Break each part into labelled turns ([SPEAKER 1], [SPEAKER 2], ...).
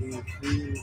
[SPEAKER 1] two,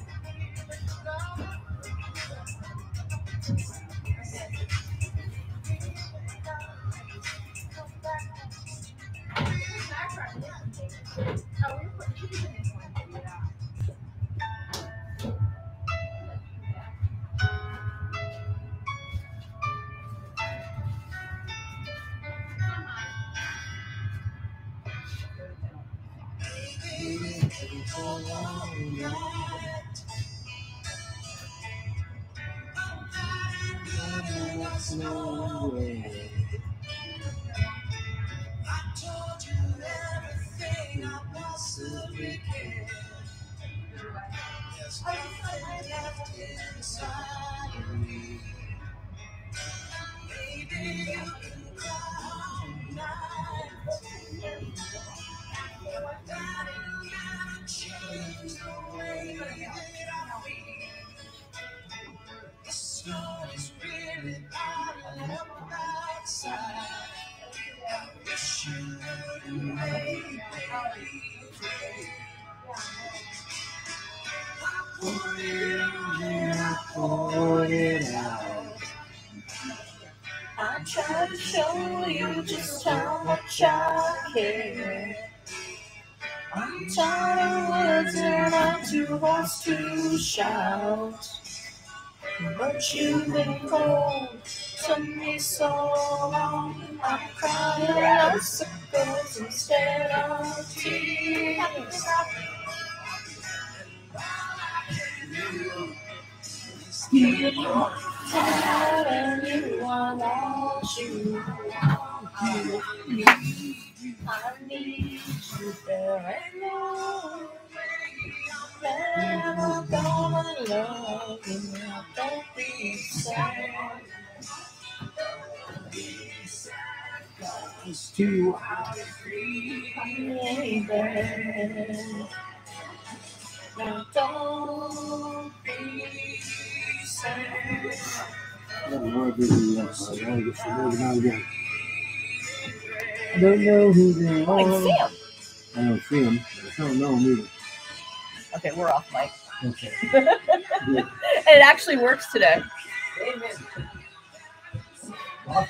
[SPEAKER 2] you've been cold to me so long. I'm crying obstacles instead of tears. You to us. don't be sad.
[SPEAKER 3] I don't know who's else. I I don't see him. I don't see him. I don't know him either.
[SPEAKER 4] Okay, we're off Mike. Okay. it actually works today. Amen. Awesome.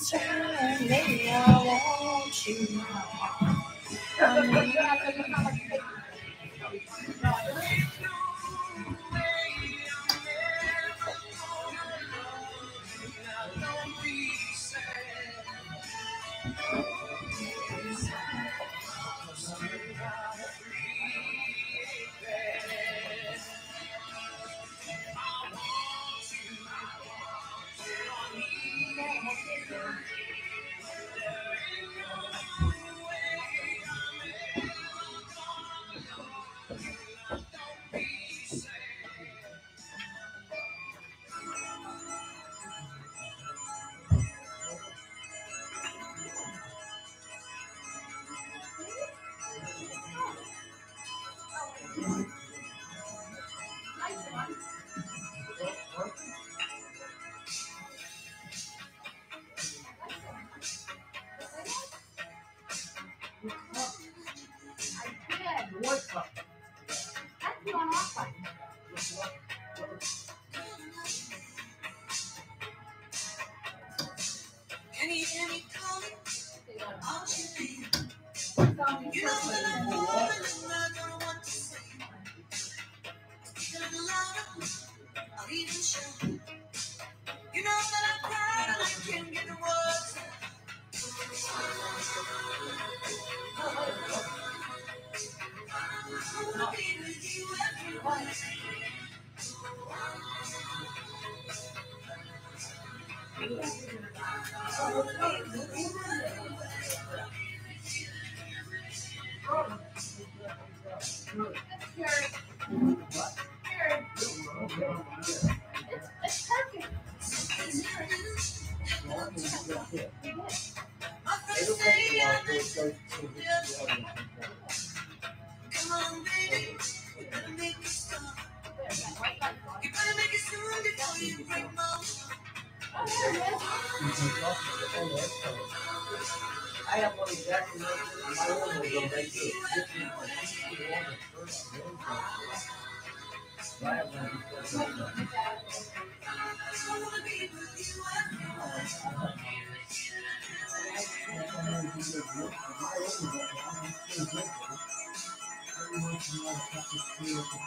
[SPEAKER 2] me, I want you.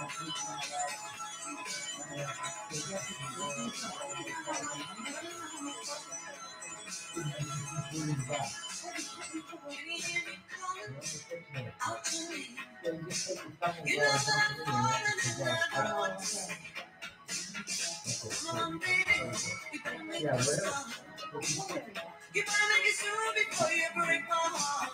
[SPEAKER 1] You love Come on, baby,
[SPEAKER 2] you You before you my heart.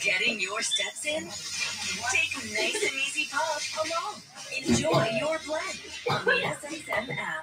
[SPEAKER 2] Getting your steps in? Take a nice and easy pause alone. Enjoy your blend on the app.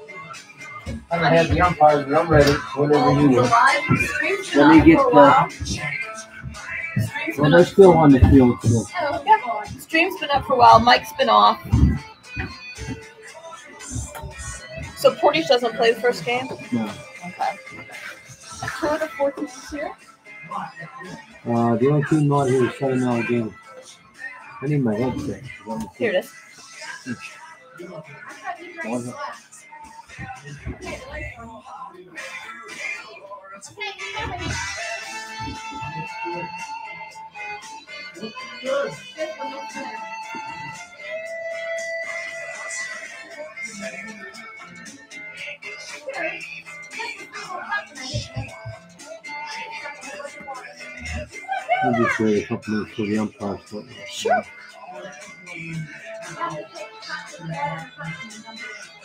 [SPEAKER 2] And I have the umpires,
[SPEAKER 3] but I'm ready Whatever you
[SPEAKER 4] want. Let me get the. Well, they're still
[SPEAKER 3] on the field. Still.
[SPEAKER 4] So, yeah. Stream's been up for a while. Mike's been off. So Portage doesn't play the first game?
[SPEAKER 2] No. Okay.
[SPEAKER 4] Who are the four teams here?
[SPEAKER 1] Uh,
[SPEAKER 3] the only team not here is Southern Alabama. I need my headset.
[SPEAKER 2] Here it is. Good.
[SPEAKER 3] I'll just wait a couple minutes for the umpire.
[SPEAKER 2] Sure.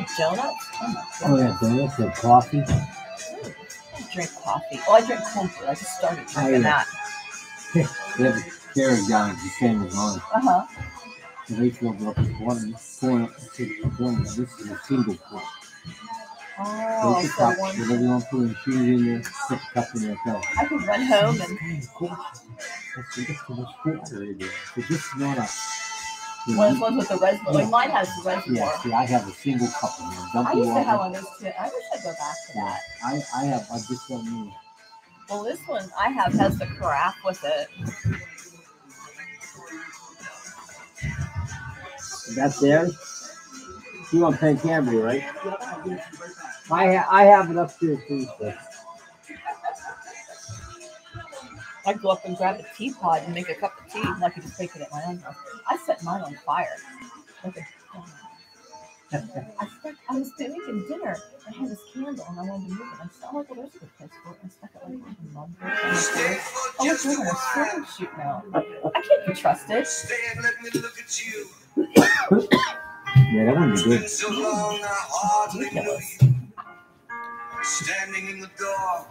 [SPEAKER 4] have donuts? Oh, oh yeah,
[SPEAKER 3] donuts and coffee. Mm,
[SPEAKER 4] I drink coffee. Oh, I drink coffee. I just started drinking oh, yeah. that.
[SPEAKER 3] they have a carrot down the same as mine. Uh huh. They filled up to 20, This is a single cup.
[SPEAKER 4] Oh, Take the cup, one.
[SPEAKER 3] put, in there, put the cup in yourself. I
[SPEAKER 4] could run home and. That's
[SPEAKER 3] It's just not a. Yeah. One ones with the reservoir. Yes. Mine
[SPEAKER 4] has the reservoir. Yeah, see,
[SPEAKER 3] I have a single cup in there. I used to have
[SPEAKER 4] one of those too. I wish I'd go back to that.
[SPEAKER 3] I, I have, I just don't
[SPEAKER 4] need Well, this one I have has the carafe with it.
[SPEAKER 3] That's theirs? You want Pan Cambry, right? Yep. I, ha- I have it upstairs too. So.
[SPEAKER 4] I'd go up and grab a teapot and make a cup of tea, and I could just take it at my own house. I set mine on fire. Okay.
[SPEAKER 2] I, stuck, I was making dinner. I had this candle and I wanted to move it. I said, like a good place for it. And I stuck it
[SPEAKER 4] like a the Oh, we're doing a swimming shoot now. I can't be trusted. yeah, that wouldn't be good. So long, I Standing in the
[SPEAKER 2] door.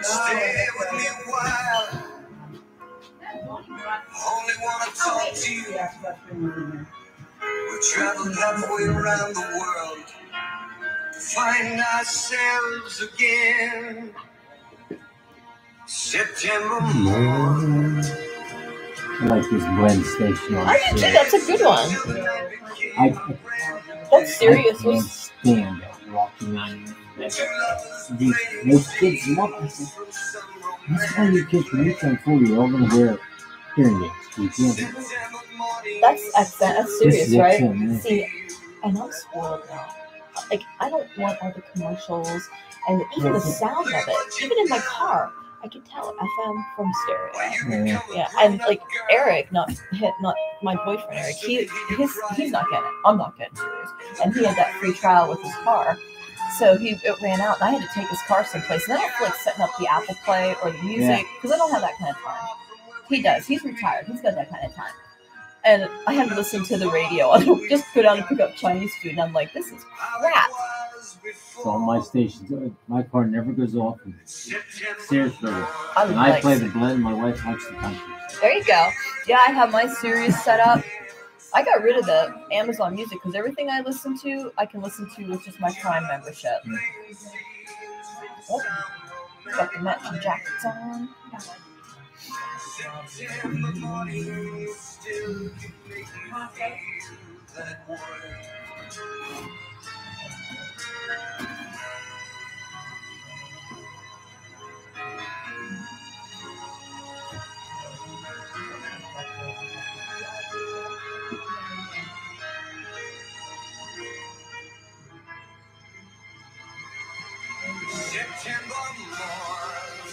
[SPEAKER 2] Stay with me a while. Only wanna talk to you.
[SPEAKER 1] We traveled
[SPEAKER 2] halfway around the world to find ourselves again. September
[SPEAKER 1] morning.
[SPEAKER 3] I like this blend station. I do too. That's
[SPEAKER 4] a good one.
[SPEAKER 3] I, I,
[SPEAKER 4] That's serious. I can't
[SPEAKER 3] stand walking
[SPEAKER 4] on you. That's why you you
[SPEAKER 3] You
[SPEAKER 4] That's accent. That's serious, right? Accent, yeah. See, and I'm spoiled now. Like, I don't want all the commercials and even the sound of it. Even in my car, I can tell FM from stereo. Yeah. yeah, and like Eric, not not my boyfriend Eric. He his, he's not getting it. I'm not getting it. And he had that free trial with his car, so he it ran out, and I had to take his car someplace. And I don't like setting up the Apple Play or the music because yeah. I don't have that kind of time. He does. He's retired. He's got that kind of time. And I had to listen to the radio. I just go down and pick up Chinese food, and I'm like, this is crap.
[SPEAKER 3] So my station, uh, my car never goes off. Sirius radio. I, and like I play the blend. My wife likes
[SPEAKER 1] the country.
[SPEAKER 4] There you go. Yeah, I have my Sirius set up. I got rid of the Amazon Music because everything I listen to, I can listen to with just my Prime membership. Mm. Oh, got the matching jackets on.
[SPEAKER 2] Yeah. September
[SPEAKER 1] morn.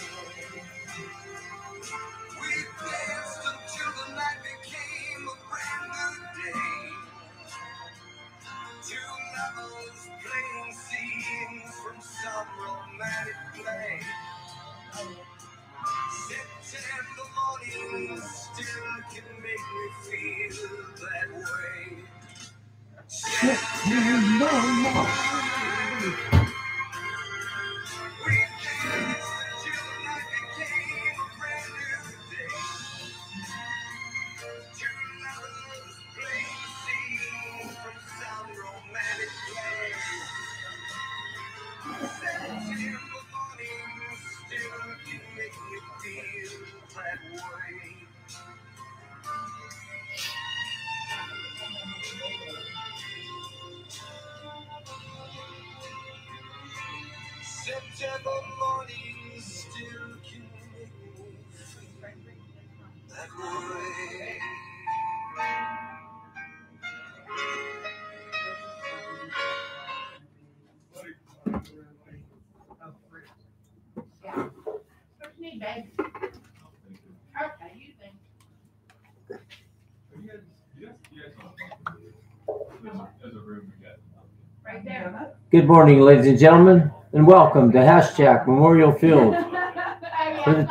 [SPEAKER 2] We danced until the night became a brand new day. Two lovers playing scenes from some romantic play. September morning still can make me feel that
[SPEAKER 1] way. September morning.
[SPEAKER 3] Good morning, ladies and gentlemen, and welcome to Hashtag Memorial Field for the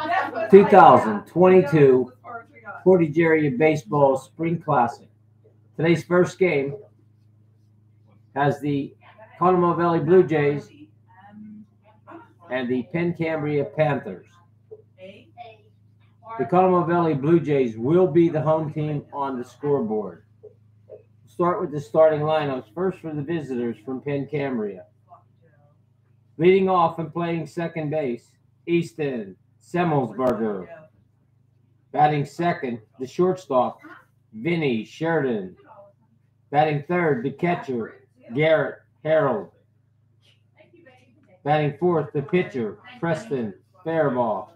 [SPEAKER 3] 2022 Portage Area Baseball Spring Classic. Today's first game has the Conemaugh Valley Blue Jays and the Cambria Panthers. The Conemaugh Valley Blue Jays will be the home team on the scoreboard start with the starting lineups. First for the visitors from Cambria. Leading off and playing second base, Easton Semmelsberger. Batting second, the shortstop, Vinny Sheridan. Batting third, the catcher, Garrett Harold. Batting fourth, the pitcher, Preston Fairball.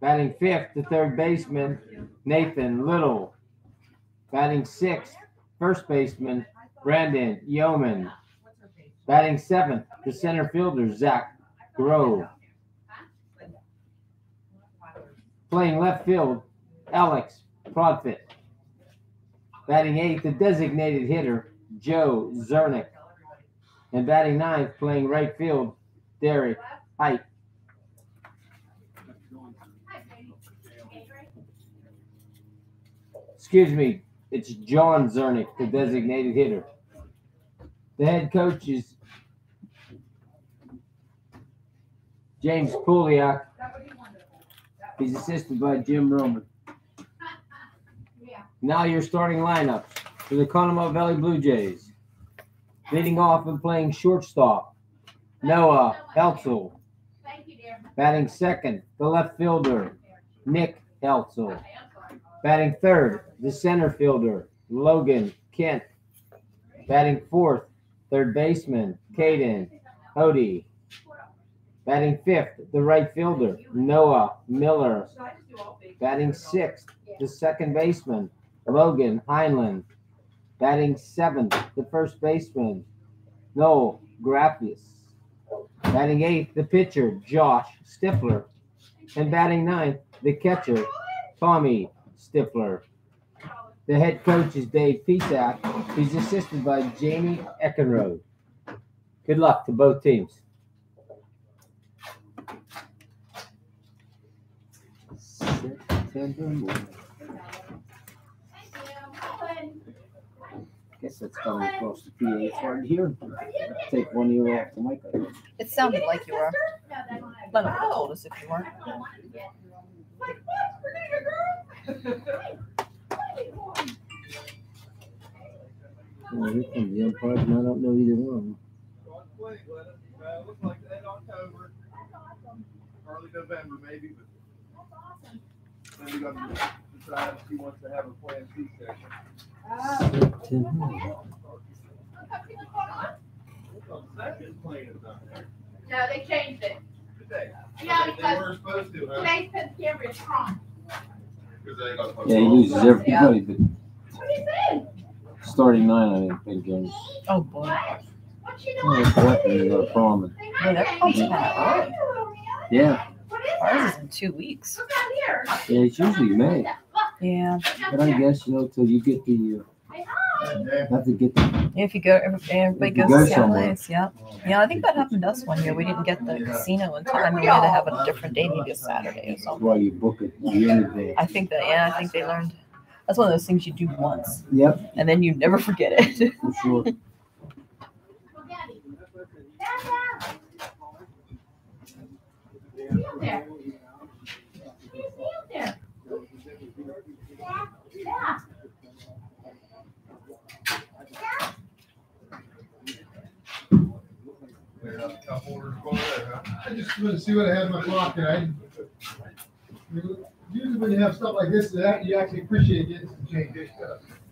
[SPEAKER 3] Batting fifth, the third baseman, Nathan Little. Batting sixth, first baseman Brandon Yeoman. Batting seventh, the center fielder Zach Grove. Playing left field, Alex Prodfit. Batting eighth, the designated hitter Joe Zernick. And batting ninth, playing right field, Derek Hite. Excuse me, it's John Zernick, the designated hitter. The head coach is James Pouliak. He's assisted by Jim Roman. Now your starting lineups for the Conemaugh Valley Blue Jays. Leading off and playing shortstop, Noah Heltzel. Batting second, the left fielder, Nick Heltzel. Batting third, the center fielder, Logan Kent. Batting fourth, third baseman, Caden Hody. Batting fifth, the right fielder, Noah Miller. Batting sixth, the second baseman, Logan Heinlein. Batting seventh, the first baseman, Noel Grappius. Batting eighth, the pitcher, Josh Stifler. And batting ninth, the catcher, Tommy Stifler. The head coach is Dave Peacock. He's assisted by Jamie Eckenrode. Good luck to both teams. September Guess that's coming across the PA card here. Take one
[SPEAKER 2] ear off the mic.
[SPEAKER 4] It sounded like you were. Let them told us if you weren't. Like what, girl?
[SPEAKER 2] Oh, here comes
[SPEAKER 3] the umpires, and I don't know either one.
[SPEAKER 2] looks like end October, early November, maybe. But awesome. then we got to decide if she wants to have a plan C section. Oh. No, they changed it. Today.
[SPEAKER 1] Yeah, because they were supposed to. Huh?
[SPEAKER 2] Today's put cameras on. Yeah, he loses everybody. But... What are you saying?
[SPEAKER 3] starting nine, I didn't think games.
[SPEAKER 2] Oh boy. What you is
[SPEAKER 3] Yeah. problem.
[SPEAKER 4] Well, that comes kind of early. Yeah. Ours is in two weeks. Yeah,
[SPEAKER 3] it's usually May.
[SPEAKER 4] Yeah. But I
[SPEAKER 3] guess you know till you get the. Uh, have to get the,
[SPEAKER 4] if you go, everybody goes go to Chalets. Yeah, yeah. I think that happened to us one year. We didn't get the casino in time. We had to have a different day, maybe a Saturday or something. That's
[SPEAKER 3] why you book it the end of the day. I
[SPEAKER 4] think that. Yeah, I think they learned that's one of those things you do once. Yep. And then you never forget it. For sure.
[SPEAKER 2] I just to see what I had in my I usually when you have stuff like this, that you actually appreciate getting some change this stuff. Pretty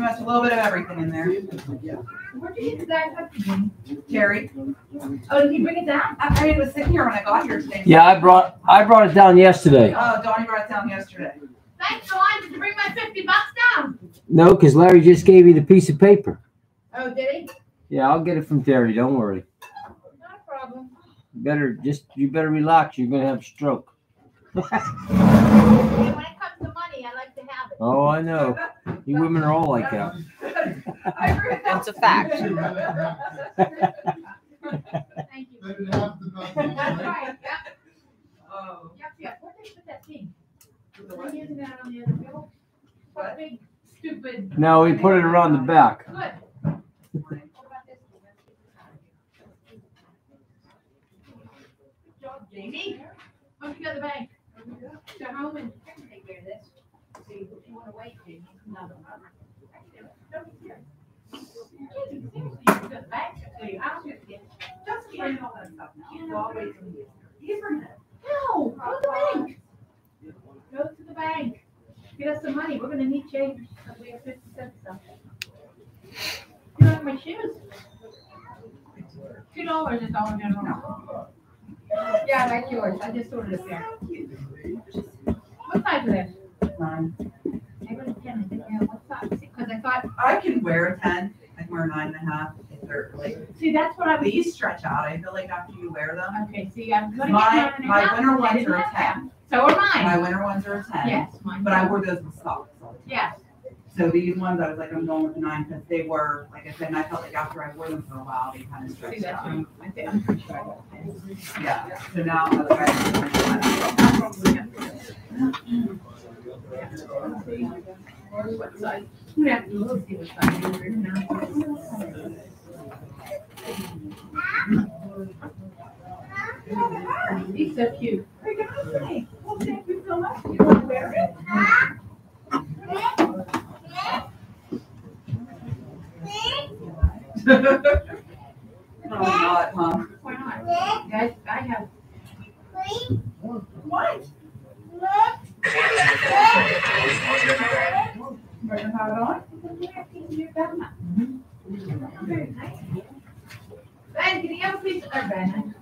[SPEAKER 2] much a little bit of everything in there. Where did you guys have to Terry? Oh, did you bring it down? I, it was sitting here when I got here today. Yeah,
[SPEAKER 3] I brought I brought it down yesterday.
[SPEAKER 2] Oh, Donnie brought it down yesterday. Thanks, John. Did you bring my 50 bucks down?
[SPEAKER 3] No, because Larry just gave you the piece of paper. Oh, did he? Yeah, I'll get it from Terry. Don't worry.
[SPEAKER 2] No problem.
[SPEAKER 3] better just you better relax. You're gonna have a stroke. when it comes
[SPEAKER 2] to money, I like to have it. Oh, I know.
[SPEAKER 3] You women are all like that. That's a fact. Thank you. That's right. Yep.
[SPEAKER 2] Oh. Yep, yep. Where did you put that thing? The what? that on the other bill. What? Big stupid. No, we put
[SPEAKER 3] it around the back. Good. Good
[SPEAKER 2] job, Jamie. go to the bank? Go home and take care of this. See, if you want to wait, Jamie, another one. Just get all that stuff now. Give her no. Go to the bank. Go to the bank. Get us some money. We're going to need change. We have 50 cents left. You like my shoes?
[SPEAKER 1] Two dollars is all general. No.
[SPEAKER 2] Yeah, I like yours. I just ordered a pair. What size is it? Nine. I ordered ten. I didn't know what size because I thought I can wear a ten. I can wear nine and a half like. See, that's what I was. These stretch out. I feel like after you wear them. Okay, see, I'm gonna my, get my winter ones are a ten. So are mine. My winter ones are a ten. Yes, mine. But I wore those with socks. Yes. So these ones, I was like, I'm going with the nine because they were, like I said, and I felt like after I wore them for a while,
[SPEAKER 1] they kind of stretched out. Yeah. yeah. So now I'm what have to see
[SPEAKER 2] what you're now. He's so cute. thank you so much. You want to wear it?
[SPEAKER 4] not, huh?
[SPEAKER 2] Why not? I have. What? on. Ben, can you have a piece of or Ben?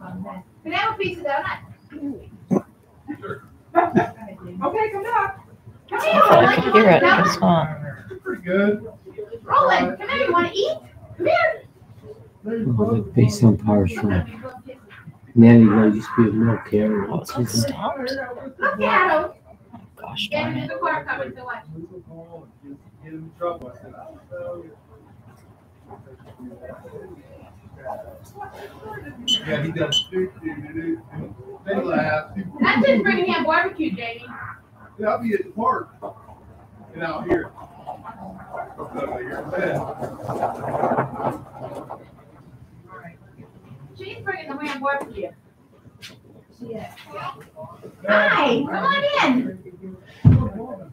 [SPEAKER 2] Can have a piece of donut? okay, come back. Come here. I can hear it. It's Pretty good. Roland, come here. You want to eat? Come here.
[SPEAKER 3] Well, the base umpire shrimp. Nanny used to be a little carrot.
[SPEAKER 2] Oh, it's Look at him. Oh, gosh darn it. Yeah, he does. They laugh. That's just him barbecue, Jamie. Yeah, I'll be at the park and out here. She's bringing the man barbecue. Yeah.
[SPEAKER 1] Hi, come on
[SPEAKER 2] in.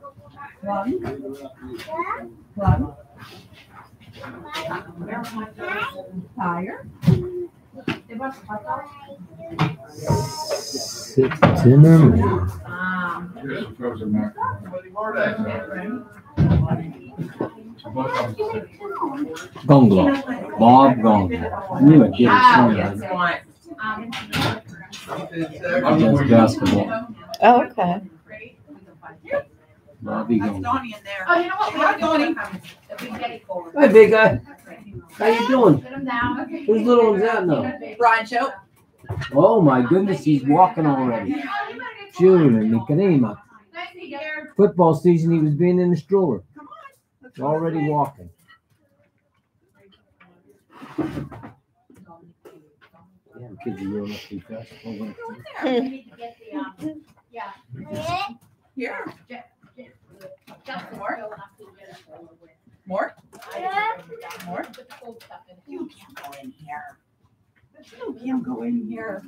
[SPEAKER 2] One. One. Tire.
[SPEAKER 3] Six dinner. Gonglo. Bob Gonglo. Knew it. Get it
[SPEAKER 4] somewhere. That's basketball. Oh, okay.
[SPEAKER 1] Bobby
[SPEAKER 2] That's going. Donnie in there. Oh, you know what? We're Donnie. If we can forward. Hi, big guy. How you doing? Get Whose little one's that now? Brian Chope.
[SPEAKER 3] Oh my goodness, he's walking oh, already. June and Nicanema. Football season, he was being in the stroller. Already walking. Damn, kids are real up too fast. Over
[SPEAKER 2] there. Um, yeah. Here. in here.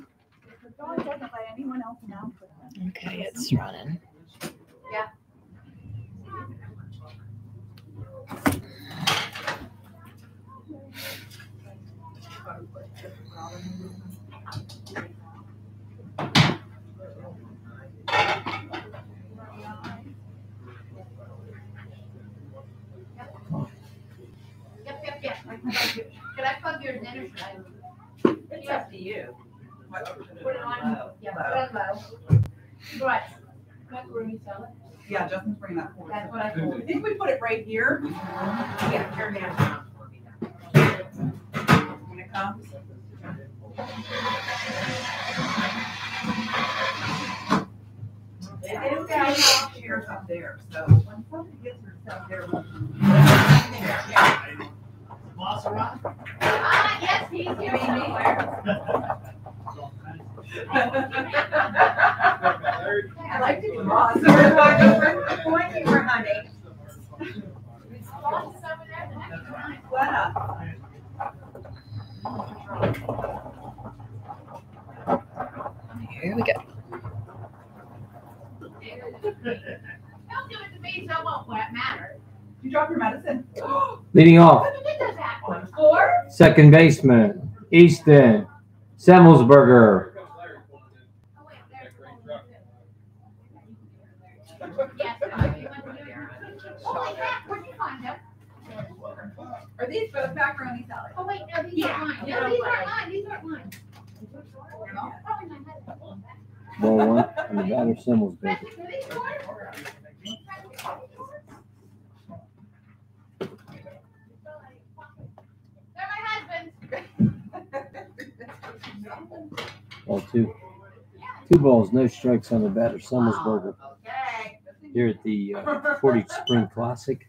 [SPEAKER 2] the dog doesn't let anyone else
[SPEAKER 4] Okay, it's run.
[SPEAKER 3] Leading off, second baseman, Easton Semmelsberger. Oh,
[SPEAKER 2] uh, are these for the Oh wait, no, these yeah. aren't mine. No, these aren't mine. These aren't mine. Ball one, and the batter
[SPEAKER 3] Ball two. Two balls, no strikes on the batter, Semmelsberger. Here at the uh, 40 Spring Classic,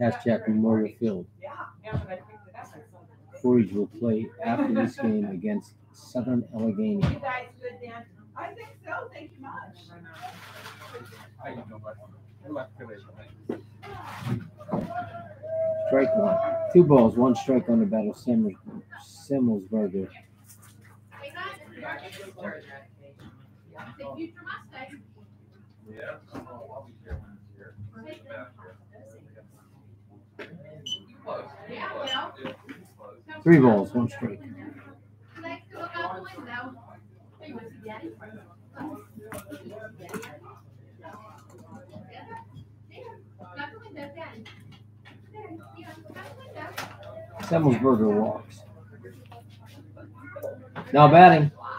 [SPEAKER 3] Hashtag Memorial Field. Portage will play after this game against Southern Allegheny. You
[SPEAKER 2] guys good, Dan? I think so. Thank you much.
[SPEAKER 3] Strike one. Two balls, one strike on the battle. Semmelsberger
[SPEAKER 2] Thank you for my stay. Yeah, i when it's here. Yeah, well. Three balls,
[SPEAKER 3] one strike. Semmelsberger walks. Now batting.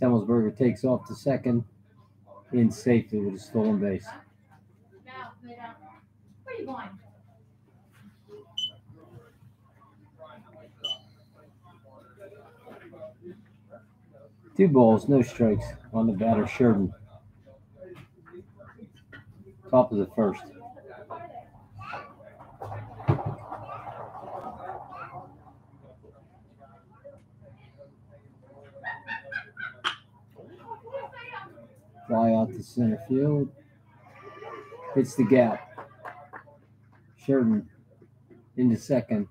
[SPEAKER 3] Semmelsberger takes off to second in safety with a stolen base. Two balls, no strikes on the batter, Sheridan. Top of the first. Fly out to center field. Hits the gap. Sheridan into second.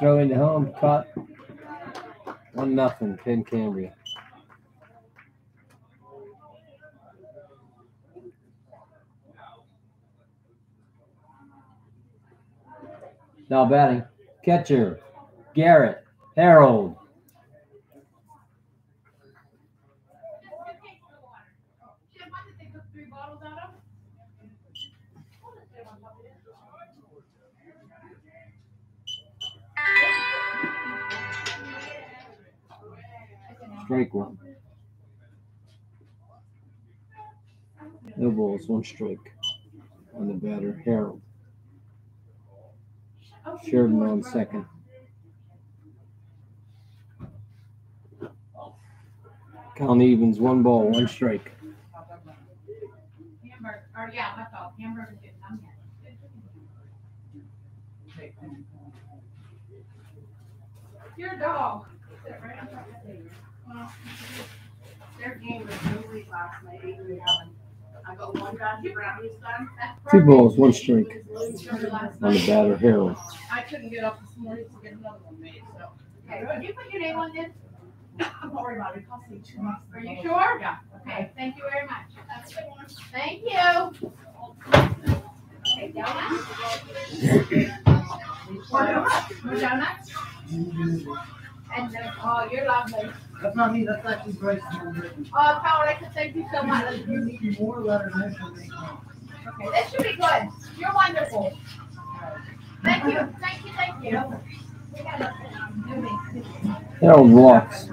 [SPEAKER 3] Throw into home. Caught. One nothing. Penn Cambria. Now batting catcher Garrett Harold. strike one. No balls, one strike on the batter. Harold. Sheridan on second. Count evens, one ball, one strike.
[SPEAKER 2] Your dog.
[SPEAKER 3] Two balls, one strike
[SPEAKER 2] on
[SPEAKER 3] the batter, Harold.
[SPEAKER 2] I couldn't get up this morning to get another one made, so. Okay, you put your name on this? Don't worry about it, it cost me two months. Are you sure? Yeah. Okay, thank you very much. That's good Thank you. Okay,
[SPEAKER 1] donuts? More donuts? More donuts?
[SPEAKER 2] And then, oh, you're lovely. That's not me. That's actually Grace Oh, uh, I could thank you so much. You need more letters. Okay, this should be good. You're wonderful. Thank you. Thank you. Thank you.
[SPEAKER 3] That was lost.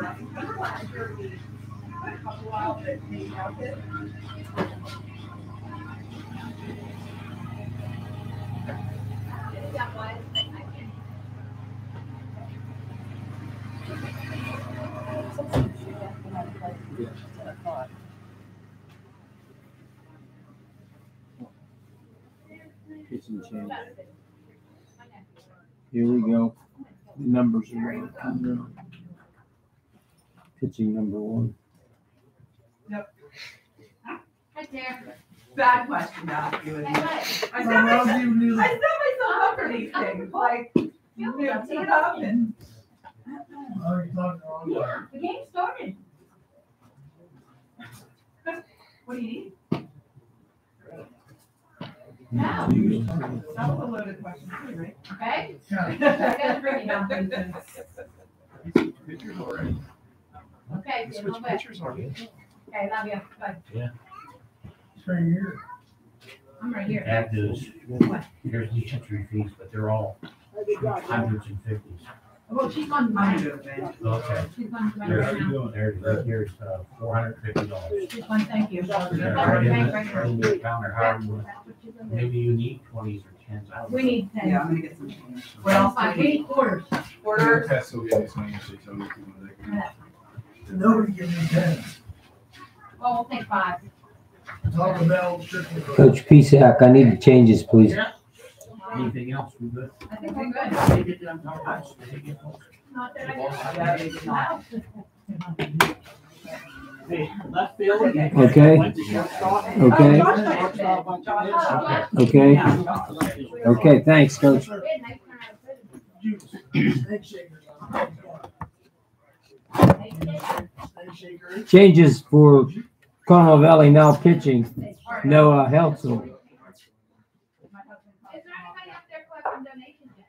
[SPEAKER 1] substance
[SPEAKER 2] Kitchen change.
[SPEAKER 3] Here we go. The numbers are right. Pitching number one.
[SPEAKER 2] Nope. Hi, Dare. Bad question to ask you. I set myself up for these oh, things. Like, you know, take it up and. Oh, the game started. what do you need? Now, that was a loaded question, too, right? Okay? I got
[SPEAKER 1] Pictures already.
[SPEAKER 2] Okay, you Switch pictures already. Okay, love you. Bye. It's right here. I'm right here.
[SPEAKER 3] Add those, What? there's these three feet, but they're all
[SPEAKER 2] hundreds and fifties. Well, she's my Okay. She's my Here, how doing? There, here's, uh, four hundred and fifty dollars. She's thank you. Right the, counter, however, maybe you need twenties or tens. We know. need Yeah, I'm going gonna get some Well, What need? eight quarters. Quarter. Nobody give me ten. Well, we'll take five. Taco Bell, chick
[SPEAKER 3] Coach Pisack, I need the changes, please. Yeah.
[SPEAKER 2] Anything else? We good? I think we're good. They get that I'm talking about. They get Not that I left field. Okay. Okay. Oh, okay. Okay, thanks, coach.
[SPEAKER 3] Changes for Conemaugh Valley now pitching. Noah Heltzel.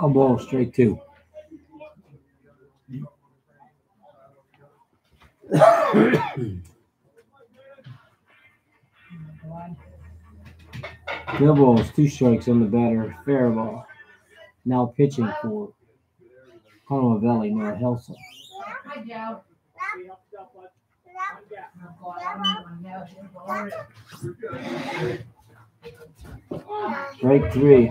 [SPEAKER 3] Long ball, straight two. Good balls, two strikes on the batter, fair ball. Now pitching for Valley, Noah Helson. Strike three.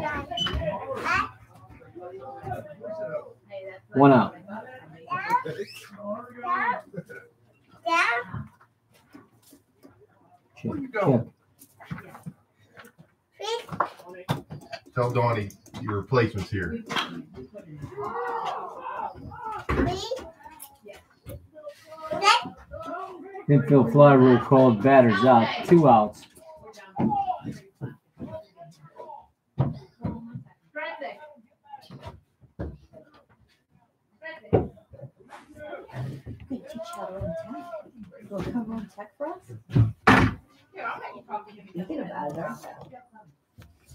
[SPEAKER 3] One out.
[SPEAKER 2] Where you going? Tell Donnie your replacement's here.
[SPEAKER 3] Infield fly rule called batters out, two outs.
[SPEAKER 2] teach Tech. tech for us? Yeah, I'll about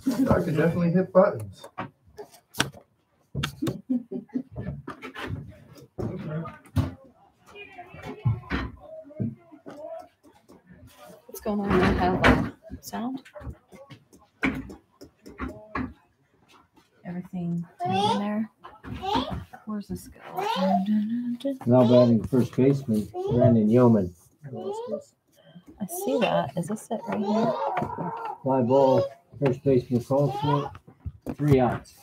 [SPEAKER 2] it, could definitely hit buttons.
[SPEAKER 4] What's going on with that sound? Everything in there. Where's this going?
[SPEAKER 3] Now batting first baseman, Brandon Yeoman.
[SPEAKER 4] I see that. Is this it right here?
[SPEAKER 3] Fly ball, first baseman for three outs.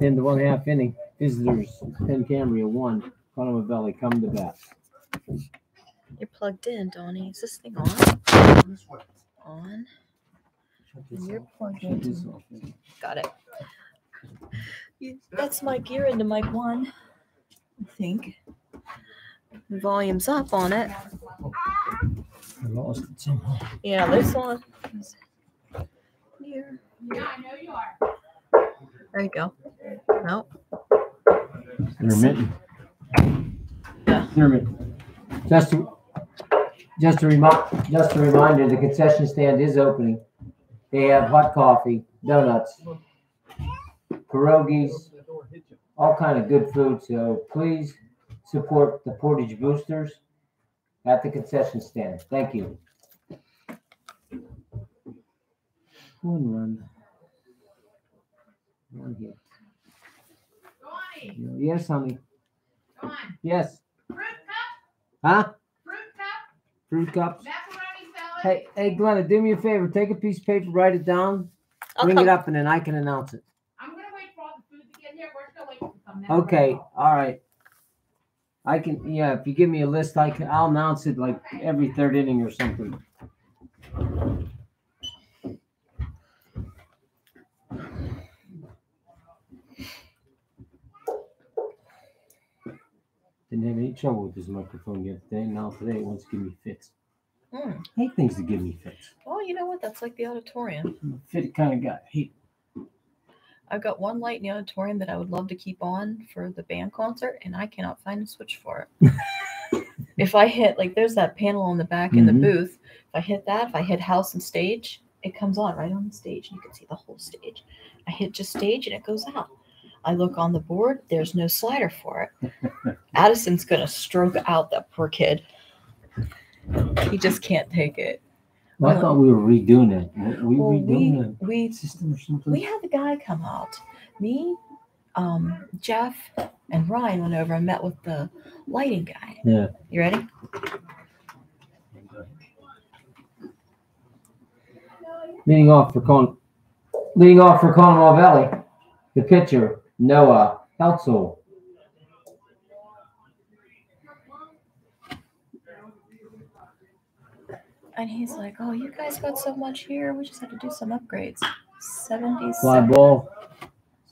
[SPEAKER 3] In the one half inning, visitors Penn Cambria one, Conemaugh Valley, come to bat.
[SPEAKER 4] You're plugged in, Donnie. Is this thing on? On. You're plugged in. Got it that's my gear into mic one, I think. Volume's up on it.
[SPEAKER 3] I lost
[SPEAKER 4] it somehow. Yeah, this one. Here. Yeah, I know you are. There you go.
[SPEAKER 1] Nope. Intermittent.
[SPEAKER 3] Yeah. Intermittent. Just to, just to remind, just a reminder, the concession stand is opening. They have hot coffee, donuts, pierogies, all kind of good food. So please support the Portage Boosters at the concession stand. Thank you. One run. One here. Donnie. Yes, honey. Yes. Fruit cup. Huh? Fruit cup. Fruit cups. Hey, hey, Glenna, do me a favor. Take a piece of paper, write it down, bring it up, and then I can announce it. Okay, all right. I can yeah, if you give me a list, I can I'll announce it like every third inning or something. Didn't have any trouble with this microphone yesterday. Now today it wants to give me fits.
[SPEAKER 1] Mm.
[SPEAKER 4] hate
[SPEAKER 3] things to give me fits.
[SPEAKER 4] Well, you know what? That's like the auditorium.
[SPEAKER 3] I'm a fit kind of guy. I hate
[SPEAKER 4] I've got one light in the auditorium that I would love to keep on for the band concert, and I cannot find a switch for it. if I hit like there's that panel on the back in mm-hmm. the booth, if I hit that, if I hit house and stage, it comes on right on the stage, and you can see the whole stage. I hit just stage, and it goes out. I look on the board, there's no slider for it. Addison's gonna stroke out that poor kid. He just can't take it. Well, I thought we
[SPEAKER 3] were redoing it. We well, redoing
[SPEAKER 4] we, the system or something. We had the guy come out. Me, um, Jeff, and Ryan went over and met with the lighting guy. Yeah. You ready?
[SPEAKER 3] Leading off for Con, leading off for Conemaugh Valley, the pitcher Noah Heltzel.
[SPEAKER 4] And he's like, "Oh, you guys got so much here. We just had to do some upgrades." Seventy. Fly
[SPEAKER 3] ball,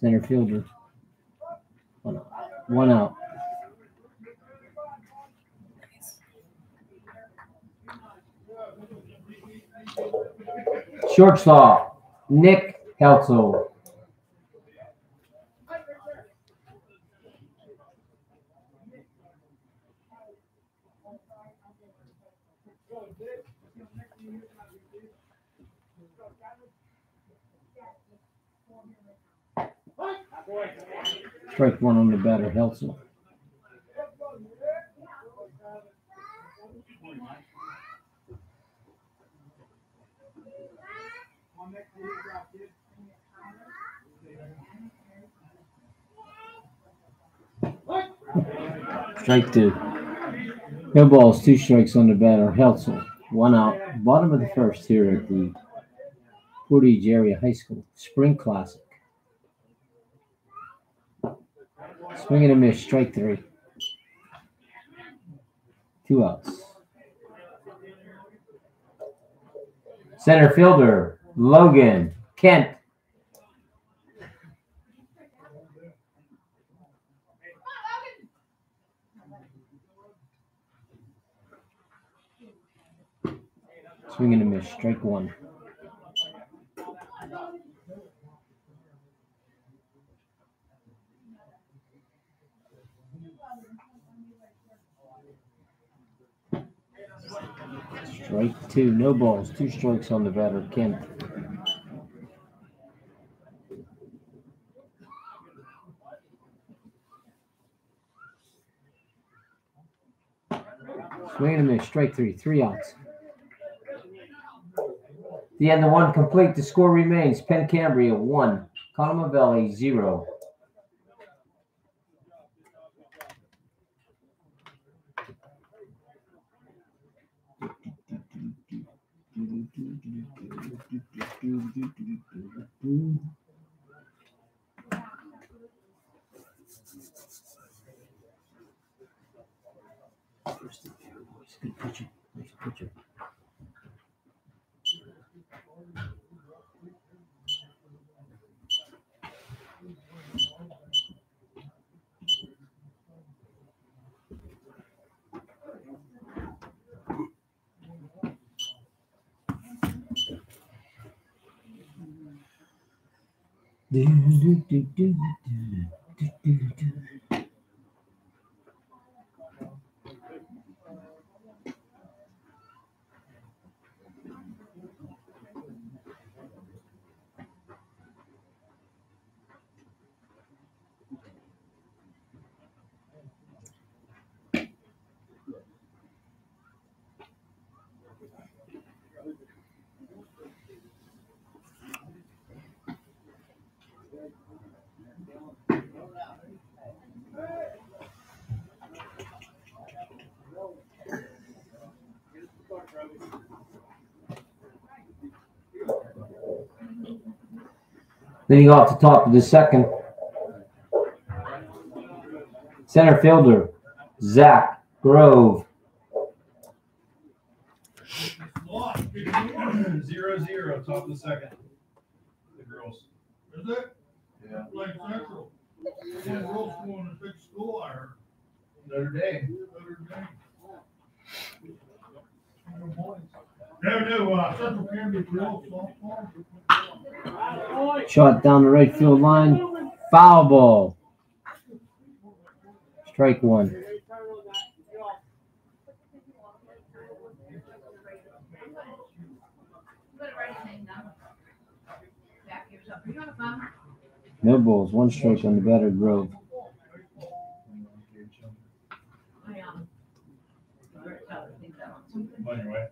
[SPEAKER 3] center fielder. One out. One out. Nice. Shortstop, Nick Kelso. Strike one on the batter, Helsel. Strike two. No balls, two strikes on the batter. Helsel. one out. Bottom of the first here at the Portage Area High School Spring Classic. Swing and a miss, strike three. Two outs. Center fielder, Logan Kent. Swing and a miss, strike one. Strike two, no balls, two strikes on the batter, Kent. Swing and a miss, strike three, three outs. The end of one complete. The score remains Penn Cambria one, Conemaugh Valley zero.
[SPEAKER 5] do, do, do, do, do.
[SPEAKER 3] Then Leading off the top of the second, center fielder Zach Grove.
[SPEAKER 5] zero zero top of the second. The girls. Is it?
[SPEAKER 2] Yeah. Like central. Yeah. Girls going to big school. I heard. Notre Dame. Notre Dame. No, no. Uh, central can be real softball.
[SPEAKER 3] Shot down the right field line. Foul ball. Strike one. No balls. One strike on the batter, Grove.
[SPEAKER 2] Anyway.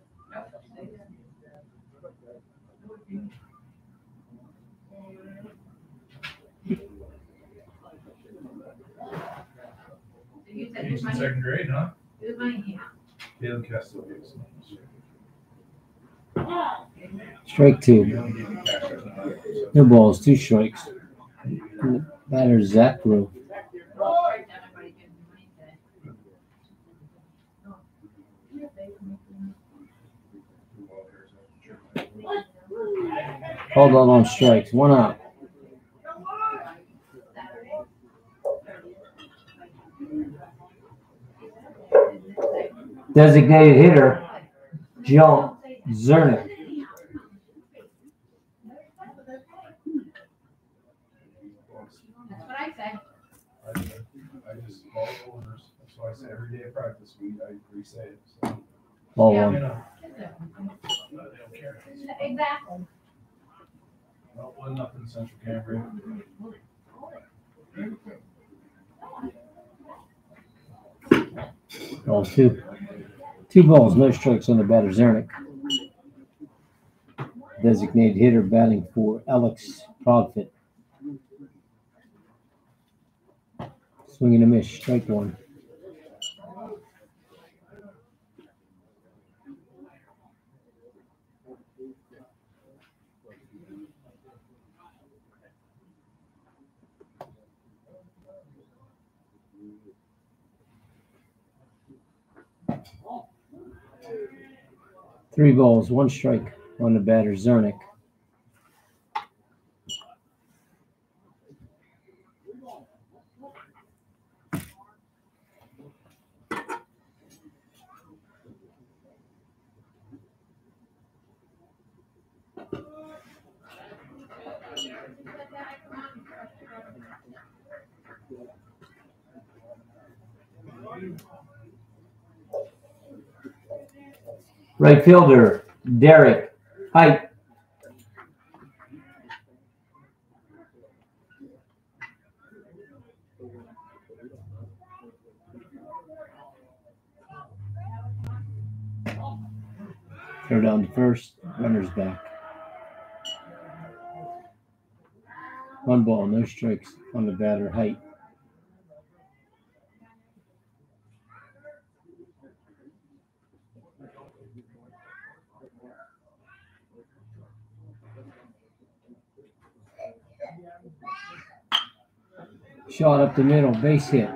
[SPEAKER 2] He's in second grade, huh? Good my hand. Caleb Castle
[SPEAKER 3] Strike two. No balls, two strikes. Batter Zach Grove. Hold on on strikes. One out. Designated hitter, Joe
[SPEAKER 2] Zernick.
[SPEAKER 5] I say every day of practice, we I grease it. So.
[SPEAKER 3] yeah. one. You know,
[SPEAKER 2] exactly.
[SPEAKER 5] Well, one up in Central Cambria.
[SPEAKER 3] Ball two. Two balls, no strikes on the batter. Zernick. Designated hitter batting for Alex Proudfit. Swinging a miss, strike one. Three balls, one strike on the batter, Zernick. Right fielder, Derek Height. They're down to first, runners back. One ball, no strikes on the batter height. Shot up the middle, base hit.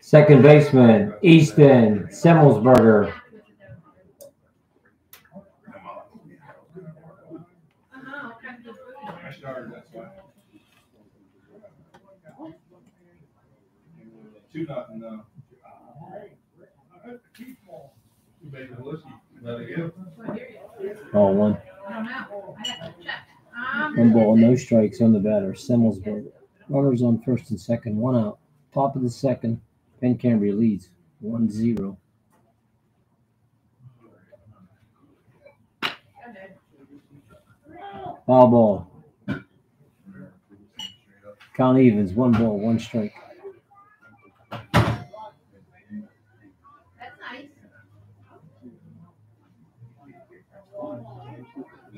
[SPEAKER 3] Second baseman, Easton Semmelsberger.
[SPEAKER 2] Two nothing though. Ball one. One ball, no
[SPEAKER 3] strikes on the batter. Semmelsberg. Runners on first and second, one out. Top of the second, Penn Cambria leads 1 0. Ball ball. Count evens, one ball, one strike.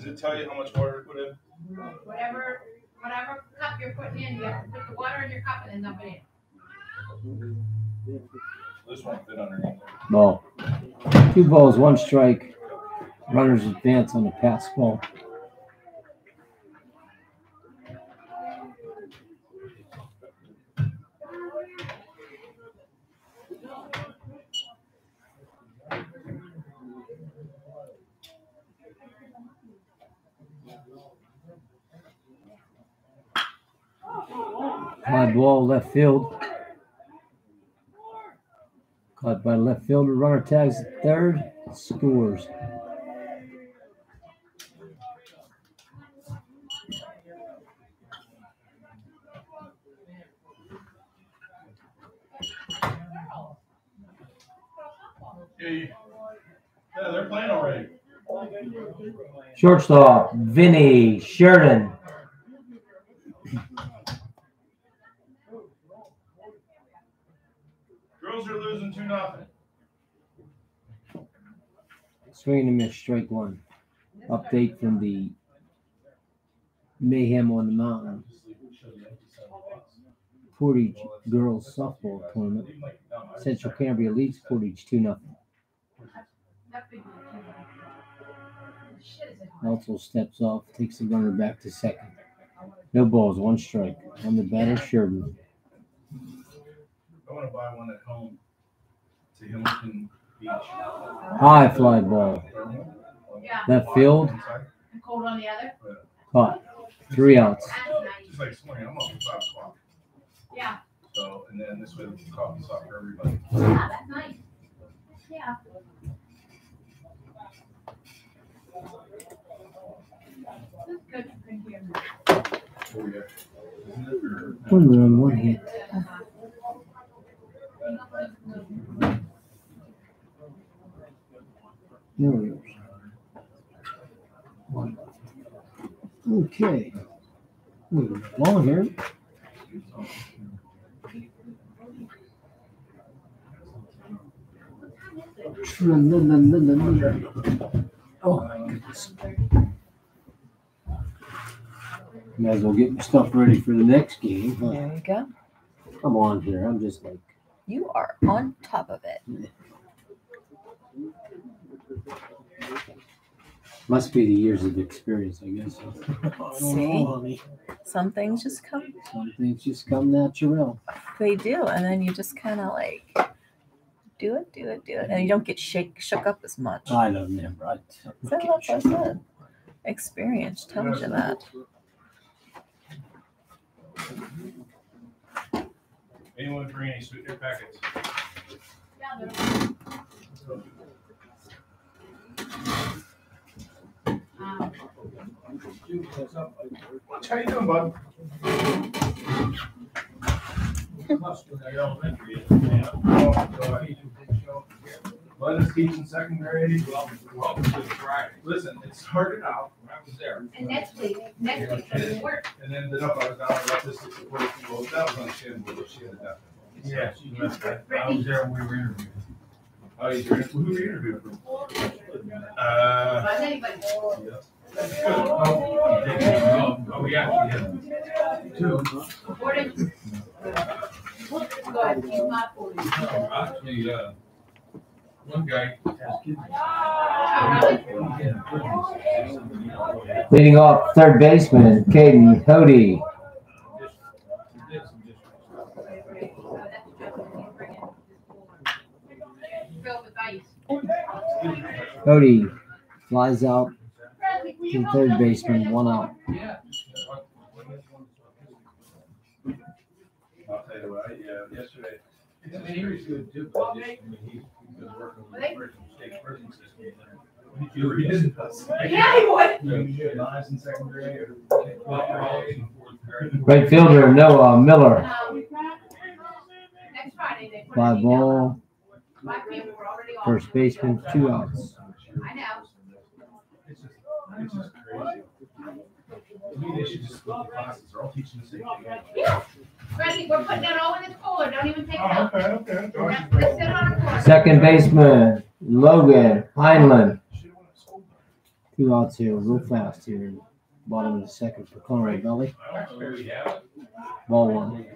[SPEAKER 2] it tell you how much water to put in? Whatever, whatever cup you're putting in, you have to put the water in your cup and then dump it in. This one fit underneath.
[SPEAKER 3] No. Two balls, one strike. Runners advance on the pass ball. Caught ball left field. Caught by left fielder. Runner tags third. Scores.
[SPEAKER 2] Yeah, they're playing already.
[SPEAKER 3] Shortstop, Vinny Sheridan.
[SPEAKER 2] Cardinals are losing 2 0.
[SPEAKER 3] Swing and a miss, strike one. Update from the Mayhem on the Mountain. Portage girls softball tournament. Central Cambria leads Portage 2 nothing. Also steps off, takes the runner back to second. No balls, one strike. On the batter, Sheridan.
[SPEAKER 2] I want to buy one at home to Hamilton Beach. High fly ball. Yeah. That field. And cold on the other.
[SPEAKER 3] Caught. Three outs.
[SPEAKER 2] Just like I'm five o'clock. Yeah. So, and then this way we can coffee for everybody. Yeah, that's nice. Yeah. Good. Oh, yeah.
[SPEAKER 3] One run, one hit. Uh-huh. There Okay. Moving along here. Oh my goodness. Might as well get stuff ready for the next game. Huh? There you go. Come on here. I'm just like
[SPEAKER 4] you are on top of
[SPEAKER 3] it. Must be the years of experience, I guess. I don't See? know, honey.
[SPEAKER 4] Some things just come. Some
[SPEAKER 3] things just come natural.
[SPEAKER 4] They do, and then you just kind of like do it, do it, do it, and you don't get shake shook up as much. I don't right? So that's it. Experience tells you that.
[SPEAKER 5] Anyone bring any sweetener packets? Yeah, How you doing, bud?
[SPEAKER 2] Elementary, yeah. Oh, let us teach in second Welcome, welcome to Friday. Listen, it started out when I was there. And next week, next week, it didn't work. And then up, I was out about this six or That was understandable, but she had a death. Yeah, she left. I was there when we were interviewing. Oh, you did? Who were you interviewing for? Uh. Was anybody? Oh, yeah, yeah. Two. Gordon. Go ahead, keep my forty. Actually, yeah one guy
[SPEAKER 3] Leading off third baseman, Caden Cody. Cody flies out
[SPEAKER 2] to third baseman, one out. Uh, yeah, good work over the prison, state prison system.
[SPEAKER 5] Yeah, he would. in Great fielder
[SPEAKER 2] Noah Miller.
[SPEAKER 3] By ball,
[SPEAKER 2] first baseman, two outs. I know. it's just crazy. I mean, they should just split the classes. They're all teaching the same thing. Yeah. Reggie, we're putting that all in the cooler. Don't even take it oh, out. Okay, okay, okay. Now, put it on the
[SPEAKER 3] Second baseman, Logan Pineland. 2 out 2, real fast here. Bottom of the second for Conemaugh Valley. Ball one.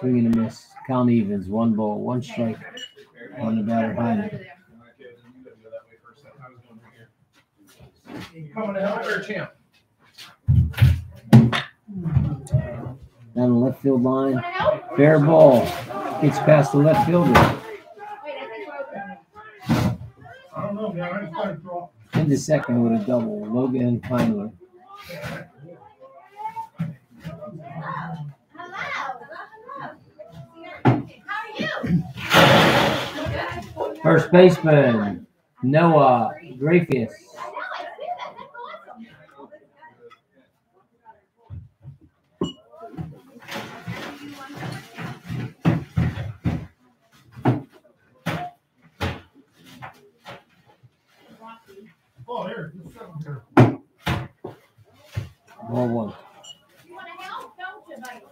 [SPEAKER 3] Swinging a miss. Count evens. One ball, one strike on the batter behind it.
[SPEAKER 5] Coming out there, champ.
[SPEAKER 3] Down the left field line. Fair ball. Gets past the left fielder. In the second with a double. Logan Feinler. First baseman, Noah Griffiths. Oh, here. Here. one. You want to help, don't
[SPEAKER 2] you, baby?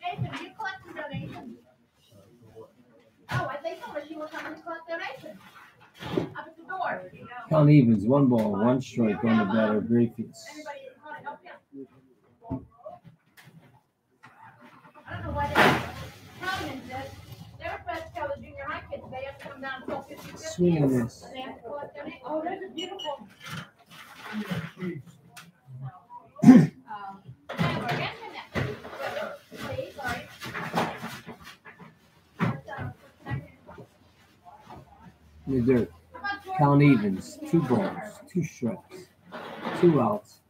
[SPEAKER 2] Nathan, you collect donations. Oh, I think so. She will come and collect donations. Up at the door. Count evens, one ball, one strike on the batter, Griffiths. I don't know why they. Swings.
[SPEAKER 3] you dirt. Count evens, two balls, two strikes. two outs.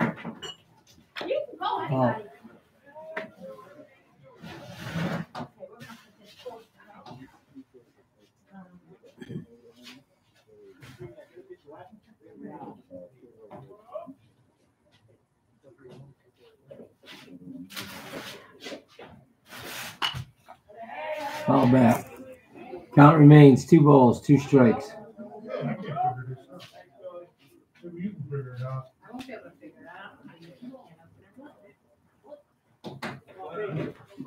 [SPEAKER 2] You can call anybody.
[SPEAKER 3] count remains two balls, two strikes.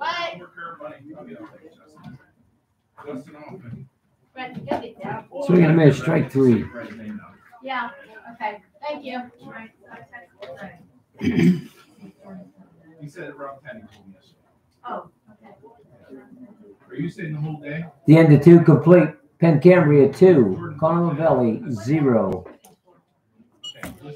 [SPEAKER 2] So we're gonna make strike three. Yeah, okay, thank you.
[SPEAKER 4] He said around ten. Oh, okay. Are you saying the whole day?
[SPEAKER 3] The end of two complete. Penn Cambria two, Conemaugh Valley zero. Okay,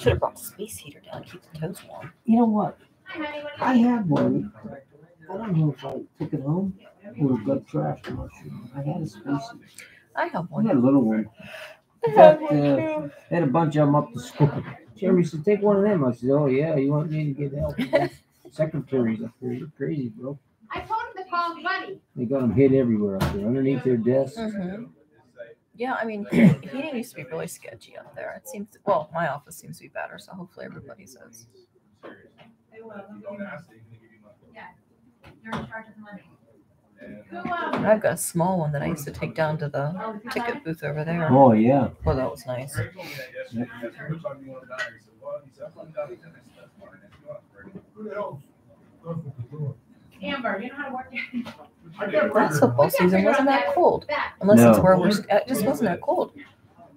[SPEAKER 4] Should have brought the space heater down, keep the toes warm.
[SPEAKER 2] You know what? I had one. I don't know
[SPEAKER 4] if I
[SPEAKER 3] took it home or got trash. i I had a space heater.
[SPEAKER 4] I have one. I had a little
[SPEAKER 2] one.
[SPEAKER 3] In fact, uh, had a bunch of them up to school. Jeremy said, "Take one of them." I said, "Oh yeah, you want me to get help?" Secretary's up there, you're crazy, bro.
[SPEAKER 2] I told
[SPEAKER 4] him to call Buddy.
[SPEAKER 3] They got them hid everywhere up there, underneath their desks. Mm
[SPEAKER 4] -hmm. Yeah, I mean, heating used to be really sketchy up there. It seems, well, my office seems to be better, so hopefully everybody is. I've got a small one that I used to take down to the ticket booth over there. Oh, yeah. Well, that was nice.
[SPEAKER 2] Yep. Amber, you know how to
[SPEAKER 4] work it.
[SPEAKER 2] Last football season wasn't that cold, unless no. it's where
[SPEAKER 4] we're. It uh, just wasn't that cold,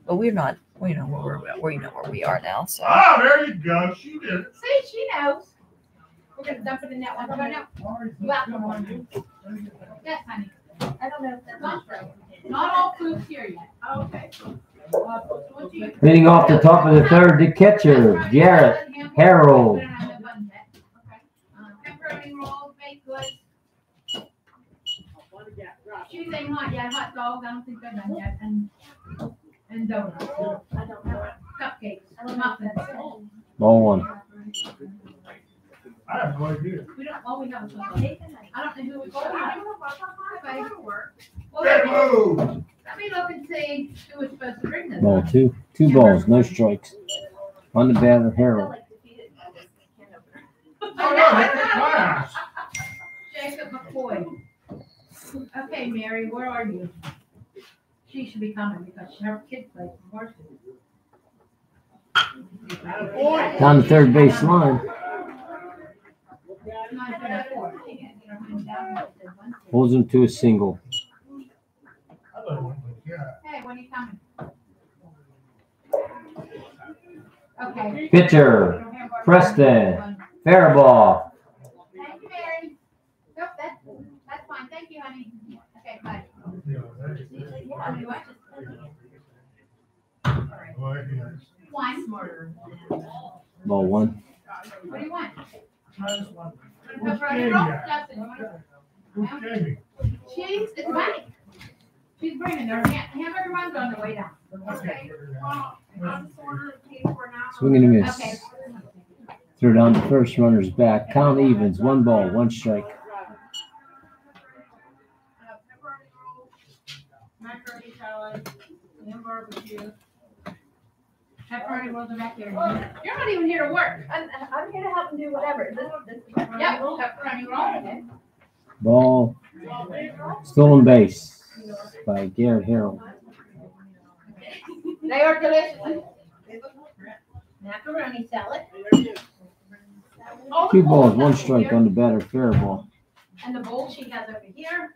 [SPEAKER 4] but we're not. We know where we're. We know where we are now. So. Ah, there you go. She did.
[SPEAKER 2] See, she knows. We're gonna dump it in that one. Right now. That's honey. I don't know that's not true. Not all food's here yet. okay.
[SPEAKER 3] Leading off the top of the third, to catcher, Jarrett Harold.
[SPEAKER 2] anything hot, yeah, hot dogs. I don't think they're done yet, and and donuts. I don't know. Cupcakes, muffins. Long one. I have no idea. We don't. All we have is cupcakes. I don't know who we call. I don't know if I can work. Well, let me, let me look and see who was supposed to bring this. No, two
[SPEAKER 3] two balls, no strikes. On the batter, Harold.
[SPEAKER 1] Oh, no, that's
[SPEAKER 2] Jacob McCoy. Okay, Mary, where are you? She should be coming because her kid played for Down the third base
[SPEAKER 3] line. Holds him to a single. Hey,
[SPEAKER 2] when are you coming?
[SPEAKER 1] Okay. Pitcher,
[SPEAKER 2] Preston,
[SPEAKER 3] fair ball. Thank you, Mary.
[SPEAKER 2] One. Ball one. What do you want? She's it's Mike. She's bringing her hamburger runs on the way down. Okay. Well, i a miss. Okay.
[SPEAKER 3] Throw down the first runner's back. Count evens. One ball, one strike.
[SPEAKER 2] barbecue. Have party while back there. Oh, you're not even here to work. I'm, I'm here to help them do whatever. This, this, have
[SPEAKER 3] Ball. Stolen base by Garrett Harrell.
[SPEAKER 2] They are delicious. Macaroni salad. Two balls, one strike on
[SPEAKER 3] the batter, fair ball.
[SPEAKER 2] And the bowl she has over here.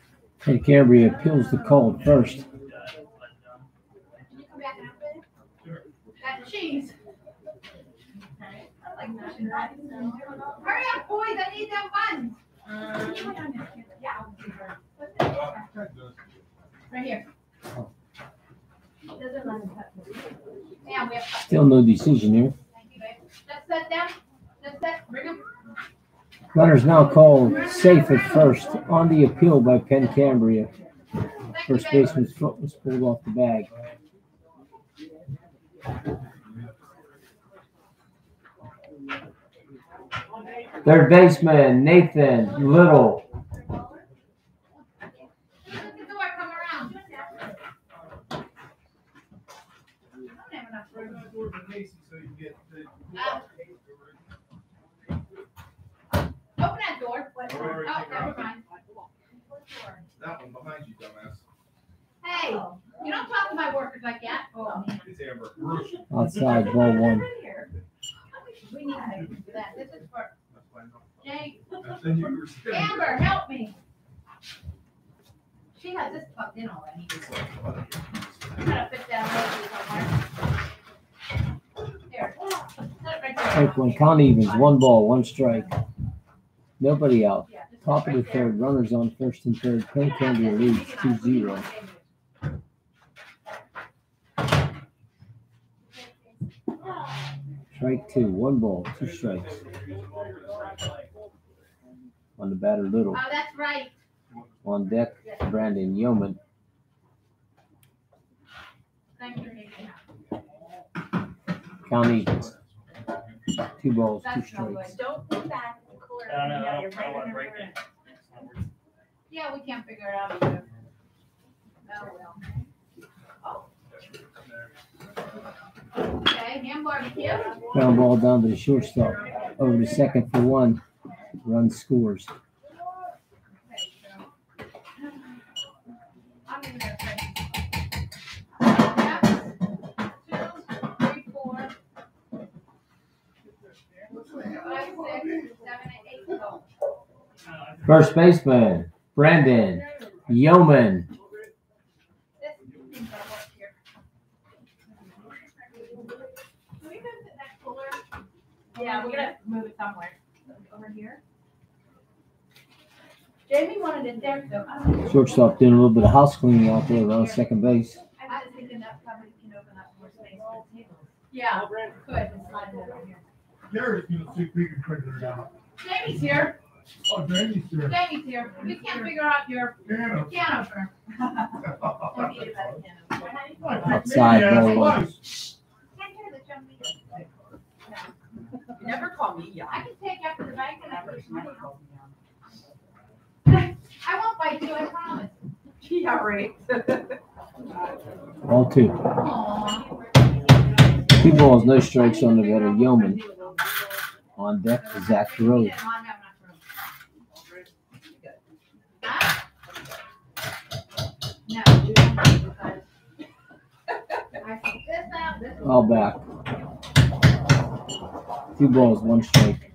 [SPEAKER 3] Take every appeals the cold first.
[SPEAKER 2] cheese. Hurry up, boys! I need that bun. Right here. Still no
[SPEAKER 3] decision here.
[SPEAKER 2] Just set down. Just set. Bring
[SPEAKER 3] them. Runners now called safe at first on the appeal by Penn Cambria. First baseman's foot was pulled off the bag. Third baseman Nathan Little
[SPEAKER 2] What? Oh, never mind.
[SPEAKER 4] that one behind you, dumbass.
[SPEAKER 2] Hey, Oh. you don't talk to my workers like that. Oh, oh. It's Amber. Outside, row one. we need to do that. This is for Jake. Amber, help me. She has this plugged in already. I'm gonna fit that over
[SPEAKER 3] somewhere. Here, set evens, one ball, one strike. Nobody out. Top of the third. Runners on first and third. Penn Cambria leads 2 0. Strike two. One ball, two strikes. On the batter, Little. Oh, that's right. On deck, Brandon Yeoman. County. Two balls, two strikes.
[SPEAKER 2] Don't I don't know, yeah, don't
[SPEAKER 1] break
[SPEAKER 3] it.
[SPEAKER 2] Yeah, we can't figure it out either. Oh, well. Oh. Okay, hand barbecue.
[SPEAKER 3] Ground ball down to the shortstop, over to second for one, run scores. i First baseman, Brandon Yeoman.
[SPEAKER 2] Yeah, we're gonna move it somewhere. Over here. Jamie wanted it there, so I
[SPEAKER 3] Shortstop doing a little bit of house cleaning out there around second base.
[SPEAKER 2] I thinking that probably can open up more space for Yeah, Slide over here. There is, you know, see if we can print it out. Jamie's here. Oh, Jamie's here. Jamie's here. You can't figure out your piano, piano firm. Outside rolling. You never call me young. I can take after the bank and I put money I won't bite you, I promise. Yeah, right.
[SPEAKER 3] All two. Aww. Two balls, no strikes on the better yeoman. On deck for Zach Rose. All back. Two balls, one strike.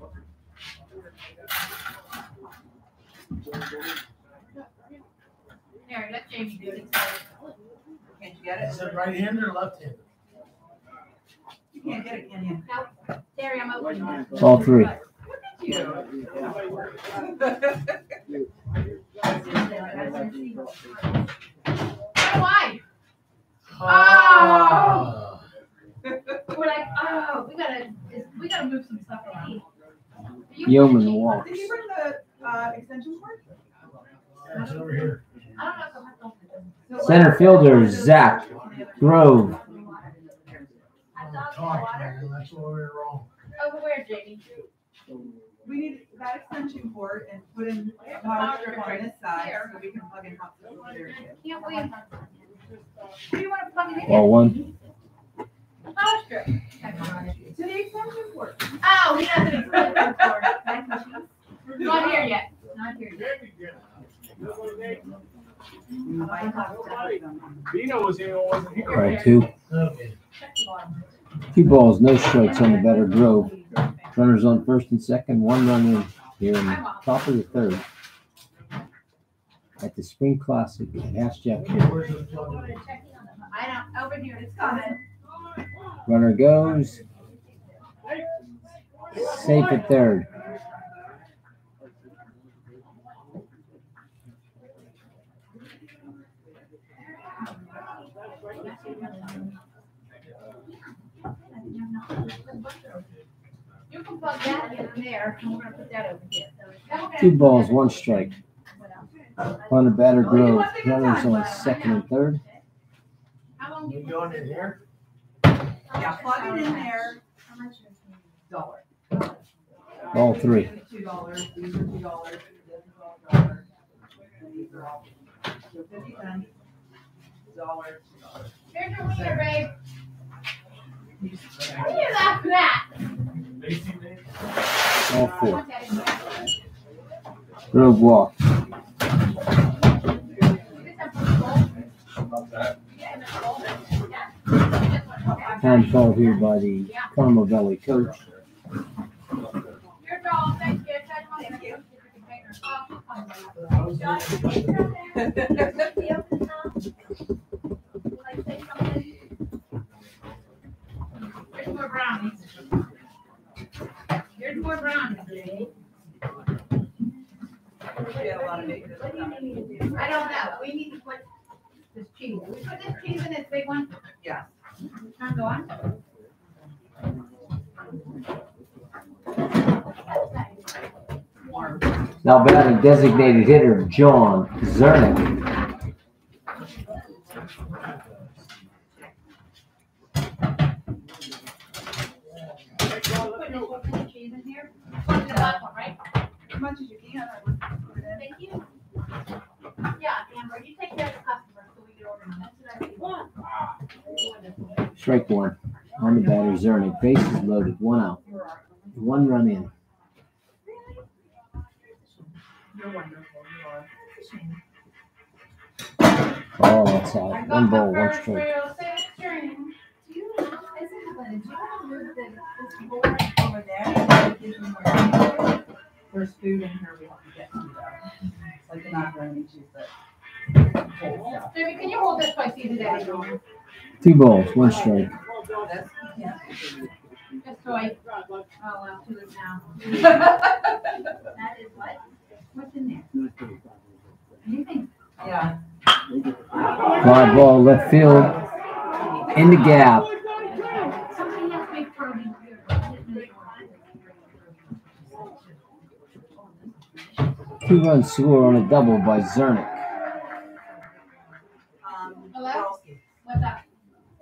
[SPEAKER 2] Here, let Jamie do it. Can't you get it? Is it right hand or left hand? can't get it, can you? Terry, I'm open. All three. Why? Oh. We're like, oh, we gotta, we gotta move some stuff around. Yeoman walks. Did you bring the uh, extension cord?
[SPEAKER 1] Yeah,
[SPEAKER 3] it's over here.
[SPEAKER 2] I don't know if I'm Center fielder
[SPEAKER 3] Zach Grove on the that's where
[SPEAKER 2] we are wrong. Over oh, where, Jamie? We need that extension cord and put in a power strip on this side so we can plug in hot over there. Can't we? Do you want to plug it in? Well, one. Power strip. To the extension cord. Oh, we have an extension cord. Not here yet. Not here yet. Dino was here, wasn't
[SPEAKER 3] right, two. Okay. Two balls, no strikes on the batter Grove. Runners on first and second, one run in here in the top of the third at the Spring Classic here, it's Jack. Runner goes.
[SPEAKER 2] Safe at third. You can plug that in there, and we're gonna put that over here.
[SPEAKER 3] Two balls, one strike. On the batter grows, runners on second and third.
[SPEAKER 2] You doing it here? Yeah, plug it in there.
[SPEAKER 3] Dollar. All three. Two dollars, these are two dollars, these are all dollars.
[SPEAKER 2] So fifty cents, dollar, two dollars. Here's your wiener, babe. What are you laughing at? All four. called here
[SPEAKER 3] by the Conemaugh Valley
[SPEAKER 1] coach.
[SPEAKER 2] a more you Here's more brownies, Jay. I don't know. We need to put this cheese. We put this cheese in this big one? Yeah. go on.
[SPEAKER 3] Now batting designated hitter John Zernick.
[SPEAKER 2] as much as you can. I would put it in. Thank you. Yeah, Amber, you take care of the customer
[SPEAKER 1] so
[SPEAKER 3] we Strike one. batter Zernick. Base is loaded. One out. One run in. Oh, that's out. One ball, one strike.
[SPEAKER 2] Do there's food in here we have to get to though. It's like the macaroni cheese that holds can you hold this by season daddy?
[SPEAKER 3] Two balls, one strike.
[SPEAKER 2] That's, yeah. Just so I, oh, I'll do it That is what? What's in there? Anything? Yeah. Fly
[SPEAKER 3] ball left field in the gap. Two-run score on a double by Zernick.
[SPEAKER 2] Um, Hello? What's up?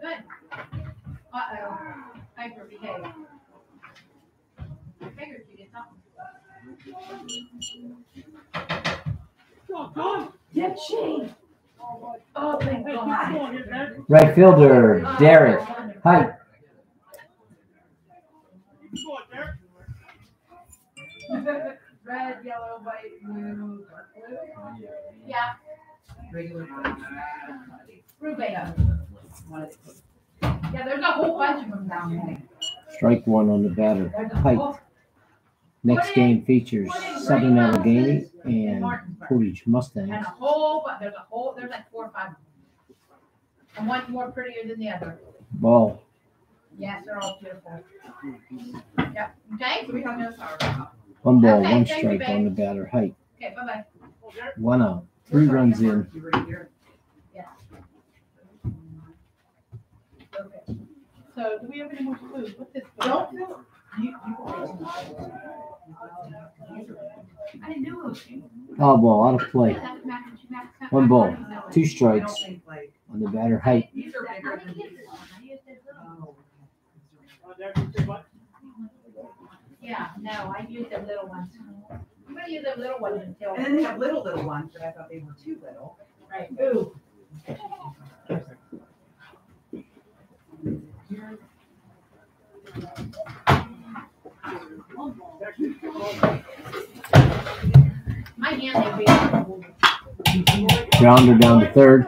[SPEAKER 2] Good. Uh-oh. Hyperbehave. I figured you did something. Oh, God. Get Shane. Oh, thank God. Right fielder, Derek. Hi. Derek. Red, yellow, white, blue, dark blue. Yeah. Regular Rubea. Yeah, there's a whole bunch of them down there.
[SPEAKER 3] Strike one on the batter. Pike.
[SPEAKER 2] Next what game
[SPEAKER 3] features Southern Allegheny and Portage Mustangs. And
[SPEAKER 2] a whole, but there's a whole, there's like four or five And one more prettier than the other. Ball. Yes, they're all beautiful. Yep. Okay, so we have no sorrow. One ball, okay, one strike you, on the batter. Height. Okay, bye bye.
[SPEAKER 3] One out. 3 runs in.
[SPEAKER 2] Okay. So, do we have any more clues? What's this? Don't do I knew it.
[SPEAKER 3] Oh, ball out of play.
[SPEAKER 2] One ball, two strikes
[SPEAKER 3] on the batter height.
[SPEAKER 1] Yeah, no, I use the
[SPEAKER 2] little ones. I'm gonna use the little ones until. And then they have little, little ones, but I thought they were too little. Right. Ooh.
[SPEAKER 3] My hand Grounder down to third.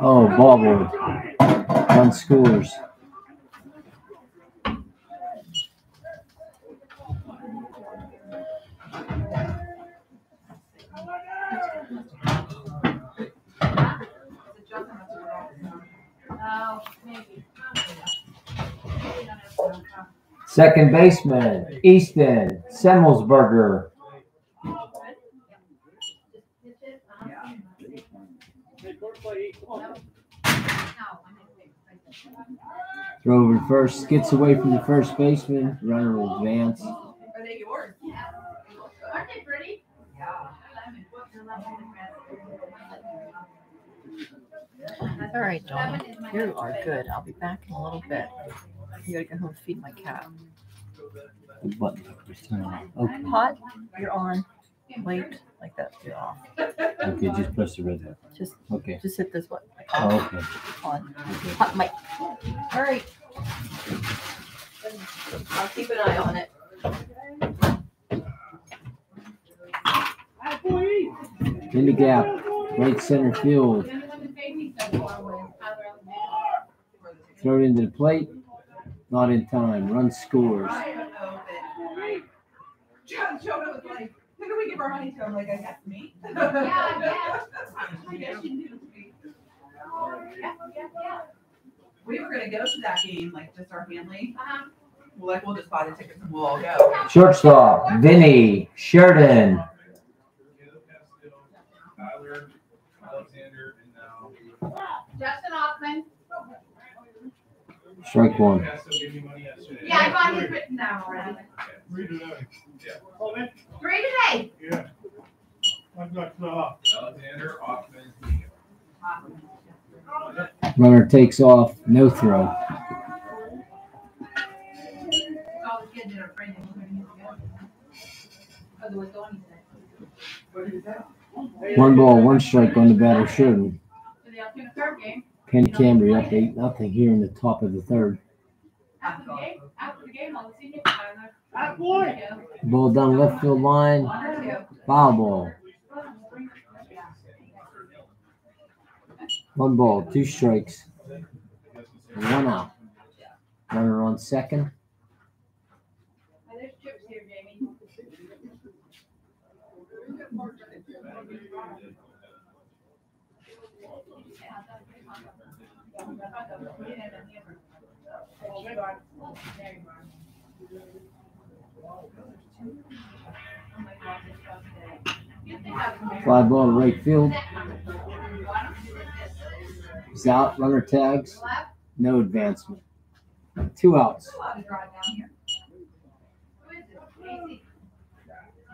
[SPEAKER 3] Oh, ball board. On scores. Second baseman, Easton Semmelsberger. Throw over to first, gets away from the first baseman. Runner will advance.
[SPEAKER 4] All right, Donna, you are good. I'll be back in a little bit. You gotta go home and feed my cat.
[SPEAKER 3] What? Okay.
[SPEAKER 4] Hot, you're on. Wait, like that, you're off. Okay, just press the red button. Just, Okay. just hit this one. Oh, okay. On. Okay. Hot mic. All right. I'll keep an eye on it.
[SPEAKER 3] In the gap, right center field. Throw it into the plate. Not in time. Run scores. like,
[SPEAKER 2] we give our money to? like, I guess me. yeah, yeah. Yeah, We were gonna go to that game, like just our family. Uh-huh. like we'll just buy the tickets and we'll all go.
[SPEAKER 3] Shortstop, Vinny, Sheridan, open? Strike one.
[SPEAKER 2] Yeah, I got his written down already. Three today. Three today. Yeah.
[SPEAKER 3] Runner takes off, no throw. One ball, one strike on the batter, shooting. So Penn Cambria up 8 nothing here in the top of the third. Ball down left field line. Foul ball. One ball, two strikes, one out. Runner on second.
[SPEAKER 2] Fly ball to right field.
[SPEAKER 3] He's out. Runner tags. No advancement. Two outs.
[SPEAKER 2] Hold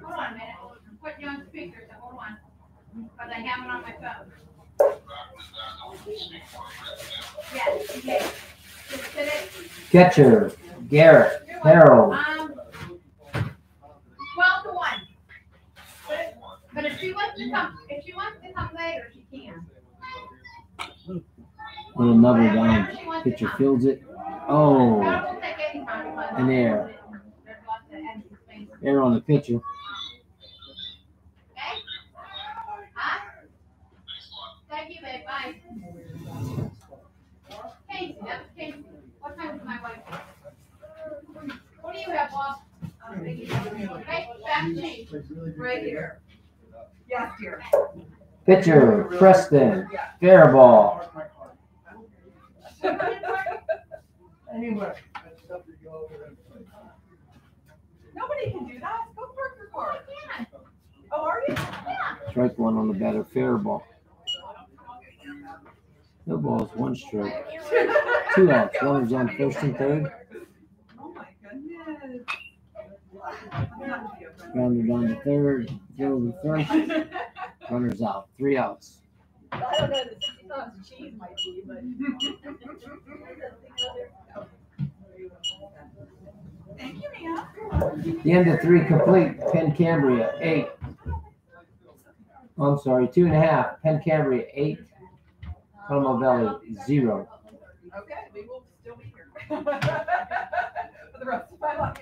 [SPEAKER 2] on a minute. you on Hold on. Because I have it on my phone.
[SPEAKER 3] Getcher, Garrett, Harold.
[SPEAKER 2] 12 to 1. But if she wants to come, if she wants to come later, she can.
[SPEAKER 3] Little number down. Pitcher fields it. Oh.
[SPEAKER 2] And there. Error on the pitcher. Casey, that's Casey. What time is my wife? What do you have, Bob? Right, back change. Right here. Yes, here.
[SPEAKER 3] Pitcher, Preston, fair ball
[SPEAKER 2] Anywhere. Nobody can do that. Go for it, for it. Oh, are you? Yeah.
[SPEAKER 3] Strike one on the batter, fair ball. No balls, one strike. Two outs. Runners on first and third. Runner's on the third. Field to first. Runners out. Three outs.
[SPEAKER 2] I don't know, the 60 pounds of cheese might be, but. Thank you, Mia. The end of three complete.
[SPEAKER 3] Penn Cambria, eight. I'm sorry, two and a half. Penn Cambria, eight. Conemaugh Valley, zero.
[SPEAKER 2] Okay, we will still be here for the rest of my life.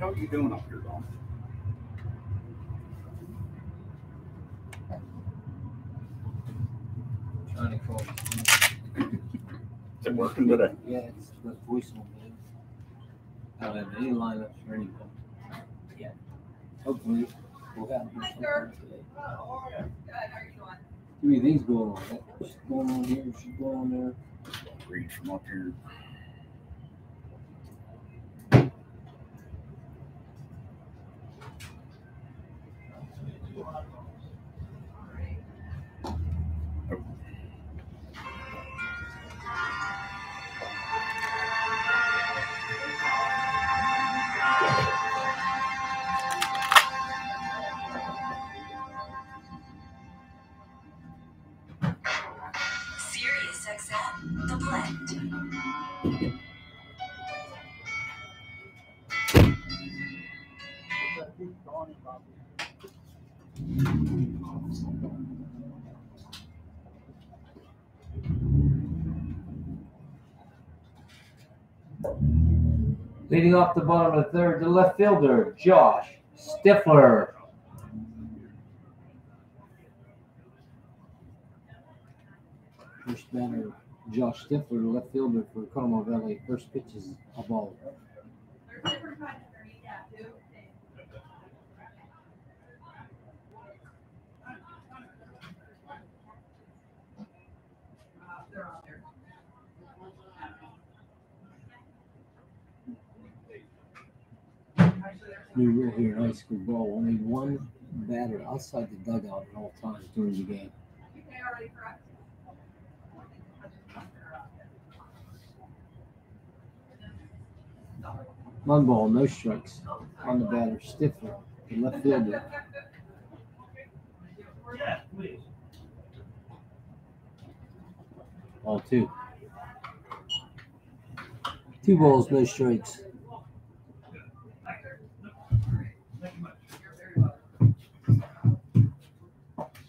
[SPEAKER 2] How are you doing up here, Don? Is it working
[SPEAKER 3] today? Yeah, it's with voicemail. I don't have any lineups for anyone.
[SPEAKER 2] Yeah. Hopefully, we'll have you today. Too many things going on. She's going on here, she's going on there. Read from up
[SPEAKER 3] here. Thank you. Leading off the bottom of the third, the left fielder, Josh Stifler. First batter, Josh Stifler, left fielder for Conemaugh Valley. First pitch is a ball. we rule here in high school ball. Only one batter outside the dugout at all times during the game. One ball, no strikes on the batter. Stiffer the left fielder. Yeah, Ball two. Two balls, no strikes.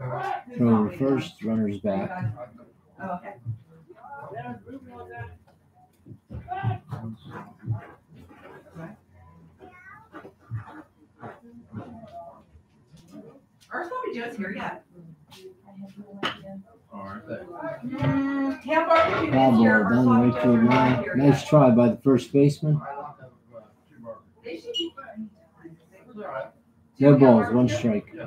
[SPEAKER 3] So the first runner's back.
[SPEAKER 2] Oh, okay. Joe's here yet. Aren't they? Mm, here. here Nice try
[SPEAKER 3] by the first baseman.
[SPEAKER 2] Uh, they
[SPEAKER 3] No balls, one strike.
[SPEAKER 2] Yeah.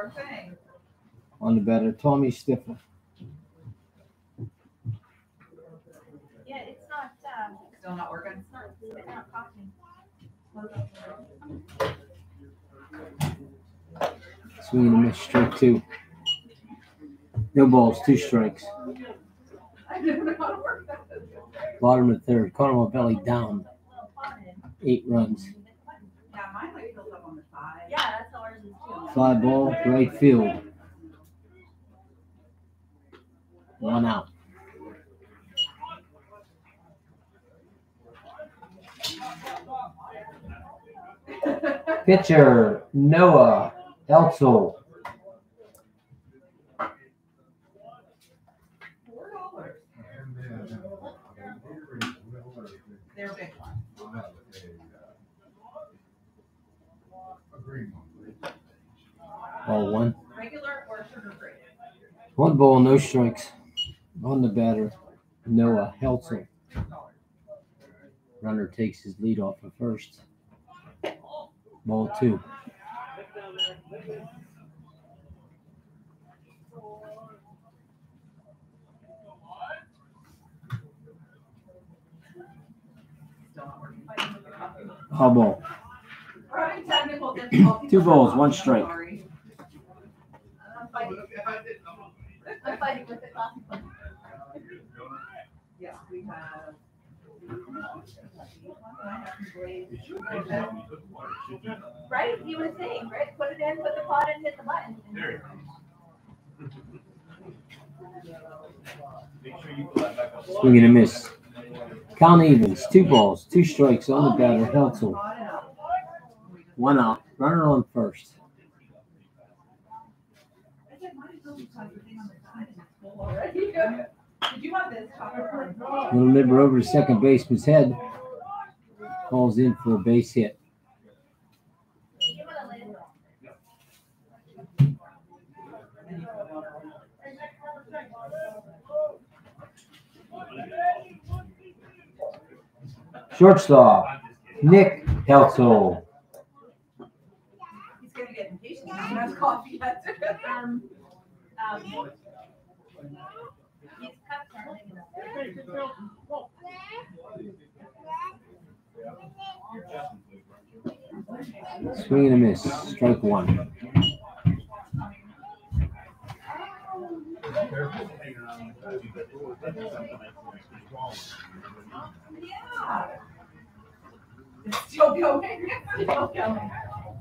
[SPEAKER 2] sure thing.
[SPEAKER 3] On the better, Tommy Stiffer.
[SPEAKER 2] Yeah, it's not. Um, Still not working. It's not, it's not copying.
[SPEAKER 3] Swing and a miss, strike two. No balls, two strikes. Bottom of third, Conemaugh Valley down. Eight runs. Yeah, mine like built up on the side. Yeah, that's Fly ball, right field. One out. Pitcher Noah Heltzel. Ball one. One ball, no strikes. On the batter, Noah Helton. Runner takes his lead off of first. Ball two. ball. Two balls, one strike
[SPEAKER 2] fighting. I'm fighting with it last Yeah, we have. Right, you would think, right? Put it in, put the pot in, hit the button. There it comes. Swinging
[SPEAKER 3] a miss. Count evens, two balls, two strikes on the batter. Heltzel. One out, runner on first. Little nibber over to second baseman's head. Calls in for a base hit. Shortstop, Nick Heltzel.
[SPEAKER 2] He's going to get impatient. He coffee yet. um,
[SPEAKER 3] Swing and a miss. Strike one.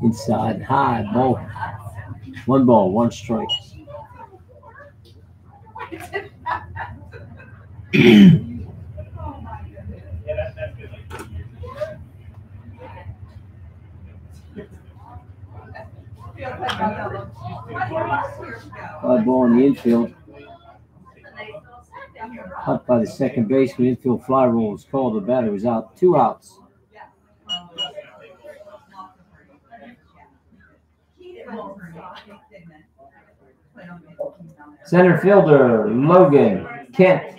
[SPEAKER 3] Inside high ball. One ball, one strike. Fly ball in the infield. Cut by the second baseman. Infield fly roll is called. The batter is out. Two outs. Center fielder, Logan Kent.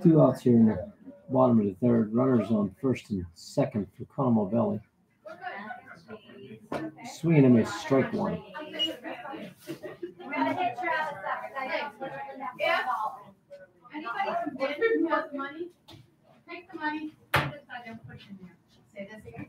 [SPEAKER 3] Two outs here in the bottom of the third. Runners on first and second for Conemaugh Valley. Swing and miss, strike one.
[SPEAKER 2] Anybody from Denver who has money, take the money, Say this again.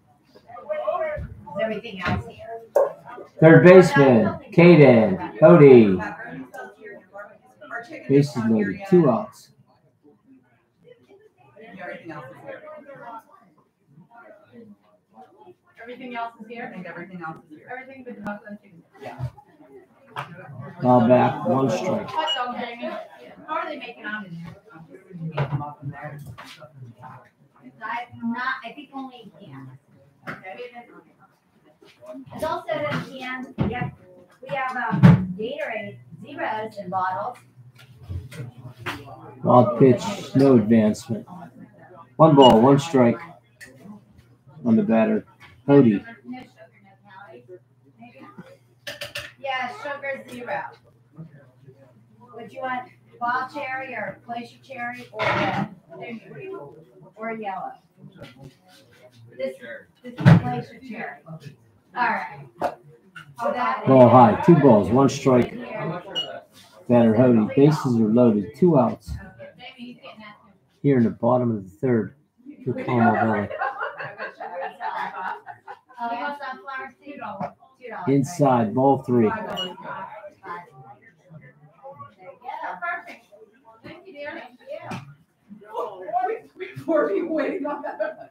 [SPEAKER 2] everything else here?
[SPEAKER 3] Third baseman, Caden, Cody. Bases loaded, two outs.
[SPEAKER 1] Everything
[SPEAKER 2] else is here. Everything else is here? I think everything else is here. Everything but the Yeah. Ball back, one strike. How are they making in Not, I think only, yeah. It's also at the end. Yep, we have um, Gatorade
[SPEAKER 4] zeros in bottles.
[SPEAKER 3] Wild pitch, no advancement. One ball, one strike on the batter. Cody.
[SPEAKER 2] Yeah, sugar zero. Would you want ball cherry or glacier cherry or red? Uh, or yellow? This, this glacier All right. Oh, ball high,
[SPEAKER 3] two balls, one strike. Batter Cody. Bases are loaded, two outs. Here in the bottom of the third for Conemaugh Valley.
[SPEAKER 2] Oh, Inside, ball three. Perfect. Thank you, dear. Oh, on that.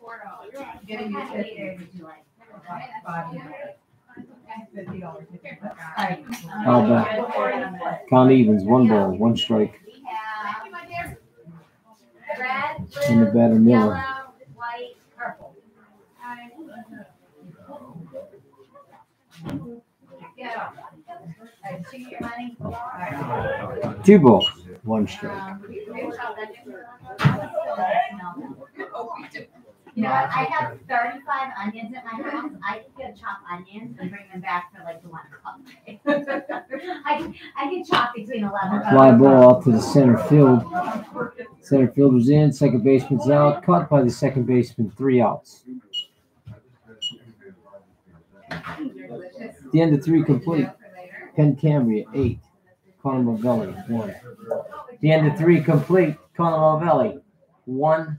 [SPEAKER 2] four dollars. Getting your ticket would be like five dollars. Fifty dollars.
[SPEAKER 1] How about
[SPEAKER 3] count evens? One ball, one strike.
[SPEAKER 2] And the better Miller. White, purple.
[SPEAKER 3] Two balls, one strike.
[SPEAKER 2] Oh, you know, I have thirty-five onions at my house. I can go chop onions and bring them back for like the one cup. I can, I can chop between eleven. and Fly ball up to the center field.
[SPEAKER 3] Center fielder's in, second baseman's out, caught by the second baseman, three outs. The end of three complete. Penn Cambria at eight, Conemaugh Valley one. The end of three complete, Conemaugh Valley one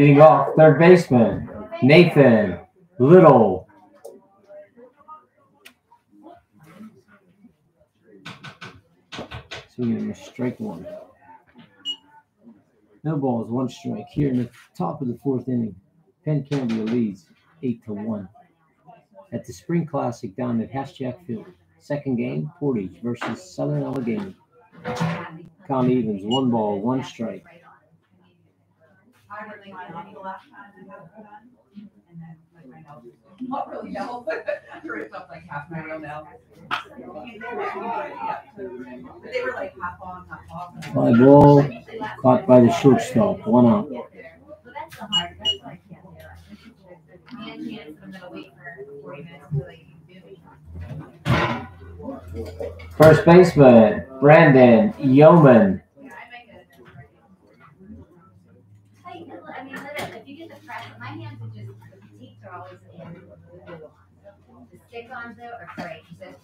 [SPEAKER 3] Leading off, third baseman, Nathan Little. So we strike one. No balls, one strike. Here in the top of the fourth inning, Penn Cambria leads 8 to 1. At the Spring Classic down at Hashjack Field, second game, Portage versus Southern Allegheny. Count evens, one ball, one
[SPEAKER 1] strike.
[SPEAKER 2] I And then like not really yellow, but ripped up like half my real nail.
[SPEAKER 3] they were like half on, half off. and Fly ball caught by the shortstop. One out.
[SPEAKER 2] that's the hard, I can't Me and I'm gonna wait
[SPEAKER 1] for forty minutes to like do
[SPEAKER 3] First baseman Brandon Yeoman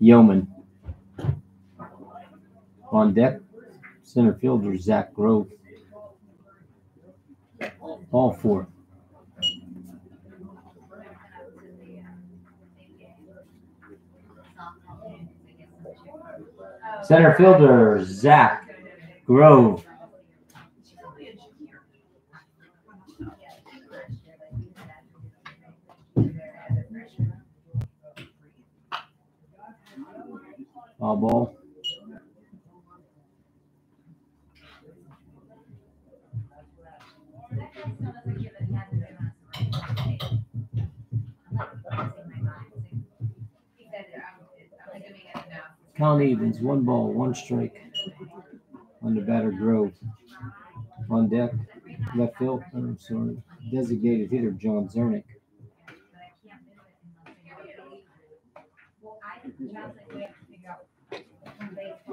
[SPEAKER 3] Yeoman. On deck, center fielder Zach Grove. All four. Center fielder Zach Grove. Foul ball. Count evens, one ball, one strike on the batter Grove. On deck, left field, I'm sorry, designated hitter John Zernick.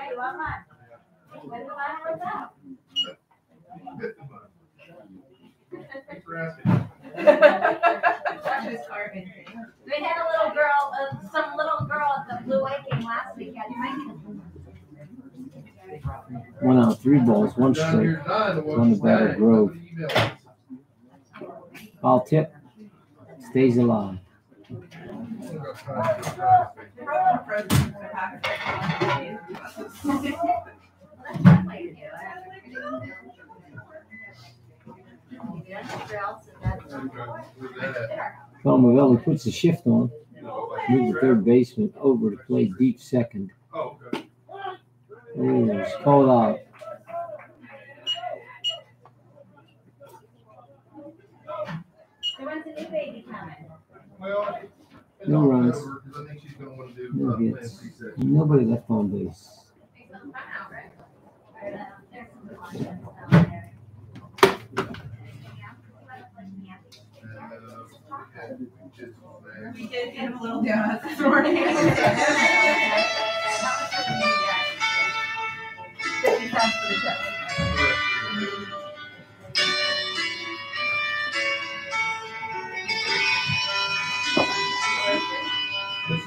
[SPEAKER 2] Yeah, you want mine? out? we had a little girl, uh, some little girl at the Blue Waking last weekend.
[SPEAKER 1] One out, three balls, one straight. One the
[SPEAKER 2] Battle Grove.
[SPEAKER 3] Ball tip stays alive. Tom Ravelli puts the shift on, moves the third baseman over to play deep second. Oh, it's called out.
[SPEAKER 2] There was a new baby coming. No runs. Uh, no hits.
[SPEAKER 3] Nobody left on base. Uh,
[SPEAKER 2] we did get him a little down this morning. the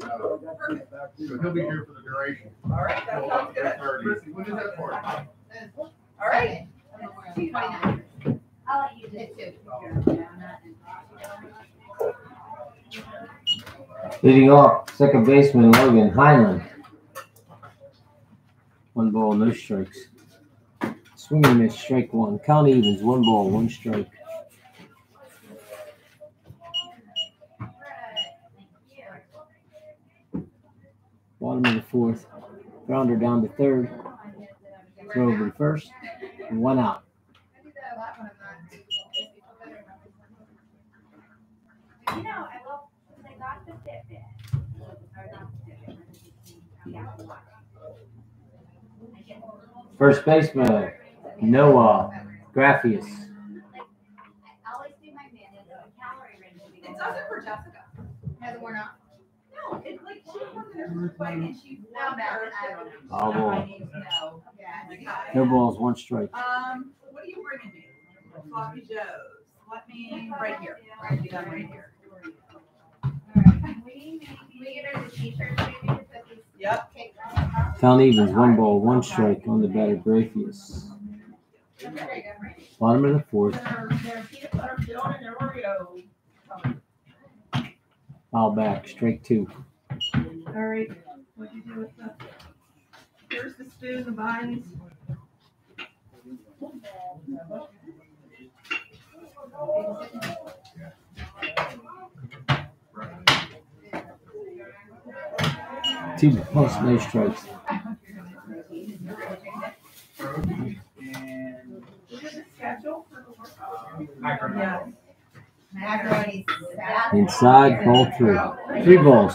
[SPEAKER 2] so he'll be here for the duration. All right, that sounds good. Chrissy, when is that for? All
[SPEAKER 1] Twenty-nine. I'll
[SPEAKER 2] let you do it too.
[SPEAKER 3] Leading off, second baseman Logan Highland. One ball, no strikes. Swinging, miss, strike one. Count evens, one ball, one strike. bottom of the fourth, grounder down to third, throw over to first, one out. First baseman, Noah Graffius. It
[SPEAKER 2] doesn't for Jessica. Has it worn not. No, Oh, No balls, one strike. Um, what are you bringing me? Joe's. Let me, right here, right here, right here.
[SPEAKER 3] Town evens, one ball, one strike on the batter, Braithius. Bottom of the fourth. All back, strike two.
[SPEAKER 2] All right, what do you do with the, Here's the spoon, the vines?
[SPEAKER 1] Team with nice no strikes. Inside, ball three.
[SPEAKER 3] Three balls.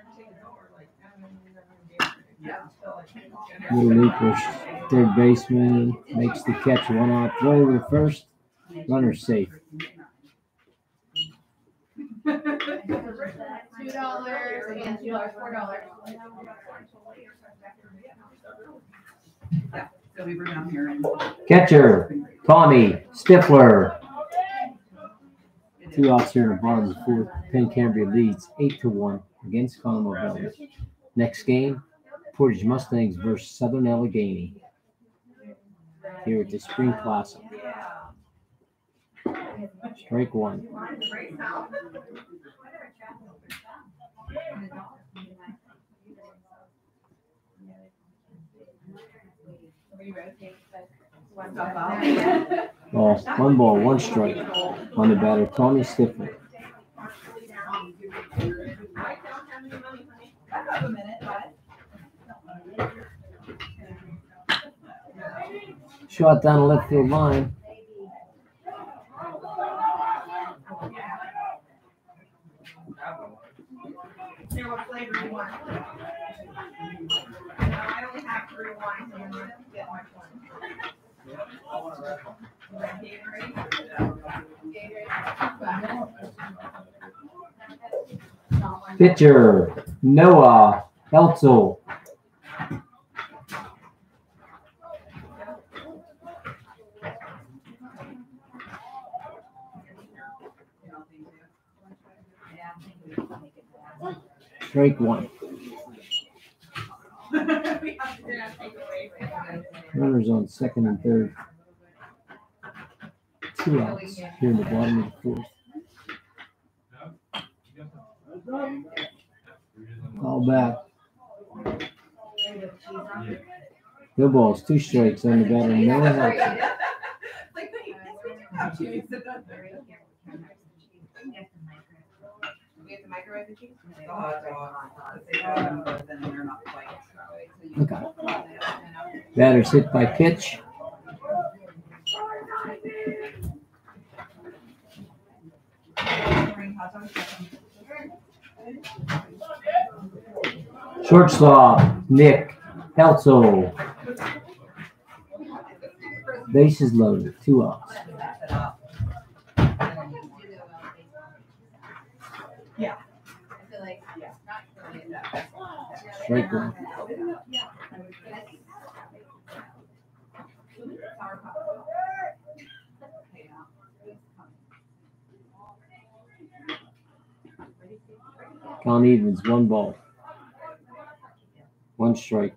[SPEAKER 3] Little Looper's third baseman, makes the catch. One out throw to first. Runner safe.
[SPEAKER 1] Two dollars and two dollars, four dollars.
[SPEAKER 3] Catcher, Tommy Stifler. Two outs here in the bottom of the fourth. Penn Cambria leads eight to one against Conemaugh Valley. Next game, Portage Mustangs versus Southern Allegheny here at the Spring Classic.
[SPEAKER 2] Strike one. Ball one ball, one strike on the
[SPEAKER 3] batter, Tony Stiffler. I have a minute, but. shot down a left field line. Pitcher Noah Heltzel strike one. Runners on second and third. Two outs here in the bottom of the fourth. All back. No balls, two strikes on the batter. No help.
[SPEAKER 2] We have the microwave
[SPEAKER 3] cheese. hot They they're not quite. Okay. Batters hit by pitch. Shortstop, Nick Peltzel. Bases loaded, two outs. Very Evans, one ball, one strike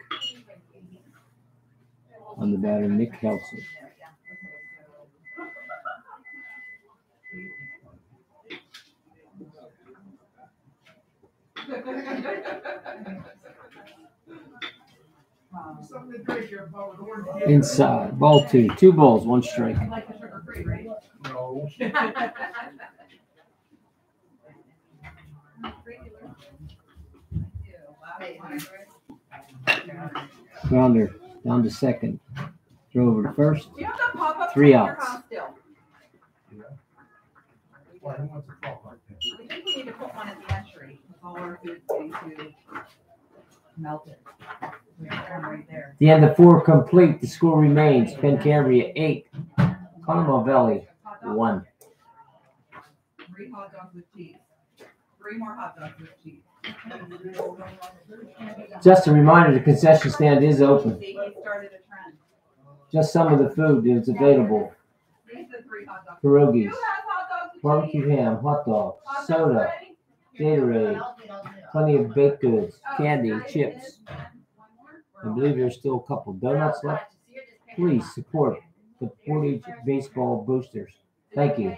[SPEAKER 3] on the batter, Nick Helson.
[SPEAKER 2] Inside.
[SPEAKER 3] Ball two. Two balls, one strike. No. Grounder down to second. Throw over to first. Three outs. I
[SPEAKER 2] think we need to put one the entry melted. right there.
[SPEAKER 3] The end of four complete. The score remains. Penn Cambria eight. Conemaugh Valley one. Three hot dogs with
[SPEAKER 2] cheese. Three more hot dogs with cheese.
[SPEAKER 3] Just a reminder, the concession stand is open. Just some of the food is available. Pierogies, barbecue ham, hot dogs, soda, Gatorade, plenty of baked goods, candy, chips. I believe there's still a couple donuts left. Please support the Portage Baseball Boosters. Thank you.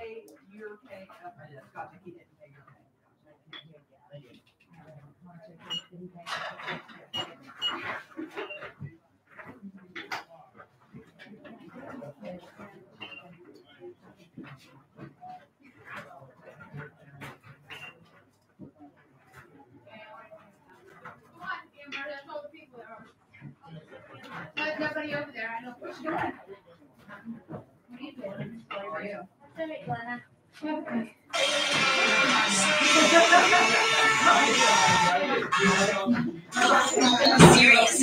[SPEAKER 2] everybody over there. I know what you're doing. Serious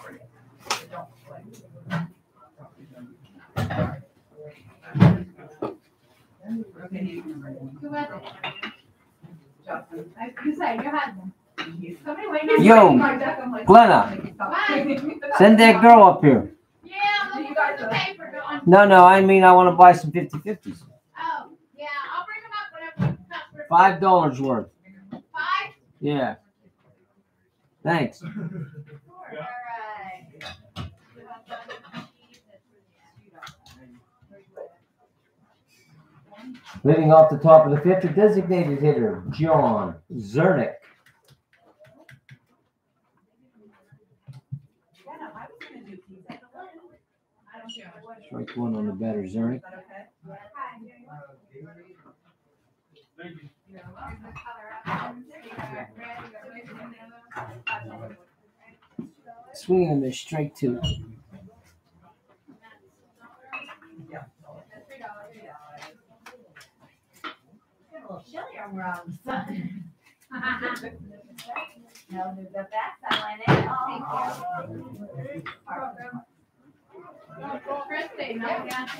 [SPEAKER 2] Okay,
[SPEAKER 3] Yo, Glenna,
[SPEAKER 2] send that girl up here. Yeah, I'm looking for the paper. No, no,
[SPEAKER 3] I mean I want to buy some 50 50s.
[SPEAKER 2] Oh, yeah, I'll bring them up whenever Five dollars worth. Five? Yeah.
[SPEAKER 3] Thanks. Leading off the top of the fifth, the designated hitter, John Zernick.
[SPEAKER 2] Strike one on the batter, Zernick.
[SPEAKER 3] Swinging a miss, strike two.
[SPEAKER 4] wrong, no,
[SPEAKER 2] there's a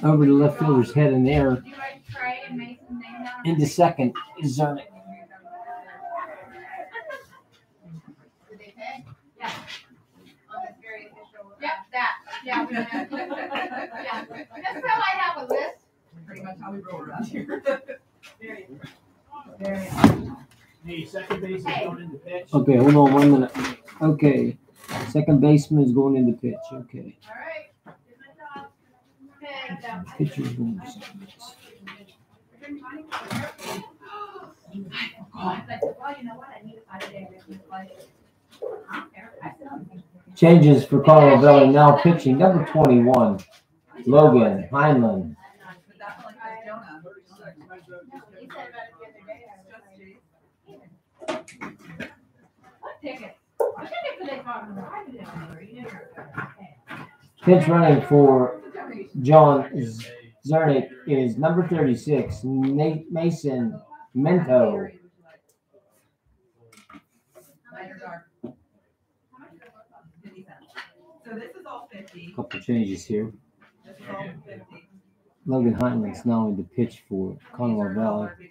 [SPEAKER 3] all. Over to left fielder's head in there. Into second is Zernick.
[SPEAKER 2] Yeah. Yep, that. Yeah. We have. yeah. That's how I have a list. Pretty much how we roll around here. Hey, second base is going in the pitch. Okay, hold on one minute.
[SPEAKER 3] Okay, second baseman is going in the pitch. Okay. All right. going to Changes for Conemaugh Valley now pitching number 21, Logan Heinlein. Pitch running for John Zernick is number 36, Nate Mason Mento. Couple changes here. Logan Heinlein's now in the pitch for Conemaugh Valley.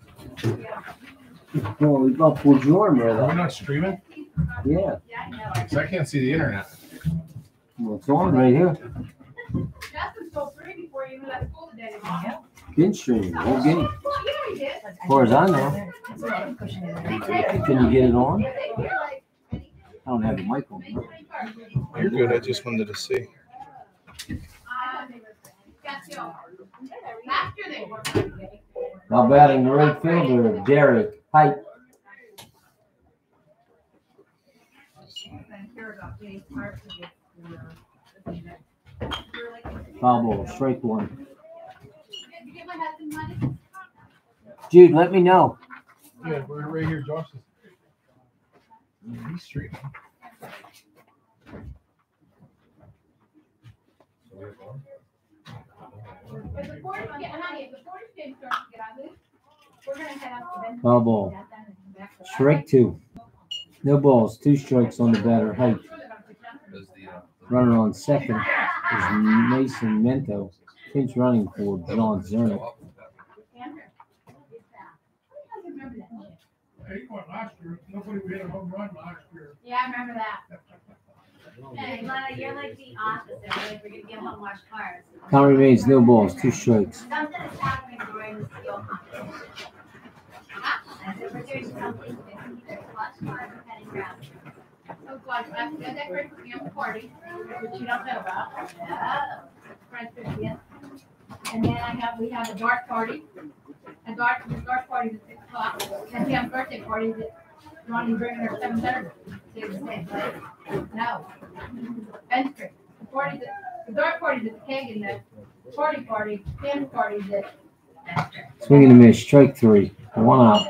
[SPEAKER 3] Well, we got full genre Are we not streaming? Yeah. Because I can't see the internet. Well, it's on right here.
[SPEAKER 2] Justin's so pretty before you even left school today, Mom.
[SPEAKER 3] Been streaming, whole game. Well,
[SPEAKER 2] As far as I know. Can you get it on? I
[SPEAKER 3] don't have the mic on. You're good. I just wanted to see.
[SPEAKER 2] After they work.
[SPEAKER 3] Now batting the right fielder, Derek Height. Foul ball, strike one. Dude, let me know.
[SPEAKER 5] Yeah, we're right here, Josh.
[SPEAKER 3] He's streaming. So
[SPEAKER 1] we're
[SPEAKER 2] we're gonna ball. Strike
[SPEAKER 3] two. No balls. Two strikes on the batter. Height. Runner on second is Mason Mento. Pinch running for John Zernick.
[SPEAKER 5] Nobody made
[SPEAKER 2] a home run last year. Yeah, I remember that going to
[SPEAKER 3] Count remains, no balls, two strikes. the we're
[SPEAKER 1] doing something.
[SPEAKER 2] and to decorate for party, which you don't about. Yeah. And then I have, we have a dark party. A dark, dark party at 6 o'clock. And we birthday party that Ronnie's bringing her 7.30. No. Venture. Forty the dark party that the Kagan The party party, ten party that
[SPEAKER 3] Swing and a miss, strike three, one out.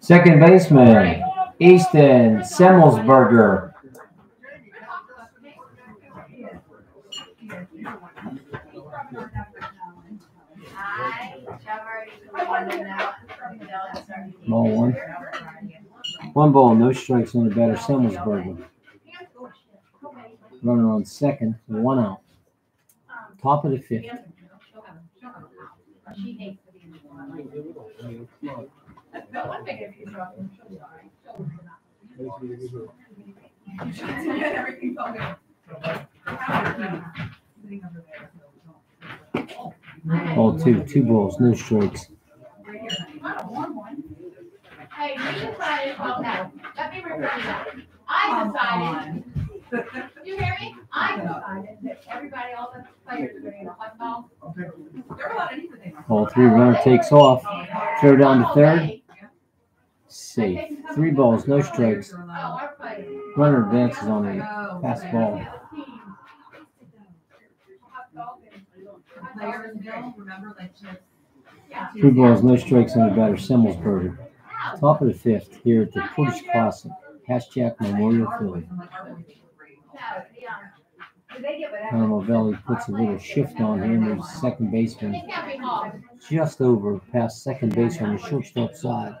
[SPEAKER 3] Second baseman, Easton Semmelsberger.
[SPEAKER 2] I, Ball one.
[SPEAKER 3] One ball, no strikes on the batter. Semmelsberger. Runner on second, one out. Top of the fifth. Ball two, two balls, no strikes.
[SPEAKER 2] I decided, you hear me? I decided that everybody, all the players are going to get
[SPEAKER 3] ball. three, runner takes off. Throw down to third. Safe. Three balls, no strikes. Runner advances on a fastball. remember that Two balls, no strikes on the batter, Semmelsberger. Top of the fifth here at the Portage Classic, Hashtag Memorial Philly.
[SPEAKER 2] Conemaugh Valley
[SPEAKER 3] puts a little shift on him. there's second baseman just over past second base on the shortstop side.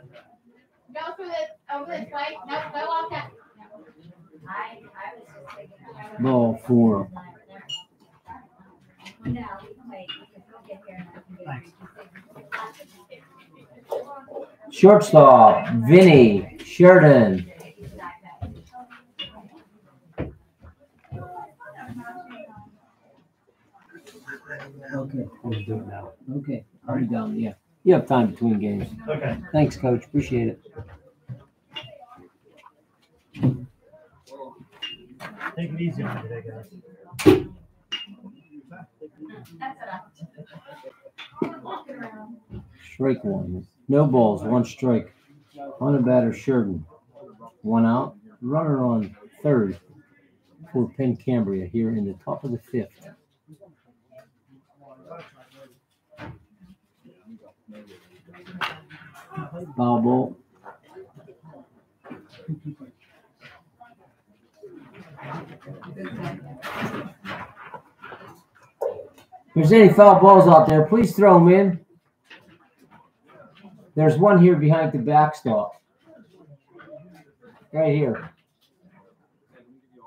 [SPEAKER 1] Ball four.
[SPEAKER 2] Thanks.
[SPEAKER 3] Shortstop, Vinny Sheridan. Okay. Okay. Already done. Yeah. You have time between games. Okay. Thanks, coach. Appreciate it.
[SPEAKER 4] Take it easy on today,
[SPEAKER 2] guys.
[SPEAKER 3] Strike one. No balls, one strike. On a batter, Sheridan. One out. Runner on third for Penn Cambria here in the top of the fifth. Foul ball. If there's any foul balls out there, please throw them in. There's one here behind the backstop. Right here.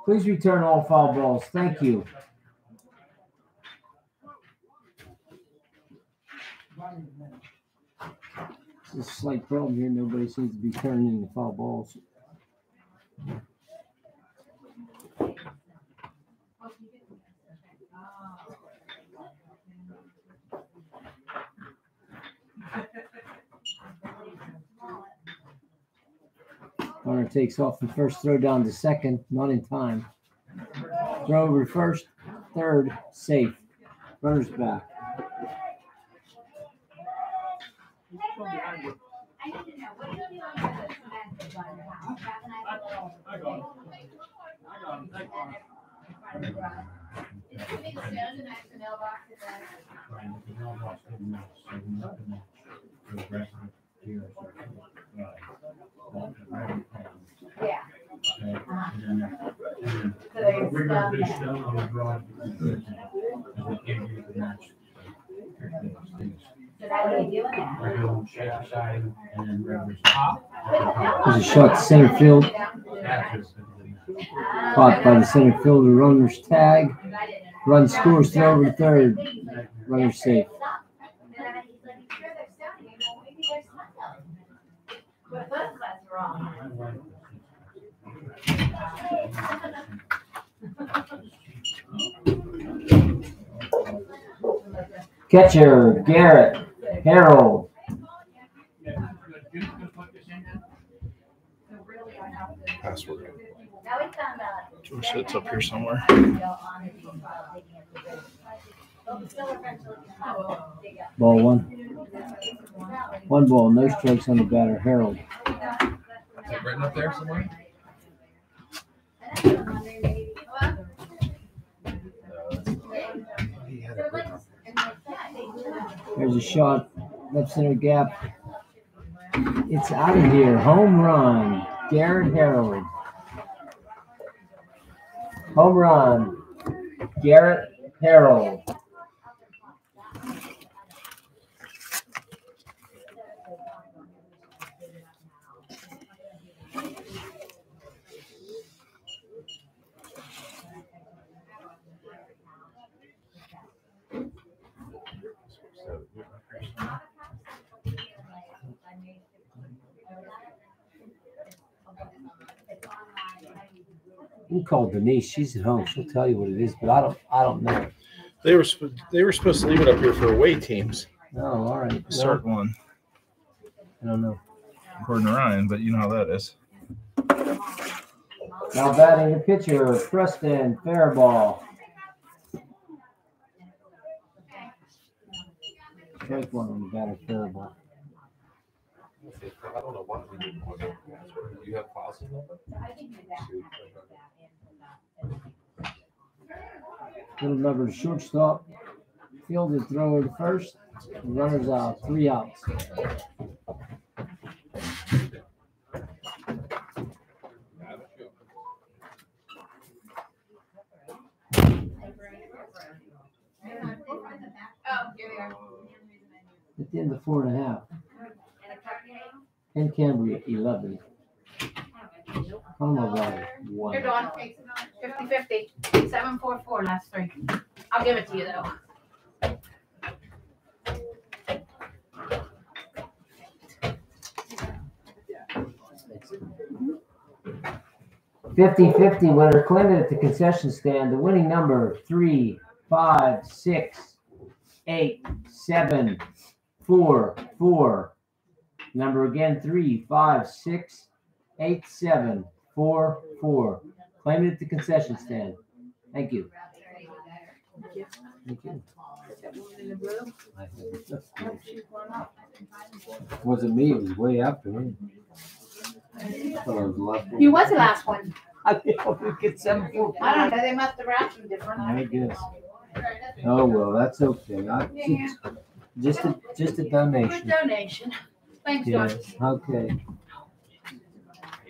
[SPEAKER 3] Please return all foul balls. Thank you. There's a slight problem here. Nobody seems to be turning the foul balls. Runner takes off the first throw down to second, not in time. Throw over first, third, safe. Runners back.
[SPEAKER 2] Yeah. there's We're gonna down on a So that the doing We're gonna side and then top.
[SPEAKER 3] There's a shot center field. Caught by the center fielder, runner's tag. Run scores throw over to third. Runners safe. Catcher, Garrett, Harold.
[SPEAKER 2] Password. George it's up here somewhere. Ball one.
[SPEAKER 3] One ball, no strikes on the batter. Harold. Is
[SPEAKER 1] it written up there somewhere?
[SPEAKER 3] There's a shot, left center gap. It's out of here. Home run, Garrett Harold. Home run, Garrett Harold. You call Denise; she's at home. She'll tell you what it is, but I don't. I don't know. They were they were supposed to leave it up here for away teams. Oh, all right. Well, Start one. I don't know. According to Ryan, but you know how that is. Now batting the pitcher, Preston Fairball. Take one on the batter Fairball.
[SPEAKER 5] I don't know why we didn't order. You have files in number?
[SPEAKER 3] Little number shortstop. Field throw thrown first. Runners out. Three outs. At the end of four and a half. And Cambria, 11. Oh my God. You're
[SPEAKER 2] doing 50 50. 744 last three. I'll give it to you though.
[SPEAKER 3] Fifty fifty Winner Clinton at the concession stand, the winning number three, five, six, eight, seven, four, four. Number again three, five, six, 8744. Claim it at the concession stand. Thank you. Thank you. Thank you. I Wasn't me, it was way after me. I I was the last one. You was the last
[SPEAKER 2] one. I think we get seven four. I don't know, they must have wrapped them different. I
[SPEAKER 3] guess. Oh, well, that's okay. I, Yeah. just, just a, just a donation.
[SPEAKER 2] Donation. Thanks, Doris.
[SPEAKER 3] Yes, okay.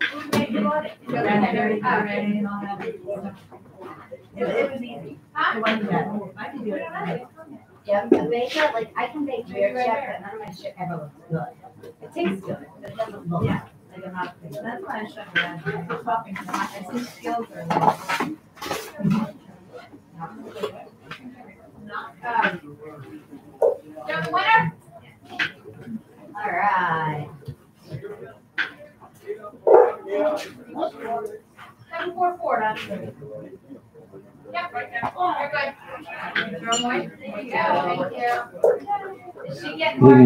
[SPEAKER 2] It was it. Yeah, like I can make but none of my shit ever looks good. It tastes good, but it doesn't look. Yeah. Like I'm not. That's why I talking. skills Not. All right. Leading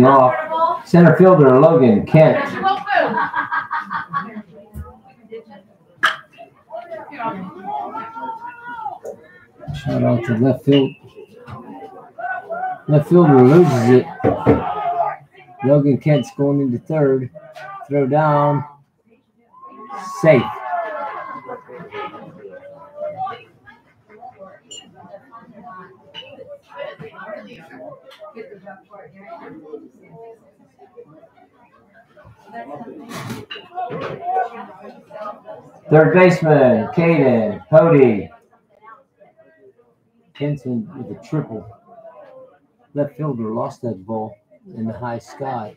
[SPEAKER 2] off. Center
[SPEAKER 3] fielder Logan Kent. Shout out to left field. Left fielder loses it. Logan Kent's going into third. Throw down safe. Third baseman, Caden Cody. Kenton with a triple. Left fielder lost that ball in the high sky.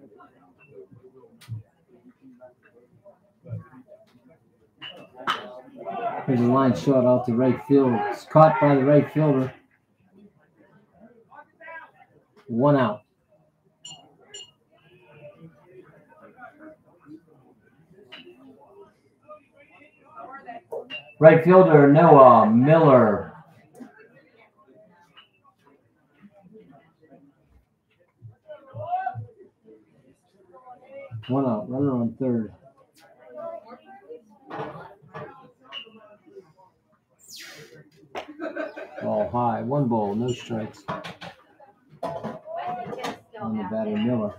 [SPEAKER 3] Here's a line shot out to right field. It's caught by the right fielder. One out. Right fielder Noah Miller. One out, runner on third. Ball high. One ball, no strikes on the batter Miller.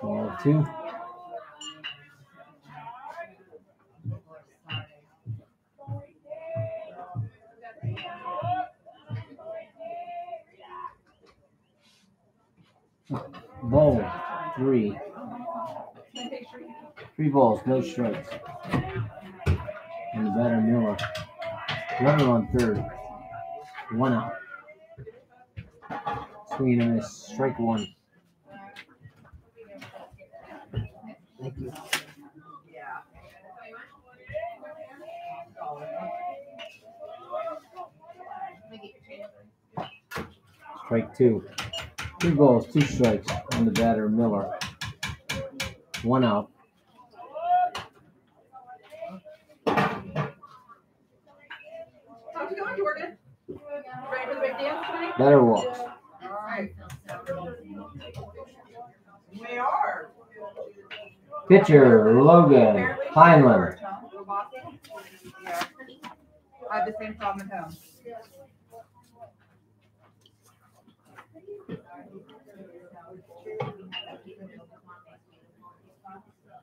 [SPEAKER 3] Ball two. Ball three. Three balls, no strikes. And the batter Miller. Runner on third. One out. Swing and miss. Strike one. Thank you. Strike two. Three balls, two strikes on the batter Miller. One out. Better walk. Pitcher Logan Pineland.
[SPEAKER 2] I have the same problem at home.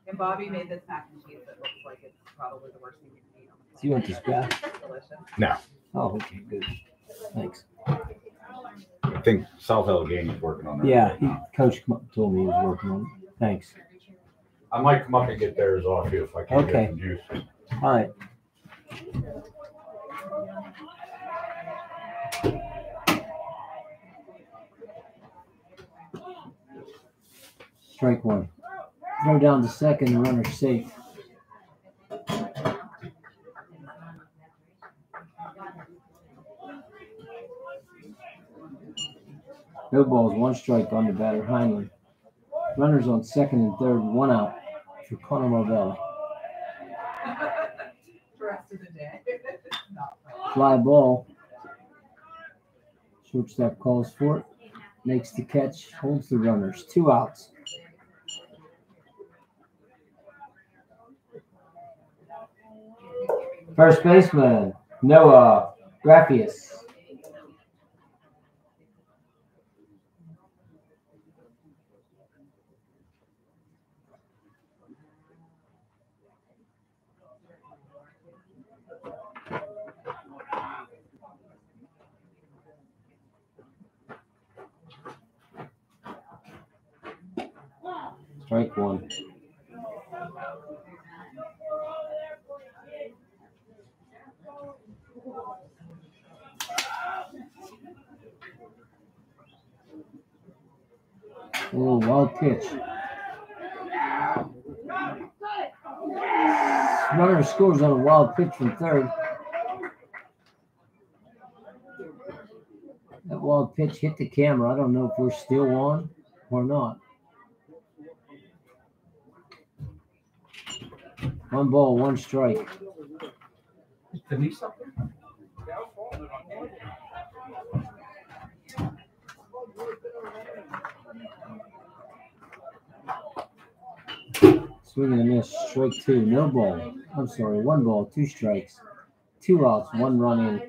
[SPEAKER 2] And Bobby made this mac and cheese that looks like it's probably the worst thing you can eat. On the planet. Do you want this back? No.
[SPEAKER 3] Oh, okay, good.
[SPEAKER 2] Thanks.
[SPEAKER 5] I think South Allegheny is working on that. Yeah, right
[SPEAKER 3] he, uh, Coach told me he was working on it. Thanks.
[SPEAKER 5] I might come up and get theirs off you if I can Okay. get juice.
[SPEAKER 3] All right. Strike one. Throw down the second, the runner's safe. No balls, one strike on the batter, Heinlein. Runners on second and third, one out for Connor Marvella.
[SPEAKER 2] Fly
[SPEAKER 3] ball. Shortstop calls for it, makes the catch, holds the runners. Two outs. First baseman, Noah Graffius. Strike one. Oh, wild pitch. Runner scores on a wild pitch from third. That wild pitch hit the camera. I don't know if we're still on or not. One ball, one strike. Swing and a miss, strike two, no ball. I'm sorry, one ball, two strikes, two outs, one run in.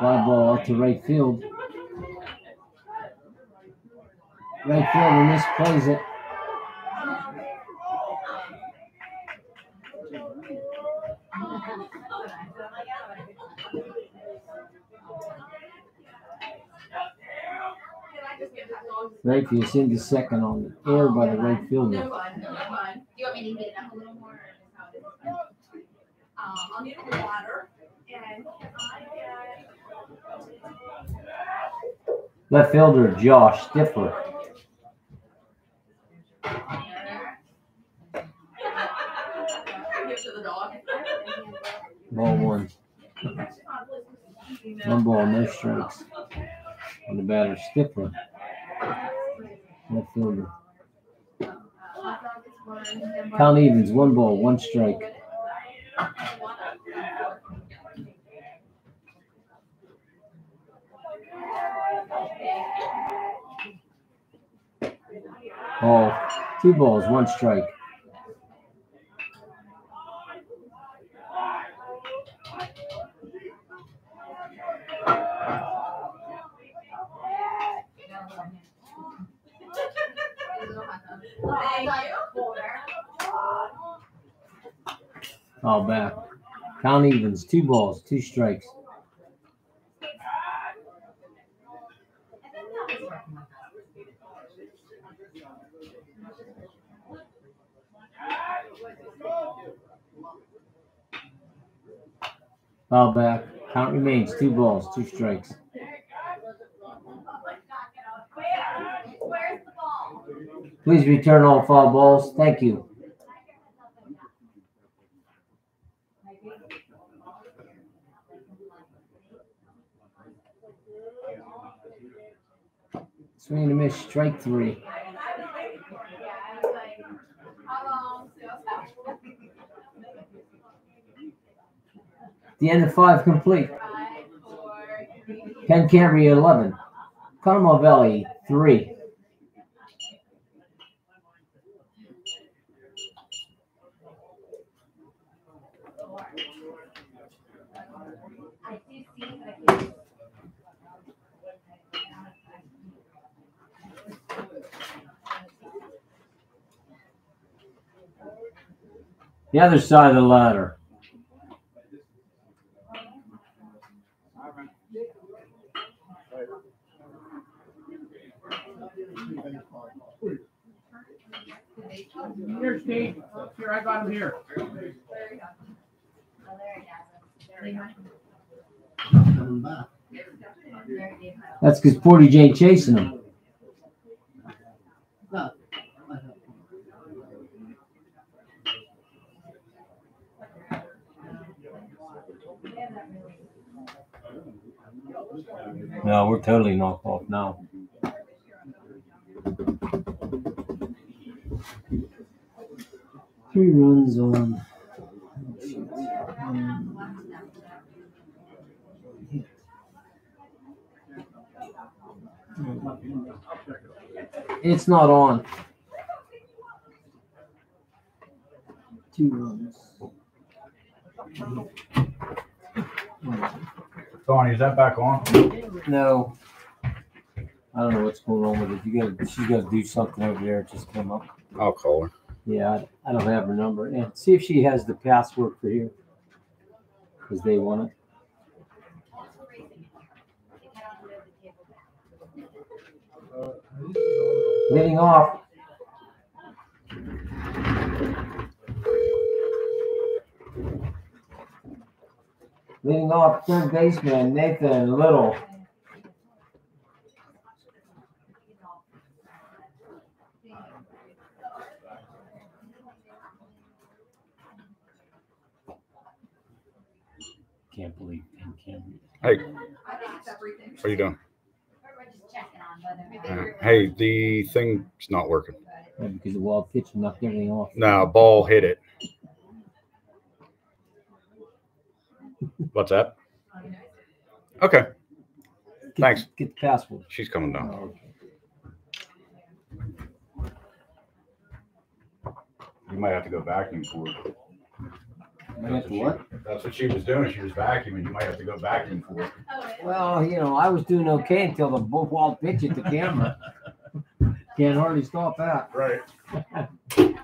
[SPEAKER 3] Fly ball to right field. Right fielder misplays it. Right field sent the second on the air by the right fielder. Left fielder Josh Stifler
[SPEAKER 2] Ball mm-hmm. one.
[SPEAKER 1] One ball, no strikes.
[SPEAKER 2] On the
[SPEAKER 3] batter, Stifler. Left fielder. Count evens, one ball, one strike. Ball, two balls, one strike. All back. Count evens. Two balls, two strikes. All back. Count remains. Two balls, two strikes. Please return all foul balls. Thank you. Swing to miss, strike three. The end of five complete. Penn Cambria 11. Conemaugh Valley 3. The other side of the ladder.
[SPEAKER 2] Here, Steve. Here, I got him here.
[SPEAKER 1] That's because Porty
[SPEAKER 3] J chasing him. No, we're totally knocked off now. Three runs on. It's not on. Two runs.
[SPEAKER 5] Tony, is that back on?
[SPEAKER 3] No. I don't know what's going on with it. You gotta, she gotta do something over there. It just came up. I'll call her. Yeah, I, don't have her number. And see if she has the password for you, because they want it. Leading off. Leading off, third baseman Nathan Little. Can't believe Pam
[SPEAKER 2] Cameron. Hey, how are you doing? Uh, hey,
[SPEAKER 5] the thing's not working. because the wall pitch knocked everything off. No, ball hit it. What's that? Okay. Get, Thanks. Get the passport. She's coming down. Oh, okay. You might have to go vacuum for it. That's what, she, that's what she was doing. She was vacuuming. You might have to go vacuum for it.
[SPEAKER 3] Well, you know, I was doing okay until the wall bitch at the camera. Can't hardly stop that. Right.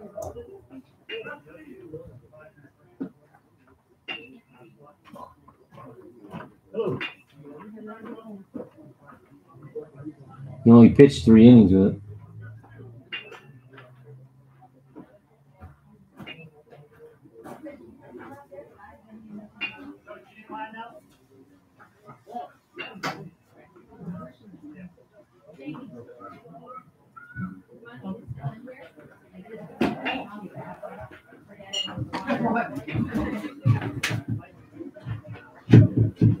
[SPEAKER 3] Hello. He only pitched three innings with it.
[SPEAKER 2] Thank you.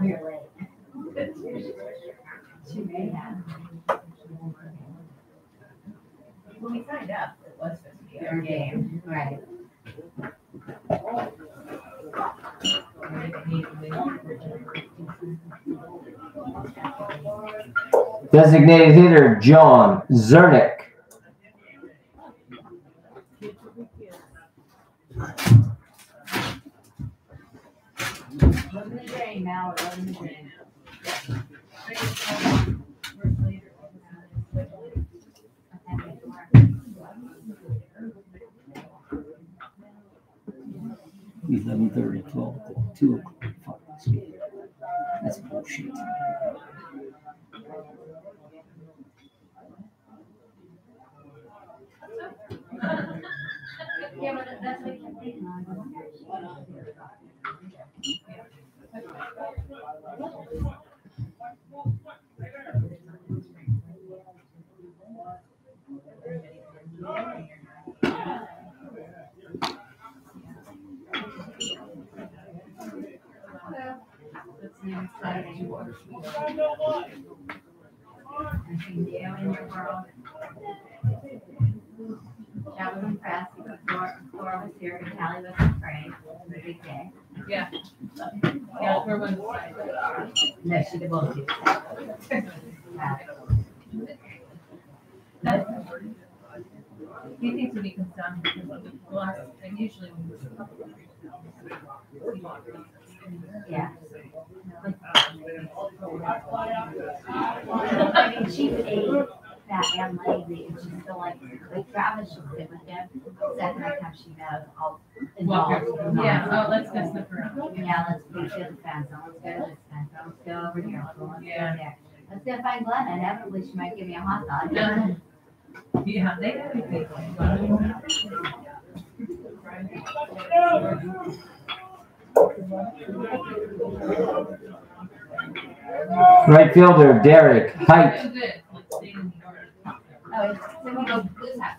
[SPEAKER 2] late. she may have. When we signed up, it was supposed to be our game. Right.
[SPEAKER 3] Designated hitter John Zernick.
[SPEAKER 2] she all
[SPEAKER 1] involved. Yeah, oh, let's mess the
[SPEAKER 2] room. Yeah, let's go to the fence. Oh, let's go to go over here. yeah. Let's go find Glenn. Inevitably, she might give me a hot dog. Yeah, yeah they
[SPEAKER 3] Right fielder Derek Height.
[SPEAKER 2] Oh, it's, gonna go blue hat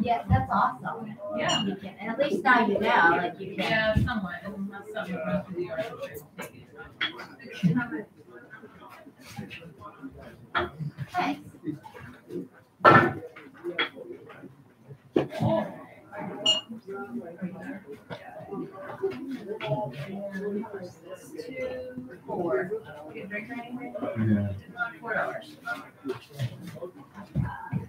[SPEAKER 2] Yeah, that's awesome. Yeah. You can, and at least now you know, like you can. Yeah, somewhat. It's Two, four. You can
[SPEAKER 1] drink Yeah. Four dollars.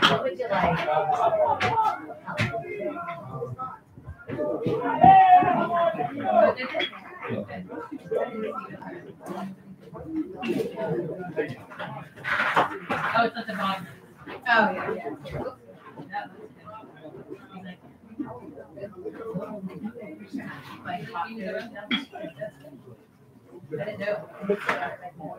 [SPEAKER 2] What would you like? Oh, it's at the bottom. Oh, yeah, yeah. That looks good. I didn't know.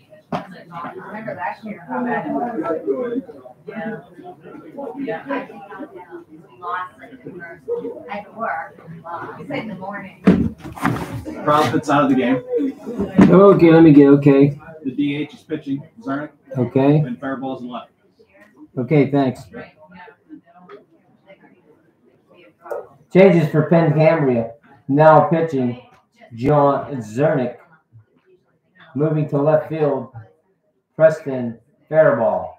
[SPEAKER 1] I remember last year
[SPEAKER 2] how bad it was. Yeah. Yeah. I think I was lost like the first at
[SPEAKER 1] work. in the morning. Profits
[SPEAKER 2] out of the game.
[SPEAKER 3] Oh, okay, let me get okay.
[SPEAKER 2] The DH is pitching. Zernick. Okay. And fair balls and left.
[SPEAKER 3] Okay, thanks. Changes for Penn Cambria. Now pitching John Zernick. Moving to left field, Preston Fairball.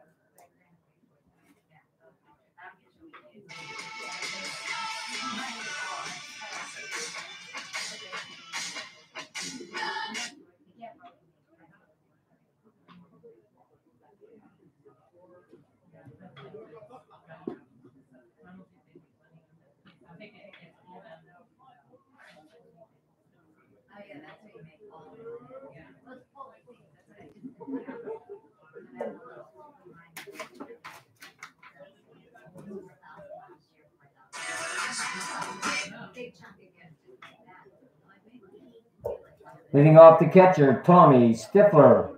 [SPEAKER 3] Leading off the catcher, Tommy Stifler.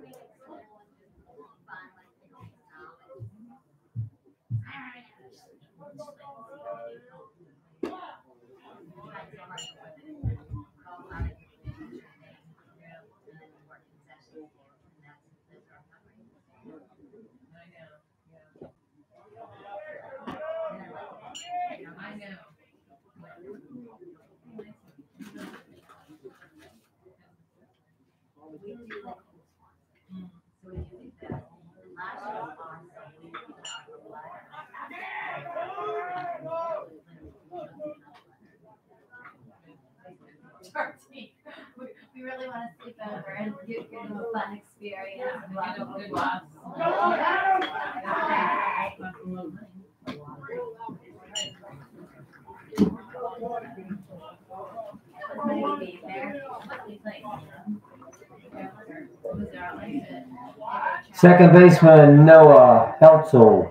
[SPEAKER 2] really want to sleep over and a fun experience.
[SPEAKER 3] Second baseman Noah Heltzel.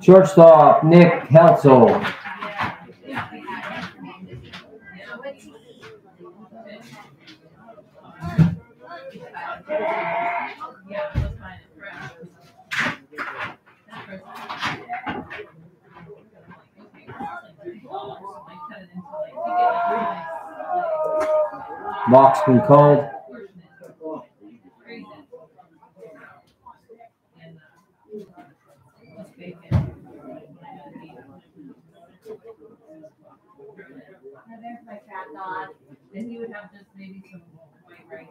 [SPEAKER 3] Shortstop Nick Heltzel. Yeah, Box been called.
[SPEAKER 2] Then he would have just maybe some white rice.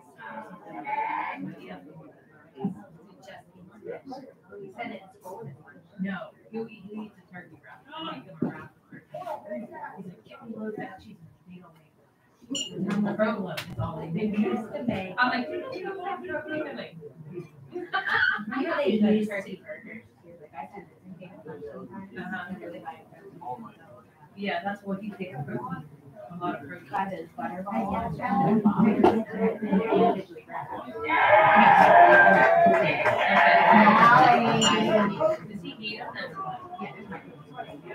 [SPEAKER 2] No, you eat, you eat the turkey wrap kilos
[SPEAKER 4] of cheese. They
[SPEAKER 2] the problem is all they make. I'm like, you don't have to do anything. know they use turkey burgers. Like I said,
[SPEAKER 4] yeah, that's what he takes protein. A lot of protein. That
[SPEAKER 2] is butterballs. Does he eat them? Yeah.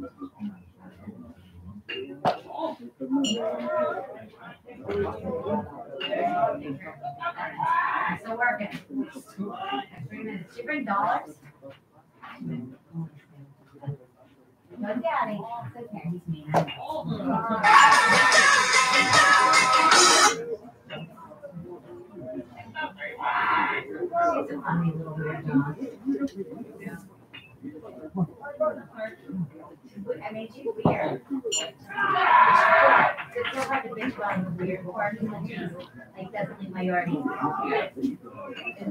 [SPEAKER 2] Still working. Three minutes. Did you bring dollars? daddy with MHE weird. It's so hard to bitch about the weird of or like definitely minority. And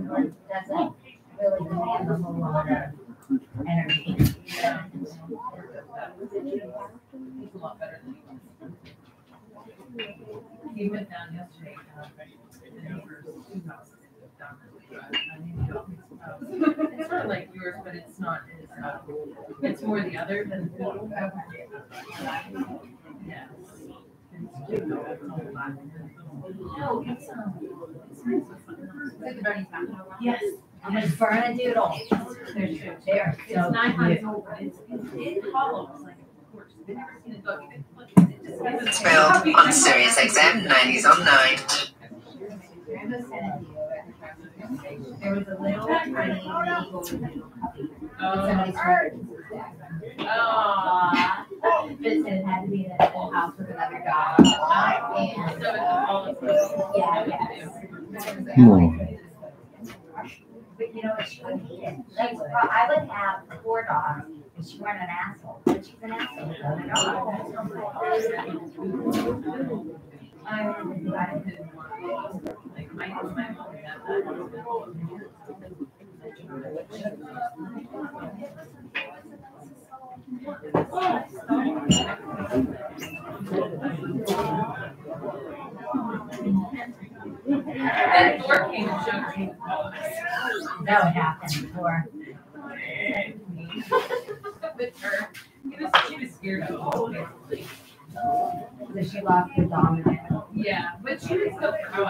[SPEAKER 2] one doesn't really demand a whole lot of energy. He's a lot better than he He went down yesterday to the neighbor's two houses down the I mean, it's not like yours, but it's not. It's more the other than the. Yes. No, it's, um.
[SPEAKER 1] Yes. I'm gonna burn a
[SPEAKER 2] doodle.
[SPEAKER 4] There's It's nine hundred, it's, it's
[SPEAKER 2] in columns, like, of course, have never seen a
[SPEAKER 4] book. Spelled on Sirius XM 90s on 9. There was a little tiny
[SPEAKER 2] Oh. Vincent had to be in a house with another dog. Oh, and, uh, yeah, yes. But you know what? She would hate it. Like, well, I would have four dogs, and she weren't an asshole. But she's an asshole. I don't know. I didn't want to. Like, my mom had that. Then Thor
[SPEAKER 1] came That would happen, Thor.
[SPEAKER 2] With her. He was, she was scared of all of it. Because she lost the dominant. Yeah, but she was still pro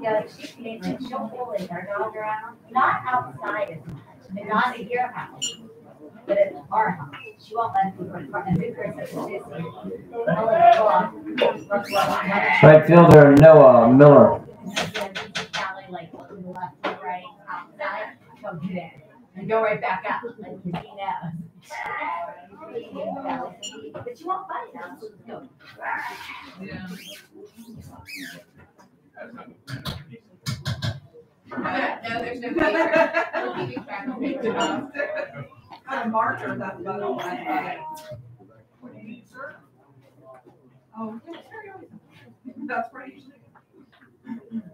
[SPEAKER 2] Yeah, she's can she'll bully her dog around. Not outside as much, but not at your house. But at our house. She won't let Booker
[SPEAKER 3] Right fielder Noah Miller
[SPEAKER 2] and go right back out like But you won't find now. No. Yeah. No, there's no paper. keep track of paper. Got a marker that button. What do you need, sir? Oh, that's where I usually.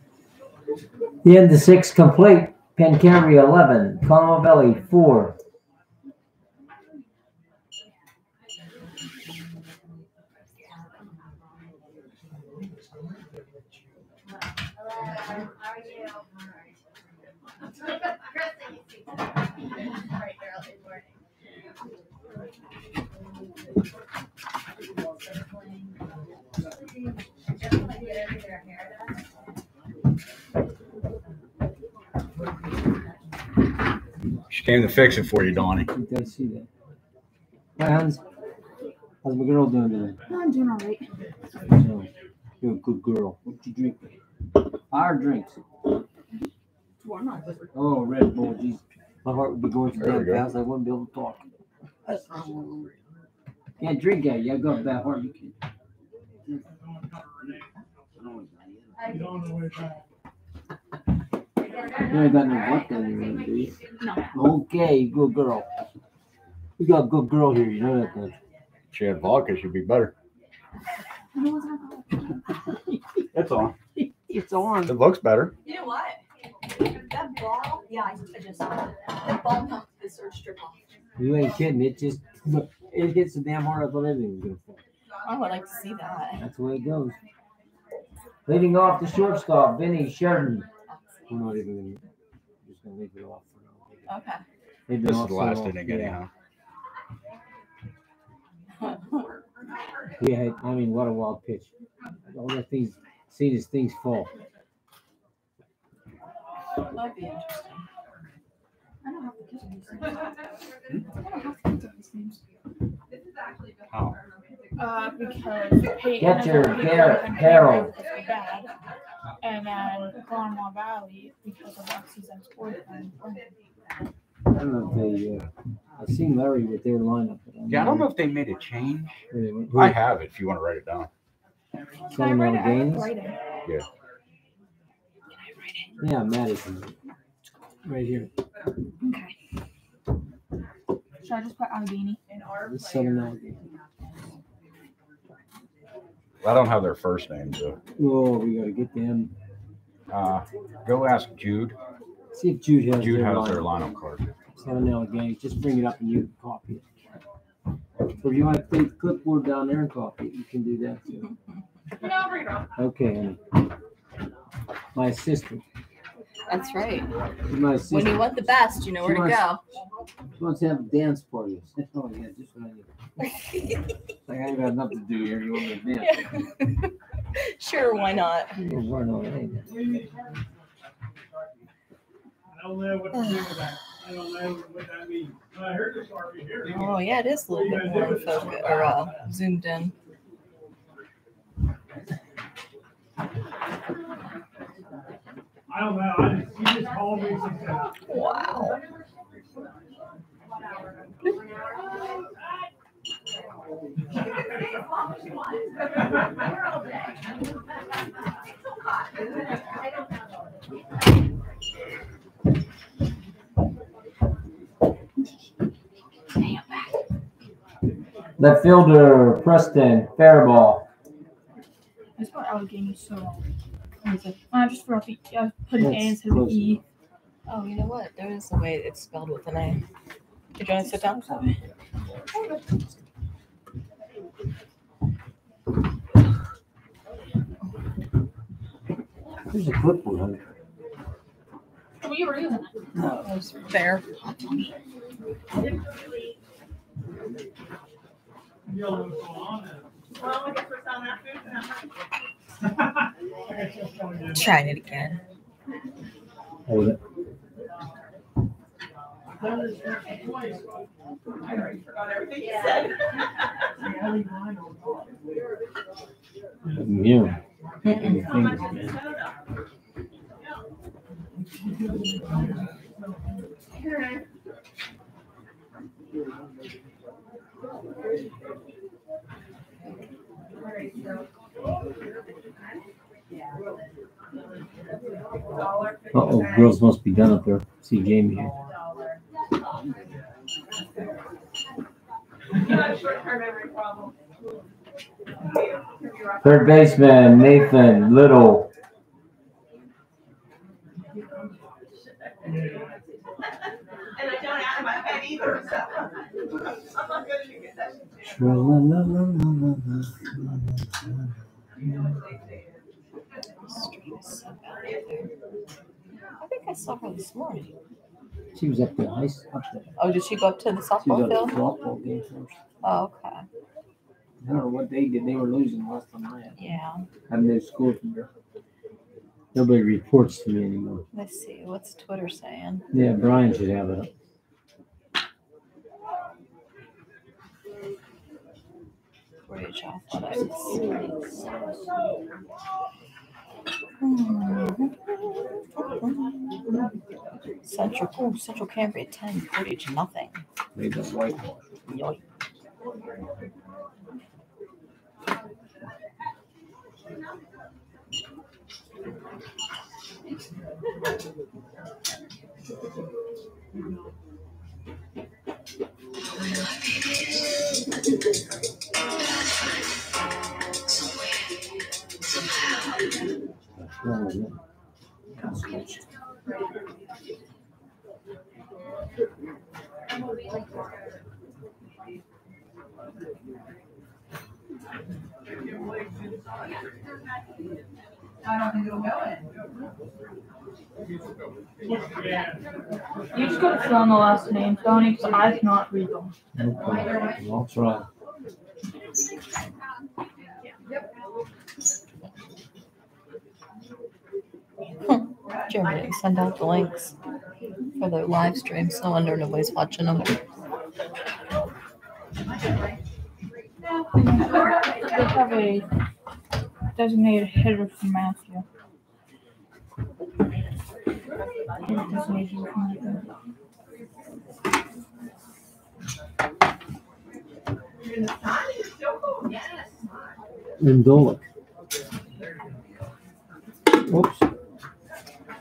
[SPEAKER 3] In the six, complete, Penn Cambria 11, Conemaugh 4. Came to fix it for you, Donnie. You do see that. Hi, Hans. How's my girl doing today?
[SPEAKER 2] I'm doing all right.
[SPEAKER 3] you're a good girl. What you drink? Our drinks.
[SPEAKER 2] Oh,
[SPEAKER 3] Red Bull. Jeez. My heart would be going to death, go. guys. I wouldn't be able to talk. Can't drink that. You got a bad heart. You can't no what No. Eh? Okay, good girl. We got a good girl here, you know that good. She had vodka, she'd be better. It's on. It's on. It looks better.
[SPEAKER 4] You know what? That ball, yeah, I just that ball pump is strip off.
[SPEAKER 3] You ain't kidding. It just it gets the damn hard up on living.
[SPEAKER 4] Oh, I'd like to see that.
[SPEAKER 3] That's the way it goes. Leading off the shortstop, Benny Sheridan not even going to, just going to leave it off for
[SPEAKER 4] now. Okay.
[SPEAKER 3] they This is the last inning anyhow. Yeah, I mean, what a wild pitch. All that things, see these things fall.
[SPEAKER 2] Might be interesting. I don't have I don't have How? Oh. Uh, because Peyton. Get your Garrett, Bad and then Conemaugh Valley because of off-season sports. I
[SPEAKER 3] don't know if they. Uh, I've seen Larry with their lineup. I yeah, I don't
[SPEAKER 2] know if they made a change. I have it. If you want to write it down. Twenty mile gains.
[SPEAKER 3] Yeah. Yeah, Madison. Right here.
[SPEAKER 2] Okay. Should I just put Allegheny?
[SPEAKER 3] Seven Allegheny.
[SPEAKER 5] I don't have their first names though.
[SPEAKER 3] Oh, we gotta get them. Uh, go ask Jude. See if Jude has Jude their has their lineup card. Seven L again. Just bring it up and you can copy it. Or you to put the clipboard down there and copy it. You can do that too. No, I'll it Okay, My assistant.
[SPEAKER 4] That's right. when you want the best, you know where to go.
[SPEAKER 3] She wants to have dance you. oh yeah, just what I need. like I ain't got enough to do here. You want to
[SPEAKER 4] dance? Yeah. sure, why not?
[SPEAKER 3] I don't know
[SPEAKER 4] what to do with
[SPEAKER 2] that. I don't know what that means. I heard this here. Oh yeah, it is a little bit more focused or uh,
[SPEAKER 4] zoomed in. I don't know. I just, you just called me. Wow.
[SPEAKER 3] Left fielder, Preston, fair ball.
[SPEAKER 4] That's what I was getting so. He's like, oh, I just forgot the I put an A instead of an E. Oh, you know what? There is a way it's spelled with an A. Did you want to sit down?
[SPEAKER 3] There's a clipboard.
[SPEAKER 2] We were using No, it was fair. Well, I that food. Trying it
[SPEAKER 4] again. Hold it.
[SPEAKER 2] I already forgot everything you said.
[SPEAKER 1] yeah.
[SPEAKER 3] Uh-oh, girls must be done up there. See Jamie here. Third baseman, Nathan Little.
[SPEAKER 4] I think I saw her this morning.
[SPEAKER 3] She was up there, ice
[SPEAKER 4] Oh, did she go up to the She was softball at the field? softball game first. Oh, okay. I don't know what they did. They were losing last time I had. Yeah.
[SPEAKER 3] I have no score from Nobody reports to me anymore.
[SPEAKER 4] Let's see. What's Twitter saying? Yeah, Brian should have it up. Forty-eight athletics. Central, oh, Central Cambria. 10, Portage. to nothing. Made them whitewash. Yoy.
[SPEAKER 1] Somehow.
[SPEAKER 2] I don't think it'll go in. You just gotta fill in the last name, Tony, because I cannot read them. Okay,
[SPEAKER 3] I'll try.
[SPEAKER 4] Jeremy, didn't send out the links for the live stream, so I wonder nobody's watching them.
[SPEAKER 2] They a designated hitter
[SPEAKER 4] for Matthew.
[SPEAKER 3] And Dolick.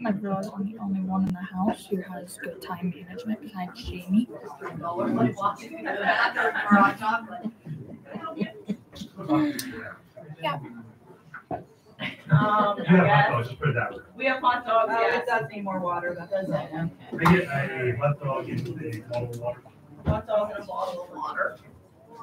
[SPEAKER 2] My girl is the only one in the house who has good time management besides Jamie. yeah. Um, I guess. We have hot dogs. yeah, oh, it does need more water, but does it? Okay. I
[SPEAKER 1] get a hot dog and a bottle of water.
[SPEAKER 2] Hot dog and a bottle of water.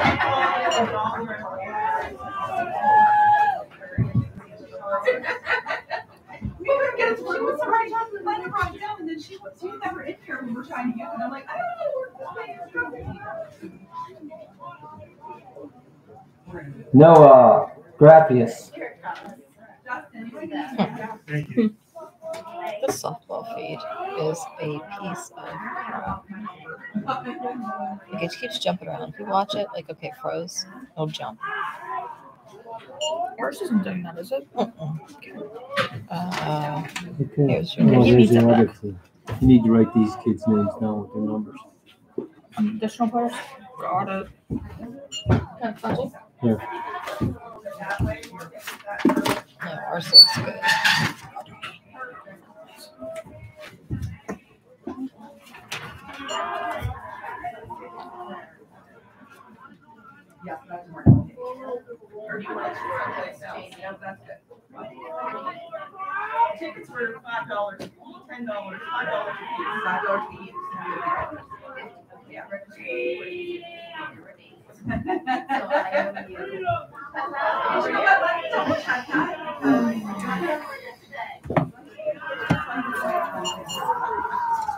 [SPEAKER 2] we to she was to and then she was never in here when we were trying to get and I'm like, I don't know
[SPEAKER 1] where No uh
[SPEAKER 3] Grappius. Thank you.
[SPEAKER 4] The softball feed is a piece
[SPEAKER 2] of. Like
[SPEAKER 4] it keeps jumping around. If you watch it, like, okay, froze, it'll jump. Ours isn't doing that, is it? Uh-uh.
[SPEAKER 2] Uh,
[SPEAKER 4] okay. Here's your well, you need the other
[SPEAKER 3] thing. You need to write these kids' names down with their numbers.
[SPEAKER 2] Um, additional players? Got it. Here. No, ours looks good. Yeah, that's a place that's Tickets for five dollars, ten dollars, five dollars a piece. Five dollars a piece.
[SPEAKER 1] Yeah.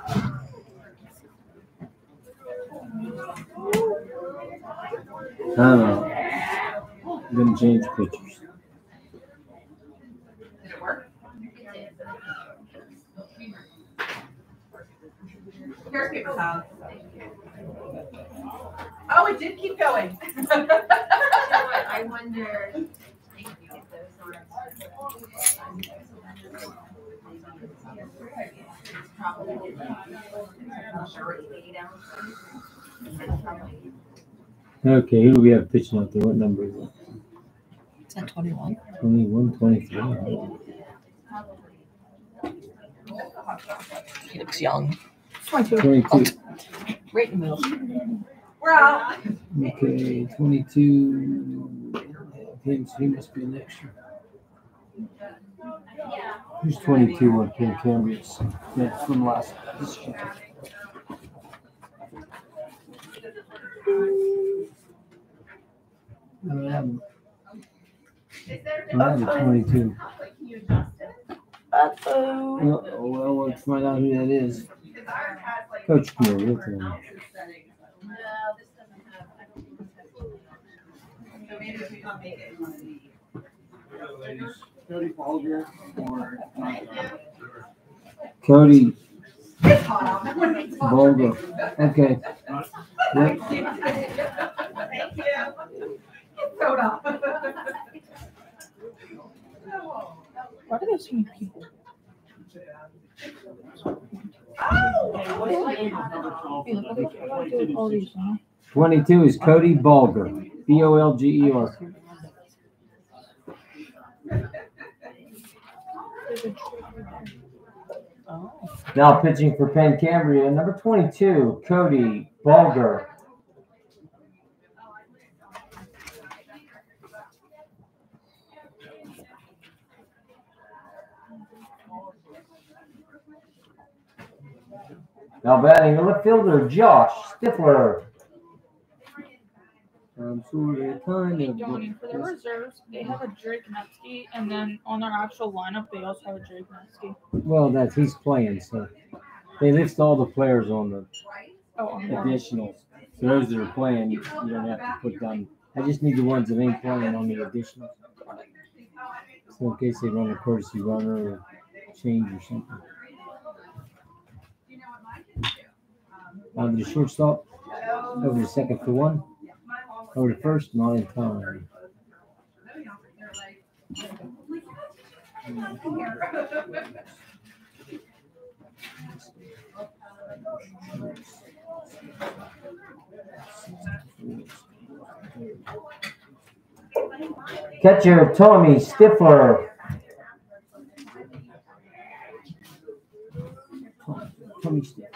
[SPEAKER 3] No, ah, no. Didn't change pictures.
[SPEAKER 2] Did it work? Here's paper towels. Oh, it did keep going. you know I wonder.
[SPEAKER 3] Okay, who do we have pitching out there? What number is it?
[SPEAKER 2] It's at 21.
[SPEAKER 3] 21, 23.
[SPEAKER 4] He looks young. 22. 22.
[SPEAKER 2] Right in the middle. We're
[SPEAKER 4] out. Okay, 22.
[SPEAKER 3] he must be an extra. Who's 22 on King Cambrius? That's from last year. 11.
[SPEAKER 2] 11 22. Uh-oh. Well,
[SPEAKER 3] oh, well, let's find out who that is. Coach Moore, look at him. Cody
[SPEAKER 2] Bolger. Okay. Thank you soda. Why do those so many people?
[SPEAKER 3] 22 is Cody Bolger, B O L G E R. Now pitching for Penn Cambria, number 22, Cody
[SPEAKER 2] Bolger.
[SPEAKER 3] Now batting the left fielder, Josh Stifler. Um, They're going for the
[SPEAKER 2] reserves. They have a Drake Metzke, and then on their actual lineup, they also have a Drake Metzke.
[SPEAKER 3] Well, that's he's playing, so they list all the players on the
[SPEAKER 2] oh, additionals.
[SPEAKER 3] So those that are playing, you don't have to put down. I just need the ones that ain't playing on the additional. So in case they run a courtesy runner or change or something. Out the shortstop. Over the second for one. Over the first, not in time. Catcher Tommy Stifler. Tommy Stifler.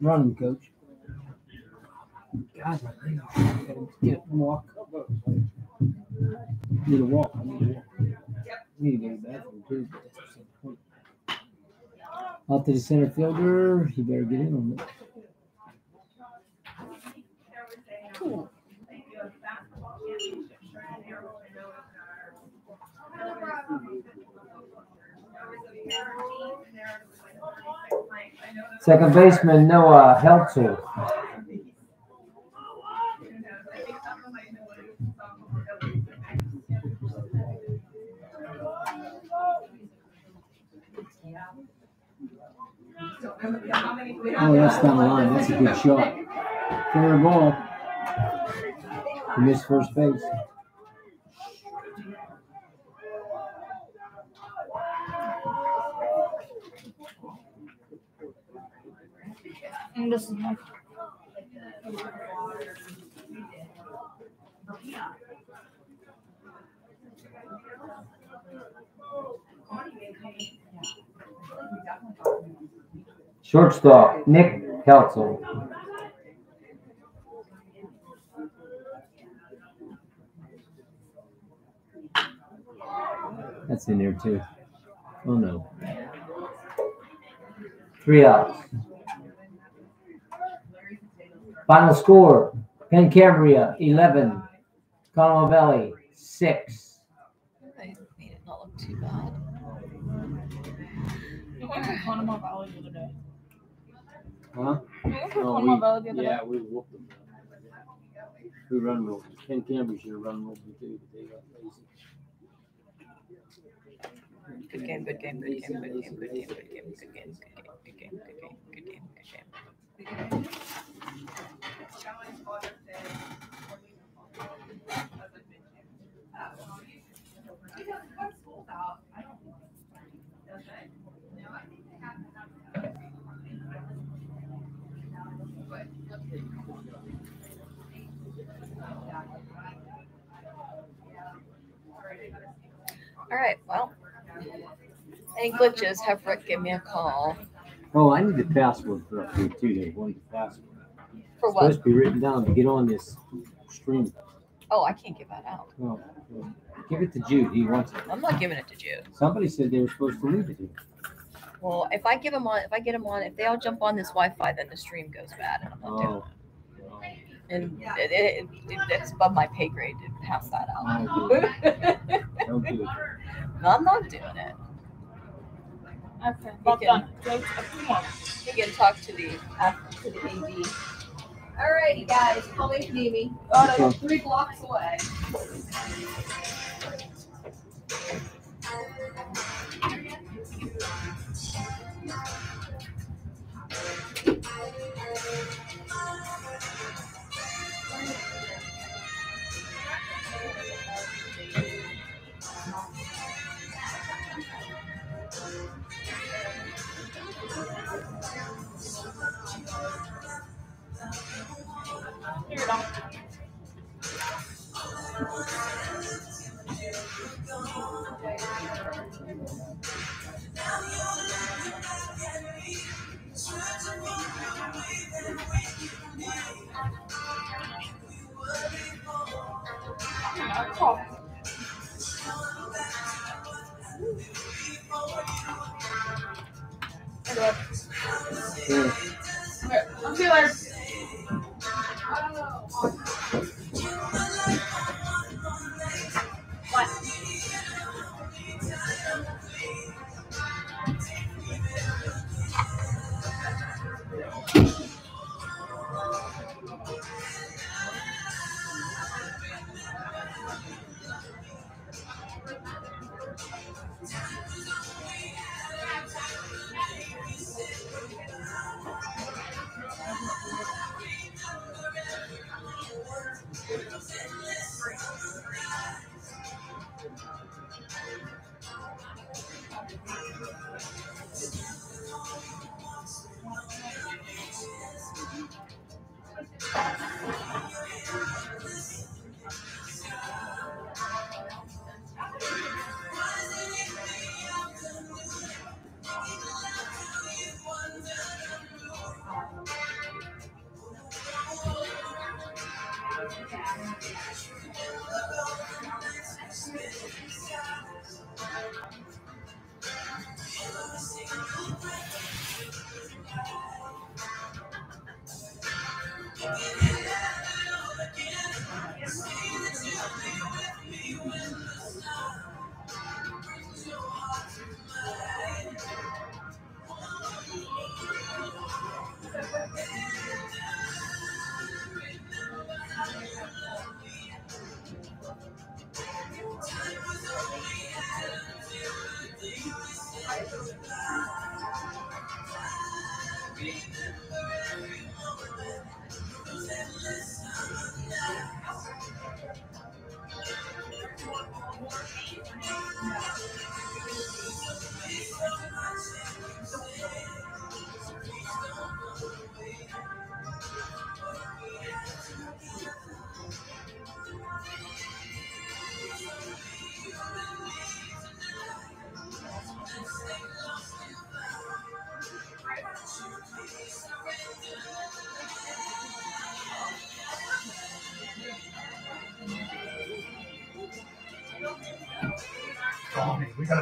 [SPEAKER 3] Run coach.
[SPEAKER 2] God, I Gotta get him walk. Need a walk. I need a walk. Need to go to bathroom too. But that's the point.
[SPEAKER 3] Out to the center fielder. He better get in on it. Cool. Second baseman Noah Heltzel.
[SPEAKER 2] Oh, that's not a line. That's a good shot.
[SPEAKER 3] Fair ball. He missed first base. thing does Shortstop, Nick Kelso. That's in there too. Oh no. Three outs. Final score Cambria 11, Conemaugh Valley 6. They made it not look too bad.
[SPEAKER 4] I went to Conemaugh Valley the other day.
[SPEAKER 3] Huh?
[SPEAKER 2] I went to no, Valley the other yeah, day. Yeah, we
[SPEAKER 3] whooped them. We run Wilson. Ken should have run Wilson
[SPEAKER 2] Good game, good game, good game, good game, good game, good game, good game, good game, good game, good game, good game, good game.
[SPEAKER 4] All right, well, any glitches, have Rick give me a call.
[SPEAKER 3] Oh, I need the password for up here too.
[SPEAKER 4] password. For what? Supposed to be
[SPEAKER 3] written down to get on this stream.
[SPEAKER 4] Oh, I can't give that out.
[SPEAKER 3] give it to Jude. He wants it.
[SPEAKER 4] I'm not giving it to
[SPEAKER 3] Jude. Somebody said they were supposed to leave it to
[SPEAKER 4] Well, if I give them on, if I get them on, if they all jump on this Wi-Fi, then the stream goes bad, and I'm not doing it. Oh. And it, it, it, it's above my pay grade to pass that out. Oh, Don't do it. no, I'm not doing it. Okay, well can, done. You can talk to the uh, to the AD.
[SPEAKER 2] Alrighty, guys. Call me if you need me. Oh, three
[SPEAKER 4] blocks away.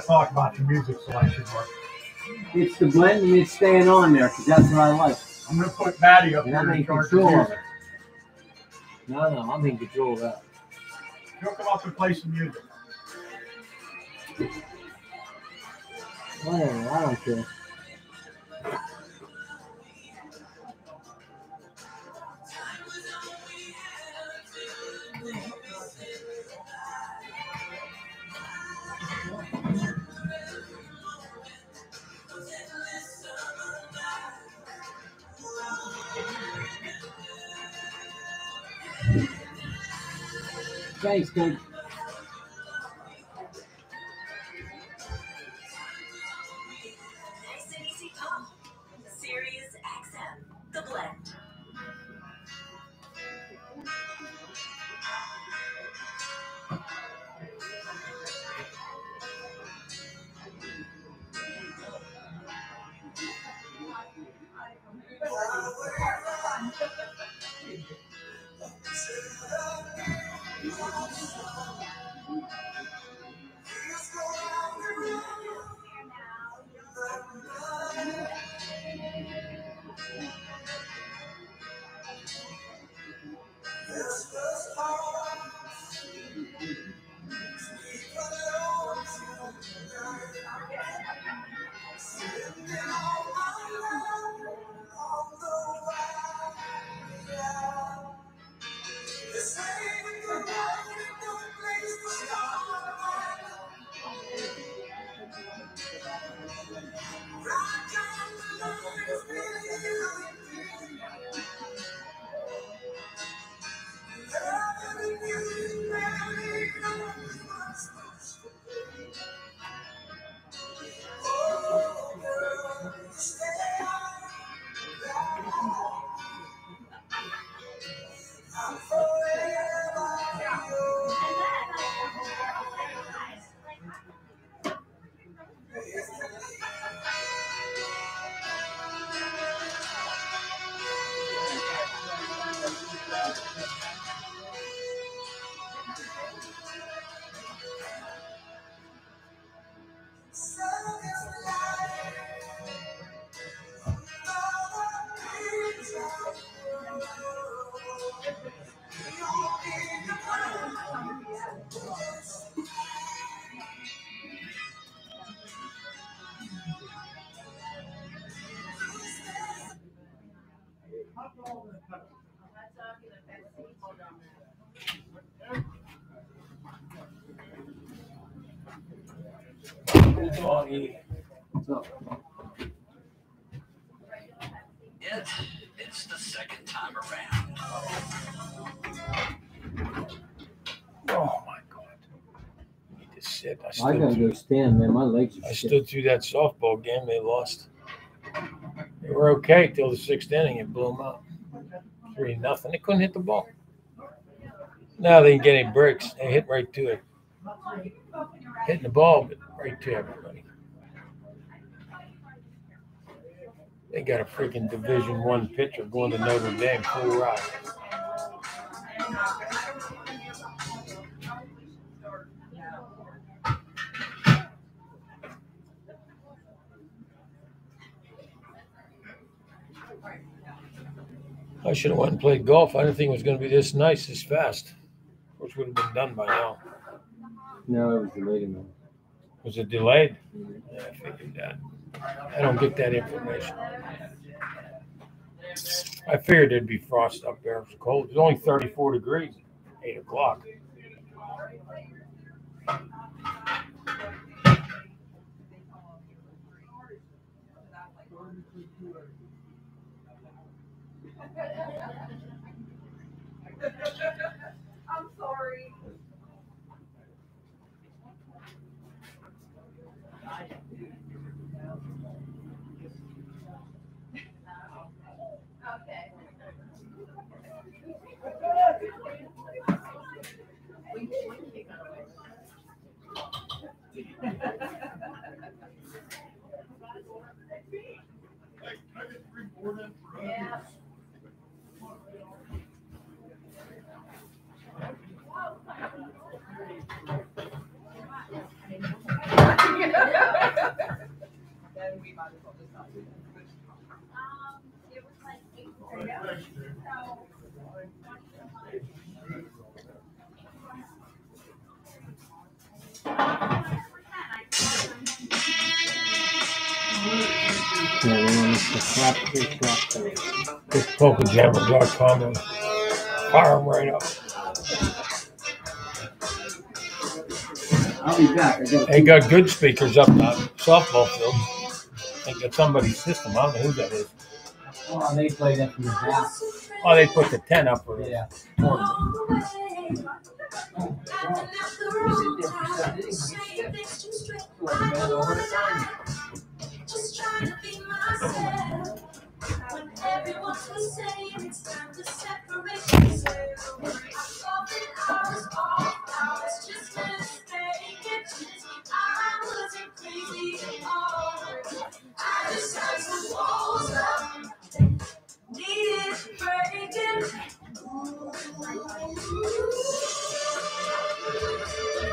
[SPEAKER 5] talk about your music
[SPEAKER 3] selection, Mark. It's the blend and it's staying on there because that's what I like. I'm going to put
[SPEAKER 2] Maddie up and here in charge of music.
[SPEAKER 3] No, no, I'm in control of that.
[SPEAKER 2] You'll come up and play some music. Whatever, I don't care.
[SPEAKER 3] Thanks, Coach. I gotta go stand, man. My legs are I shit. stood through
[SPEAKER 5] that softball game. They lost. They were okay till the sixth inning. It blew them up. Three nothing. They couldn't hit the ball. Now they didn't get any bricks. They hit right to it. Hitting the ball, but right to everybody. They got a freaking Division One pitcher going to Notre Dame full ride.
[SPEAKER 1] should have went and played golf. I didn't think it was going to be
[SPEAKER 5] this nice, this fast, which would have been done by now. No, it was delayed. In Was it delayed? Mm-hmm. Yeah, I figured that.
[SPEAKER 1] I don't get that information.
[SPEAKER 5] I figured there'd be frost up there. It was cold. It was only 34 degrees, 8 o'clock.
[SPEAKER 2] I'm sorry. Okay. yeah. Um, this
[SPEAKER 3] PokeJammer.com and fire right up. I'll be back.
[SPEAKER 5] They got good speakers up on softball field think it's somebody's system. I don't know who that is.
[SPEAKER 2] Oh, they
[SPEAKER 3] played it from the
[SPEAKER 1] house.
[SPEAKER 5] Oh, they put the tent up for it. yeah.
[SPEAKER 2] Tournament. When everyone's the same, it's time to separate, I thought that I was I was just mistaken. I wasn't crazy at all. I breaking.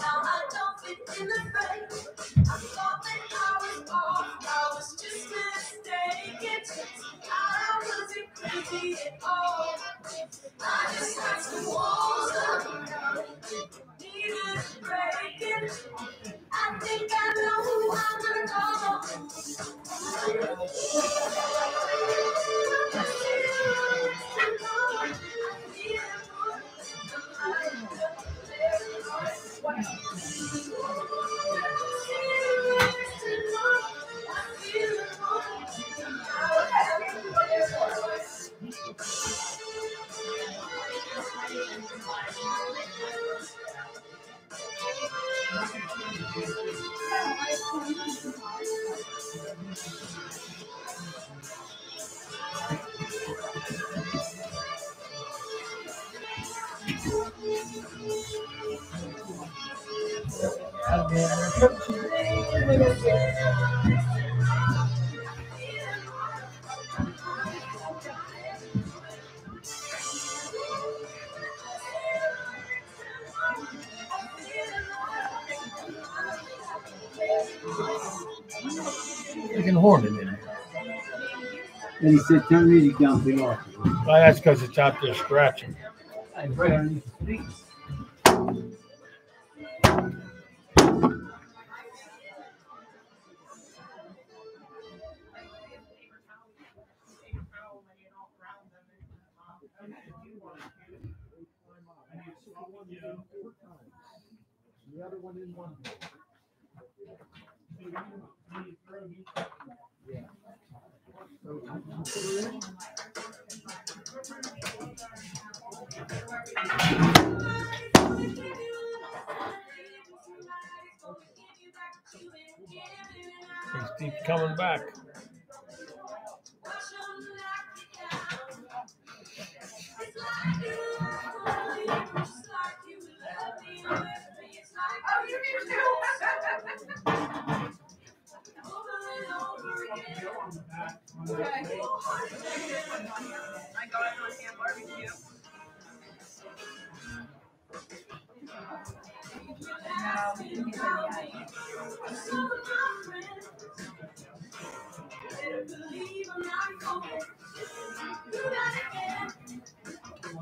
[SPEAKER 2] Now I don't fit in the frame. I thought that I was off. I was just mistaken. I wasn't crazy at all. I just had some walls up. Needed breaking. I think I know who I'm gonna call. horn in there. And he said, turn music down for your Well,
[SPEAKER 5] that's because it's out there scratching.
[SPEAKER 2] The other one in one.
[SPEAKER 1] He's coming back.
[SPEAKER 4] Okay.
[SPEAKER 2] I
[SPEAKER 1] got barbecue.
[SPEAKER 2] am not going. to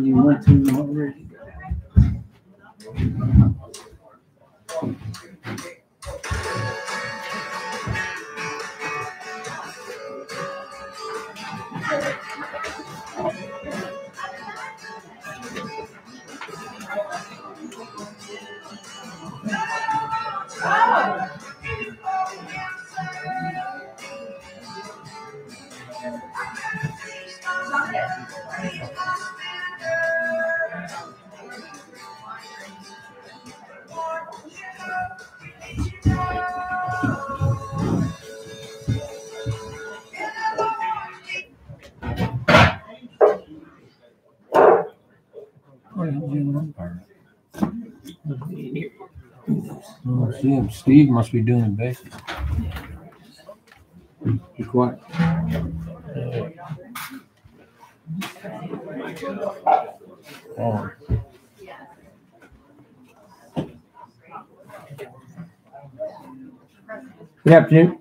[SPEAKER 2] you went to already.
[SPEAKER 5] Steve must be doing best. Be, be quiet.
[SPEAKER 1] Oh.
[SPEAKER 3] Good afternoon.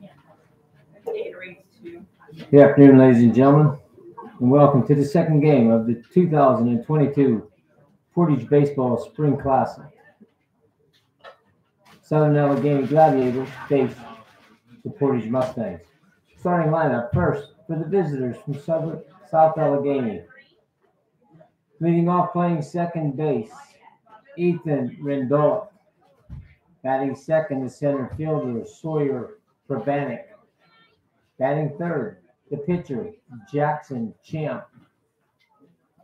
[SPEAKER 3] Good afternoon, ladies and gentlemen, and welcome to the second game of the 2022 Portage Baseball Spring Classic. Southern Allegheny Gladiators face the Portage Mustangs. Starting lineup first for the visitors from Southern, South Allegheny. Leading off playing second base, Ethan Rendola. Batting second, the center fielder, Sawyer Probanic. Batting third, the pitcher, Jackson Champ.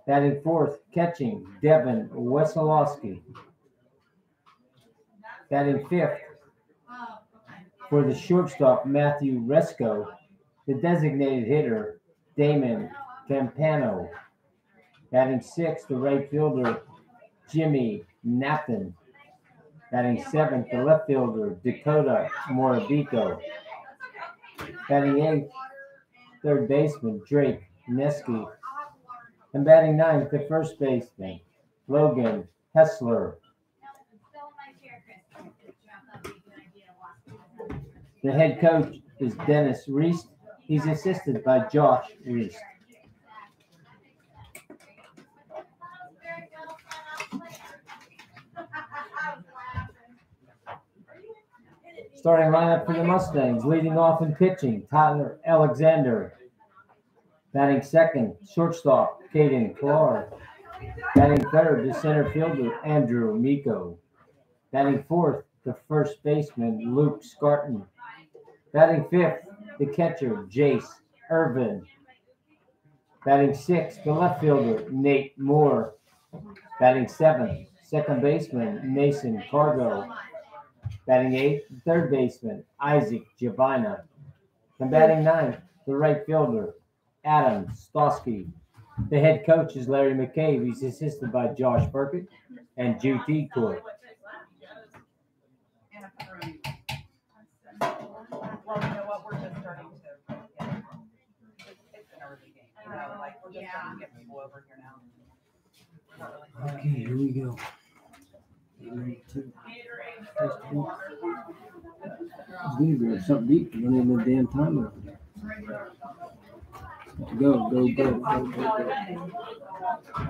[SPEAKER 3] Batting fourth, catching, Devin Wesolowski batting fifth oh, for the shortstop Matthew Resco, the designated hitter Damon Campano, batting sixth the right fielder Jimmy Napton, batting seventh the left fielder Dakota Morabito, batting eighth third baseman Drake Neske, and batting ninth the first baseman Logan Hessler. The head coach is Dennis Reist. He's assisted by Josh Reist. Starting lineup for the Mustangs, leading off and pitching, Tyler Alexander. Batting second, shortstop, Caden Clark. Batting third, the center fielder, Andrew Miko. Batting fourth, the first baseman, Luke Scarton. Batting fifth, the catcher, Jace Irvin. Batting sixth, the left fielder, Nate Moore. Batting seventh, second baseman, Mason Cargo. Batting eighth, third baseman, Isaac Javina. And batting ninth, the right fielder, Adam Stosky. The head coach is Larry McCabe. He's assisted by Josh Burkett and Jude Court
[SPEAKER 2] well, oh, you know what, we're just starting to really get it.
[SPEAKER 3] It's, an early game, you know, oh, like we're just starting to get people over here now. really Okay, here we go.
[SPEAKER 2] I gonna grab something deep, I don't have no damn time over
[SPEAKER 3] there. Go, go, go, go,
[SPEAKER 2] go, go.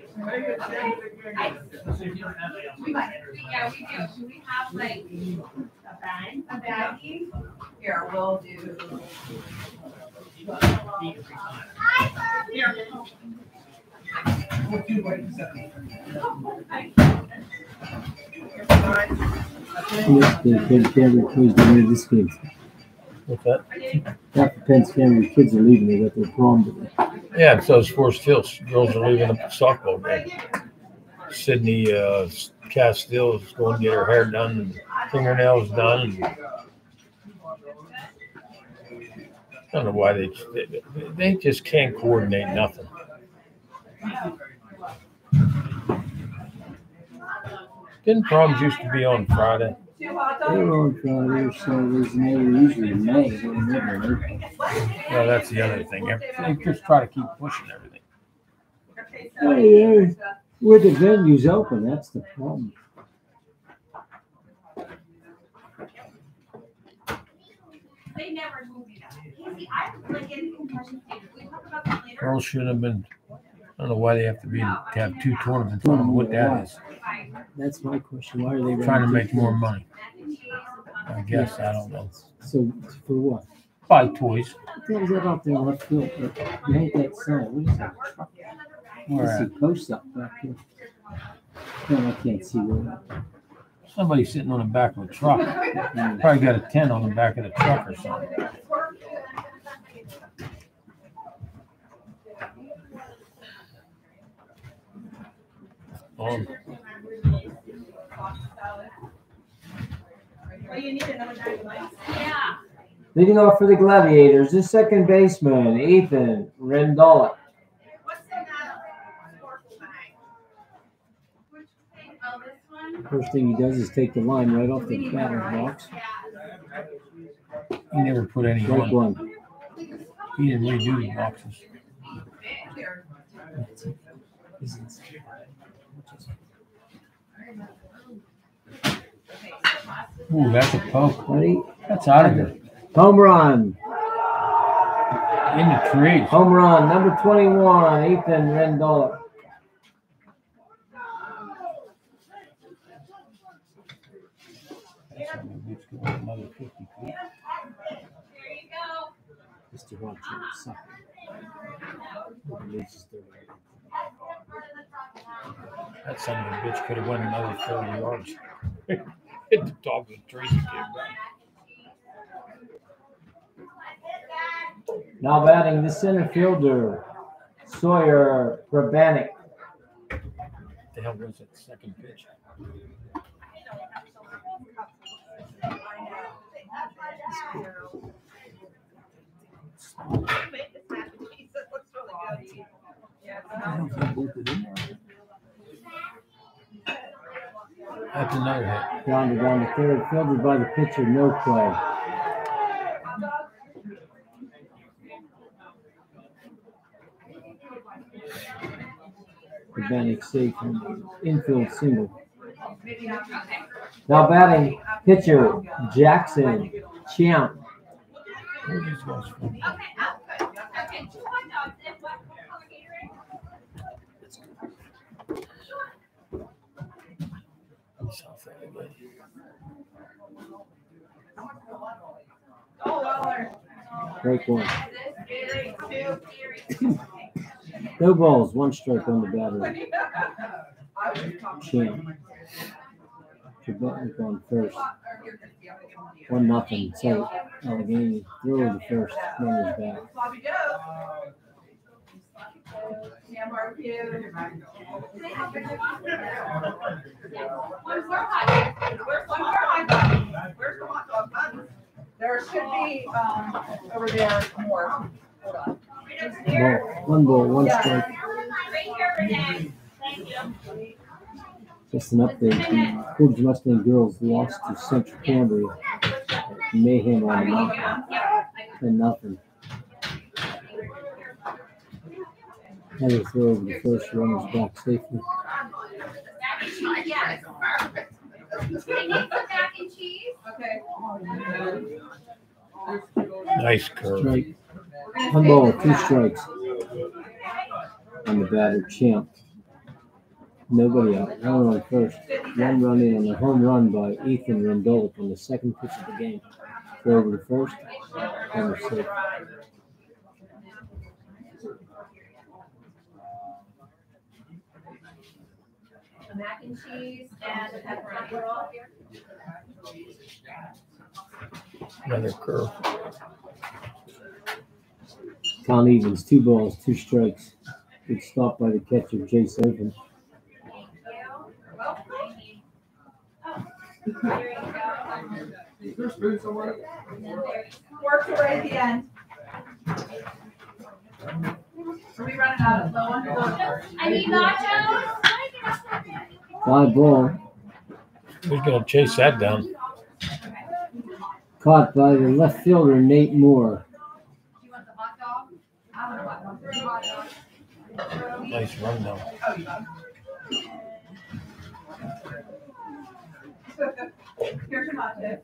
[SPEAKER 2] we might, yeah, we do. we have like a bag? A baggie? Here, we'll do. Here. We'll do what you
[SPEAKER 3] said. Yes, with that. That depends when kids are leaving, they got their prom today.
[SPEAKER 5] Yeah, so it's Forest Hills. Girls are leaving the softball game. Sydney uh, Castile is going to get her hair done and fingernails done. And I don't know why they, they, they just can't coordinate nothing. Didn't proms used to be on Friday?
[SPEAKER 2] Railroad
[SPEAKER 5] drivers so there's no reason to
[SPEAKER 3] know
[SPEAKER 5] Well, that's the other thing. They just try
[SPEAKER 3] to keep pushing everything. Well, with the venues open, that's the problem.
[SPEAKER 2] They never like concussion We talk about later.
[SPEAKER 5] Girls should have been. I don't know why they have to be to have two tournaments. I don't know what that is.
[SPEAKER 3] That's my question. Why are they Trying to make more money. I guess. I don't know. So for what? Buy toys. What that out there left field? You hate that What is that? up back here. No, I can't see where.
[SPEAKER 5] Somebody sitting on the back of a truck. Probably got a tent on the back of the truck or something.
[SPEAKER 2] Oh. Leading
[SPEAKER 3] off for the Gladiators is second baseman Ethan Rendola. First thing he does is take the line right off the batter's box.
[SPEAKER 5] He never put any on. One. He didn't redo the boxes.
[SPEAKER 3] Ooh, that's a poke. That's out of here. Home run. In the tree. Home run. Number 21, Ethan Rendola.
[SPEAKER 2] That son of a bitch
[SPEAKER 5] could have won another 40 yards. Hit the top of the tree. kid.
[SPEAKER 3] Now batting this center fielder, Sawyer Probanic.
[SPEAKER 5] The hell was that second
[SPEAKER 2] pitch? I don't think both of them
[SPEAKER 3] I did not hit. Down to down the third, fielded by the pitcher, no play. Advantage safe infield single. Now batting pitcher Jackson Champ. Strike one. no balls, one strike on the
[SPEAKER 2] batter. Champ.
[SPEAKER 3] Trebutnik on first. One nothing. So Allegheny through the first runner's back. Where's the
[SPEAKER 2] hot dog? Where's the hot dog? There should be um, over there more. Hold on. Ball.
[SPEAKER 3] One ball, one yeah. strike. Just an update. The Coolidge Mustang girls lost to Central Cambria. Mayhem on the mountain. And nothing. Had to throw over the first runners back safely. Nice curve.
[SPEAKER 2] One ball, two strikes.
[SPEAKER 3] I'm the batter champ. Nobody out. Runner on first. One run in on a home run by Ethan Rendola on the second pitch of the game. Four over to first.
[SPEAKER 2] the mac and cheese and the pepperoni all here. Another
[SPEAKER 3] curve. Count Evans, two balls, two strikes. Good stop by the catcher, Jace Irvin.
[SPEAKER 1] Oh, Work your way at the end. Are we running out of low on I need nachos.
[SPEAKER 5] Fly ball. Who's going to chase that down?
[SPEAKER 3] Caught by the left fielder, Nate Moore.
[SPEAKER 5] Nice run, though.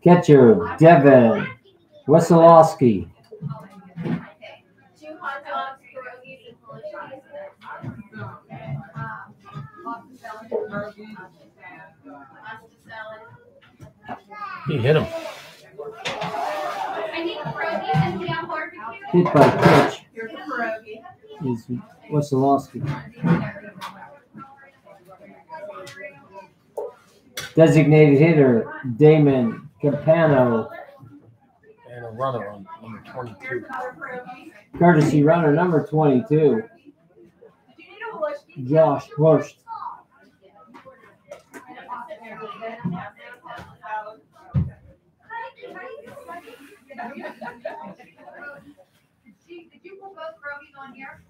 [SPEAKER 3] Catcher, Devin Wesolowski.
[SPEAKER 2] He hit him. Hit by pitch
[SPEAKER 3] is Wesolowski. Designated hitter Damon Campano.
[SPEAKER 5] And a runner on number 22.
[SPEAKER 3] Courtesy runner number 22. Josh Hurst
[SPEAKER 2] did you put both pierogies on here?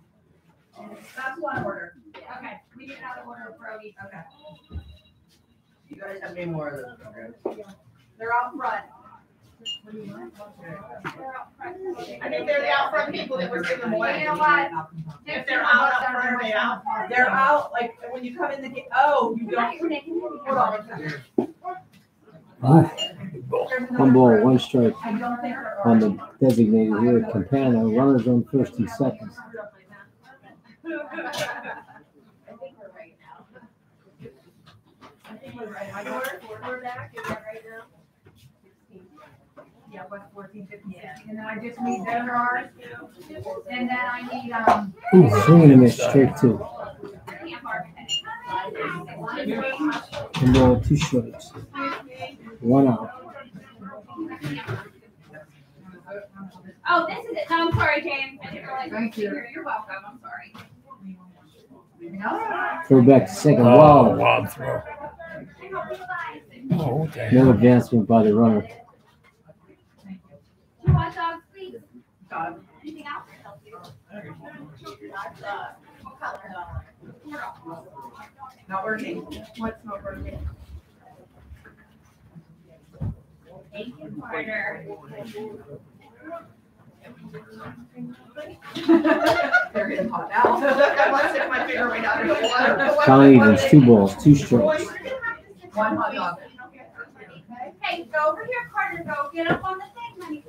[SPEAKER 2] That's one order. Okay, we did another order of pierogies, okay.
[SPEAKER 4] You guys have any more of those
[SPEAKER 2] They're out front. I think they're the out front people that were giving away. You know what? If they're out front, they're out. They're out, like, when you come in the, gate. oh, you don't. Hold on.
[SPEAKER 1] One ball, one strike
[SPEAKER 2] I on the
[SPEAKER 3] designated here at Campano. Runners on first and second. I
[SPEAKER 2] think
[SPEAKER 1] we're right. I think we're- we're back yeah, what, 14, 15, 16. And then I just need those ours.
[SPEAKER 2] And then I need, um.
[SPEAKER 3] Ooh, straight too. And then two shirts. One out.
[SPEAKER 2] Oh, this is it. No, I'm sorry, James. I didn't realize. Thank you. You're welcome. I'm sorry. Throw back to second. Oh, wow. Wild throw.
[SPEAKER 1] Oh, okay.
[SPEAKER 3] No advancement by the runner.
[SPEAKER 2] Hot dogs, please. Anything else help you? That's, uh, what color? Not working. What's not working? Thank you, Carter. They're getting hot now. I want to stick my finger right out
[SPEAKER 1] of Colleen, there's two balls, two strokes.
[SPEAKER 2] One hot dog. Hey, go over here, Carter. Go get up on the thing, honey.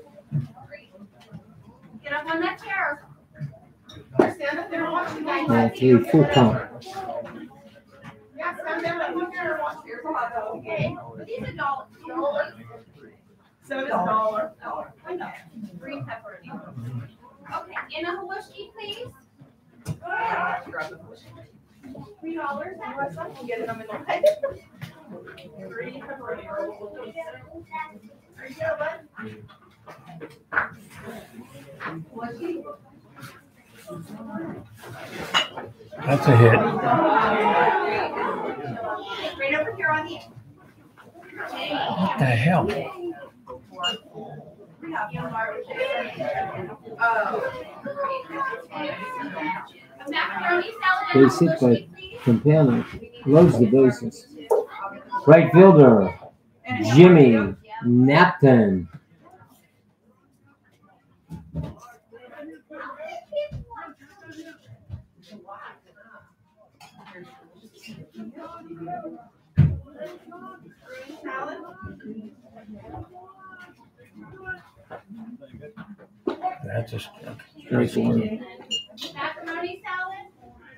[SPEAKER 2] Get up on that chair. stand up there and watch the Yeah, stand there, look there and watch. Here's a Okay. But he's a dollar. Dollar. So dollar. Dollar. Green pepper. Okay, in a please. Three dollars. get in the Three pepperoni Are you go, bud.
[SPEAKER 5] That's a hit. Right
[SPEAKER 2] over here on the What the hell? They sit
[SPEAKER 3] by Campano, loads the bases. Right fielder, Jimmy Napton.
[SPEAKER 5] That's just straightforward.
[SPEAKER 2] Macaroni salad.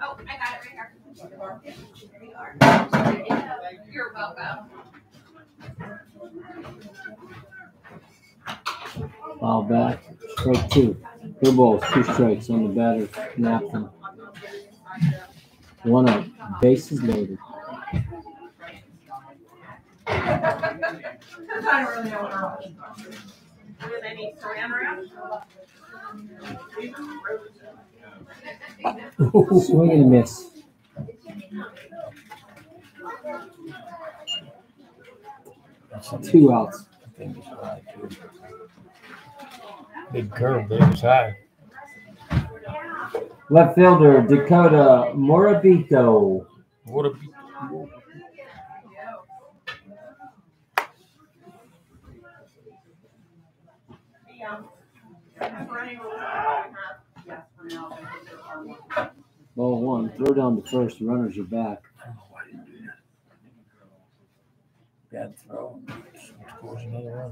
[SPEAKER 2] Oh, I got it right here. There you are.
[SPEAKER 3] You're welcome. Foul back. Strike two. Two balls, two strikes on the batter. napkin. One out. Bases loaded. Swing and miss. Two outs. Big curve there was high. Left fielder Dakota Morabito. Morabito. Ball one. Throw down the first. The runners are back.
[SPEAKER 5] Bad throw. Scores another run.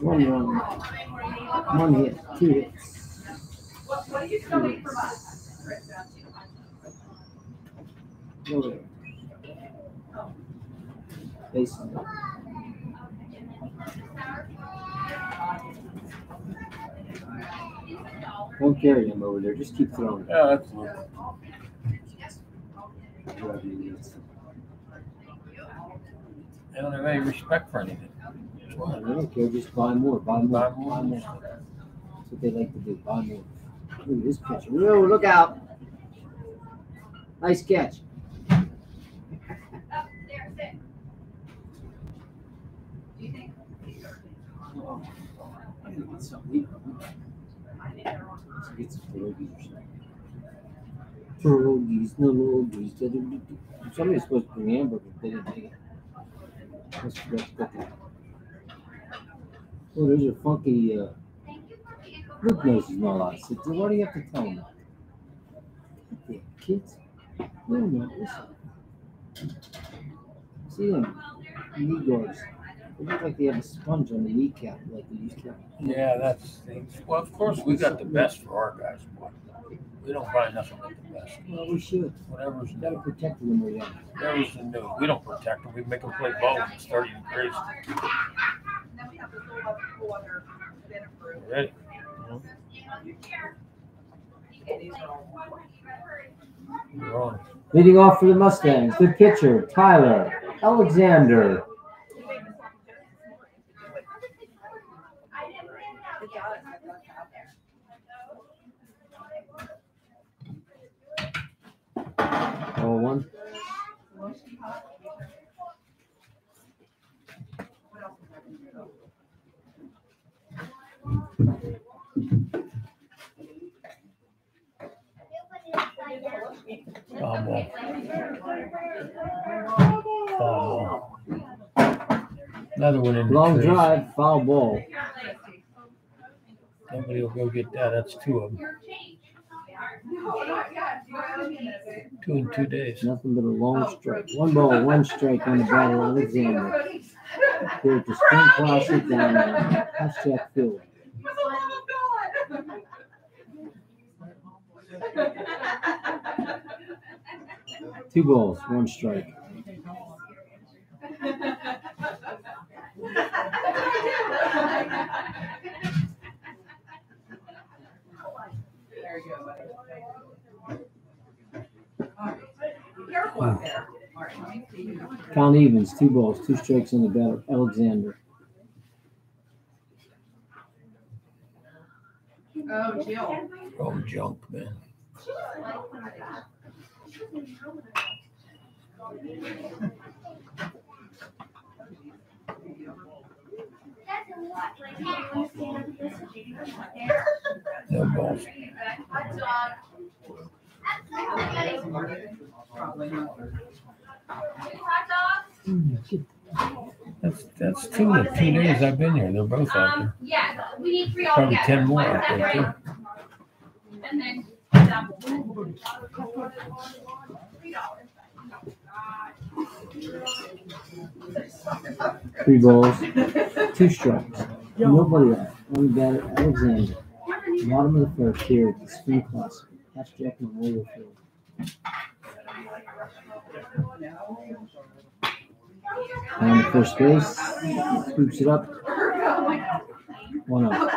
[SPEAKER 2] One one. One hit, two hits. What, you two hits.
[SPEAKER 1] Go
[SPEAKER 3] Won't carry him over there. Just keep throwing.
[SPEAKER 2] Him. that's absolutely
[SPEAKER 5] they don't have any respect for anything. They don't
[SPEAKER 3] care, just buy more, buy more, buy more. That's what they like to do, buy more. Look at this pitch. Whoa, look out. Nice catch. Oh, Somebody's supposed to bring hamburgers, they didn't make it. That's, that's Oh, there's a funky. Uh, Luke knows he's not allowed Why do you have to tell me? Yeah, kids. No, no, listen. See them um, knee guards. They look like they have a sponge on the kneecap, like they used to.
[SPEAKER 5] Yeah, that's. Well, of course, we got the best for our guys. Boy. We don't buy nothing but the best. Well, we should. Whatever's Got to
[SPEAKER 3] protect them when they are young. Whatever's
[SPEAKER 5] the new. We don't protect them. We make them play ball when it's 30 degrees.
[SPEAKER 2] the
[SPEAKER 3] mm Leading off for the Mustangs, the pitcher, Tyler Alexander. one. Another one in Long trees. drive, foul
[SPEAKER 5] ball. Somebody will go get that. That's two of them.
[SPEAKER 2] Two
[SPEAKER 3] in two days. Nothing but a
[SPEAKER 2] long strike.
[SPEAKER 3] One ball, one strike on the battle of Alexander. to cross it down field. For the
[SPEAKER 2] love of God. Two balls, one strike. Count
[SPEAKER 3] evens, two balls, two strikes in the batter, Alexander.
[SPEAKER 2] Oh, Jill. Oh, junk, man.
[SPEAKER 1] No balls.
[SPEAKER 3] that's
[SPEAKER 2] that's two of two days I've been here.
[SPEAKER 3] They're
[SPEAKER 5] both out there.
[SPEAKER 2] Yeah, we need three all ten more out there too. And then. Um,
[SPEAKER 3] Three goals, two strikes. Nobody out. Only batter Alexander. Bottom of the first here at the spin classic. Jack and Royal Field.
[SPEAKER 1] On first base, scoops it up. One up.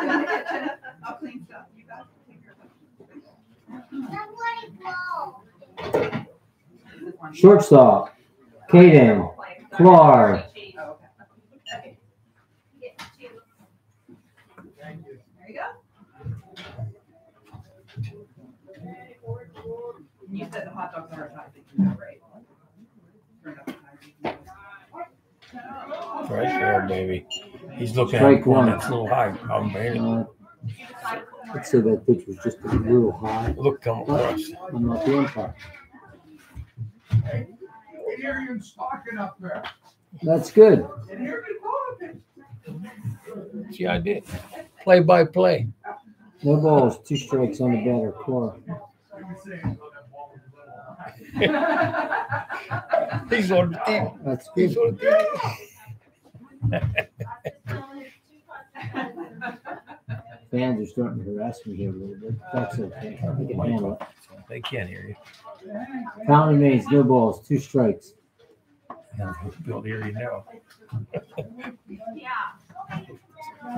[SPEAKER 2] Somebody blow.
[SPEAKER 3] Shortstop, Caden, Flar.
[SPEAKER 2] You said the hot dogs are hot, right?
[SPEAKER 1] Right there, baby.
[SPEAKER 5] He's looking Strike at one. That's a little high. I'm oh, barely. Uh,
[SPEAKER 3] I'd say that pitch was just a little high. Look, come
[SPEAKER 2] across. I'm not the umpire.
[SPEAKER 3] That's good. Yeah, I did. Play by play. No balls, two strikes on the batter, core. he's on the team. That's good. He's on
[SPEAKER 2] the team.
[SPEAKER 3] fans are starting to harass me here a little bit. That's okay. We can handle it. They can't hear you. Found remains. no balls, two strikes.
[SPEAKER 5] Yeah, Bill hear you now.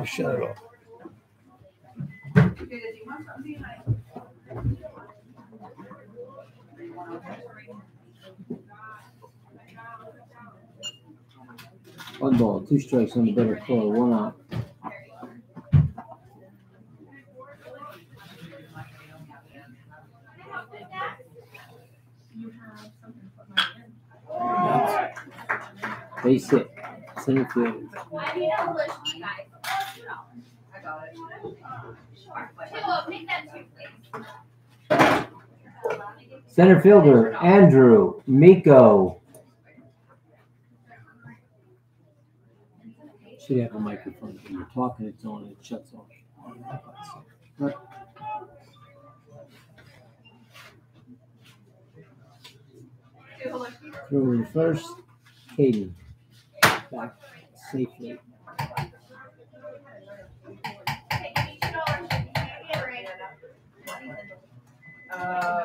[SPEAKER 5] oh, shut it off.
[SPEAKER 3] One ball, two strikes on the better floor, one out. It's basic. Same thing. Center fielder, Andrew Miko. Should have a microphone. When you're talking, it's on it shuts off. Right. Hello through first, Katie back safely. Uh,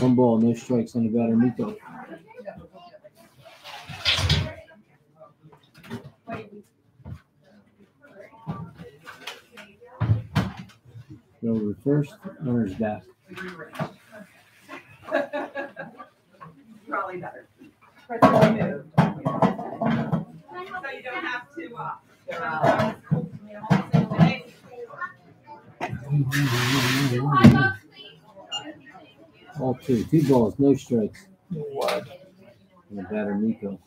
[SPEAKER 3] One ball, no strikes on the batter, Miko. Go the first owner's desk.
[SPEAKER 4] Probably better.
[SPEAKER 1] Uh,
[SPEAKER 3] All two. Two balls, no strikes. What? batter, Miko.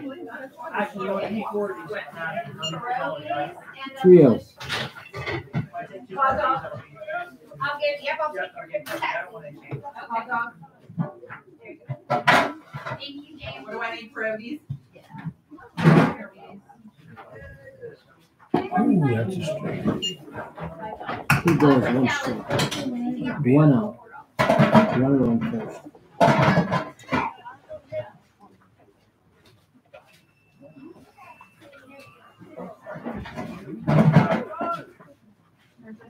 [SPEAKER 2] Trios. Thank you, James. What do I need probies?
[SPEAKER 1] Ooh, that's
[SPEAKER 3] a goes one straight? One out. The other one first.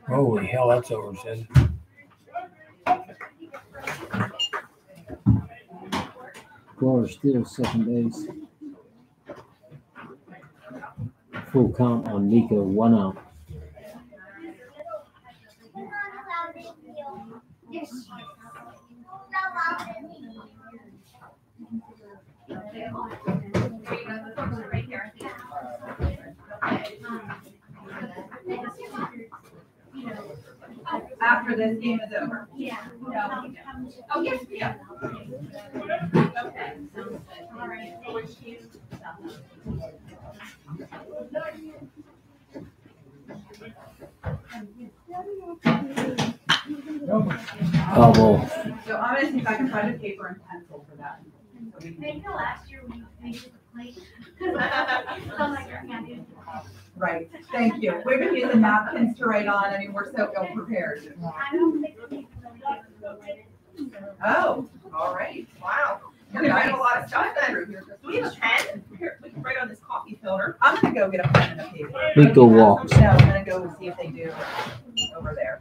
[SPEAKER 5] Holy hell, that's over, Sid.
[SPEAKER 3] Gloria still second base. Full count on Miko, one out.
[SPEAKER 2] Yes
[SPEAKER 1] after this game is over.
[SPEAKER 2] Yeah. No. Oh, yes, yeah. Okay. All right. Oh, well. So I'm going to see if I can find a paper and pencil for that. Maybe the last year we, we Right, thank you. We're gonna use the napkins to write on, I mean, we're so ill prepared. Oh, all right, wow. We are gonna write a lot of stuff then. Do we have a pen? Here, we can write on this coffee filter. I'm gonna go get a pen and a paper. We go walk. No, I'm gonna go see if they do over there.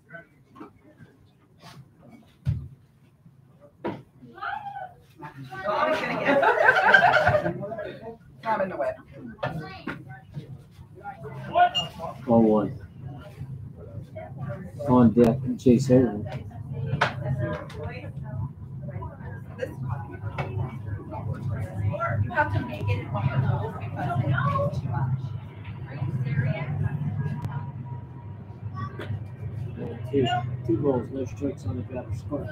[SPEAKER 2] Not in the wet. Ball one.
[SPEAKER 3] On deck and chase everyone.
[SPEAKER 2] You have to make it in one of those because it's too much. Are you serious? Two, two balls, no strikes on the batter's score.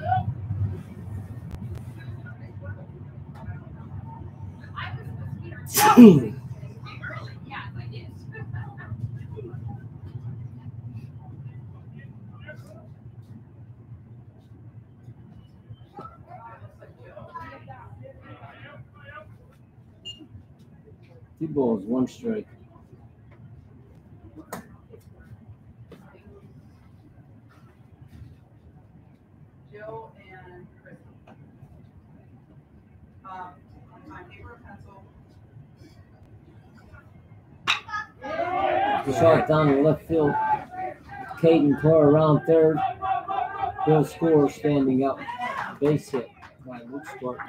[SPEAKER 1] Two
[SPEAKER 3] balls, one strike.
[SPEAKER 1] Shot down the left field.
[SPEAKER 3] Caden Carr around third. Bill Score standing up. Base hit by Luke Scarton.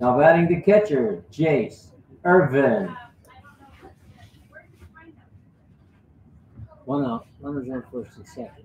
[SPEAKER 3] Now batting the catcher, Jace Irvin. One out. Runners on first and second.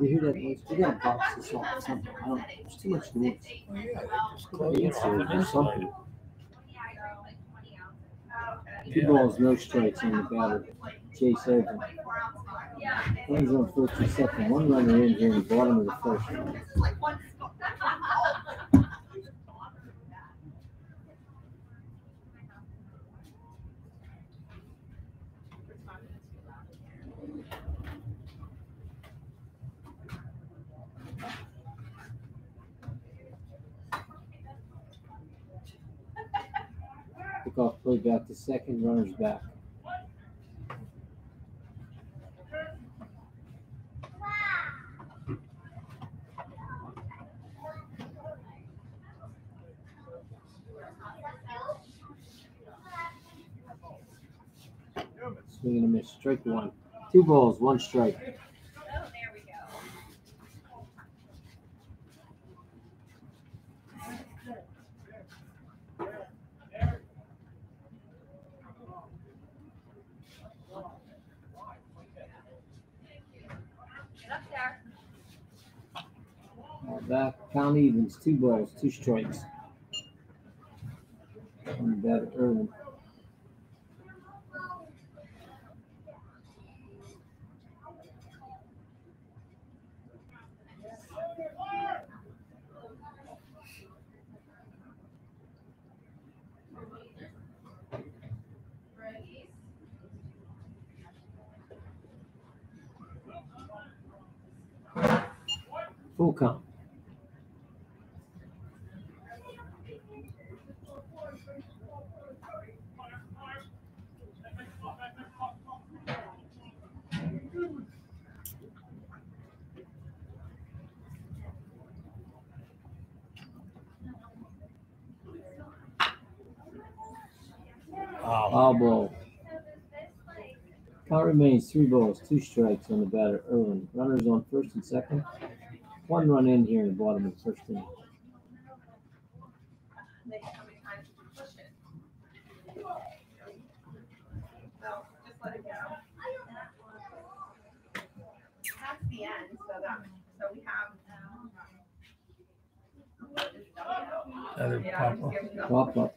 [SPEAKER 2] You hear that noise? We got box or something. I don't, there's too much noise. Oh, yeah. Just close it something.
[SPEAKER 3] Oh, Two balls, no strikes on the batter. Chase over. One's on first second. One runner in here in the bottom of the first. Kickoff played back to second, runners back. Swing and a miss. Strike one. Two balls, one strike. Oh, back, count evens, two balls, two strikes. And that early. full count. three balls, two strikes on the batter, Early Runners on first and second. One run in here in the bottom of the first inning.
[SPEAKER 1] Another pop up. Pop up.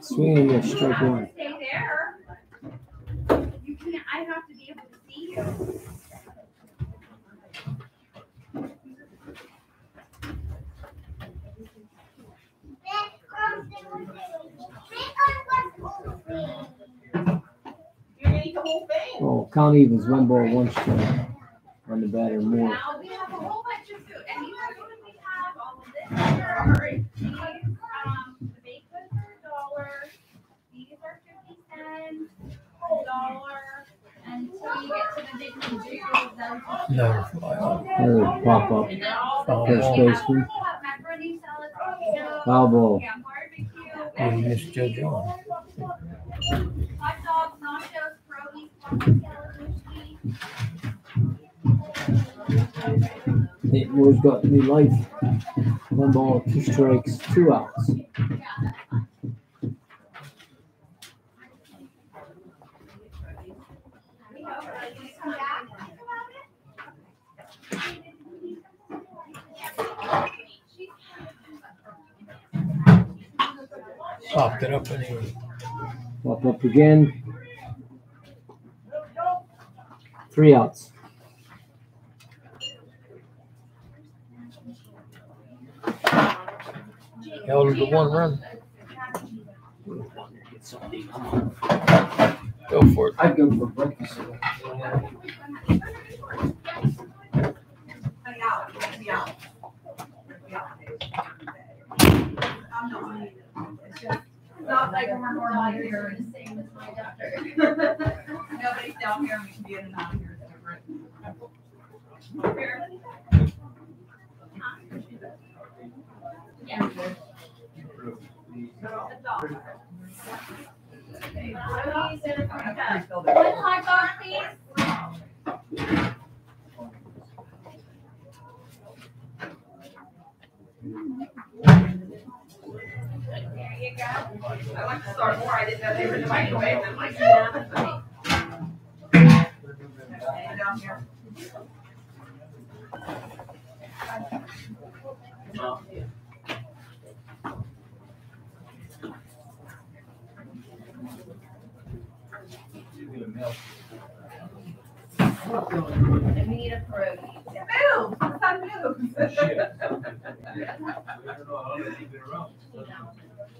[SPEAKER 1] Swing and strike one.
[SPEAKER 2] Stay there. You can I have to be able to see you.
[SPEAKER 3] Oh, count evens, one ball, one strike on the batter more.
[SPEAKER 2] Now we have a whole bunch of food, and you have all of this. ten, a dollar, until you get to the big majigger, those are No. Another pop up and they're all the Yes, same. basically. Macaroni salad, potatoes, elbow.
[SPEAKER 3] yeah,
[SPEAKER 5] barbecue. Oh, Hot dogs, nachos, pierogies,
[SPEAKER 3] salad, mushy. It always got new life. One ball, two strikes, two outs. Yeah,
[SPEAKER 5] popped it up anyway.
[SPEAKER 3] Pop up again. Three outs.
[SPEAKER 2] Held to one run. Go
[SPEAKER 5] for it. I'd go for breakfast.
[SPEAKER 2] Yeah not like we're normal here. The same as my
[SPEAKER 1] doctor.
[SPEAKER 2] Nobody's down here. We can be in and out of here. Yeah. One hot dog, I like to start more. I didn't know they were in the microwave. I'm like, yeah, down here. we need a pierogi. Boom! That's how it Shit.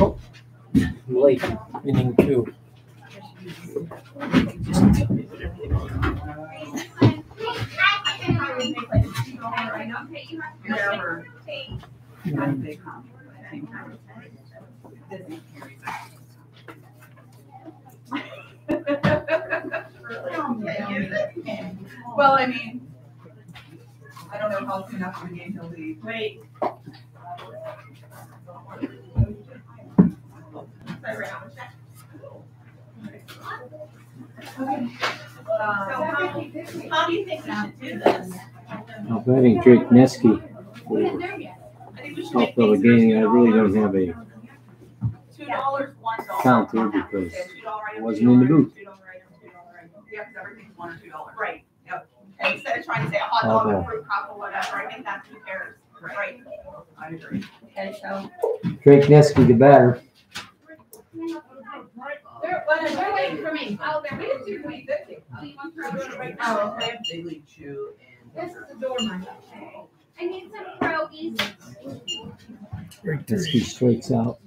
[SPEAKER 2] Oh, late. Inning two. well, I mean, I don't know how soon after the game he'll leave. Wait. Um,
[SPEAKER 1] so
[SPEAKER 3] how do you think we should do this? Now, if I think Drake Neske will help out the game, I really don't have a count here because I wasn't in the booth.
[SPEAKER 2] Yeah, because everything's one or two dollars. Right. Instead of trying to say a hot dog or fruit cup or whatever, I think that's who cares. Right. I agree. Okay, so.
[SPEAKER 3] Drake Nesky, the batter.
[SPEAKER 2] They're, well, they're waiting for me. Oh, they're waiting for me. Oh, oh,
[SPEAKER 4] oh, okay. They leave you
[SPEAKER 2] and. This is the door, my I need some
[SPEAKER 3] pierogies. Drake Nesky strikes out.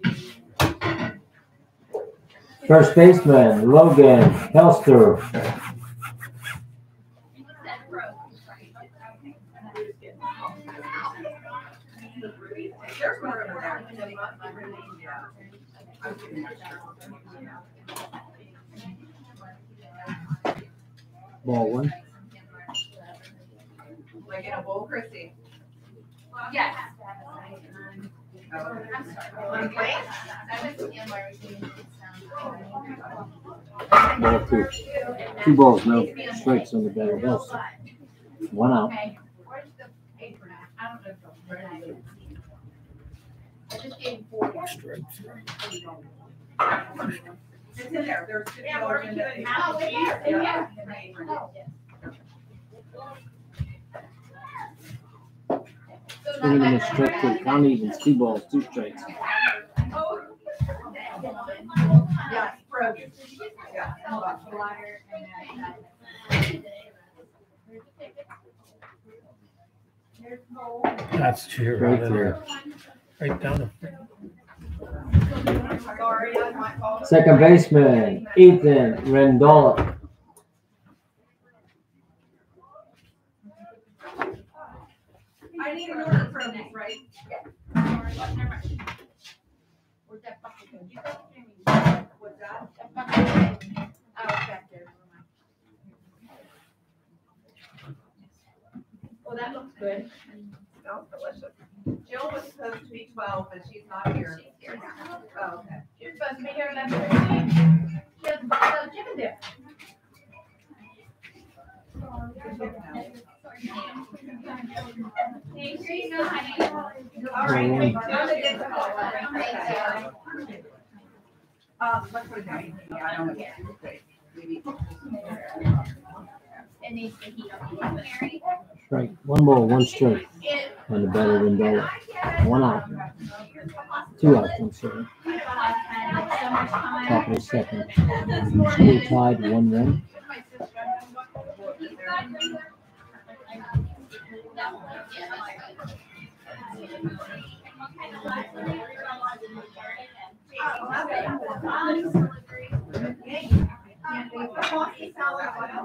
[SPEAKER 3] First baseman, Logan Helster. Ball one.
[SPEAKER 2] Like in a ball, Chrissy? Yes. I'm sorry. Ball two.
[SPEAKER 3] Two balls, no strikes on the battle. House.
[SPEAKER 2] One out. Straight It's in there. There's are dollars we
[SPEAKER 3] in strike even two balls, two strikes.
[SPEAKER 2] Yeah, it's broken. Yeah.
[SPEAKER 5] That's true. right there. Right down
[SPEAKER 2] there.
[SPEAKER 3] Second baseman, Ethan Rendola. I need an order from right?
[SPEAKER 2] Well, that looks good. smells delicious. Jill was supposed to be twelve, but she's not here. She's here now. Oh, okay. You're supposed to be here eleven fifteen. Yes, uh, Jim is there. All right, Um, you us put it down it needs to heal. Mary.
[SPEAKER 3] Strike. One ball, one strike.
[SPEAKER 2] On the better than better. One out.
[SPEAKER 3] Two outs, I'm sorry.
[SPEAKER 2] Top of the second. Still tied, one run. Oh, okay.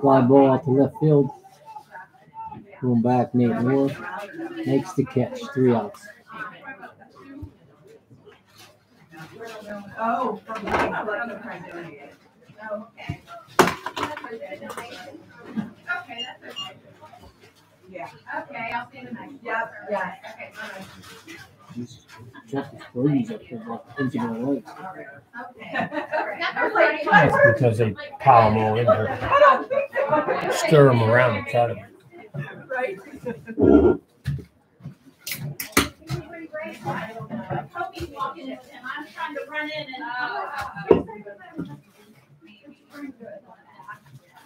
[SPEAKER 2] Fly ball
[SPEAKER 3] out to left field. Going back, Nate Moore makes the catch. Three outs.
[SPEAKER 2] Oh, okay. Okay, that's okay. Yeah. Okay, I'll see you tonight. Yeah. yeah. Okay,
[SPEAKER 3] Jesus, Justice Brody's up here like Into my life.
[SPEAKER 2] That's
[SPEAKER 3] because they pile
[SPEAKER 5] them all in there, I
[SPEAKER 2] don't think so. stir them
[SPEAKER 5] around and try to.
[SPEAKER 2] Right? I'm trying to run in and.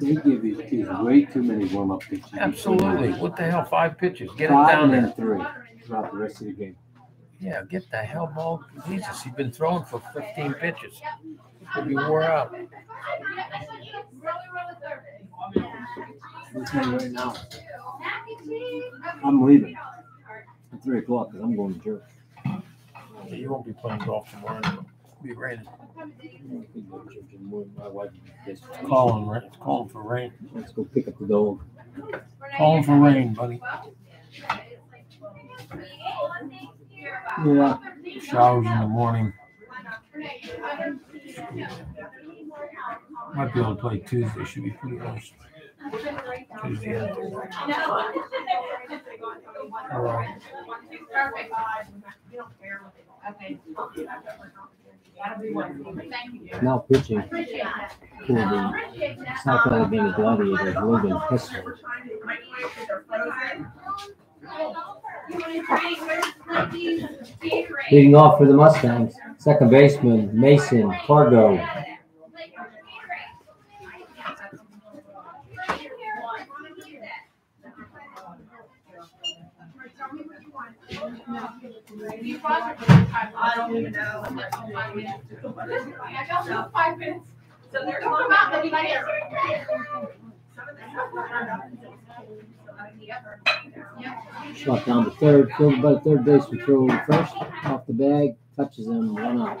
[SPEAKER 2] They give these kids way
[SPEAKER 5] too many warm-up pitches. Absolutely. What the hell? Five pitches. Get him Five down and there. three throughout the rest of the game. Yeah, get the hell ball. Jesus, he's been throwing for 15 pitches.
[SPEAKER 2] He'll be wore out. right now. I'm leaving at
[SPEAKER 3] 3 o'clock because I'm going to church. You won't be playing golf tomorrow. It'll be raining. It's calling right? for rain. Let's go pick up the dog. Calling for rain, buddy.
[SPEAKER 2] Yeah. Showers in the morning. Might be able to play
[SPEAKER 5] Tuesday. Should be pretty nice.
[SPEAKER 2] Tuesday. All right. Now pitching cool being, it's not going to be a gladiator, it's living pistol.
[SPEAKER 3] Leading off for the Mustangs, second baseman Mason Fargo.
[SPEAKER 2] I don't even know. I got no five minutes. So they're talking about that you might hear.
[SPEAKER 3] Shot down the third, fielded by the third base patrol first, off the bag, touches him, one out.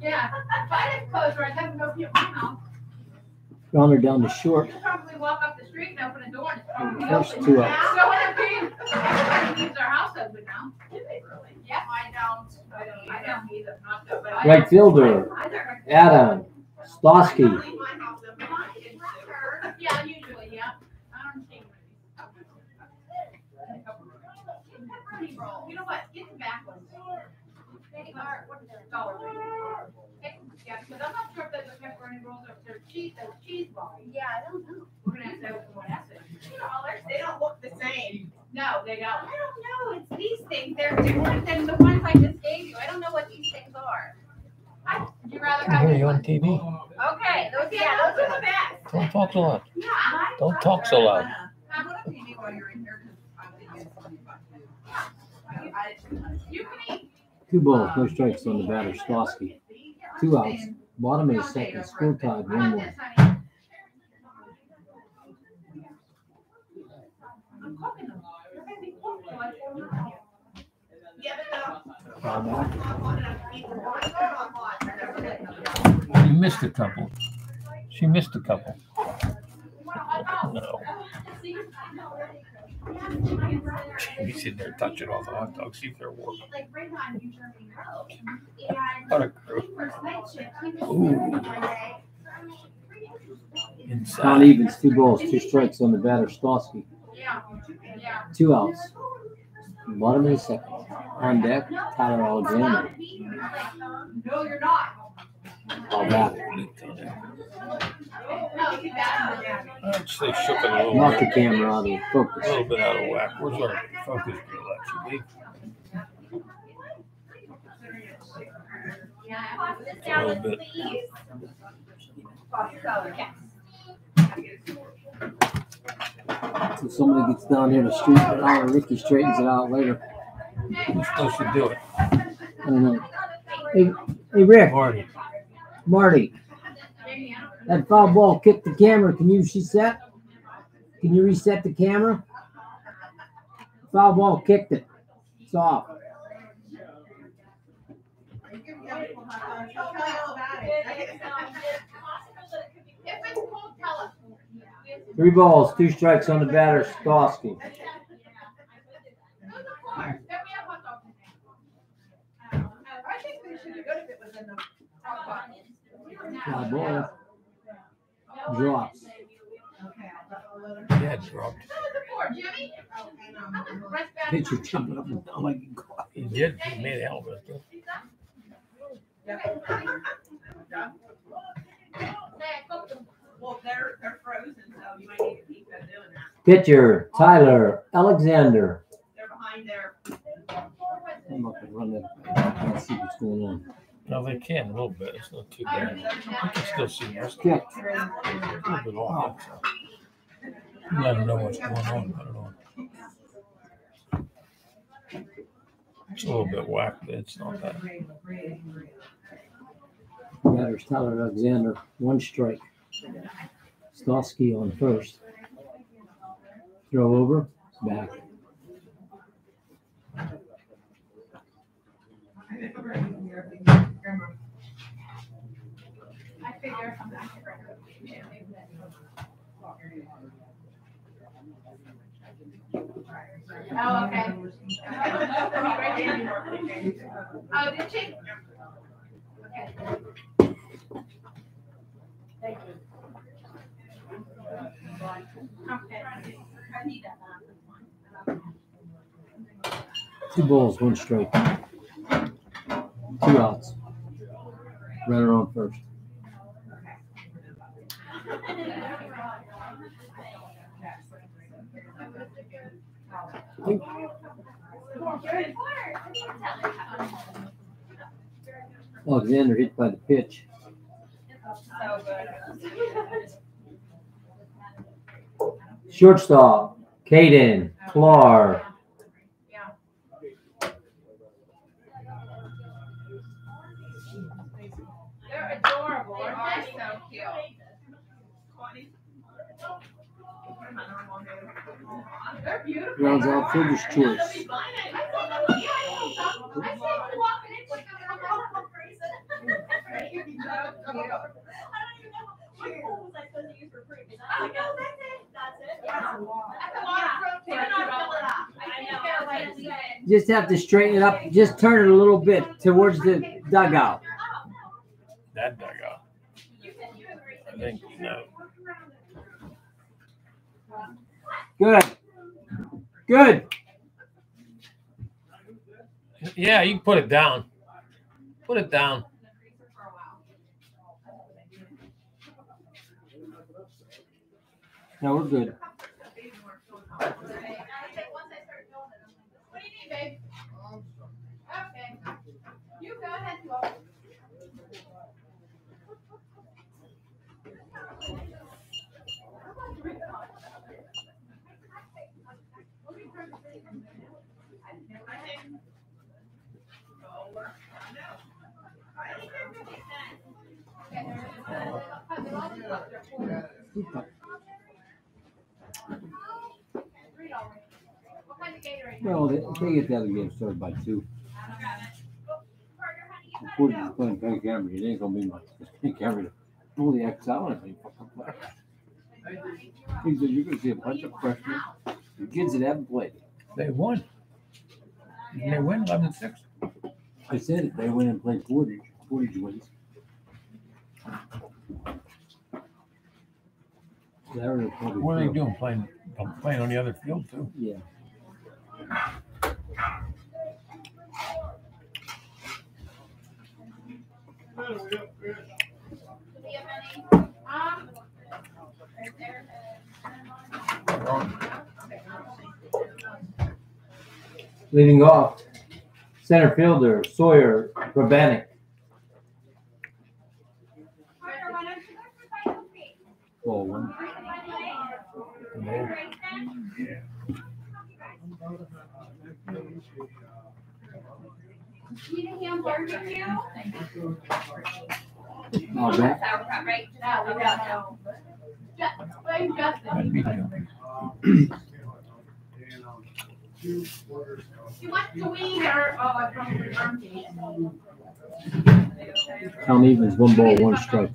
[SPEAKER 2] Yeah, I five codes where I have no people my mouth.
[SPEAKER 3] all are down the short. You
[SPEAKER 2] probably walk up the street and open a door and it's probably open. Two up. So everybody leaves their house open now. Do they really? Yeah, I don't. I don't, I don't either. Not good, but
[SPEAKER 3] right fielder, Adam Stosky.
[SPEAKER 2] Yeah, usually, yeah. I don't think. You know what? Get them backwards. They are. What dollar range. Okay, yeah, because I'm not sure if there's a pepperoni rolls or if they're cheese, those cheese balls. Yeah, I don't know. We're gonna have to open one up. Two dollars, they don't look the same. No, they don't. I don't know, it's these things, they're different than the ones I just gave you. I don't know what these things are. I, you rather have you on TV? Okay, those, yeah, those are the best.
[SPEAKER 1] Don't talk so loud. Yeah, Don't talk so loud.
[SPEAKER 2] I'm gonna pay while you're in here because I'm gonna use some of You can eat.
[SPEAKER 3] Two balls, no um, strikes on the batter, Stosky. Two outs. Bottom of the second, score tied
[SPEAKER 2] 1
[SPEAKER 5] 1. She missed a couple. She missed a couple.
[SPEAKER 2] No. We
[SPEAKER 5] sitting there touching all the hot dogs, see if they're warm.
[SPEAKER 2] What a group. Ooh.
[SPEAKER 3] Not two balls, two strikes on the batter, Stosky. Two outs. Bottom of the second. On deck, Tyler Alexander.
[SPEAKER 2] No, you're not. All that. i shook it a little Knock the
[SPEAKER 3] camera out of focus. A
[SPEAKER 5] little bit out of whack. Where's our focus drill actually?
[SPEAKER 2] A little bit.
[SPEAKER 3] So somebody gets down here to street it oh, out, Ricky straightens it out later. Who still should do it? I don't know. Hey, hey Rick. Marty. Marty. That foul ball kicked the camera. Can you reset? Can you reset the camera? Foul ball kicked it. It's off. Three balls, two strikes on the batter, Stosky.
[SPEAKER 2] Fly ball. Drops.
[SPEAKER 5] Yeah, dropped.
[SPEAKER 2] Pitcher up and down like He did. He made a hell of a
[SPEAKER 3] Pitcher Tyler Alexander. They're behind there. I'm run
[SPEAKER 5] that.
[SPEAKER 3] see what's going on.
[SPEAKER 5] No, they can a little bit. It's not too bad.
[SPEAKER 1] You can
[SPEAKER 5] still see this. Yeah. A little bit off. Oh. don't know what's going on. I don't know. It's a little bit whacked. It's
[SPEAKER 2] not that. Yeah,
[SPEAKER 3] there's Tyler Alexander, one strike. Stosky on first. Throw over, back. Thank you grandma.
[SPEAKER 2] I figure I'm back at grandma. Oh, okay. Oh, did she? Okay. Thank you. Okay. I need that.
[SPEAKER 3] Two balls, one strike. Two outs. Runner it on first. Alexander hit by the pitch. Shortstop, Caden Clark.
[SPEAKER 4] rounds out fielder's choice.
[SPEAKER 3] Just have to straighten it up. Just turn it a little bit towards the dugout.
[SPEAKER 2] That dugout. I think you know.
[SPEAKER 3] Good.
[SPEAKER 5] Good. Yeah, you can put it down. Put it down.
[SPEAKER 3] No, we're good.
[SPEAKER 2] Well, they, they
[SPEAKER 3] get that game started by two.
[SPEAKER 2] According to playing
[SPEAKER 3] Penn Cambria, it ain't gonna be much. Penn Cambria only acts out on any He said, You're gonna see a bunch of pressure. The kids that haven't played. They won. they win 11 6. I said it. They went and played forty. Forty wins. What are they
[SPEAKER 5] doing? Playing, playing on the other field too?
[SPEAKER 3] Yeah. Leading off, center fielder Sawyer Grabanik.
[SPEAKER 2] One. Need a barbecue? Sauerkraut, right? You want to win or, oh, I don't remember.
[SPEAKER 3] Count evens, one ball, one strike.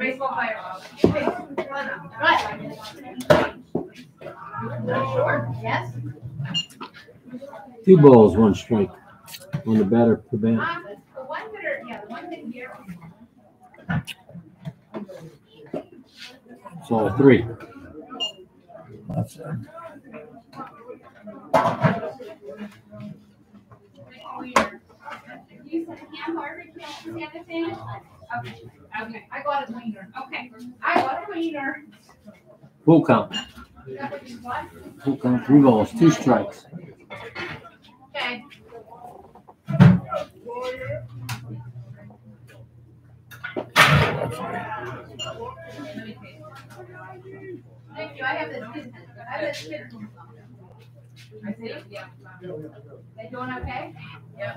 [SPEAKER 2] Baseball player. Right. Yes.
[SPEAKER 3] Two balls, one strike on the batter prevent.
[SPEAKER 2] Um, the one that are, yeah,
[SPEAKER 3] the here. So three. That's it.
[SPEAKER 2] Okay, I got a wiener. Okay, I got a wiener.
[SPEAKER 3] Full count. Full count, three balls, two strikes. Okay.
[SPEAKER 2] Thank you. I have this. I have this kid. I see. Yeah. They doing okay? Yeah.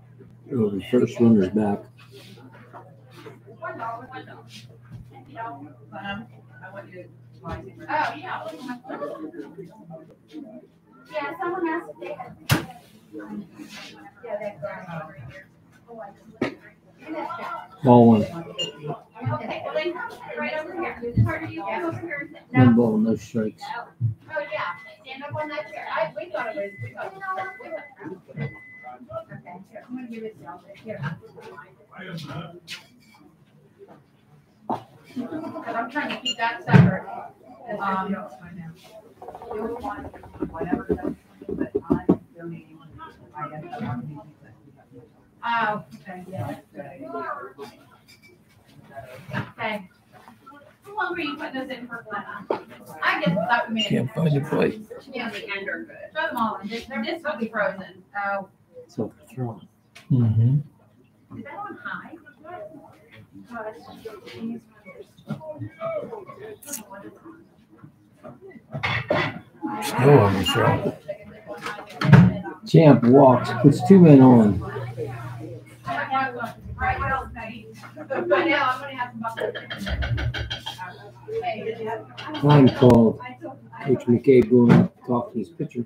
[SPEAKER 1] it oh, the first
[SPEAKER 3] runners back. Oh,
[SPEAKER 2] yeah. Yeah, someone asked if they had.
[SPEAKER 3] Ball one. Okay, well then
[SPEAKER 2] right over here. you over here No. One ball,
[SPEAKER 3] no strikes.
[SPEAKER 2] Oh, yeah. Stand up on that chair. I, we thought it was, we thought it was. Okay, I'm gonna give it to you. Because I'm trying to keep that separate. Um, Oh, okay, yeah. Okay. How long were you putting those in for, Glenna? I guess that would mean. Can't find the plate. Yeah, the end are good. Throw them all in, They're- just totally frozen, so. Oh.
[SPEAKER 3] So overthrown. Mm-hmm.
[SPEAKER 1] the show.
[SPEAKER 3] Champ walks, puts two men on.
[SPEAKER 2] Time called. Coach
[SPEAKER 3] McCabe going to talk to his pitcher.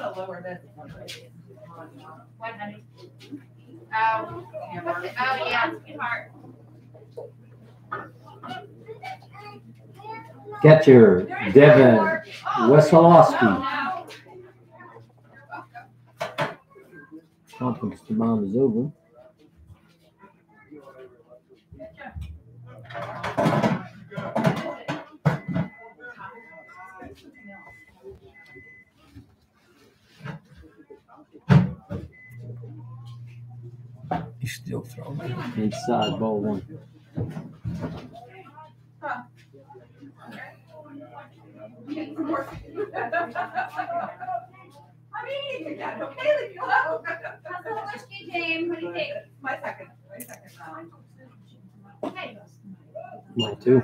[SPEAKER 2] gonna lower that. What, honey? Oh, oh, yeah, it's
[SPEAKER 3] Catcher, Devin Wesolowski. Conference to mom is over.
[SPEAKER 5] He's still throwing. Inside ball one.
[SPEAKER 3] I
[SPEAKER 1] mean, you okay, leave alone.
[SPEAKER 2] How's the game, What do you think? My second. My second. too.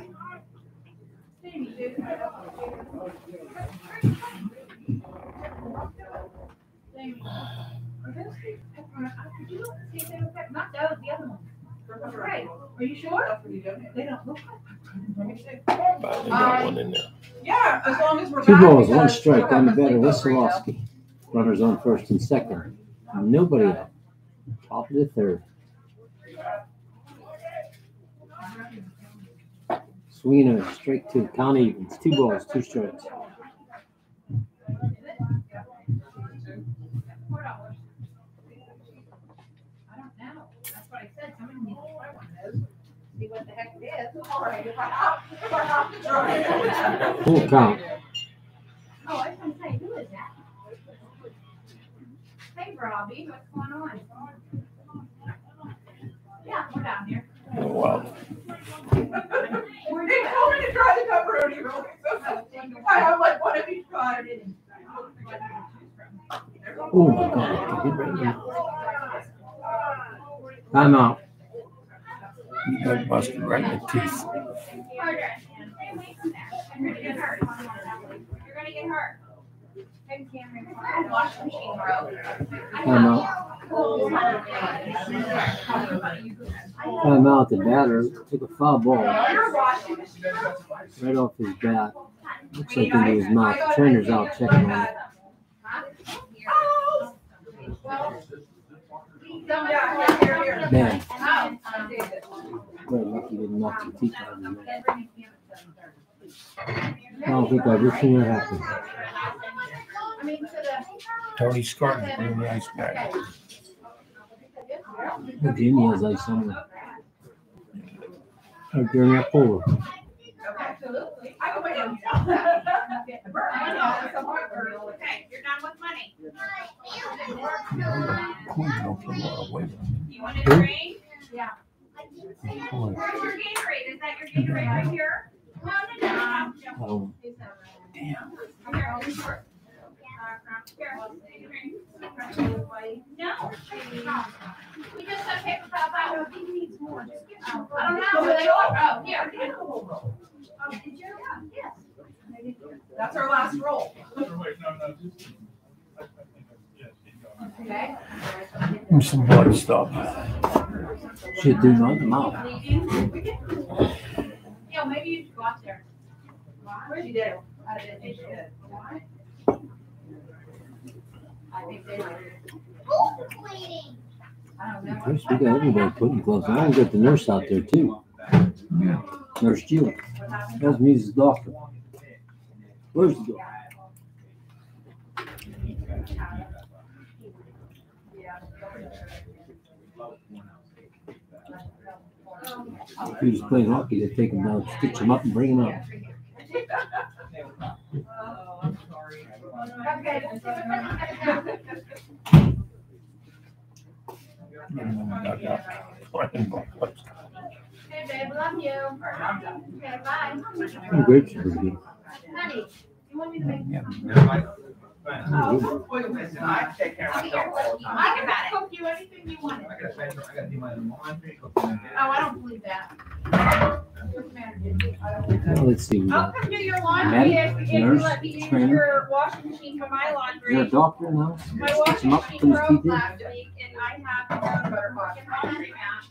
[SPEAKER 2] Thank you. Right. Are you sure? They don't look like. Probably got one in there. Yeah, as long as we're. Two balls, one
[SPEAKER 3] strike, on the batter, Wesolowski. Runners on first and second. Nobody out. Top of the third. Sweeney, straight to count evens. Two balls, two strikes.
[SPEAKER 2] Oh God! Oh, I was going to say, who is that? Hey, Robbie, what's going on? Yeah, we're down here. Oh, wow.
[SPEAKER 1] they told me to try the pepperoni roll.
[SPEAKER 2] I have like one of each kind. Oh my god.
[SPEAKER 3] Ah. I'm out. You got
[SPEAKER 2] busted right in the teeth. are gonna get hurt.
[SPEAKER 3] out. The batter took a foul ball
[SPEAKER 2] right off his bat. Looks like into his mouth. Turner's out checking on it. Man, very lucky to knock the teeth
[SPEAKER 1] out of I don't think I've ever
[SPEAKER 3] seen that happen. Tony Scott in the ice back. Virginia is I'm During that pool.
[SPEAKER 2] Okay. Absolutely. I can wait on you. I Okay, you're done with
[SPEAKER 1] money. You want a drink? Yeah. Where's your Gatorade? Is that your Gatorade right here? No, no, no. Oh,
[SPEAKER 2] damn. Here, I'll no. We just have paper towel He needs more. Oh, I don't know Oh, here. Oh, did you? Yes. That's our last roll. Okay. Some blood stuff. Should do on the mouth. Yeah, maybe you should go out there. where did you do? I did.
[SPEAKER 3] Chris, we got everybody putting clothes on. I got the nurse out there too. Nurse Jill. That's Mrs. Doctor. Where's the doctor? If he was playing hockey, they'd take him down, stitch him up, and bring him up.
[SPEAKER 2] Hey, babe, love you. Okay, bye. I'm good. Honey, you want me to make?
[SPEAKER 1] Right. Oh, wait a minute, I take care of myself all the time.
[SPEAKER 2] I can I cook you anything you want. I gotta spend, I gotta do my laundry, cook my Oh, I don't believe that. Well, let's see. I'll come do your laundry if, if you let me use trainer. your washing machine for my laundry. You're a doctor now? My washing machine broke last week and I have a butter box and laundry mat.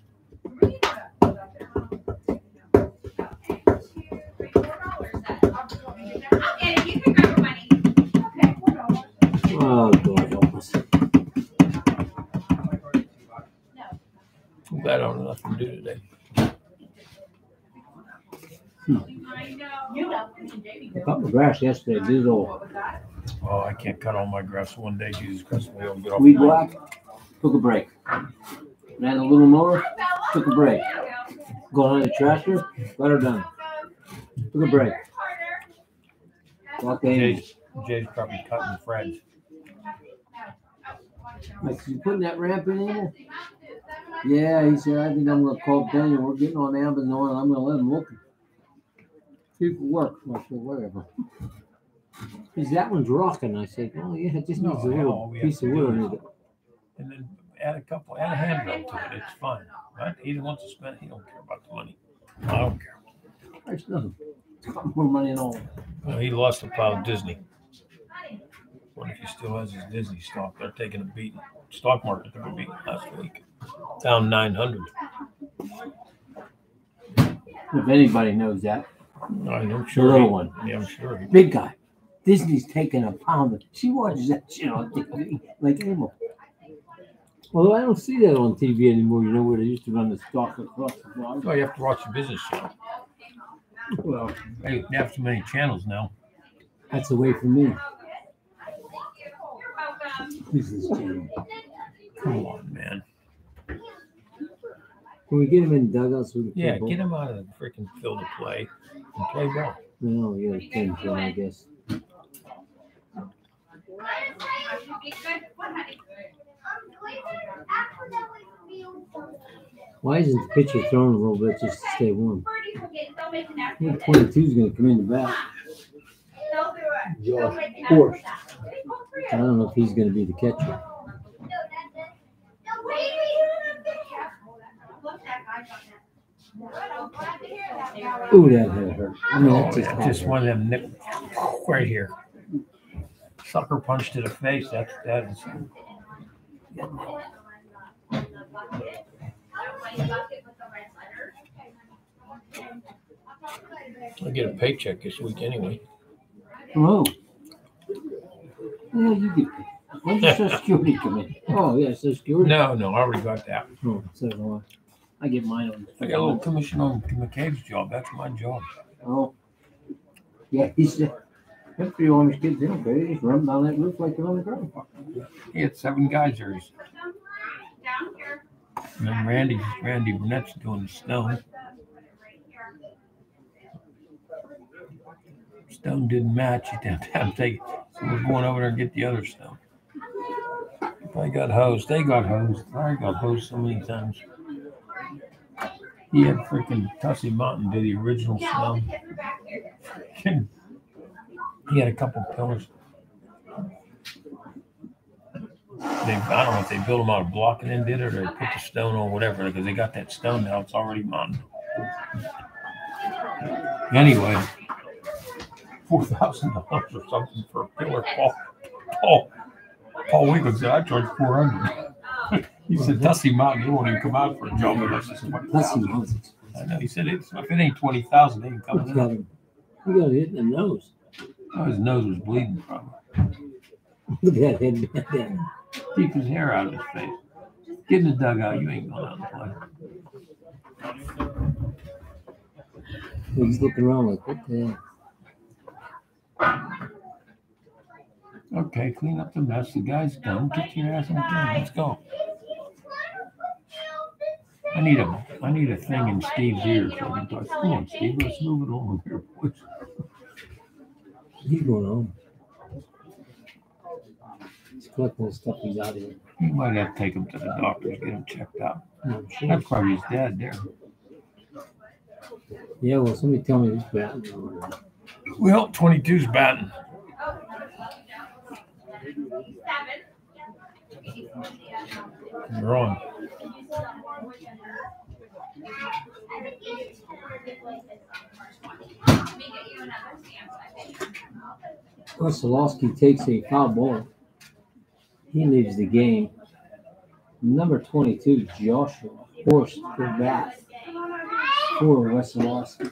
[SPEAKER 2] Oh,
[SPEAKER 3] God help us. I'm glad I don't have nothing to do today.
[SPEAKER 2] Hmm. I cut my
[SPEAKER 3] grass yesterday, this is all.
[SPEAKER 5] Oh, I can't cut all my grass one day. Jesus Christ, we don't get off.
[SPEAKER 3] took a break. Ran a little mower, took a break. Going on the tractor, got her done. Took a break. Walked in. Jay's,
[SPEAKER 5] Jay's probably cutting
[SPEAKER 2] friends.
[SPEAKER 3] Like, you putting that ramp in there? Yeah, he said, I think I'm going to call Daniel. We're getting on Amazon and I'm going to let him look. People work. works, whatever. Because that one's rocking. I said, oh, yeah, it just needs a No, little piece of wood. it.
[SPEAKER 5] And then add a couple, add a handrail to it, it's fine. Right? He wants to spend, he don't care about the money. I don't care. There's nothing. More money and all. Well, He lost the plow at Disney. What if he still has his Disney stock? They're taking a beating. Stock market took a beating last week, down 900.
[SPEAKER 3] If anybody knows that, I'm sure. The little he, one. Yeah, I'm sure. He, Big guy. Disney's taking a pound. She watches that shit on TV like animal. Although I don't see that on TV anymore, you know, where they used to run the stock across the block. Oh, you have to watch
[SPEAKER 5] the business show. Well, they have too many channels now.
[SPEAKER 3] That's away from me. Jesus,
[SPEAKER 2] Come
[SPEAKER 3] on, man. Can we get him in dugouts with the Yeah, people? get
[SPEAKER 5] him out of the freaking field to play and play well. No, yeah, ten, so I guess.
[SPEAKER 2] Why isn't the pitcher throwing a little bit just to stay warm? I think 22
[SPEAKER 3] is going to come in the back.
[SPEAKER 2] Of course. I don't know if he's going to be the catcher. Ooh, that hurt. I mean, oh, just, just one of
[SPEAKER 5] them nip right here. Sucker punch to the face. That's that is. I get a paycheck this week anyway.
[SPEAKER 3] Oh. Yeah, you get that. When does Social Security come in? Oh, yeah,
[SPEAKER 5] Social Security. No, no, I already got that. Oh, I. get mine on. I got a little commission on McCabe's job. That's my job.
[SPEAKER 3] Oh, yeah, he's the them three Amish kids. They don't care. They just run down that roof like they're on the ground. He had seven guys there.
[SPEAKER 5] And then Randy, Randy Burnett's doing the snow. Stone didn't match it downtown. time. So we're going over there and get the other stuff. I got hosed. They got hosed. I got hosed so many times. He had freaking Dusty Mountain do the original snow. he had a couple pillars. They, I don't know if they built them out of block and then did it, or they put the stone on whatever because they got that stone now. It's already mounted. Anyway four thousand dollars or something for a pillar. Paul Paul Paul Winkler said I charge four hundred.
[SPEAKER 3] he said Dusty
[SPEAKER 5] Mountain, you won't even come out for a job unless it's Dusty Mountain. I know. He said it's, if it ain't twenty thousand, ain't coming out.
[SPEAKER 3] You got hit in the nose. Oh, his
[SPEAKER 5] nose was bleeding from it. Look at that head. Keep his hair out of his face.
[SPEAKER 3] Get in the dugout. You ain't going out to play. He's looking around like, what the hell?
[SPEAKER 5] Okay, clean up the mess. The guy's done. Get your ass in the Let's go.
[SPEAKER 1] I need a I need a thing in Steve's ear so I can talk. Come on, Steve, let's
[SPEAKER 3] move it on here, boys. He's going home. He's collecting stuff he's out here. You might have to take him to the doctor to get him checked out.
[SPEAKER 5] Sure. That's probably his dad there.
[SPEAKER 3] Yeah, well, somebody tell me he's batting
[SPEAKER 5] we hope is batting.
[SPEAKER 2] You're on.
[SPEAKER 3] Wesolowski takes a foul ball. He leaves the game. Number 22, Joshua Horst, for bat for Wesolowski.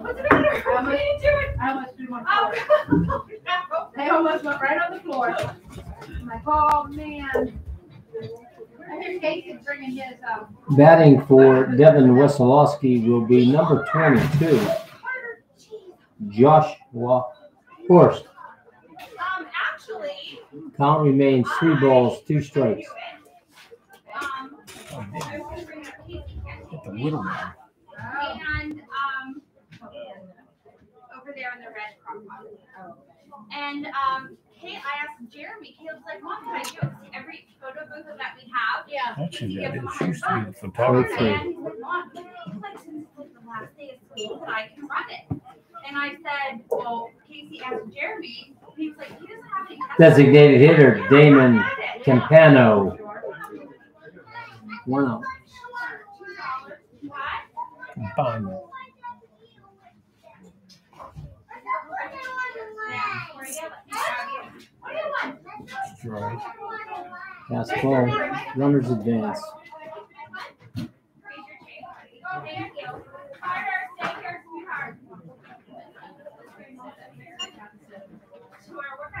[SPEAKER 2] What's the matter? I almost, I almost threw my they almost went right on the floor. I'm like, oh man.
[SPEAKER 3] Batting for Devin Wesolowski will be number 22, Joshua Horst. count remains three balls, two strikes. Um, the
[SPEAKER 2] And um, Kate, I asked Jeremy, Caleb's like, Mom, can I do it? every photo booth that we have, yeah. Actually, yeah, she used to be a photographer. And he's like, Mom, what look like since like, the last day of school that I can run it? And I said, Well, Casey asked Jeremy, he was
[SPEAKER 3] like, He doesn't have any. Designated hitter, Damon Campano.
[SPEAKER 1] Wow. Combined.
[SPEAKER 3] Right. Pass ball. Runners advance.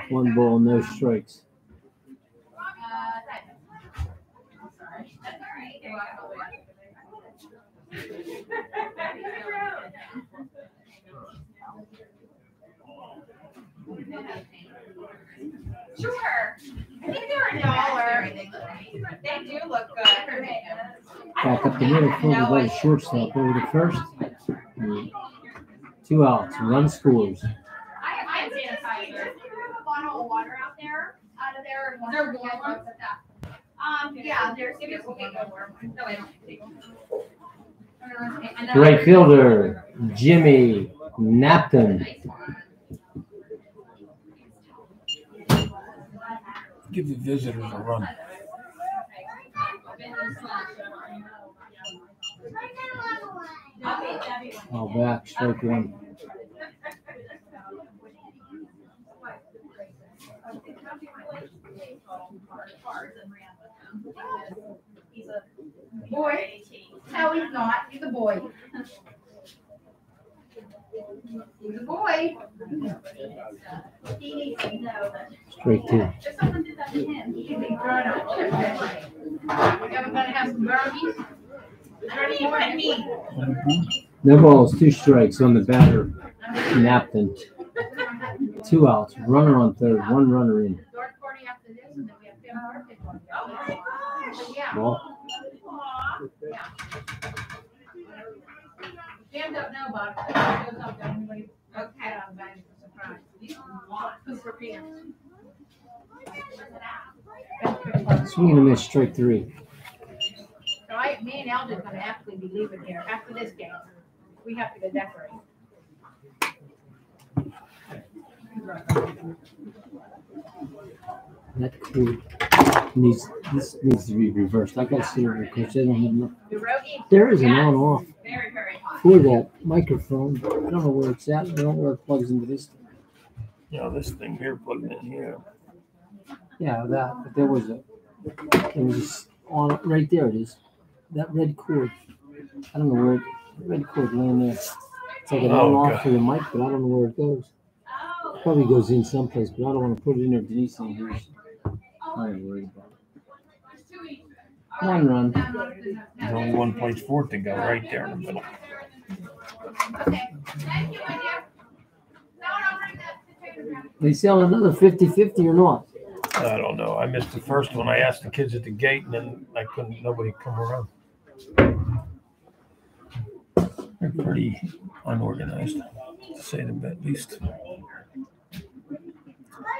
[SPEAKER 2] One ball, no
[SPEAKER 3] strikes.
[SPEAKER 1] Sure. I think they are a dollar. They do look good. Back up the middle for the way shortstop over the first.
[SPEAKER 3] Two outs, run scores.
[SPEAKER 2] I have a bottle of water out there. Out of there, they're warm Um, yeah, there's Great
[SPEAKER 3] uh, fielder, Jimmy Napton.
[SPEAKER 5] give the visitors a run.
[SPEAKER 2] Oh, back, strike one. Boy, no, he's not. He's a boy. Boy. Straight two. If someone did that to him, he'd be thrown out. have some burpees.
[SPEAKER 3] No balls, two strikes on the batter. Napton. Two outs, runner on third, one runner in. Ball.
[SPEAKER 1] Jammed up
[SPEAKER 2] now, box.
[SPEAKER 3] Swinging a miss, strike three.
[SPEAKER 2] me and Eldon's going to actually be leaving here after this game. We have to go decorate.
[SPEAKER 3] That cord needs this needs to be reversed. I got to see it because they don't have enough. There is an on-off for that microphone. I don't know where it's at. I don't know where it plugs into this. Thing. Yeah,
[SPEAKER 5] this thing here plugged in here.
[SPEAKER 3] Yeah, that. But there was a. It was on right there. It is that red cord. I don't know where it, red cord laying there. It's like an oh, on-off for the mic, but I don't know where it goes. probably goes in someplace, but I don't want to put it in there. Denise I ain't worried about it.
[SPEAKER 5] One run.
[SPEAKER 2] Only one
[SPEAKER 3] for it to go
[SPEAKER 5] right there in the middle.
[SPEAKER 3] They sell another 50 50 or not?
[SPEAKER 5] I don't know. I missed the first one. I asked the kids at the gate and then I couldn't, nobody come around. They're pretty unorganized, to say the least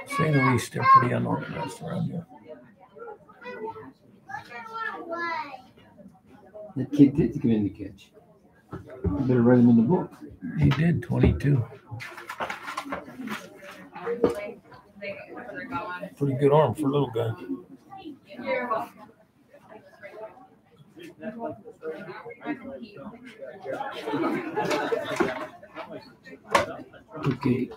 [SPEAKER 3] say the least, they're pretty unorganized around here. The kid did come in the catch. You better write him in the book. He did, 22.
[SPEAKER 2] Pretty good arm for a little
[SPEAKER 5] guy.
[SPEAKER 3] Okay,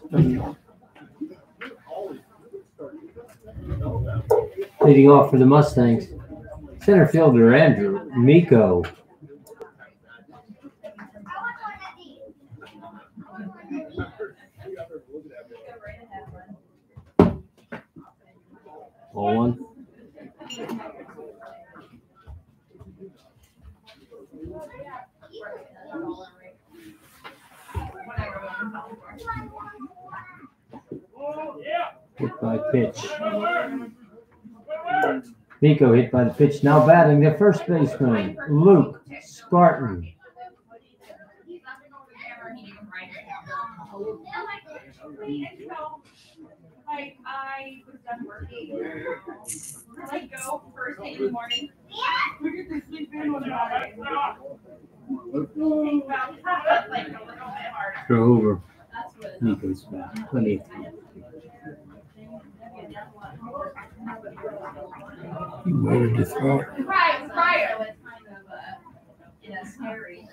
[SPEAKER 3] Leading off for the Mustangs, center fielder Andrew Miko. All one. hit by pitch. Miko hit by the pitch. Now batting the first baseman, Luke Scarton.
[SPEAKER 2] Like I go over. Miko's back. Plenty of time. He voted his throw Right, prior was kind of you know, scary.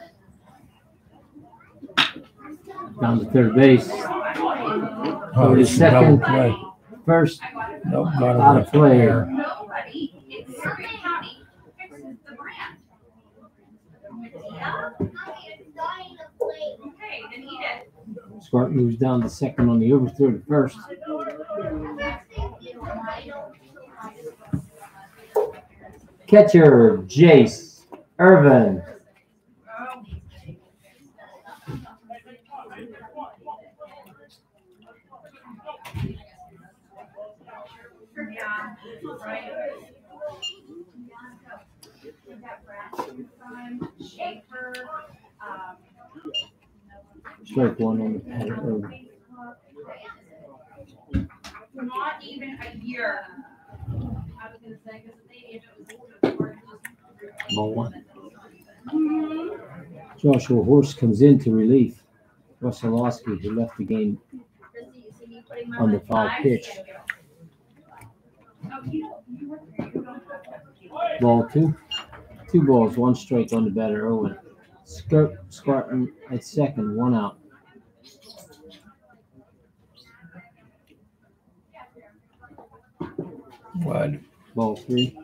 [SPEAKER 3] Down to third base. Oh,
[SPEAKER 5] Over to second,
[SPEAKER 3] play. first, Nope, got a out of play player.
[SPEAKER 2] Nobody, it's Surrey County fixes the brand. Okay, then Spark
[SPEAKER 3] moves down to second on the overthrow to first. Catcher, Jace Irvin. Strike one on the
[SPEAKER 2] Not even a year. I was going to say, because
[SPEAKER 3] ball one. Joshua Horst comes in to relief Oski, who left the game
[SPEAKER 2] on the foul pitch.
[SPEAKER 3] Ball two. Two balls, one strike on the batter, Early, Skirt Scarton at second, one out. Wide. Ball three.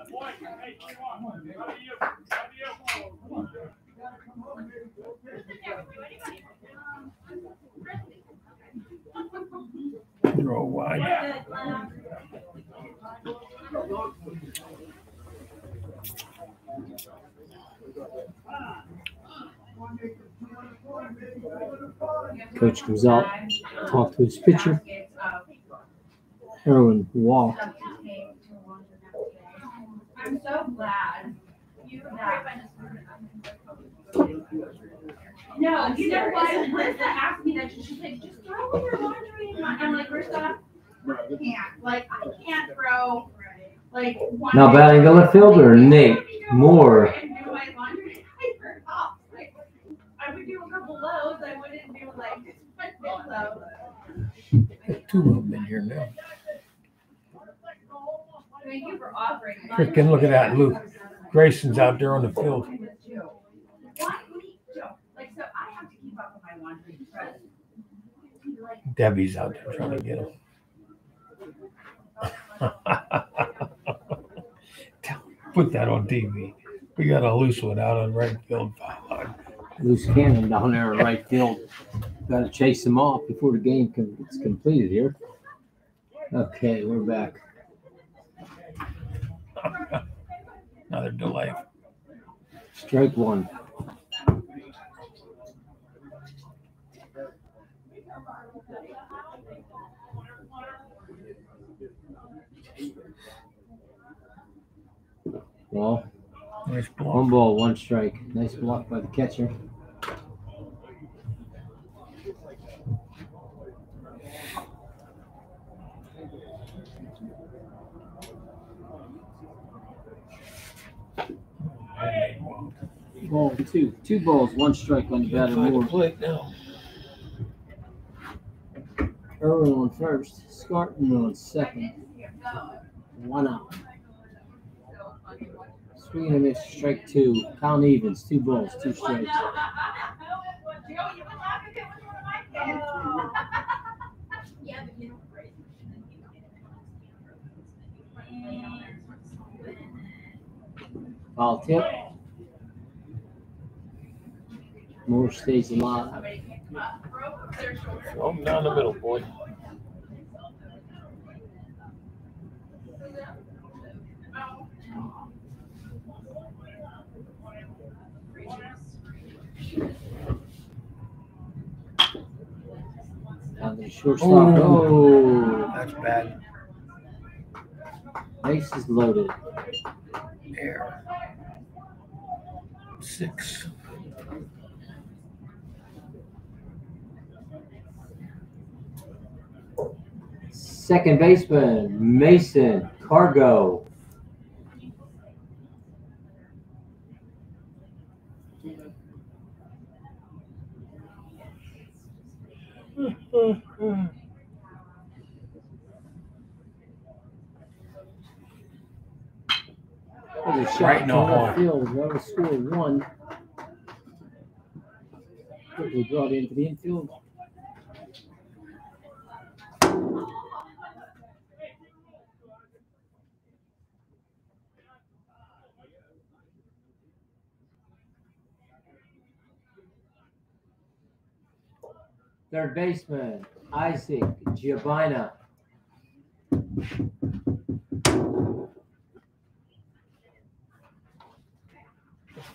[SPEAKER 3] wide. Coach comes out, Talk to his pitcher. Heroin walked.
[SPEAKER 2] I'm so glad you no, you know what? Alyssa asked me that. She's like, just throw your laundry in my. I'm like, first I can't. Like, I can't throw. Like, one now, batting the left fielder,
[SPEAKER 3] like, Nate Moore. I would do a couple loads. I wouldn't do like load. two of
[SPEAKER 5] them in here now.
[SPEAKER 2] Thank you for offering. Freaking look at that, Luke. Grayson's out there on the field.
[SPEAKER 5] Debbie's out there trying to get him. Put that on TV. We got a loose one out on right field.
[SPEAKER 3] Loose cannon down there in right field. Got to chase him off before the game gets completed here. Okay, we're back. Another delay. Strike one. Wall. Nice block. One ball, one strike. Nice block by the catcher. Ball two. Two balls, one strike on the batter now. Irwin on first, Scarton on second. One out and a miss, strike two. Count evens, two balls, two strikes. Ball tip. Moore stays
[SPEAKER 5] alive.
[SPEAKER 2] Slow him down the middle, boy.
[SPEAKER 3] Shortstop. Oh, that's bad. Ace is loaded.
[SPEAKER 2] There. Six.
[SPEAKER 3] Second baseman, Mason Cargo.
[SPEAKER 1] right in the heart.
[SPEAKER 3] Field. One score one. Quickly brought into the infield. Third baseman, Isaac Giabina. It's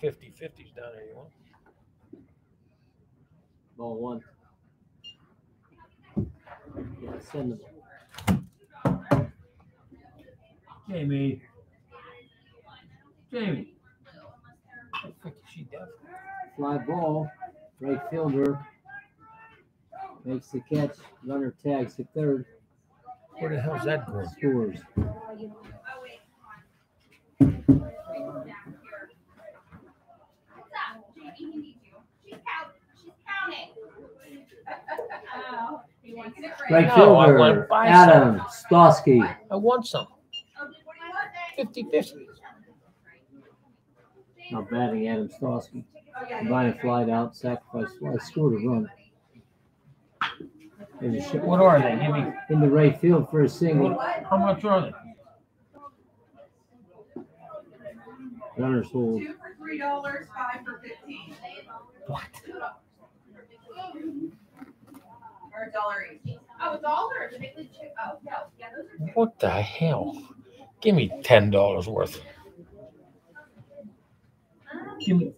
[SPEAKER 5] 50 50s down there, you want?
[SPEAKER 3] Ball one. Yeah, send Jamie. Jamie. she Fly ball, right fielder. Makes the catch. Runner tags to third.
[SPEAKER 2] Where the hell's that going? Scores. Right no, fielder, Adam
[SPEAKER 3] Stosky.
[SPEAKER 2] I want some. 50 50.
[SPEAKER 3] Not batting Adam Stosky. Combined flight out, sacrifice fly, scored a run. There's a ship. What are they? Give me. In the right field for a single. how much are they?
[SPEAKER 2] Runners hold. Two for three dollars, five for fifteen. What? Or a dollar each. Oh, a dollar. The big Oh no, yeah,
[SPEAKER 5] those are. Two. What the hell? Give me ten dollars worth. Um, give me,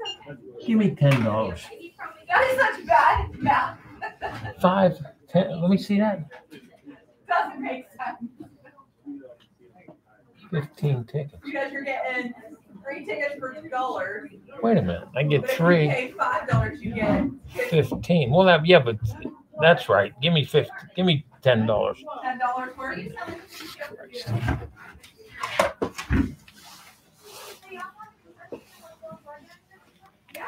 [SPEAKER 5] give me ten dollars.
[SPEAKER 1] That is such
[SPEAKER 2] bad math.
[SPEAKER 5] Five. Let me see that.
[SPEAKER 2] Doesn't make
[SPEAKER 4] sense.
[SPEAKER 5] 15 tickets.
[SPEAKER 4] Because you're getting three tickets for $2. Wait a minute. I get three. $5, you get
[SPEAKER 5] 15. Well, that, yeah, but that's right. Give me 50. Give me $10. $10
[SPEAKER 2] for Yeah.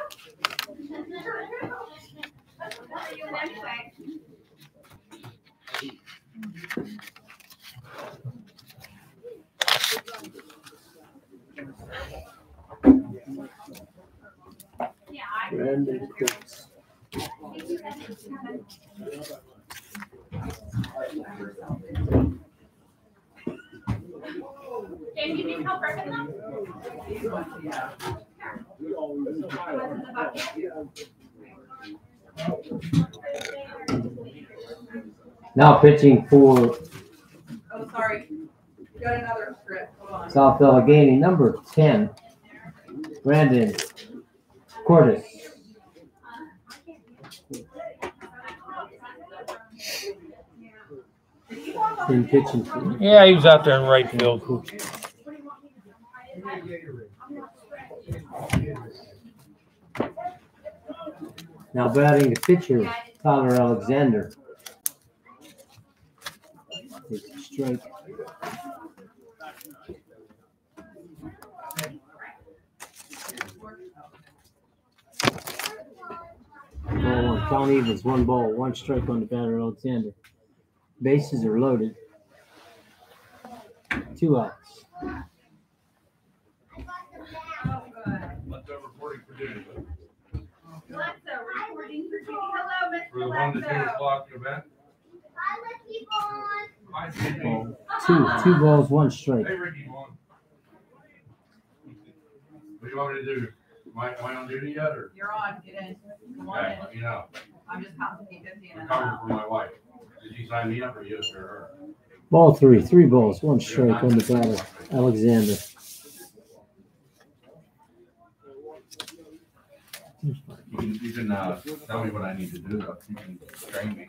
[SPEAKER 2] Brandon you
[SPEAKER 3] help them? Now pitching for oh, sorry. We got another script. South Allegheny, number 10, Brandon Cordes. In
[SPEAKER 5] yeah, he was out there in right field.
[SPEAKER 3] Now batting the pitcher, Tyler Alexander. Right. Ball one. Count evens. One ball. One strike on the batter. Alexander. Bases are loaded. Two outs. Hello, Mr. Hello,
[SPEAKER 2] Mr. We're on the two o'clock event. Hi, the people Two,
[SPEAKER 3] two balls, one strike. Hey,
[SPEAKER 2] Ricky, what do you want me to do? Am I, am I on duty yet, or? You're on, get in. Come Okay, in. let me know. I'm just counting eight fifty and I'm Recover for my wife.
[SPEAKER 4] Did you sign me up or you or her?
[SPEAKER 3] Ball three, three balls, one strike on the batter, Alexander.
[SPEAKER 2] You can, you can, uh, tell me what I need to do, though. You can train me.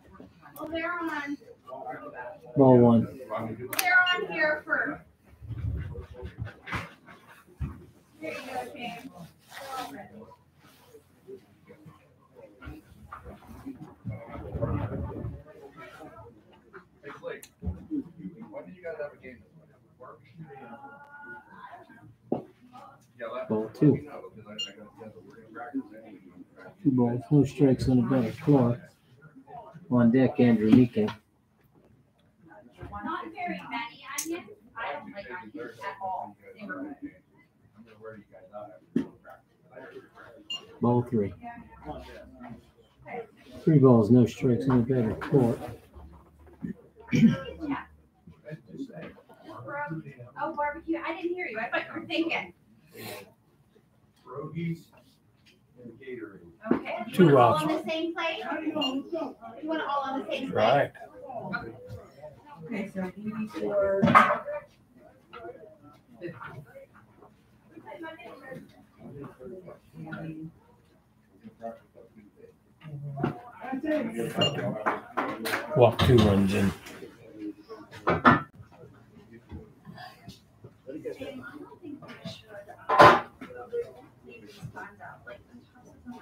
[SPEAKER 2] Well, they're on.
[SPEAKER 5] Ball one.
[SPEAKER 2] They're on here for. There you go,
[SPEAKER 1] James.
[SPEAKER 3] Ball two. Two balls, no strikes on a better clock. On deck, Andrew Miko.
[SPEAKER 2] Not very many onions. I don't like onions at all.
[SPEAKER 3] three. Three balls, no strikes on the better court.
[SPEAKER 2] oh, barbecue. I didn't hear you. I thought you were thinking. Rogies and Gatorade. Okay. Two options. all on the same plate? You want all on the same plate? Right.
[SPEAKER 1] Okay, so beauty
[SPEAKER 2] for.
[SPEAKER 5] Walk two runs in.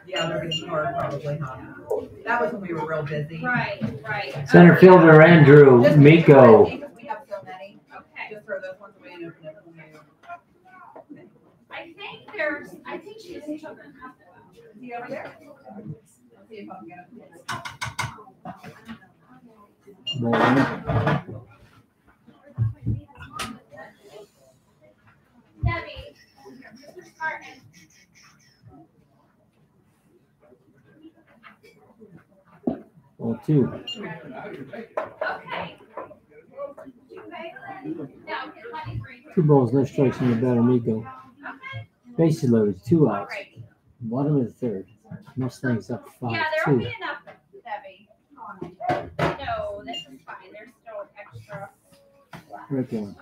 [SPEAKER 2] Yeah, they're probably, huh? That was when we were real busy. Right, right.
[SPEAKER 3] Center oh. fielder Andrew Miko. we have so
[SPEAKER 1] many, Okay. just throw those ones away and open up
[SPEAKER 2] the I think there's, I think over there? Debbie, Mr.
[SPEAKER 3] Well, two. Two balls, no strikes in the batter, Miko. Base loaded, two outs. Bottom of the third. Mustangs up five. Yeah, there will be enough, Debbie.
[SPEAKER 2] No, this is fine. There's still extra. Right there.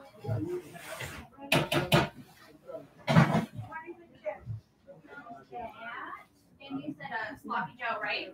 [SPEAKER 2] And you said a uh, sloppy Joe, right?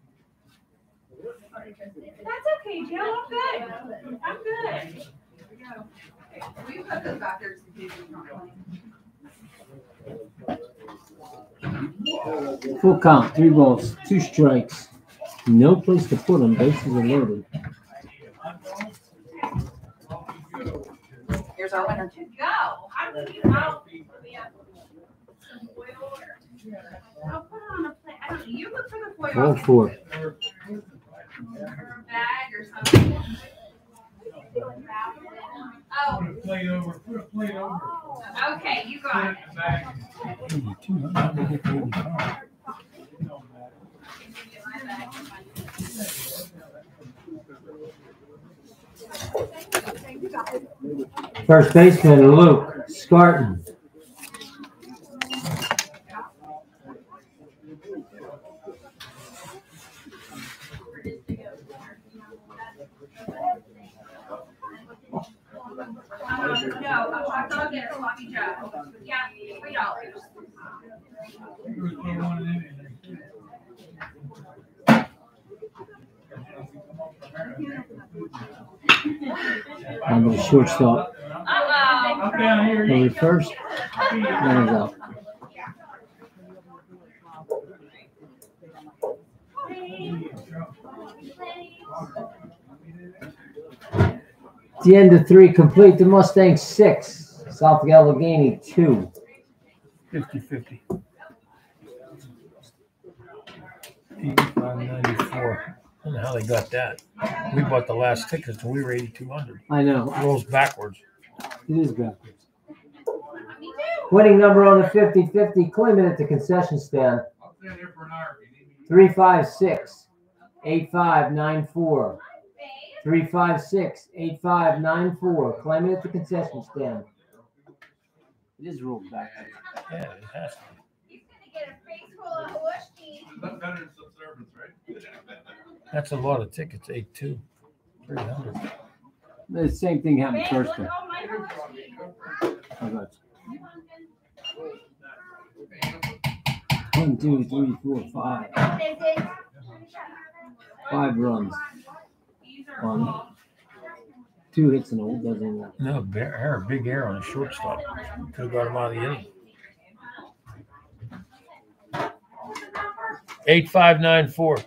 [SPEAKER 2] That's okay, Jill. I'm good. I'm good.
[SPEAKER 4] put those
[SPEAKER 3] there to Full count, three balls, two strikes. No place to put them. Bases are loaded.
[SPEAKER 2] Here's our winner. To go. I'll
[SPEAKER 1] put it on a plate. I don't know. You look for the foil. Go four bag or something. Oh.
[SPEAKER 2] Put a plate over. Put a plate over. Okay, you got it.
[SPEAKER 3] First baseman Luke Scarton.
[SPEAKER 2] No, a hot dog and a sloppy joe. Yeah, three dollars.
[SPEAKER 1] I'm the shortstop. switch oh first. There
[SPEAKER 2] we go
[SPEAKER 3] the end of three complete. The Mustang six. South Allegheny two.
[SPEAKER 2] 50 50.
[SPEAKER 5] 8594. I don't know how they got that. We bought the last tickets and we were 8,200. I know. It rolls backwards.
[SPEAKER 3] It is backwards. Winning number on the 50 50, it at the concession stand. Three five six eight five nine four. 356-8594, claiming at the concession stand. It is rolled back. Yeah, it has to.
[SPEAKER 2] He's gonna get a face full of That's veterans observance, right?
[SPEAKER 3] That's a
[SPEAKER 5] lot of tickets, eight two, three hundred. The same thing happened Thursday. Oh,
[SPEAKER 3] One, two, three, One, two, three, four, five, five runs on two hits and a dozen. No,
[SPEAKER 5] bear, big air on the shortstop. Could have got him out of the inning. 8594.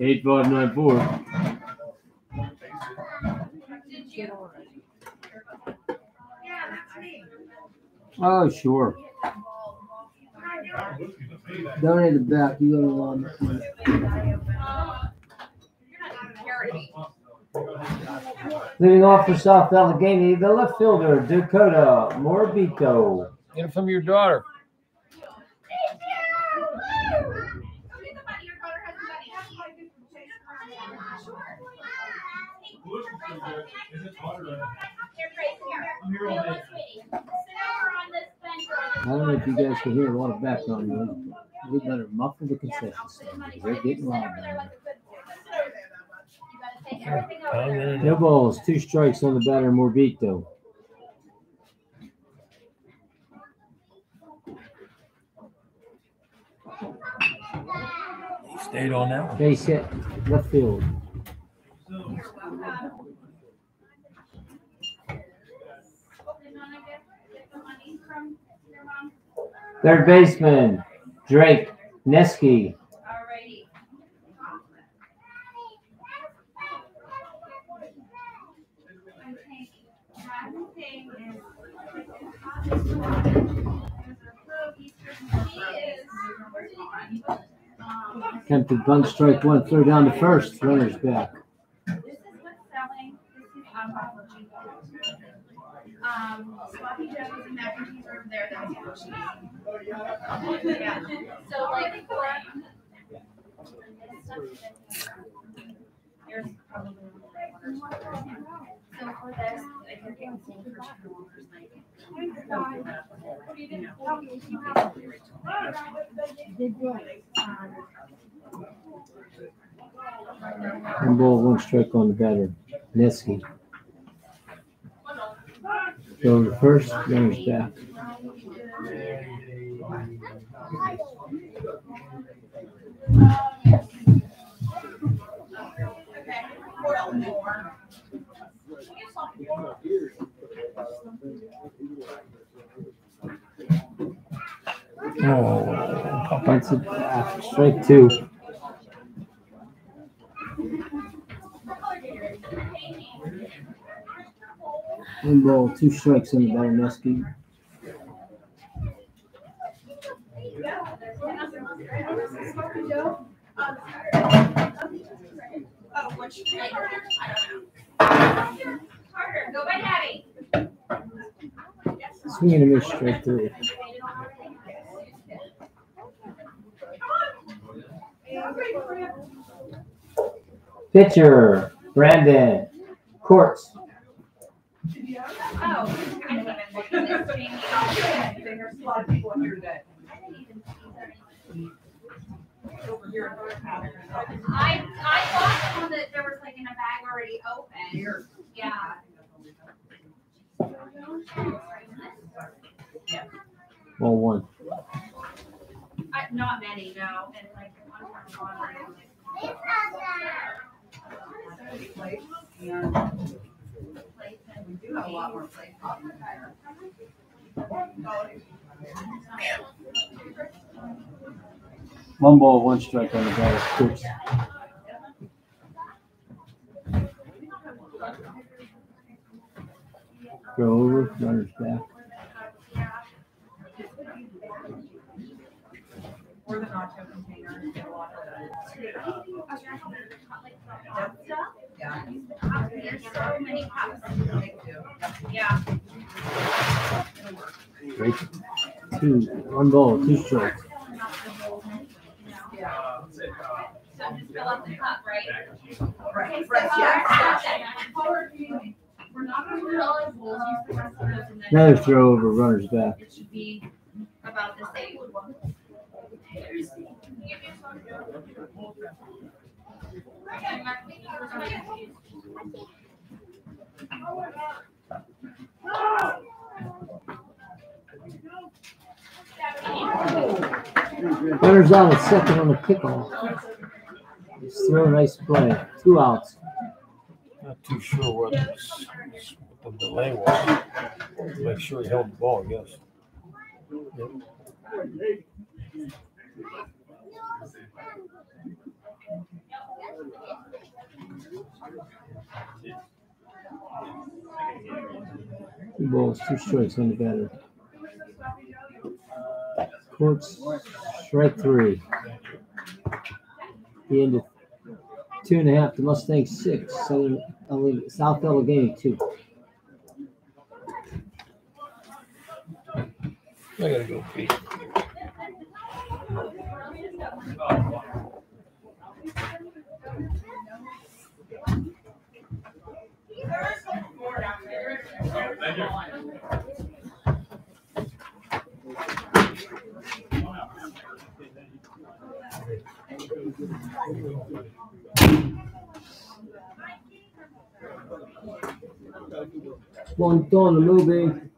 [SPEAKER 3] 8594. Oh, sure. Donate the back. You go to the lawn. Leading off for South Allegheny, the left fielder, Dakota Morbico.
[SPEAKER 1] Get
[SPEAKER 5] it from your daughter.
[SPEAKER 3] I don't know if you guys can hear a lot of background noise. We better muffle the concession stand. They're getting
[SPEAKER 2] loud.
[SPEAKER 3] No balls, two strikes on the batter, Morbito.
[SPEAKER 2] He
[SPEAKER 5] stayed on
[SPEAKER 3] that Base hit, left field. Third baseman, Drake Neske.
[SPEAKER 2] Attempted
[SPEAKER 3] bunt strike one, throw down the first, runner's back.
[SPEAKER 2] Um, joes and mac and cheese there. yeah. So like So for this, I think it's for two Like. One
[SPEAKER 3] ball, one strike on the batter, Netsky. Go to first, runners back. Okay. Oh, pop bites it Strike two. One ball, two strikes in the battle rescue.
[SPEAKER 2] Carter, go by daddy. Swinging to move straight through.
[SPEAKER 3] Pitcher Brandon Courts.
[SPEAKER 2] I
[SPEAKER 1] I thought
[SPEAKER 2] that there was like in a bag already open. Yeah. Well, one. I, not many, no. And like
[SPEAKER 3] one One ball, one strike on the guy. Six go over, run his back.
[SPEAKER 2] Or the nacho container. Yeah. There's so many cups. Yeah.
[SPEAKER 3] Break two, one ball, two
[SPEAKER 2] Yeah. So just fill up the cup, right? Right. Okay, so yes.
[SPEAKER 3] Another throw over runner's back. It should
[SPEAKER 2] be about the same. Runners on a second
[SPEAKER 3] on the kickoff. It's still a nice play. Two outs. Not too sure what, this,
[SPEAKER 5] what the delay was. Make sure he held the ball, I guess. Yep.
[SPEAKER 3] Two balls, two strikes on the batter. Courts, strike three. He ended two and a half to Mustang six, Southern South Allegheny two. I gotta go pee.
[SPEAKER 2] Bom então, meu bem.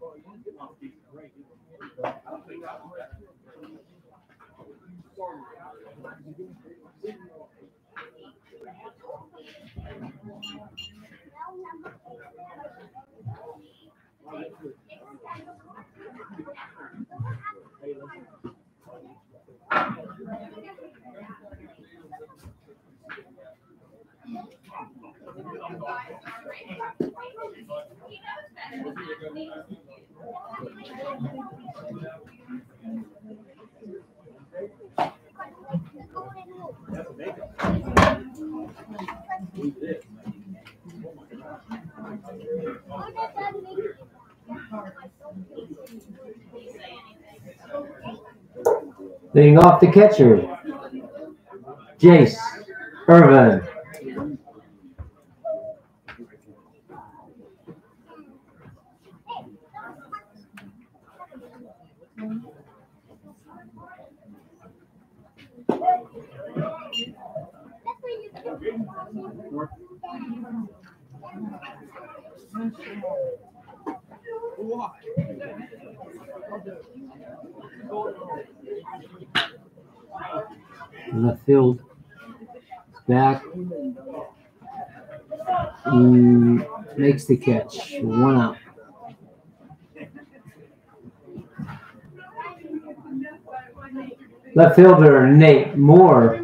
[SPEAKER 3] Leading off the catcher, Jace Irvin. back makes the catch. One out. Left fielder Nate Moore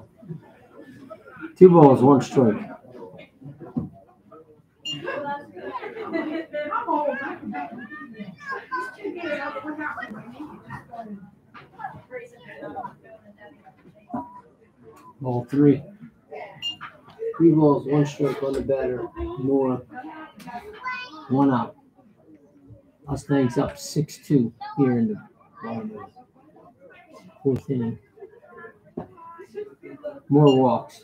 [SPEAKER 3] Two balls, one strike. Ball three. Three balls, one strike on the batter. More. One out. Mustangs up 6 2 here in the
[SPEAKER 1] bottom
[SPEAKER 2] of the
[SPEAKER 3] fourth inning. More walks.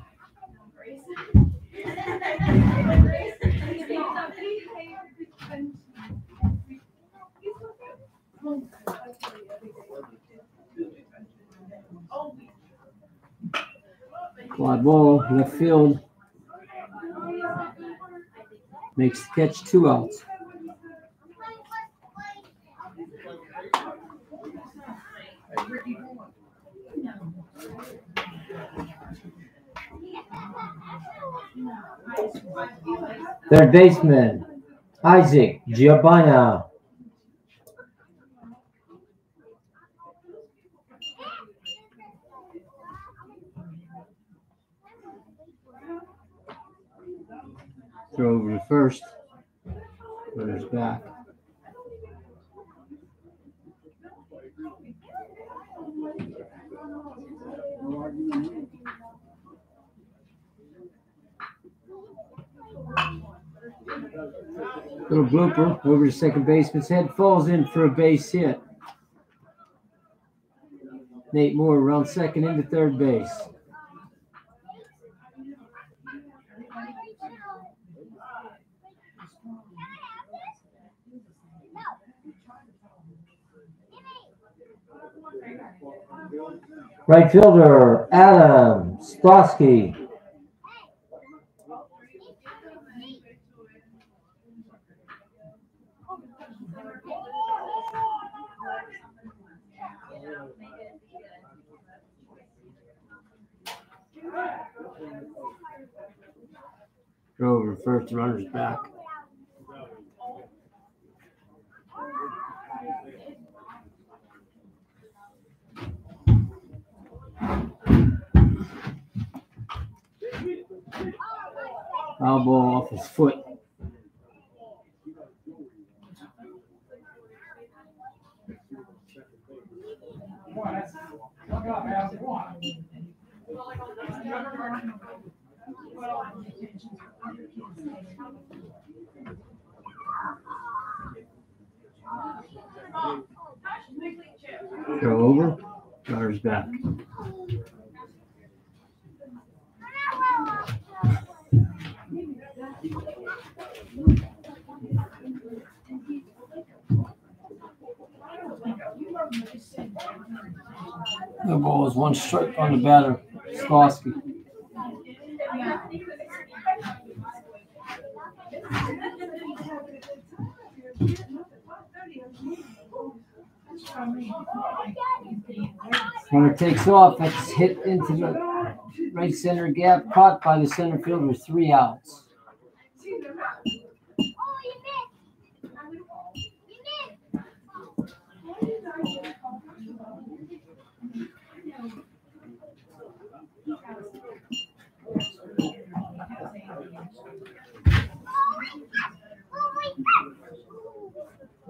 [SPEAKER 3] Quad ball, left field. Makes catch two outs. Third baseman, Isaac Giovanna. Throw over to first, but it's back. Little blooper over to second baseman's head. Falls in for a base hit. Nate Moore around second into third base. Right fielder Adam Stosky. Over first runners back.
[SPEAKER 2] Foul ball off his foot.
[SPEAKER 1] Go over,
[SPEAKER 5] daughter's back. The ball is one strike on the batter, Stosky.
[SPEAKER 3] When it takes off. it's hit into the right center gap, caught by the center fielder. Three outs.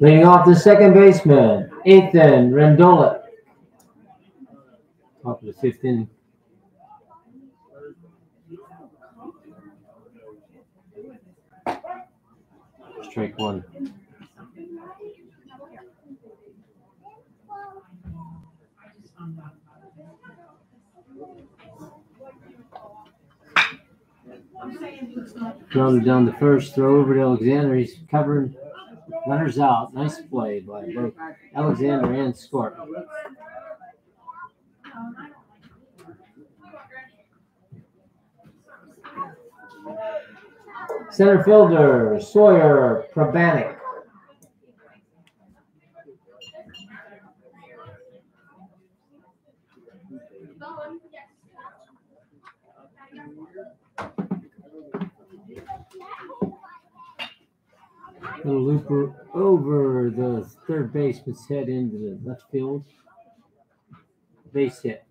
[SPEAKER 3] Leading off the second baseman, Ethan Rendola. Off to the fifth inning. Strike one. Drums down the first, throw over to Alexander. He's covering runners out. Nice play by both Alexander and Scorp. Center fielder Sawyer Probanic. looper over the third baseman's head into the left field. Base hit.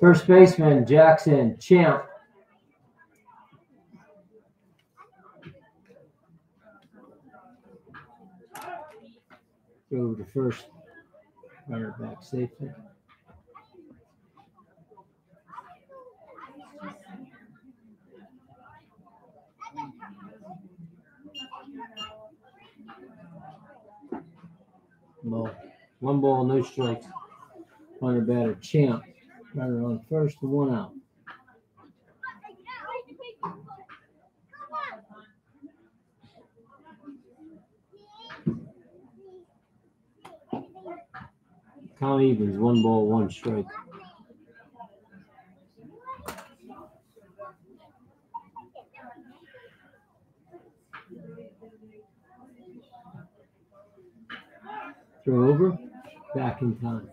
[SPEAKER 3] First baseman Jackson Champ. Go to first back safely. Ball. One ball, no strikes. Runner batter, champ. Runner on first, one out. Count evens, one ball, one strike.
[SPEAKER 1] Throw over, back in time.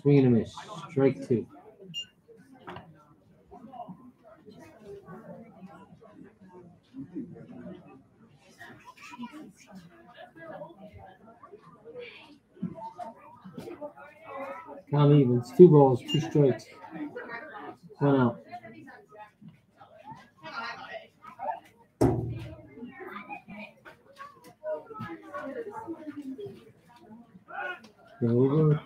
[SPEAKER 1] Swing and a miss. Strike two.
[SPEAKER 3] Count evens. Two balls, two strikes. One out. over.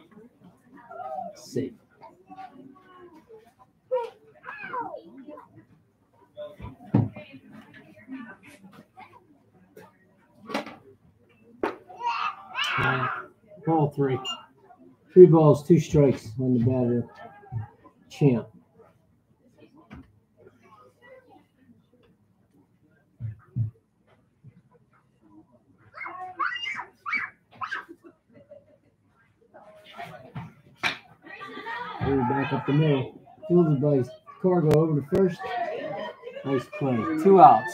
[SPEAKER 3] Uh, ball three. Three balls, two strikes on the batter. Champ. back up the middle. Fielded by Cargo over to first. Nice play. Two outs.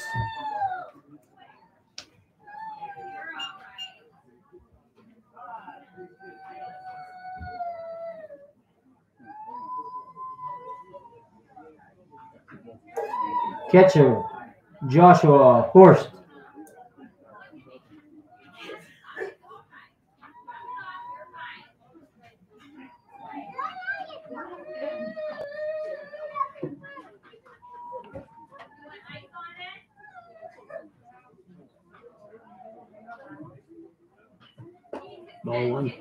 [SPEAKER 3] Catcher Joshua Horst.
[SPEAKER 2] Ball one.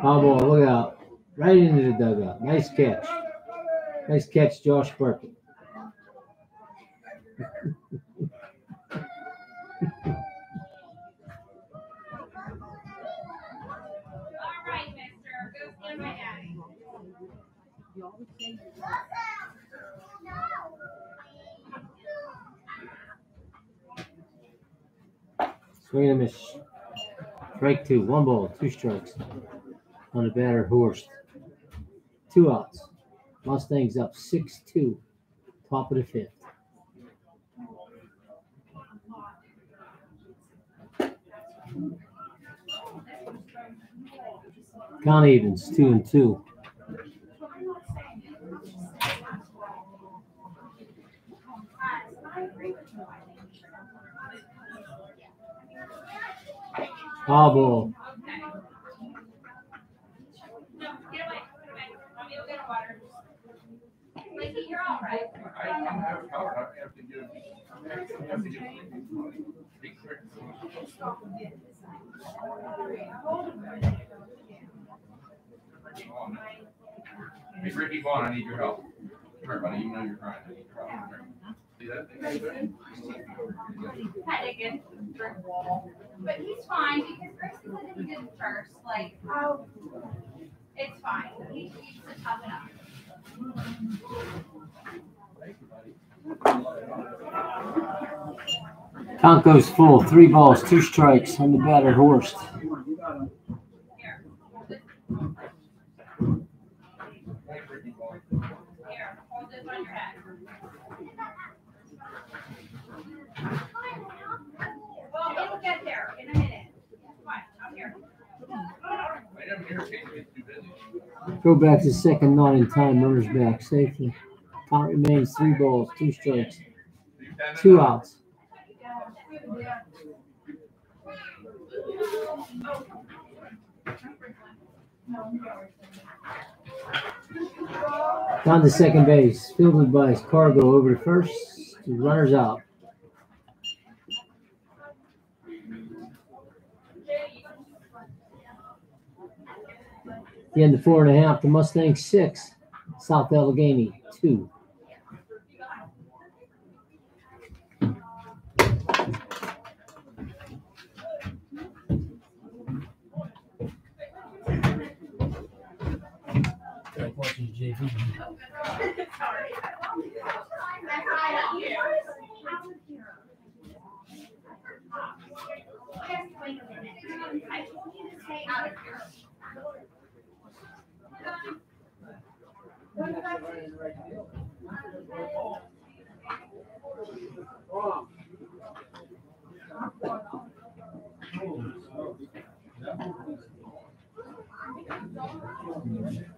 [SPEAKER 1] Oh ball, look
[SPEAKER 3] out. Right into the dugout. Nice catch. Nice catch, Josh Burkett. Swing and a miss. Strike two. One ball, two strikes on a better Horst. Two outs. Mustangs up 6 2, top of the fifth. Count Evans, two and two. Cobble
[SPEAKER 2] Hey, Ricky Vaughn, I need your help. Come here, buddy. You know you're crying. I need your help. See that thing right there? Had a good brick wall. But he's fine because Grace said if he first, like, oh, it's fine. He needs to toughen up.
[SPEAKER 3] Thank you, buddy. Count goes full. Three balls, two strikes, and the batter Horst. Go back to second nine in time. Runners back safely. Count remains three balls, two strikes, two outs. Down to second base, fielded by Cargo over to first, runners out. The end of four and a half, the Mustangs six, South Allegheny two.
[SPEAKER 2] watching JV. I told you to stay out of here. Thank you.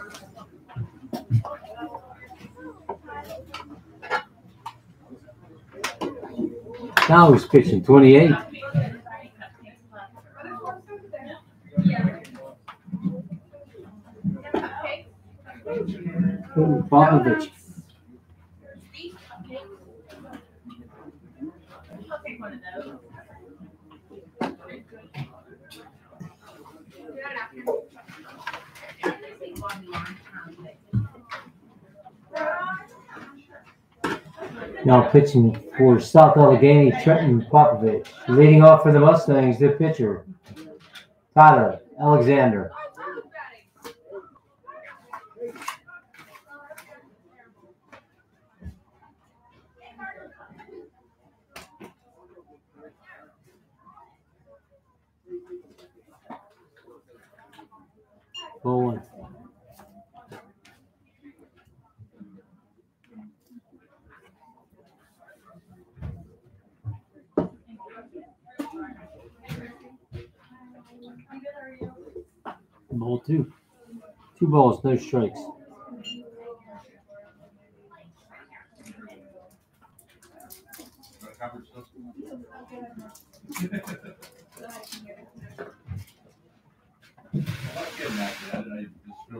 [SPEAKER 3] Now he's pitching 28. Now pitching for South Allegheny, Trenton Popovich. Leading off for the Mustangs, the pitcher, Tyler Alexander. Bowling. Ball two. Two balls, no strikes.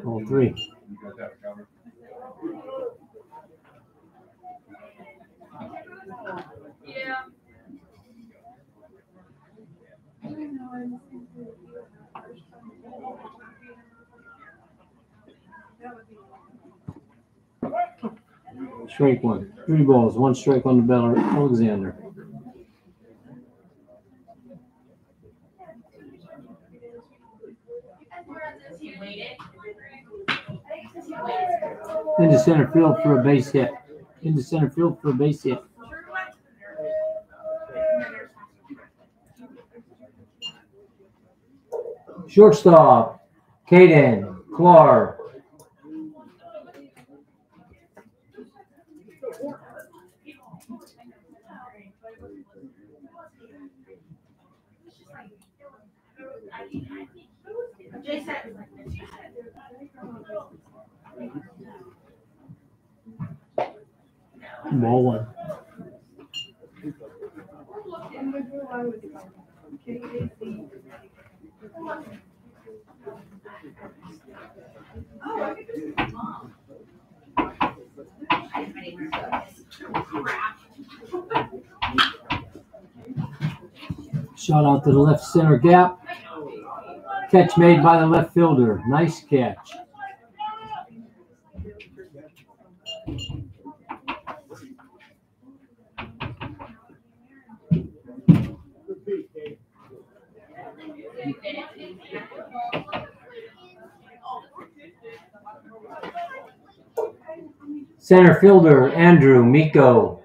[SPEAKER 3] Ball three. Yeah. Strike one. Three balls, one strike on the batter, Alexander. Into center field for a base hit. Into center field for a base hit. Shortstop, Caden Clark. They said. Shout out to the left center gap. Catch made by the left fielder. Nice catch. Center fielder Andrew Miko.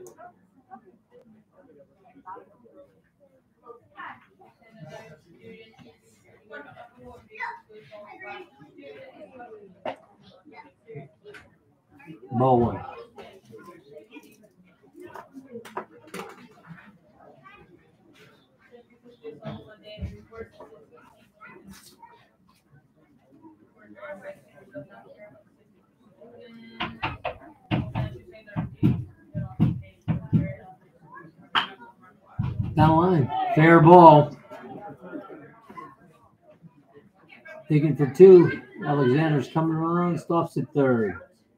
[SPEAKER 3] Bowen. That line, fair ball. Taking for two. Alexander's coming around, stops at third.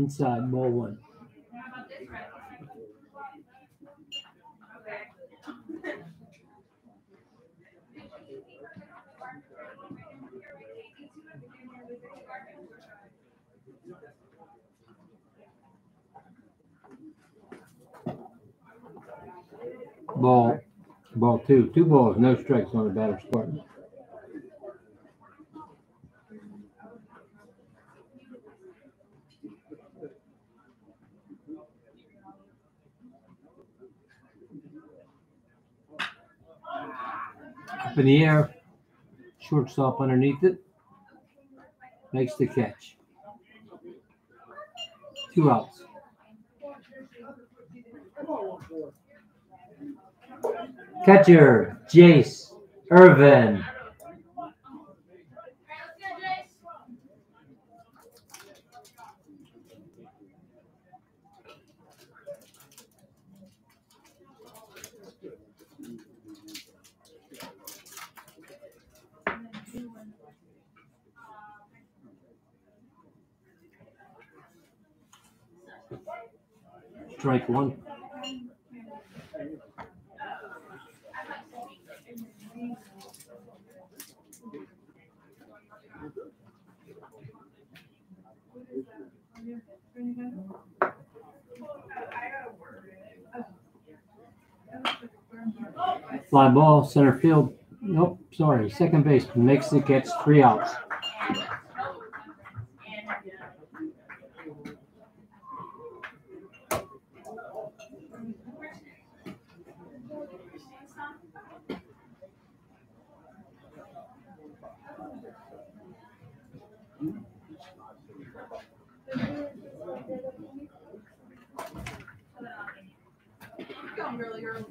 [SPEAKER 3] Inside, ball one. Ball, ball two. Two balls, no strikes on the batter's part. Up in the air, shortstop underneath it, makes the catch. Two outs. Catcher, Jace Irvin. strike one. Fly ball, center field. Nope, sorry. Second base makes it gets three outs.
[SPEAKER 2] earlier.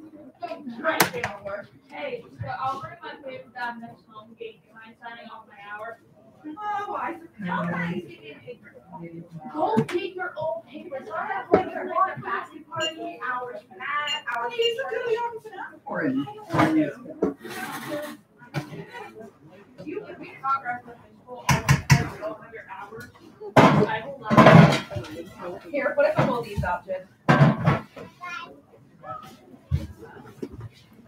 [SPEAKER 2] Hey, so I'll bring my paper down next home gate. Am I signing off my hour? Oh, I suppose.
[SPEAKER 1] Go take
[SPEAKER 2] your old papers. i that play your basket party hours mad Hours. you should for You can be progress with the hours. I will not. Here, put a couple of these objects.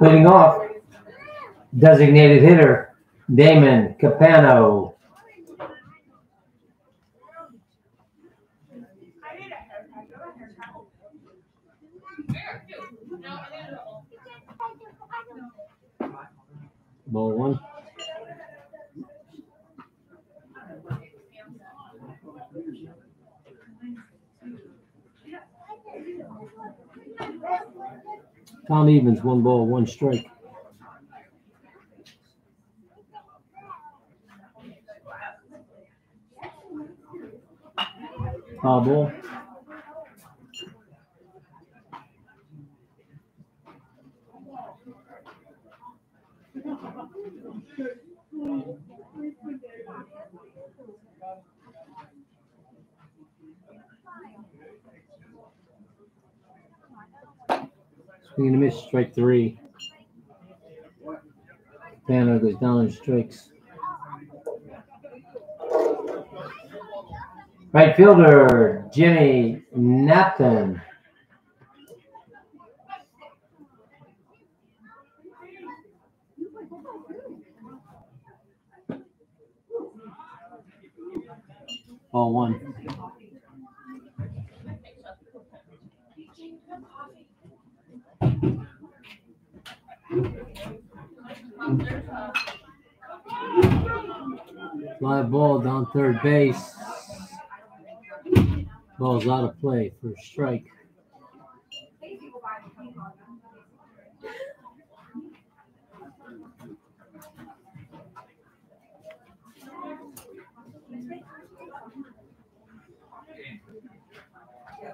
[SPEAKER 3] Leading off, Designated hitter, Damon Campano. Ball one. Tom Evans, one ball, one strike. Foul ah, ball. Swing and miss, strike three. Banner goes down and strikes. Right fielder, Jimmy Napton.
[SPEAKER 1] Ball one.
[SPEAKER 2] Fly ball down third base.
[SPEAKER 3] Ball's out of play for a strike.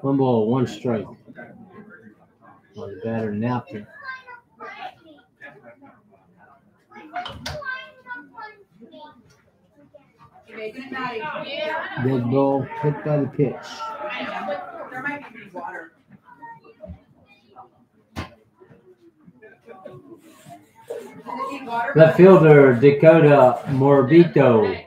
[SPEAKER 3] One ball, one strike on the batter napkin.
[SPEAKER 2] Big ball hit by the pitch. There might be water.
[SPEAKER 1] Left
[SPEAKER 3] fielder Dakota Morbito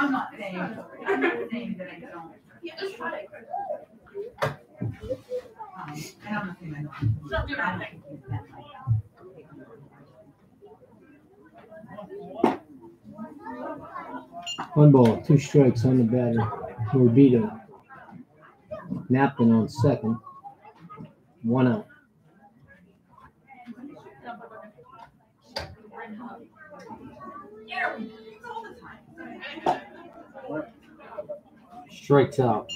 [SPEAKER 2] I'm not saying, I'm not saying that I don't. Um,
[SPEAKER 3] One ball, two strikes on the batter. Morbido. Napkin on second. One out. Strikes out.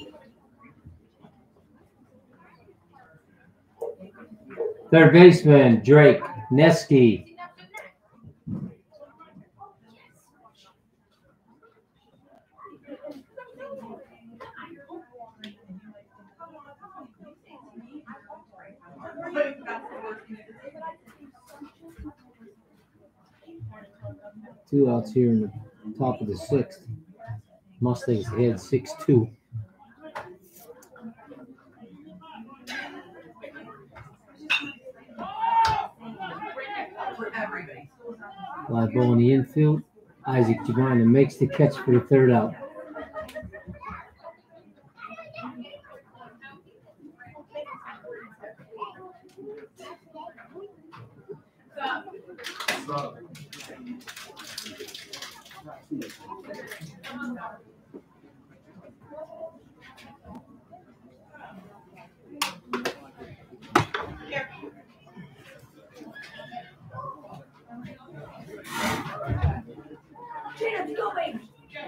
[SPEAKER 3] Third baseman, Drake Neske. Two outs here in the top of the sixth. Mustangs head 6-2. Live ball in the infield. Isaac Jabana makes the catch for the third out.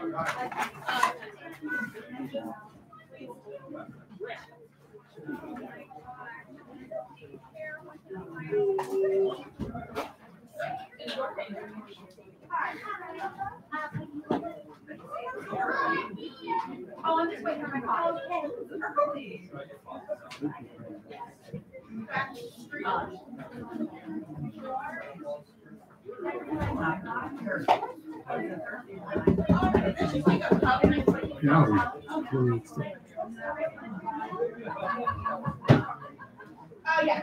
[SPEAKER 2] Oh, I'm just waiting for my call. Okay
[SPEAKER 1] gallery. Really
[SPEAKER 2] Oh, yeah.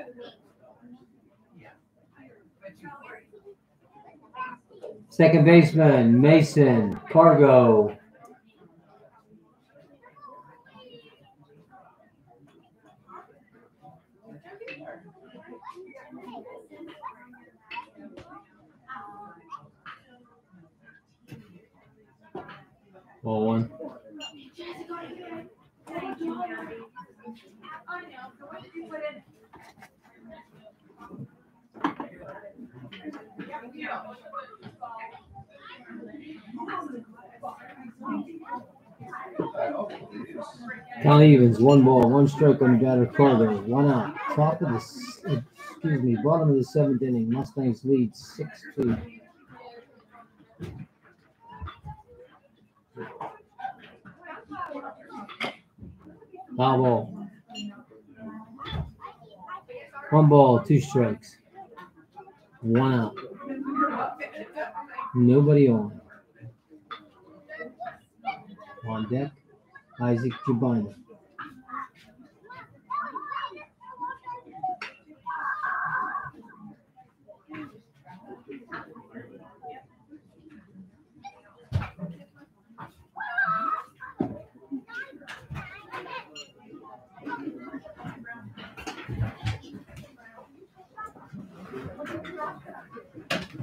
[SPEAKER 3] Second baseman, Mason Cargo. Ball one. Cal Evans, one ball, one stroke on the batter Carter, one out. Top of the, excuse me, bottom of the seventh inning. Mustangs lead six two. Foul ball. One ball, two strikes. One out. Nobody on. On deck, Isaac Jubina.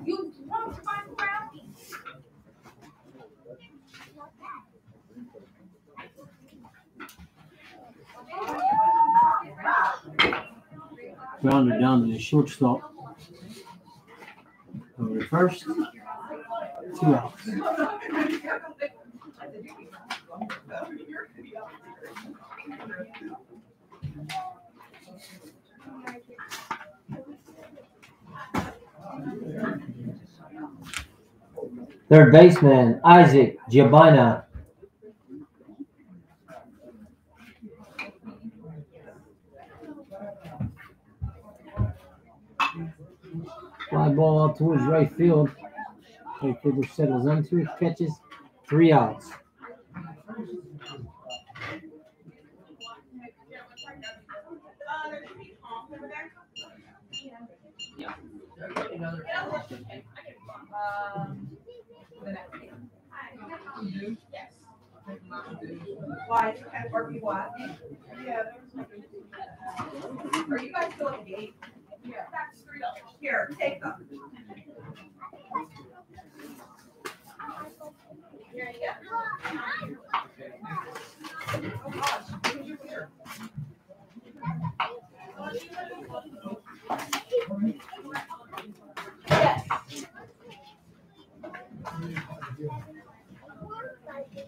[SPEAKER 2] You broke my
[SPEAKER 1] grounded
[SPEAKER 3] down to the shortstop over the first
[SPEAKER 2] two outs.
[SPEAKER 3] Third baseman Isaac Giabina Fly ball out towards right field. Right fielder settles into it, catches three outs.
[SPEAKER 2] Why? Are you guys still engaged? Yeah, that's three dollars. Here, take them. Here you go. Yes. Oh,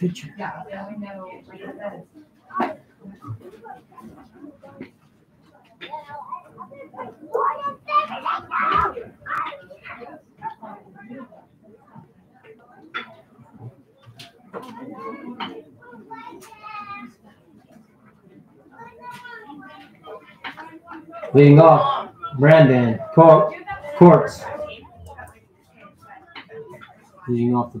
[SPEAKER 2] Did Yeah, we know
[SPEAKER 1] Leading
[SPEAKER 3] off, Brandon Court, Courts. Leading off the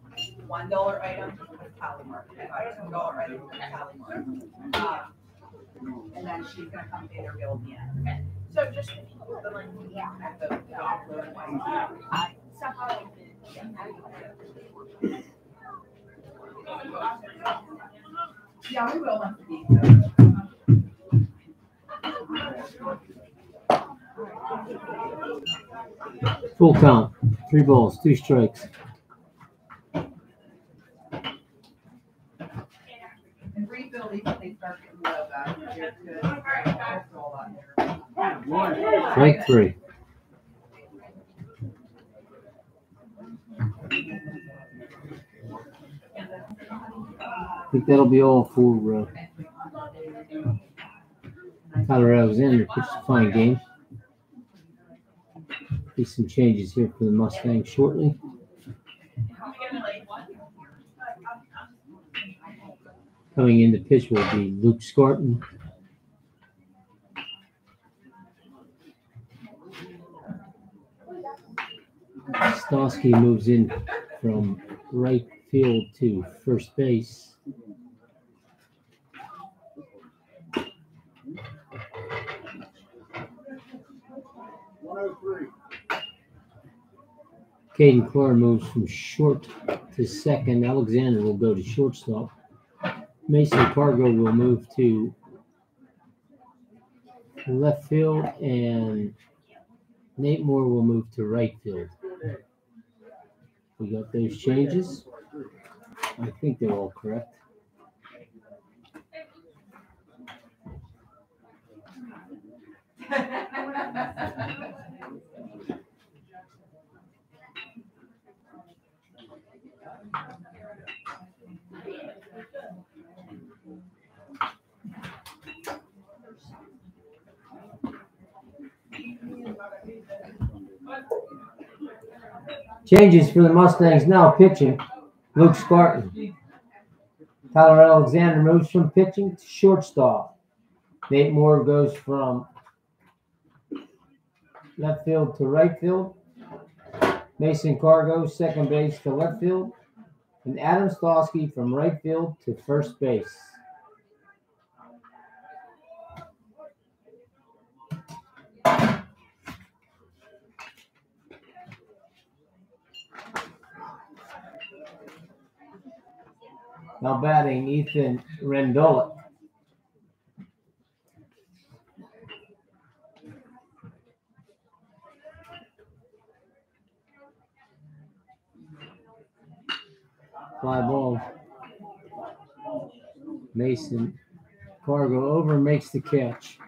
[SPEAKER 2] one dollar item with polymer, a Um, and then she's gonna come to interview at the end. Okay. So just the at the somehow. Yeah, we will
[SPEAKER 3] Full count, three balls, two strikes.
[SPEAKER 2] Frank three.
[SPEAKER 3] I think that'll be all for uh, Tyler Alexander. Pitch a fine game. Be some changes here for the Mustang shortly. Coming in the pitch will be Luke Scarton. Stosky moves in from right field to first base. Caden Clark moves from short to second. Alexander will go to shortstop. Mason Fargo will move to left field, and Nate Moore will move to right field. We got those changes. I think they're all correct. Changes for the Mustangs now pitching. Luke Scarton. Tyler Alexander moves from pitching to shortstop. Nate Moore goes from left field to right field. Mason Cargo, second base to left field. And Adam Stosky from right field to first base. Now batting, Ethan eh, Rendola. Fly ball. Mason Cargo over makes the catch.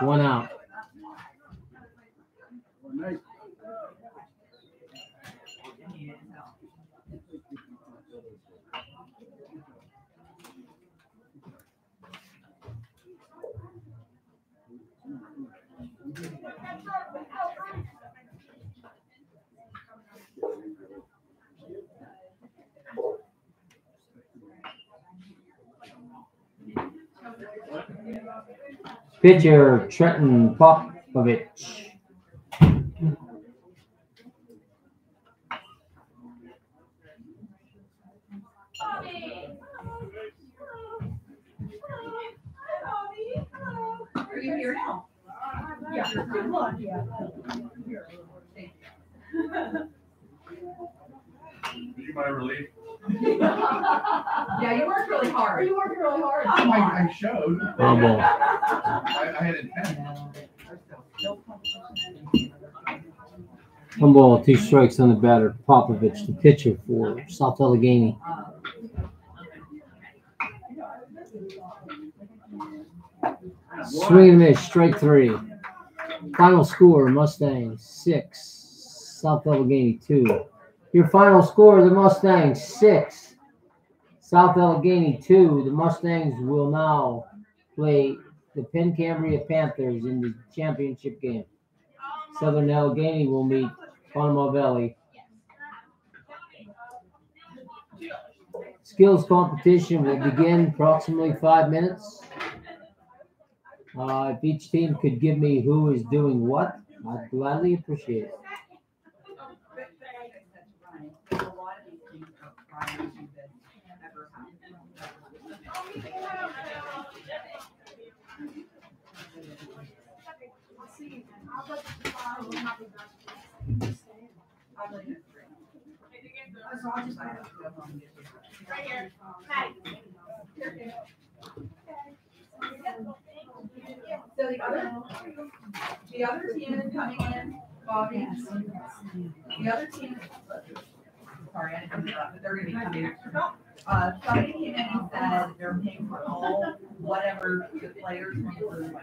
[SPEAKER 1] One out. Nice.
[SPEAKER 3] Pitcher Trenton Popovich.
[SPEAKER 1] Are you here now?
[SPEAKER 2] Yeah. you mind relief.
[SPEAKER 1] yeah, you worked really hard. You worked really hard. I, I showed. Rumble.
[SPEAKER 2] I, I had intent.
[SPEAKER 3] One ball, two strikes on the batter. Popovich, the pitcher for South Allegheny. Swing and miss, strike three. Final score Mustang six, South Allegheny two. Your final score, the Mustangs 6, South Allegheny 2. The Mustangs will now play the Penn Cambria Panthers in the championship game. Southern Allegheny will meet Conemaugh Valley. Skills competition will begin approximately five minutes. Uh, if each team could give me who is doing what, I'd gladly appreciate it.
[SPEAKER 2] ever so have Right here. Hi. So the other, the other team coming in, Bobby. The other team sorry, I didn't that, but they're going to be coming extra Uh, somebody came in and said they're paying for all whatever the players include.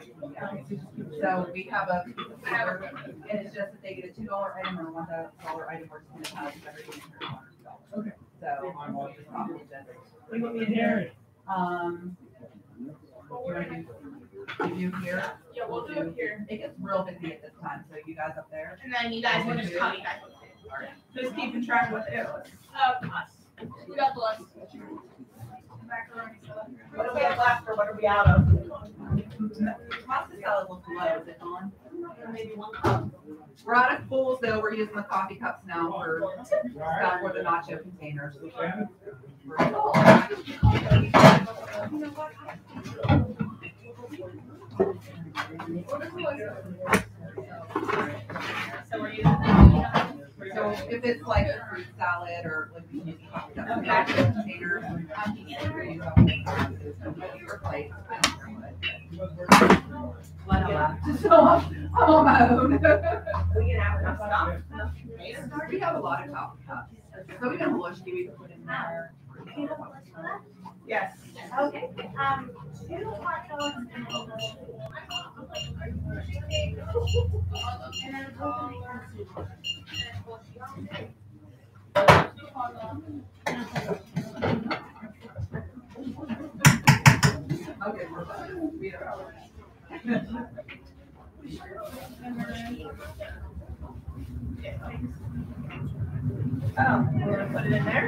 [SPEAKER 2] So we have a piece of and it's just that they get a two dollar item or one dollar item or something else everything in their honor. Okay. So I'm all just off the We want me in here. Um. Do you here? Yeah, we'll do it here. It gets real busy at this time, so you guys up there. And then you guys will just call me back. Just keeping track with it? Um, us. We got the last. Macaroni salad. What do we have left what are we out of? Pasta salad looks low. Is it on? Maybe one cup. We're out of bowls though. We're using the coffee cups now for uh, for the nacho containers. So we're using the so if it's like a fruit salad or like we use chopped up mashed potatoes, so i
[SPEAKER 1] So I'm
[SPEAKER 2] on my own. we can have enough stock. We have a lot of coffee cups. So we can wash do we put in there. Yes. Okay. Um, two hot dogs and then Oh, we're gonna put it in there.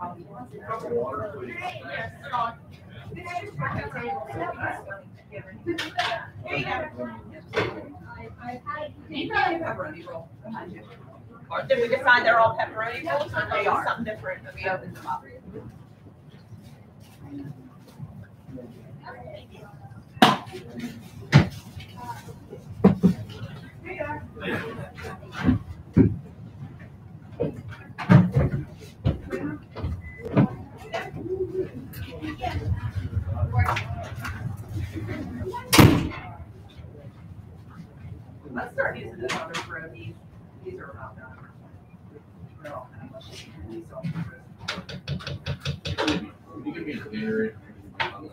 [SPEAKER 2] Or did we decide they're all pepperoni rolls or they are something different that we opened them up? They are. Let's start using the other pro. These, these are about done. They're all kind of these all You can be a theory. Um,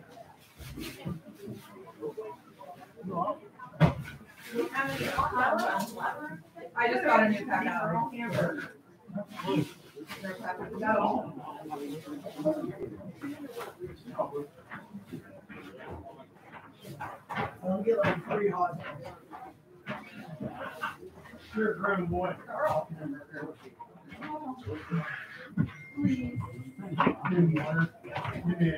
[SPEAKER 2] I just got a new pack out. I'll get like three hot. You're a grim boy. Girl.
[SPEAKER 1] Please. Yeah.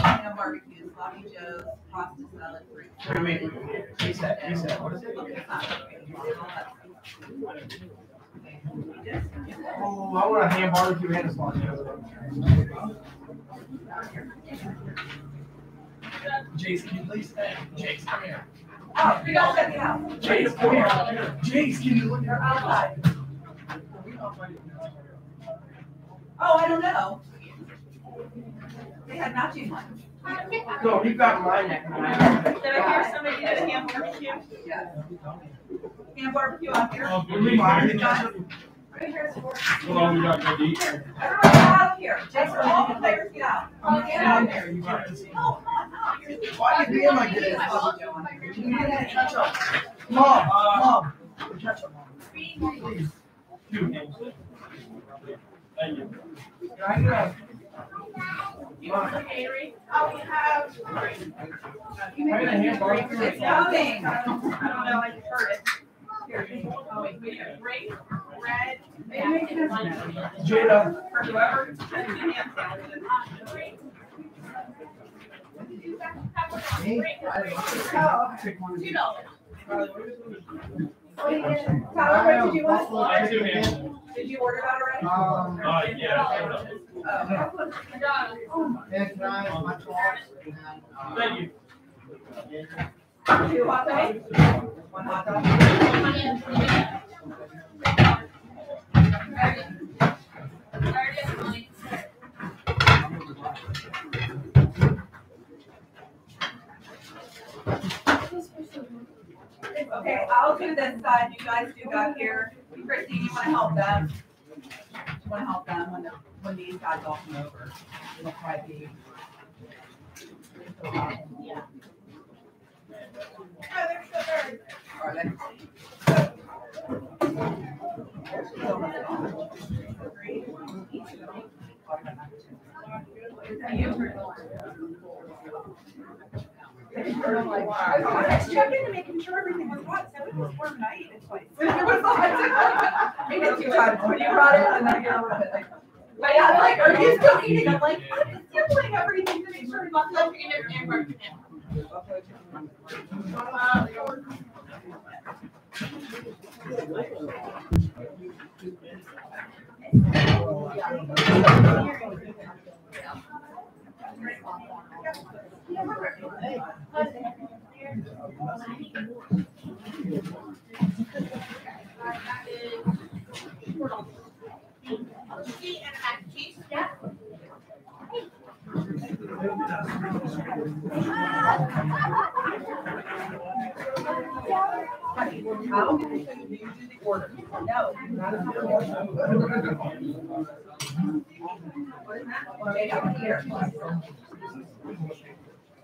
[SPEAKER 2] Louisiana barbecues, sloppy joes, pasta salad, fruit. I mean, what
[SPEAKER 5] is it? Oh, I want
[SPEAKER 2] a ham barbecue and a sloppy joe. Jace, can you please, hey, Jace, come here. we oh, gotta get out. Jace, come here. Jace, can you look are outside. Oh, oh, I don't know. They had matching ones. No, he got my that Did I hear somebody did a ham barbecue? Yeah. Ham barbecue out here. Oh, good Hold we got good eat. Everyone get out of here. Jason, all the players get out. Oh, get out of here. Oh, no, come on. Why are you being like this? Catch up. Mom, mom. Catch up, mom. Please. Thank you. Thank you. You want Oh, we have. Sorry. You It's coming. I don't know. I just heard it. Here. Oh, wait. We have great red, Jada. For whoever. Two dollars. Oh, you did. Tyler, did you want? I do, man. Did you order that already? Um, uh, yeah. Oh. Um, Thank you. Two hot dogs? One hot dog. I already Okay, I'll do this side. You guys do back here. Christine, you want to help them? You want to help them when, the, when these guys all come over. It'll probably be. Yeah. Oh, there's the bird. Are they? Are you? I was just checking to make sure everything was hot. So it was warm night. It's like it was hot. Maybe two times when you brought it, and then you're like. But yeah, like, are you still eating? I'm like, I'm sampling everything to make sure we left that in and broken how do you do order? No. What is that? Right up here.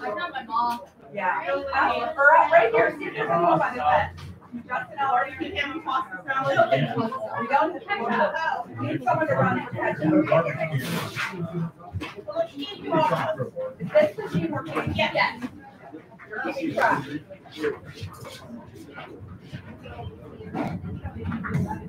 [SPEAKER 2] I got my mom. Yeah. or um, uh, right here. See if there's the bed. Justin, already We him We don't have to. need someone to run and catch-up. you all. Is this the team we're playing? Yes. yes. We're keeping track.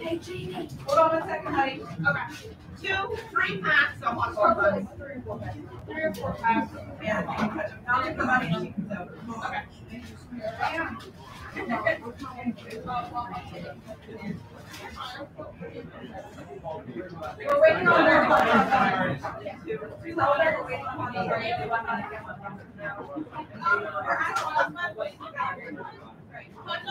[SPEAKER 2] Hey, Jeannie. Hold on a second, honey. Okay. Two, three packs four packs. Three or four packs. Yeah, I'll get the money and she can We're waiting on their We're waiting on their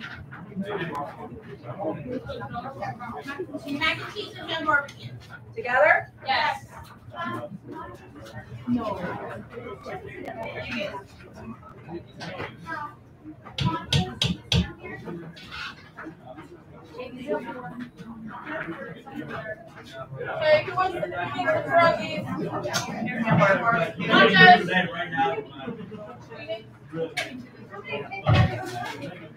[SPEAKER 2] mac and cheese and ham barbecue. Together? Yes. No.
[SPEAKER 1] Okay, who wants to pick the froggies? Nachos.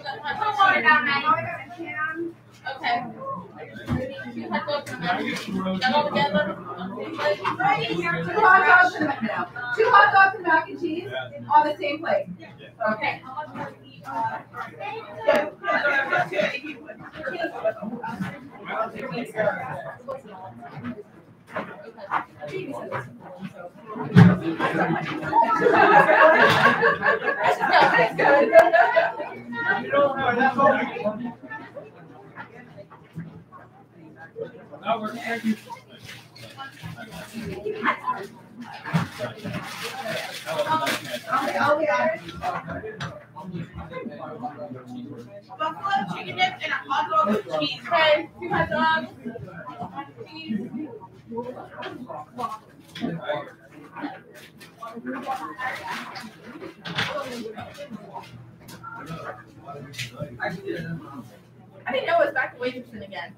[SPEAKER 2] Okay. Two hot dogs and two hot dogs and mac and cheese on the same plate. Okay. Buffalo chicken dip and a hot dog with cheese. Okay, two hot dogs, cheese. I didn't know it was back to waitressing again.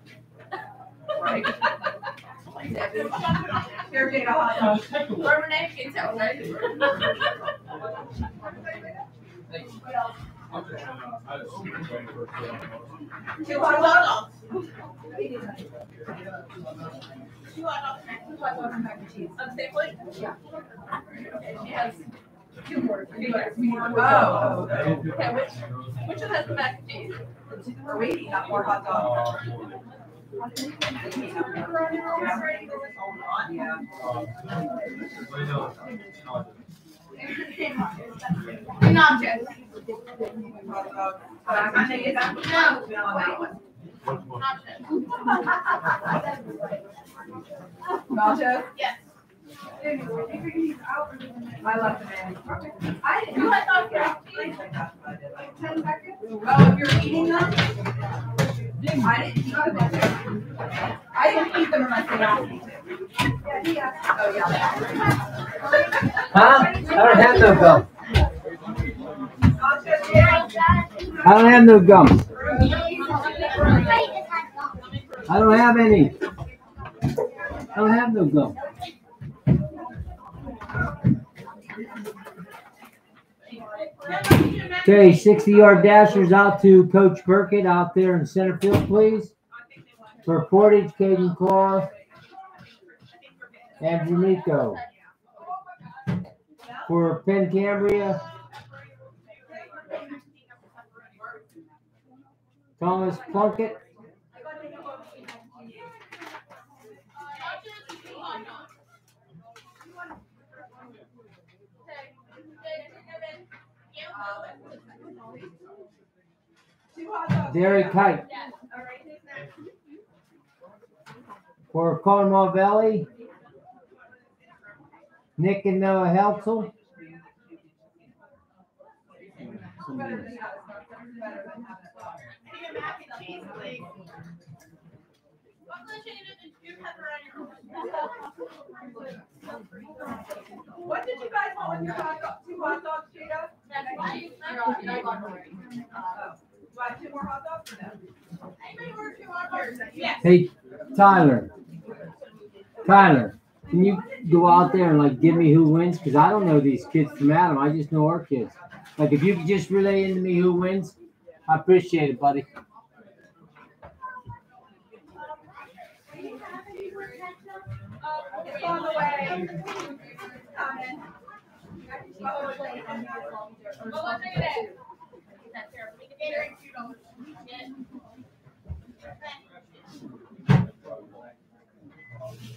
[SPEAKER 2] right? Two hot dogs two hot Yeah. And two more. Two more. Oh. Okay, which, one has the mac and cheese? Or we more hot dogs. Yeah. An object. No, Yes. I left the in. I didn't. I thought Like 10 seconds? Oh, if you're eating them? I didn't eat them. I didn't eat them unless they asked me to. Yeah, Oh, yeah. huh? I don't have no gum. I don't have no gum.
[SPEAKER 1] I don't have any. I don't have no gum.
[SPEAKER 3] Okay, 60 yard dashers out to Coach Burkett out there in center field, please. For Portage, Caden Clark and Jamico. For Penn Cambria, Thomas Plunkett. Dairy Kite. For Conemaugh Valley, Nick and Noah Heltzel.
[SPEAKER 2] What did you guys want with your hot dog? Two hot dogs, Jada?
[SPEAKER 1] That's why you
[SPEAKER 2] Hey, Tyler.
[SPEAKER 3] Tyler, can you go out there and like give me who wins? Because I don't know these kids from Adam. I just know our kids. Like if you could just relay into me who wins, I appreciate it, buddy.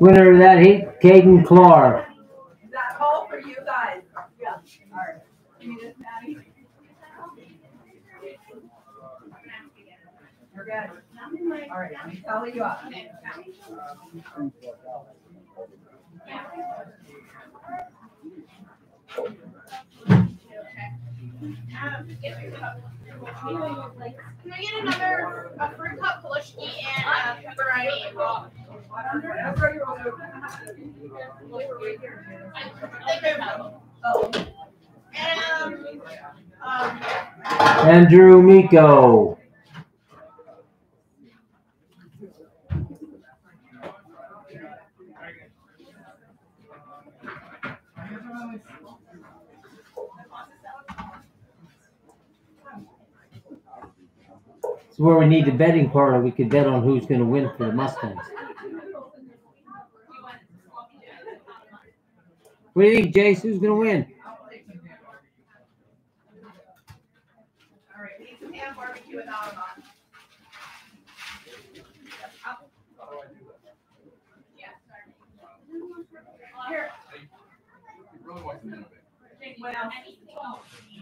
[SPEAKER 3] Winner of that heat, Caden Clark.
[SPEAKER 2] Is that all for you guys? Yeah. All right. You You're good. All right. I'm calling you up. Yeah can I get another a fruit cup plushie and a variety roll?
[SPEAKER 3] Andrew Miko. where we need the betting parlor. We could bet on who's going to win for the Mustangs. What do you think, Jace? Who's going to win?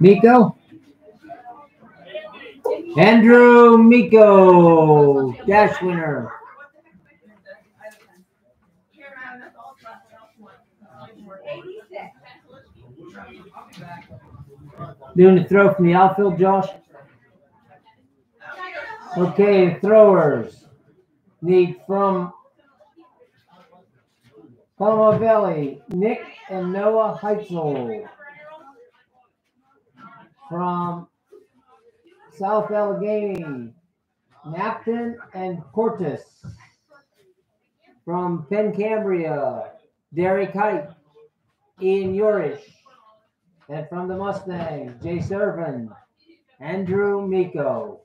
[SPEAKER 3] Miko? Andrew Miko, dash winner. Doing the throw from the outfield, Josh? Okay, throwers need from Palma Valley, Nick and Noah Heltzel. From South Allegheny, Napton and Cortis. From Penn Cambria, Derek Kite, Ian Yorish. And from the Mustangs, Jay Servin, Andrew Miko.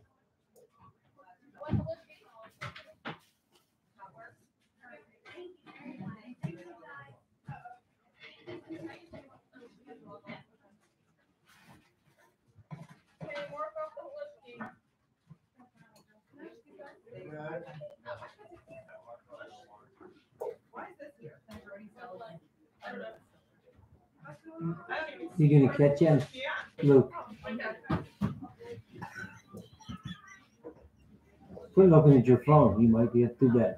[SPEAKER 2] You're going to catch him, Luke.
[SPEAKER 3] Quit looking at your phone. You might be up to bed.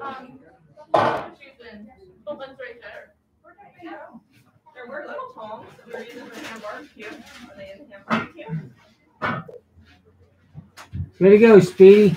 [SPEAKER 2] Um, and we're little tongs that we using for ham barbecue. Are they in ham
[SPEAKER 3] barbecue? Way to go, Speedy.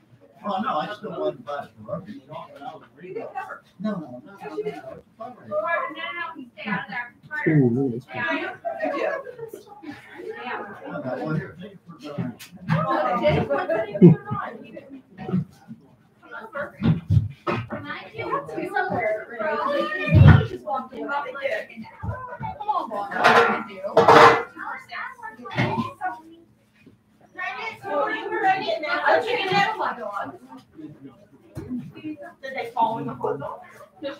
[SPEAKER 2] Oh, no, I still want to buy it for her. You know, I was reading. No, no, no, no, Come on,
[SPEAKER 1] Vaughn.
[SPEAKER 2] What a chicken and a hot dog. Did they fall in the hot dog? Yeah.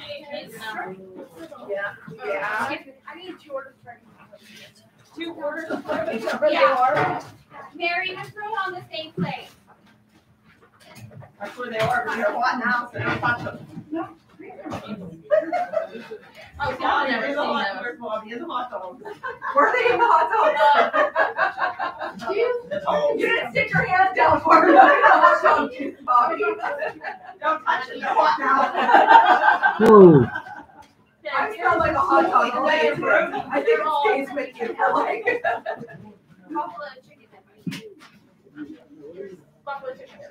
[SPEAKER 2] Yeah. I need two orders for Two orders of garbage. Yeah. Mary, just throw on the same plate. That's where they are. They're one house. They don't touch them oh, see, I've never seen those. the hot dogs. Were they in the hot dog? you, you didn't stick your hand down for me. hot Bobby. Don't touch it. Don't I smell like a hot dog. I think it stays with you. Like. Buffalo chicken. Buffalo chicken.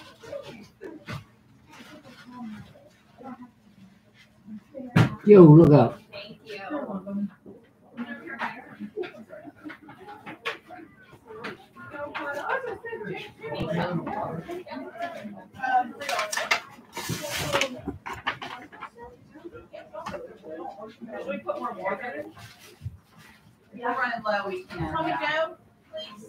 [SPEAKER 3] Yo, look up. Thank you.
[SPEAKER 2] Should we put more water in? Yeah. We're running low. We can. please?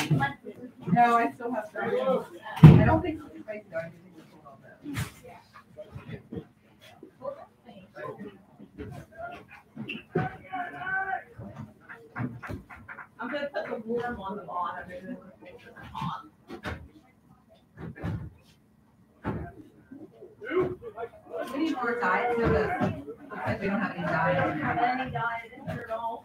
[SPEAKER 2] Okay. No, I still have some. I don't think she's right though. I think it's I'm going to put the worm on the bottom and then on. We need more diet to this. Looks we don't have any diet. We don't have any diet in here at all.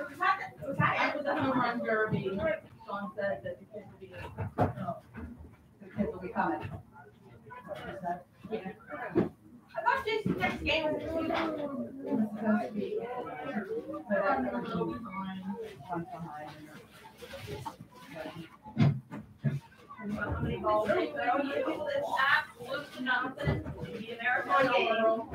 [SPEAKER 2] It was home run derby. Sean said that the kids will be, the kids will be coming. I thought Jason's next game was supposed to be.
[SPEAKER 1] How many balls? People that's absolute
[SPEAKER 2] nonsense. The American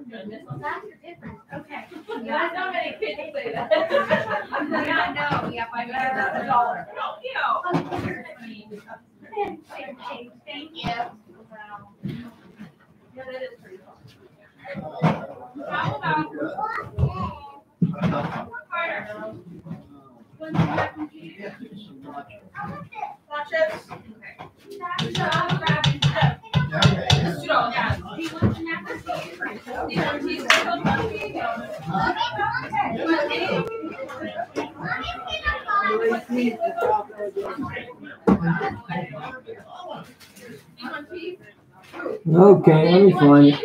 [SPEAKER 2] Okay. That's many kids say that. I'm yeah, my mother, a dollar. Thank you. Wow. Yeah, that is pretty cool. Watch this. Watch this. Okay. Stop Okay, let me find it.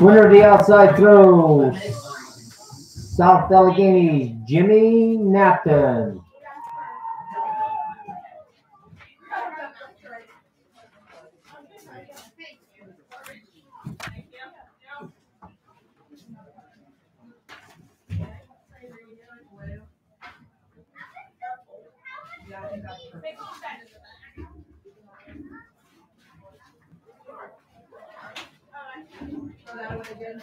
[SPEAKER 3] Winner of the outside throws. South Allegheny, Jimmy Napton. Thank you.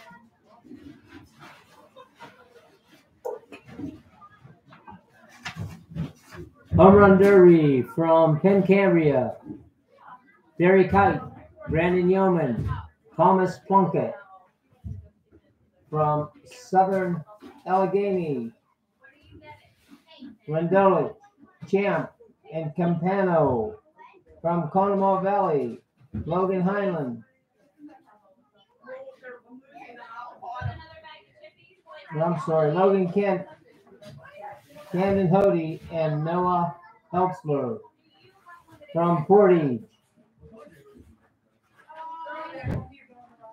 [SPEAKER 3] Umrunduri from Cambria, Barry Kite, Brandon Yeoman, Thomas Plunkett from Southern Allegheny, Rendelli, Champ, and Campano from Conemaugh Valley, Logan Highland, I'm sorry, Logan Kent Camden Hody and Noah Heltzel from Portage.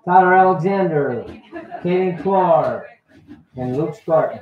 [SPEAKER 3] Tyler Alexander, Caden Clark, and Luke Scarton.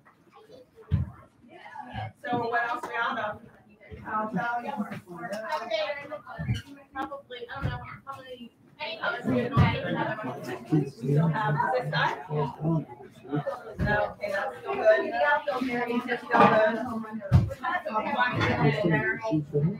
[SPEAKER 2] So what else we all know? Uh, probably, I don't know, any color. So another do Still have this side.
[SPEAKER 6] Okay, that's still good. Still
[SPEAKER 1] married, still good.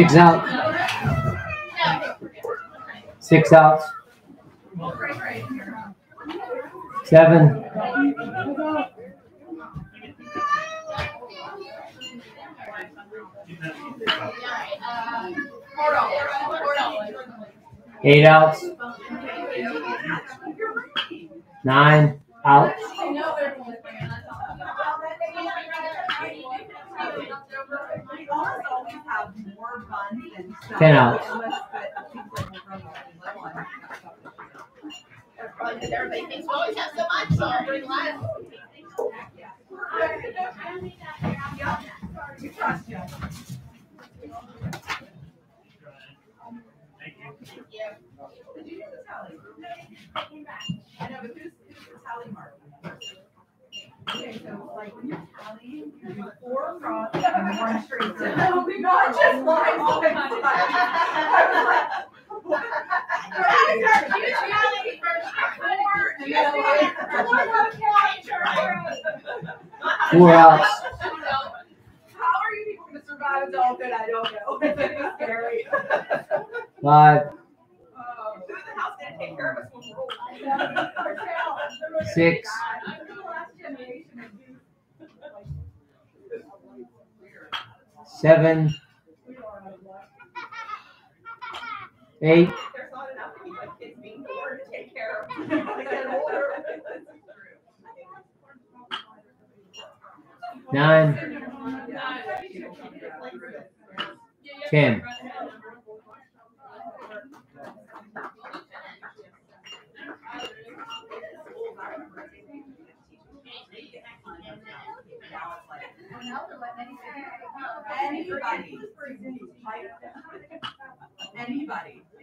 [SPEAKER 3] Six out. Six outs. Seven. Eight outs. Nine outs.
[SPEAKER 1] Ten outs. always have so much. song during Thank you.
[SPEAKER 2] Thank you. Did you do the tally? I know, but who's, the tally mark? like when you're you're four across and one straight. Oh my god, just lines. I was like, Four hours. How are you people going to survive the open? I don't know. Five.
[SPEAKER 3] Six. Seven. Eight. There's not enough kids being born to take care of Nine.
[SPEAKER 2] Ten. Anybody.
[SPEAKER 3] Anybody.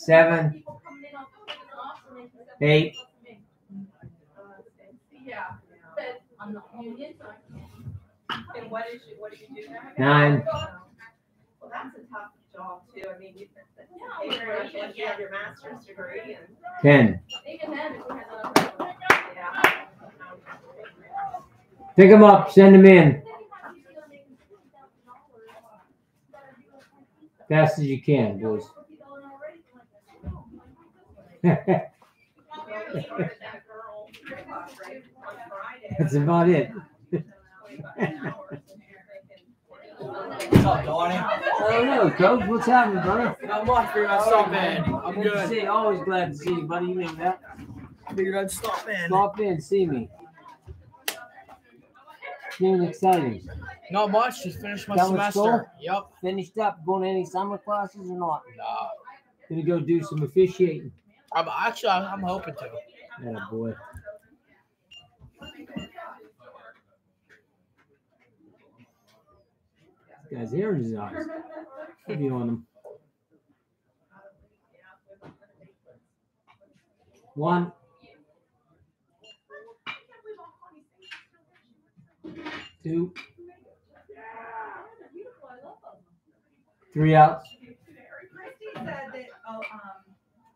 [SPEAKER 3] Seven, eight, nine, ten. well, that's a tough job too. I mean, you, you, have your master's degree and ten. Pick them up, send them in. Fast as you can, boys.
[SPEAKER 1] That's about it. What's
[SPEAKER 2] up, Donnie? I don't know,
[SPEAKER 3] Coach. What's happening, brother? I'm watching. I stop in. I'm good. good. To see, always glad to see you, buddy. You know that. Figured I'd stop in. Stop in, see me. Feeling exciting. Not much. Just finished my semester. Yep. Finished up. Going to any summer classes or not? No. Gonna go do some officiating.
[SPEAKER 2] I'm actually I'm hoping to. Yeah, oh, boy. guy's here is in his eyes. on them.
[SPEAKER 3] One. Two. Three outs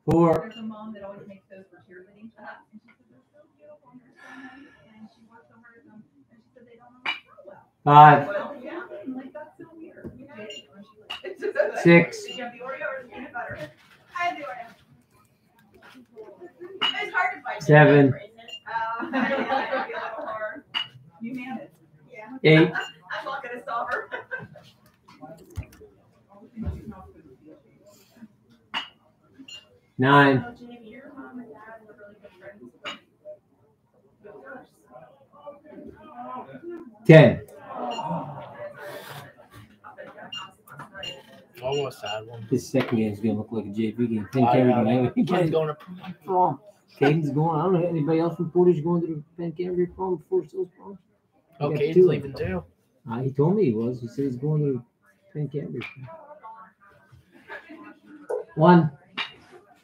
[SPEAKER 2] who are There's a mom that always makes those for cheerleading. And she said, they're so beautiful and they're so And
[SPEAKER 1] she them. And she said, they don't well. Five. Well, yeah. Like, that's so weird.
[SPEAKER 2] You know? Six. you have the Oreo or the peanut butter? I have the Oreo.
[SPEAKER 3] It's hard to find. Seven. Uh,
[SPEAKER 1] Eight.
[SPEAKER 2] I'm not going to solve her. Nine.
[SPEAKER 3] Ten. Almost had one. This second game is gonna look like a JV game. Penn Carey game. Caden's going to prom. Caden's going. I don't know anybody else from Portage going to the Penn Carey prom before Sills prom.
[SPEAKER 1] Oh, Caden's two. leaving
[SPEAKER 3] too. Uh, he told me he was. He said he's going to the Penn Carey prom. One.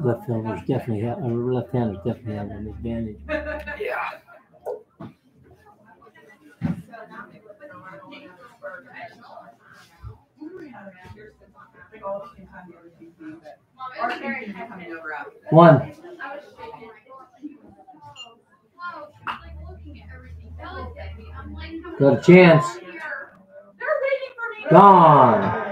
[SPEAKER 2] Left handers definitely
[SPEAKER 3] have, or uh, left handers definitely have an advantage. Yeah. One. Got a chance. Gone.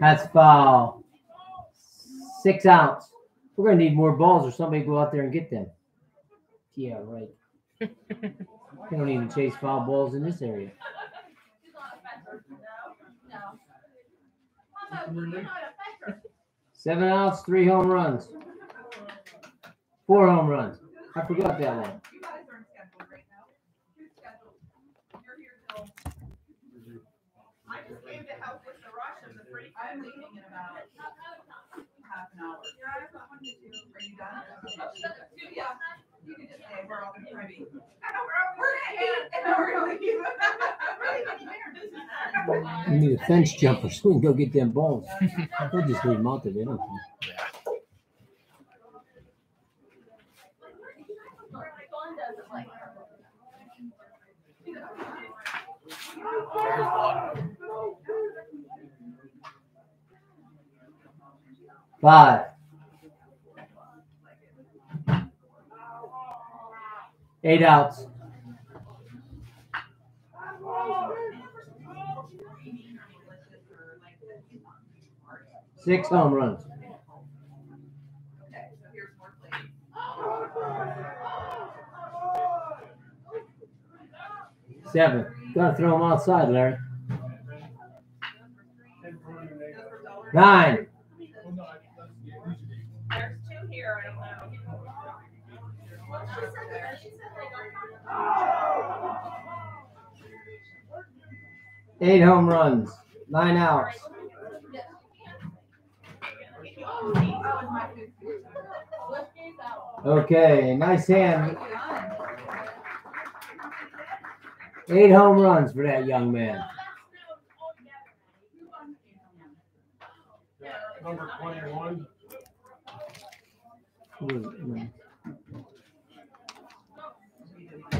[SPEAKER 3] That's foul. Six outs. We're going to need more balls or somebody go out there and get them. Yeah, right. they don't even chase foul balls in this area. Seven outs, three home runs. Four home runs. I forgot that one.
[SPEAKER 2] I'm leaving in about
[SPEAKER 1] half an hour.
[SPEAKER 2] Yeah, I've one to do. Are you done? Yeah. You
[SPEAKER 3] we need a fence jumper so we can go get them balls. They'll just leave mounted, you know.
[SPEAKER 4] not
[SPEAKER 3] five, eight outs. Six home runs. Seven. Gotta throw them outside, Larry. Nine. Eight home runs, nine outs.
[SPEAKER 2] Okay, nice hand.
[SPEAKER 3] Eight home runs for that young man.
[SPEAKER 2] Number 21.
[SPEAKER 3] Hmm, hmm.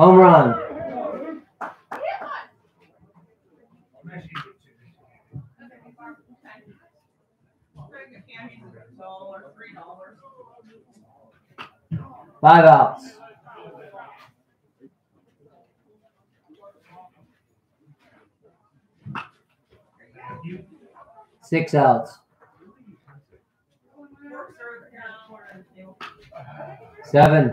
[SPEAKER 3] Home run. Five outs. Six outs. Seven.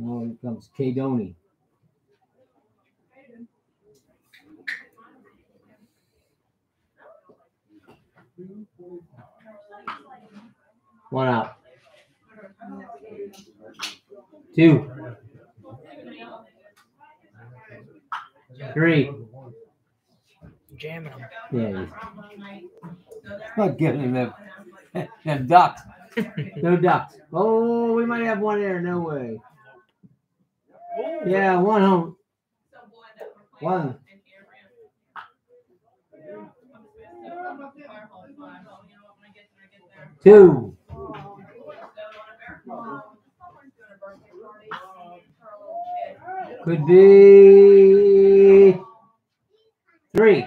[SPEAKER 3] Along comes Kadoni. One out. Two. Three.
[SPEAKER 2] Jamming him.
[SPEAKER 1] Yeah.
[SPEAKER 3] Not getting him them, them ducks. no ducks. Oh, we might have one air. No way. Yeah, one home. One. Two. Could be three.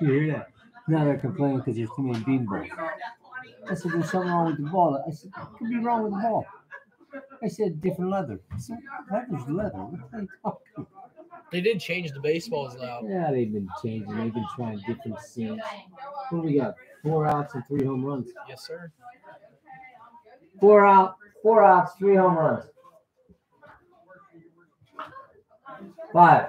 [SPEAKER 3] You hear that? Now they're complaining because there's too many beanballs. I said, there's something wrong with the ball. I said, what could be wrong with the ball? I said, different leather. I said, leather's leather. What are you talking
[SPEAKER 5] They did change the baseballs now. Yeah,
[SPEAKER 3] they've been changing. They've been trying different scenes. What we got? Four outs and three home runs. Yes, sir. Four out, four outs, three home runs. Five.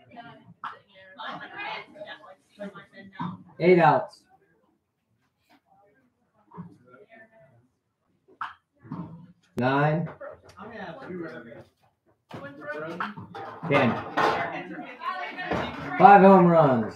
[SPEAKER 3] Eight outs. Nine. Ten. Five home runs.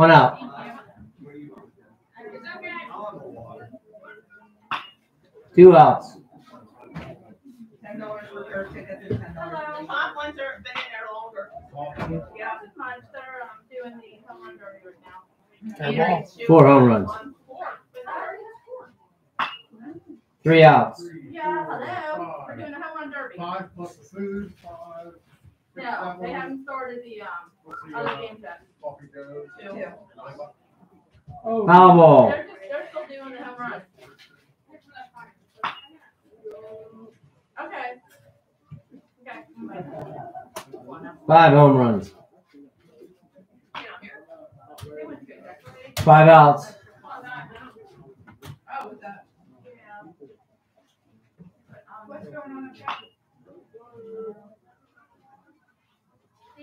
[SPEAKER 3] One out. Two outs.
[SPEAKER 2] Hello, Four home runs. Three outs. Yeah, hello. We're doing a home run derby. Five plus the food, five. No, they haven't started the, um, other uh, games yet. Two.
[SPEAKER 3] Oh, Foul. They're just, they're still doing the home run. Okay. Okay. Five home runs. Five outs.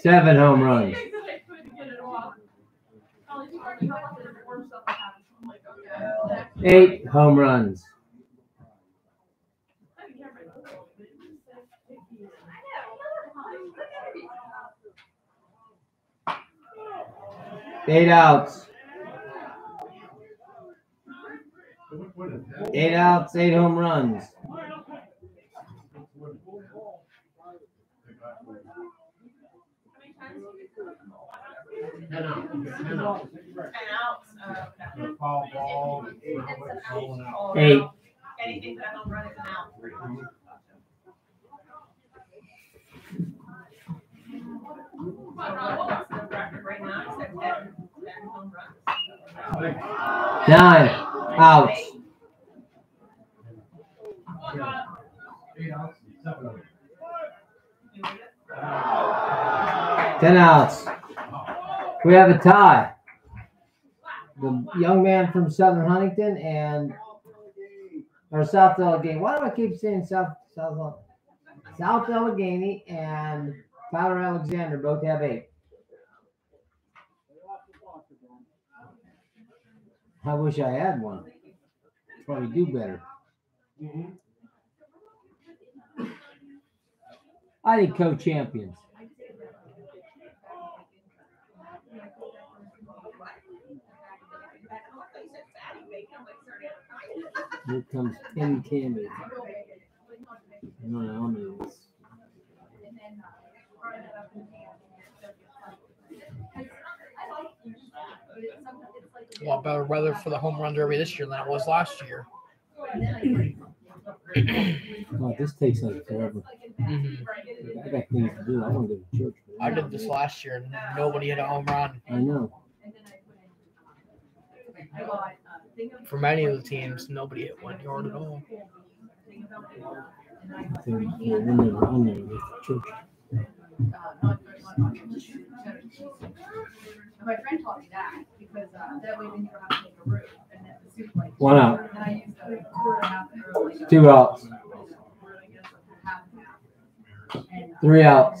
[SPEAKER 2] Seven home runs.
[SPEAKER 1] Oh, eight home runs.
[SPEAKER 3] Eight outs.
[SPEAKER 2] Eight outs, eight home runs. Ten ounce,
[SPEAKER 1] ten ounce. Ten Ball. Eight. Anything that I don't run is an uh,
[SPEAKER 3] Nine out. Uh, ten outs. We have a tie. The young man from Southern Huntingdon and or South Allegheny. Why do I keep saying South South South Allegheny and Tyler Alexander both have eight? I wish I had one. Probably do better. Mm -hmm. I think co-champions. Here comes Penny Candy.
[SPEAKER 2] You know what I A lot better weather for the home run derby this year than it was
[SPEAKER 1] last year.
[SPEAKER 3] God, this takes like forever. Mm-hmm.
[SPEAKER 2] I got things to do.
[SPEAKER 3] I want to go to church. I did this last year and nobody hit a home run. I know for many of the teams, nobody hit one yard at all. My friend taught me that because that way have to a
[SPEAKER 1] Two outs. Three outs.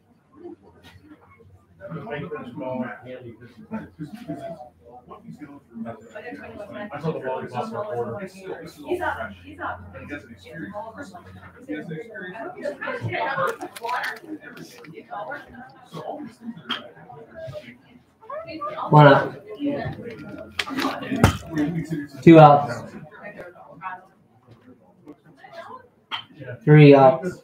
[SPEAKER 2] I saw the He's he's he an experience. He an experience. One up.
[SPEAKER 3] Two outs. Three outs.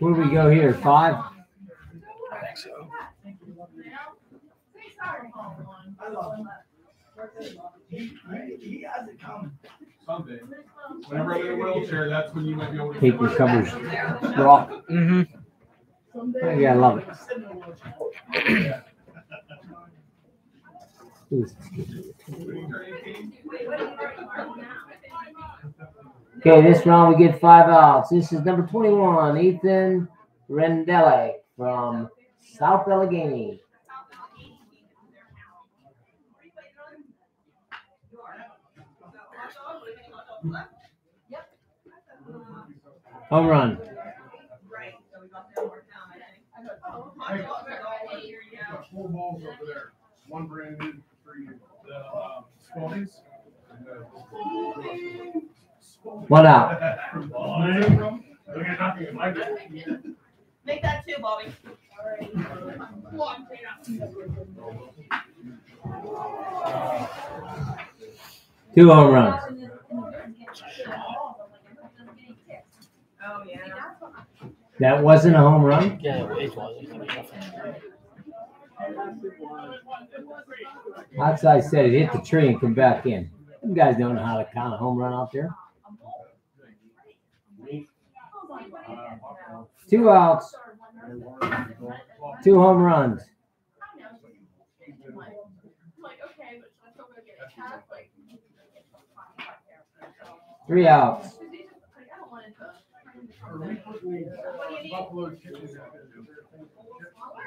[SPEAKER 1] Where do we go here? Five? I
[SPEAKER 2] think so. Someday. Whenever I'm wheelchair, that's when you might be able to Mm-hmm. Yeah, I love it. Okay,
[SPEAKER 3] this round we get five outs. This is number 21, Ethan Rendola from South Allegheny.
[SPEAKER 2] Home run. four balls over there. One brand new. What out? Make that two, Bobby.
[SPEAKER 1] Two home runs.
[SPEAKER 3] That wasn't a home run?
[SPEAKER 2] Yeah, it was.
[SPEAKER 3] Outside said it hit the tree and come back in. You guys don't know how to count a home run out there. Two outs. Two home runs. Three outs.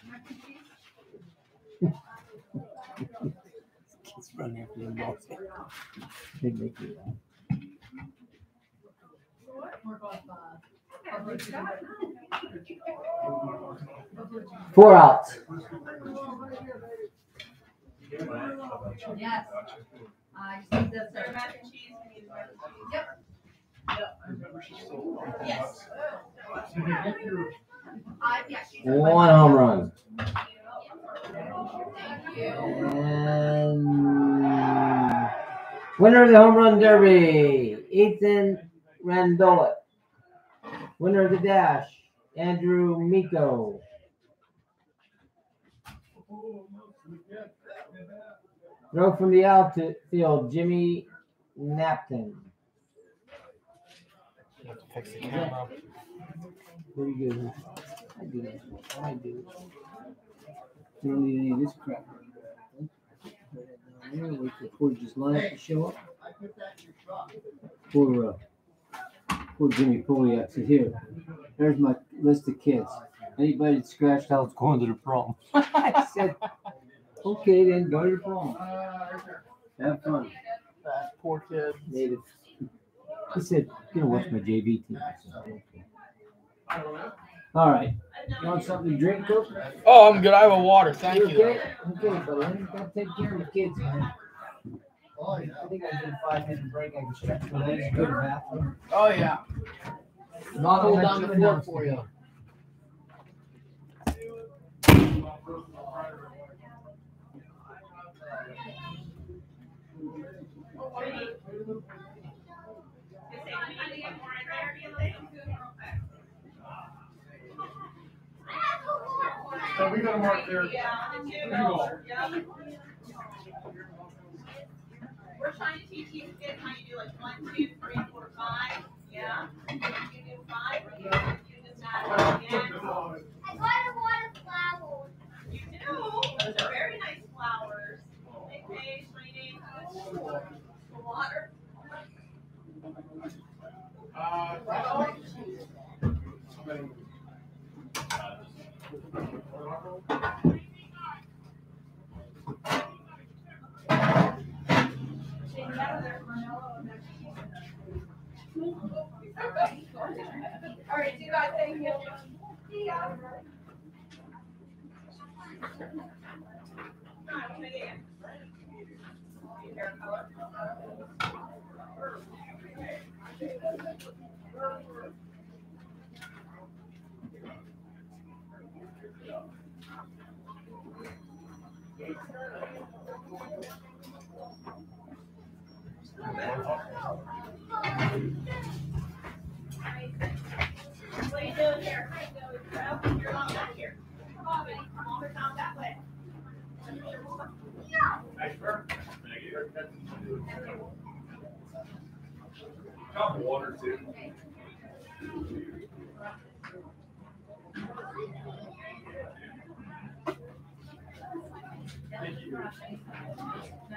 [SPEAKER 1] Kids uh, after the ball. They make you laugh.
[SPEAKER 3] Four outs.
[SPEAKER 2] Yes. I just need the mac and cheese. Yes. One home run. And
[SPEAKER 3] winner of the home run derby, Ethan Rendola. Winner of the dash, Andrew Miko. Throw from the outfield, Jimmy Napton. Very good. you
[SPEAKER 2] I do this.
[SPEAKER 6] I do
[SPEAKER 3] You don't need any of this crap. Right now, uh, wait for Porge's line to show up. Poor, uh, poor Jimmy Poliak said, Here, there's my list of kids. Anybody that scratched out going to the prom. I said, Okay, then go to the prom. Have fun. That poor kid. Native. He said, You're going to watch my JV team.
[SPEAKER 5] I okay.
[SPEAKER 3] All right. You want something to drink,
[SPEAKER 2] Cook? Oh,
[SPEAKER 3] I'm good.
[SPEAKER 5] I have a
[SPEAKER 2] water. Thank you Okay, you. Okay, okay You gotta take care of the kids, man. Oh, yeah. I think I did a five minute break. I can stretch my legs, go to the bathroom. Oh, yeah. Not hold down the floor for you. you. So we got to mark there. We're trying to teach these kids how you do like one, two, three, four, five. Yeah. You do five. You do that again. I got a lot of flowers. You do. Those are very nice flowers. They pay training. The water. Uh, all right, you guys, thank you. See ya.
[SPEAKER 1] Thank you. What you doing here? You're not back here.
[SPEAKER 2] Come on, buddy. Come on, that way. Cup of water, too.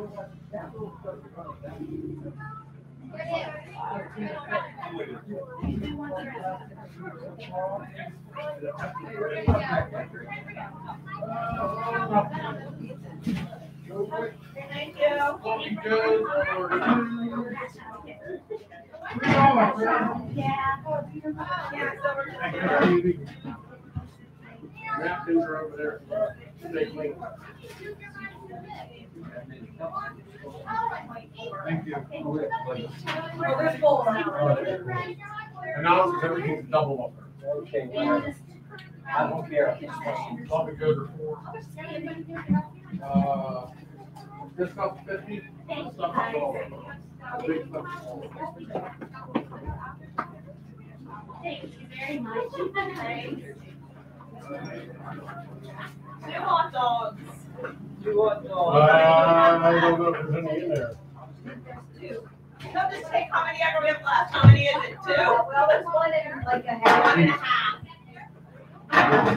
[SPEAKER 2] Thank you. Yeah. Yeah, Napkins are over there. Stay clean. Thank you. Oh, and now everything's double up. Okay. I don't care. Probably
[SPEAKER 5] good Uh,
[SPEAKER 1] this stuff 50. Thank you
[SPEAKER 2] very much. Two hot dogs. I don't know if there's any in there. they just take how many ever we have left. How many is it? Two? Well, there's one in like a half. One and a half. And for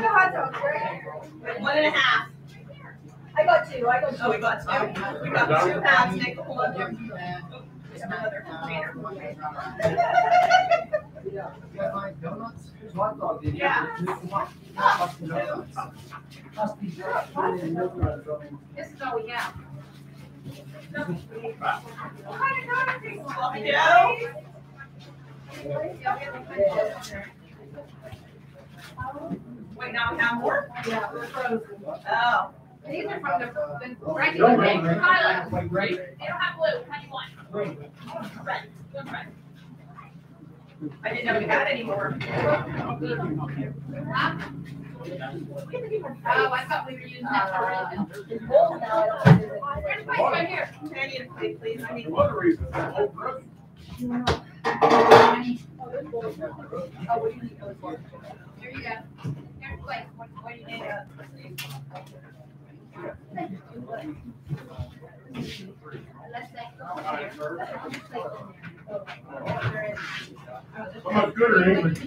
[SPEAKER 2] the hot dogs, right? One and a half. I got two. I got two. Oh, we got two. We got two halves. Nick, hold on. Just Yeah. donuts. dog did Yeah. you It's going Yeah. Wait, now we have more? Yeah, they're frozen. Oh. These are from the, the regular thing. Right? They don't have blue. How do you want? Red. Red. I didn't know we had any more. Oh, I thought we were using that for reason. here? Oh, what do you need those for? Here you go. Here's like, what, what do you need?
[SPEAKER 1] Uh, I'm not good or English?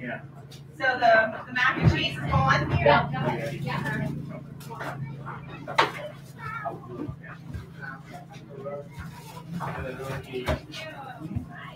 [SPEAKER 1] Yeah. So the, the mac and cheese is on here? Yeah.
[SPEAKER 2] yeah.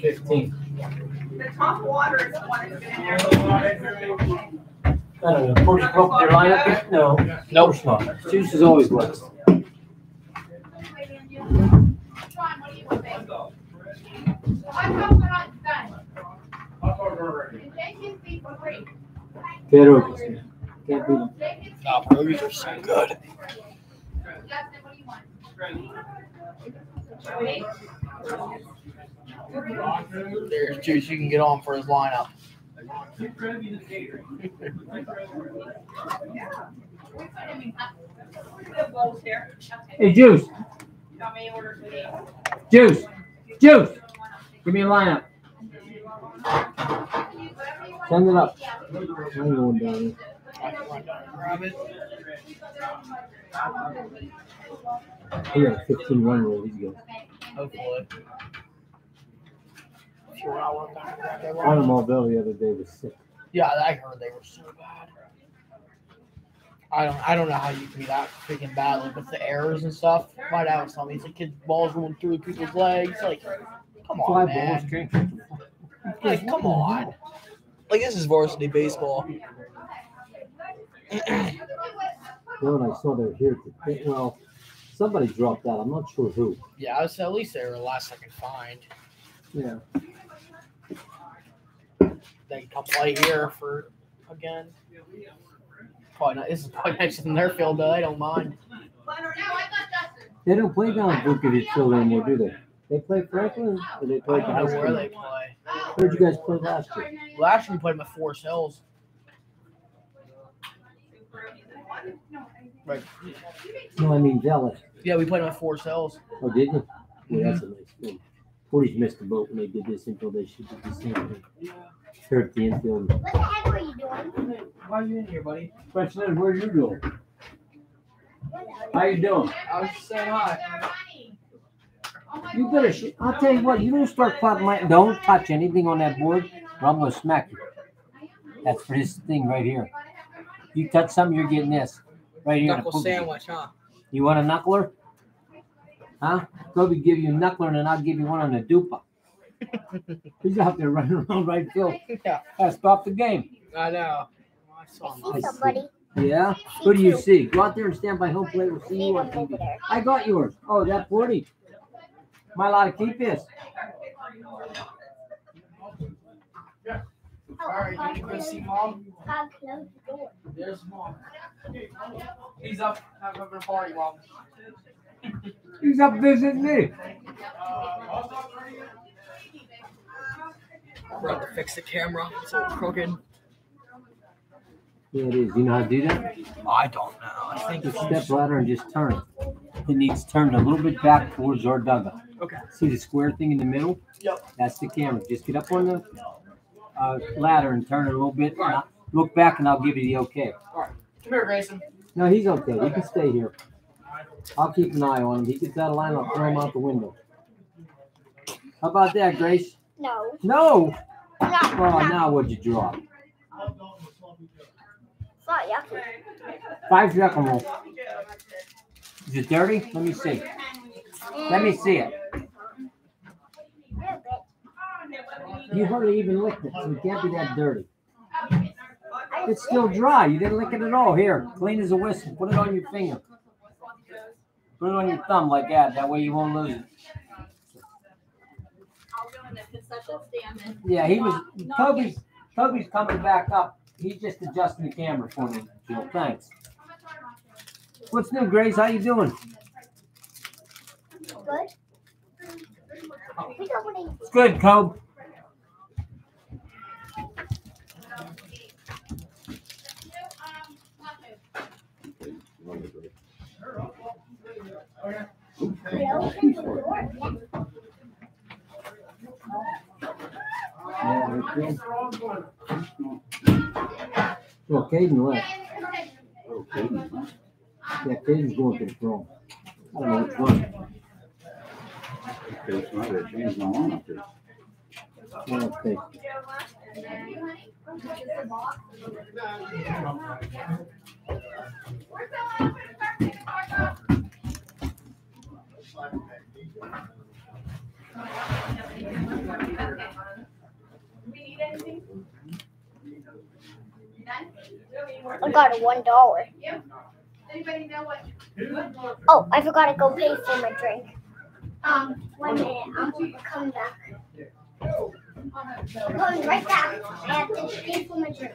[SPEAKER 2] Fifteen. The top water is the one that's been in
[SPEAKER 1] there.
[SPEAKER 3] I
[SPEAKER 2] don't know.
[SPEAKER 3] No. No. is always west.
[SPEAKER 2] Pedro. No, movies are so good. Justin, what do you want? There's juice you can get on for his lineup.
[SPEAKER 1] hey, Juice. Juice.
[SPEAKER 3] Juice. Give me a lineup.
[SPEAKER 2] Send it up. I'm going down. Grab it.
[SPEAKER 3] He had a 15 run rule these games.
[SPEAKER 2] Hopefully. Adam
[SPEAKER 3] Marvell the other day was
[SPEAKER 2] sick. Yeah, I heard they were so bad. I don't I don't know how you can be that freaking bad like with the errors and stuff. My dad was telling me it's like kids balls going through people's legs. Like, come
[SPEAKER 1] on, Fly man.
[SPEAKER 4] Like, come on. Like this is varsity baseball. well,
[SPEAKER 2] I saw
[SPEAKER 3] they're here. well, Somebody dropped out. I'm not sure who.
[SPEAKER 2] Yeah, I was at least they were the
[SPEAKER 5] last
[SPEAKER 3] I could find. Yeah. They come
[SPEAKER 2] play here for again. Probably not. This is probably next in their field, though. I don't mind.
[SPEAKER 3] They don't play down in Vukovic field anymore, do they? They play Franklin or they play I don't know where they play. Where did you guys play last year?
[SPEAKER 2] Last year we played them at Forest Hills. Right.
[SPEAKER 3] No, I mean Dallas.
[SPEAKER 2] Yeah, we played on four cells.
[SPEAKER 3] Oh, did you? Yeah, that's a mm-hmm. nice thing. Forties missed the boat when they did this until they should do the same thing. Here at the infield.
[SPEAKER 2] What the heck were you doing? Why are you in here, buddy?
[SPEAKER 3] Question where are you going?
[SPEAKER 2] How you doing? I was just saying hi. You better.
[SPEAKER 3] Sh- I'll tell you what. You don't start clapping. my. Don't touch anything on that board, or I'm gonna smack you. That's for this thing right here. You touch something, you're getting this. Right? you Knuckle sandwich, huh? You want a knuckler? Huh? Kobe give you a knuckler and I'll give you one on a dupa. He's out there running around right field. Yeah. I stopped the game.
[SPEAKER 2] I know. I saw him. I somebody.
[SPEAKER 3] Yeah? Who do you see? Go out there and stand by home plate. We'll see you on TV. I got yours. Oh, that 40. Am I allowed to keep this?
[SPEAKER 2] All right, you can go see mom. closed the door. There's mom. He's up having a party, mom.
[SPEAKER 3] He's up visiting me.
[SPEAKER 2] We're about to fix the camera. It's all crooked.
[SPEAKER 3] Yeah, it is. You know how to do that? I
[SPEAKER 4] don't know. I think
[SPEAKER 3] it's step ladder and just turn it. It needs turned a little bit back towards our dugout. Okay. See the square thing in the middle? Yep. That's the camera. Just get up on the uh, ladder and turn it a little bit. Right. look back and I'll give you the okay. All right. Come here, Grayson. No, he's okay. okay. He can stay here. I'll keep an eye on him. He gets out of line, I'll throw him out the window. How about that, Grace?
[SPEAKER 2] No. No? No. no. now what'd you draw? Five. not yucky. Five roll.
[SPEAKER 3] Is it dirty? Let me see. Mm. Let me see it. You hardly even licked it, so it can't be that dirty. It's still dry. You didn't lick it at all. Here, clean as a whistle. Put it on your finger. Put it on your thumb like that. That way you won't lose it.
[SPEAKER 4] Yeah, he was. Toby's
[SPEAKER 3] Toby's coming back up. He's just adjusting the camera for me. Jill, thanks. What's new, Grace? How you doing?
[SPEAKER 6] Good. It's
[SPEAKER 3] good, Kobe. Ok, não é?
[SPEAKER 2] Ok, é?
[SPEAKER 3] E aqueles outros, pronto.
[SPEAKER 2] Olha lá, outro lado. não não, não, Matheus? I got a one dollar. Oh, I forgot to go pay
[SPEAKER 6] for my drink.
[SPEAKER 2] Um, one minute. I'm coming back. I'm coming right back. I have to
[SPEAKER 6] pay for my drink.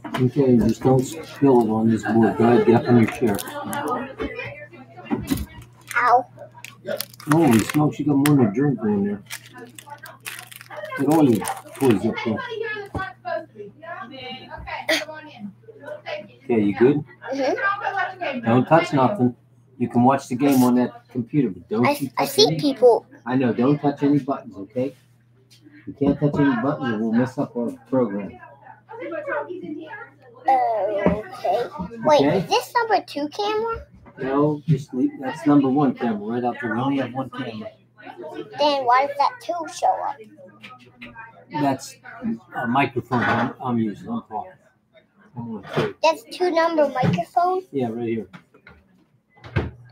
[SPEAKER 3] Okay, just don't spill it on this board. Go ahead, get up in your chair. Ow. Holy smokes, you got more than a drink in there. Get all your toys up there. Okay, you good? Mm
[SPEAKER 2] -hmm. Don't touch nothing.
[SPEAKER 3] You can watch the game on that computer, but don't. I, I see anything. people. I know. Don't touch any buttons, okay? You can't touch any buttons, or we'll mess up our program.
[SPEAKER 6] Oh, okay. Wait, is this number two camera?
[SPEAKER 3] No, just leave, that's number one camera right out there. We only have one camera.
[SPEAKER 6] Then why does that two show up?
[SPEAKER 3] That's a microphone I'm, I'm using. I'm
[SPEAKER 6] talking. That's two number microphone? Yeah, right here.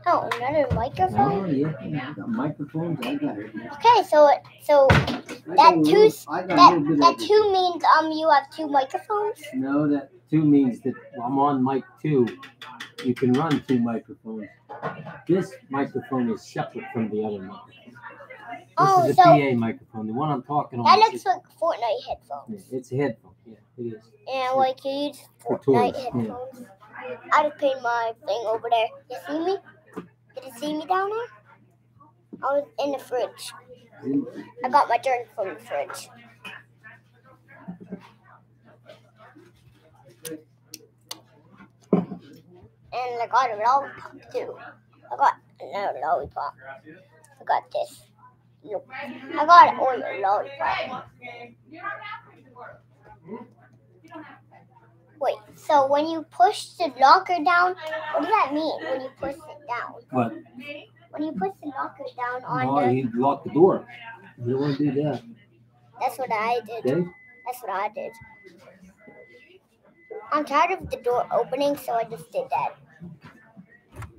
[SPEAKER 6] Oh, another microphone.
[SPEAKER 2] Yeah, yeah. Got got
[SPEAKER 6] Okay, so so that little, two that, that two means um you have two microphones.
[SPEAKER 2] No,
[SPEAKER 3] that two means that I'm on mic two. You can run two microphones. This microphone is separate from the other microphone.
[SPEAKER 1] This oh, is a so PA
[SPEAKER 3] microphone. The one I'm talking on. That looks
[SPEAKER 6] like Fortnite headphones.
[SPEAKER 3] Yeah, it's a headphone. Yeah, it is.
[SPEAKER 6] Yeah, it's like you use Fortnite headphones. Yeah. I just put my thing over there. You see me? Did you see me down there? I was in the fridge. I got my drink from the fridge. And I got a lollipop too. I got another lollipop. I got this. Nope. I got an oil lollipop. Wait, so when you push the locker down, what does that mean when you push it down? What? When you push the locker down on no, the... you
[SPEAKER 3] lock the door. You don't want
[SPEAKER 1] to do that.
[SPEAKER 6] That's what I did. Okay. That's what I did. I'm tired of the door opening, so I just did that.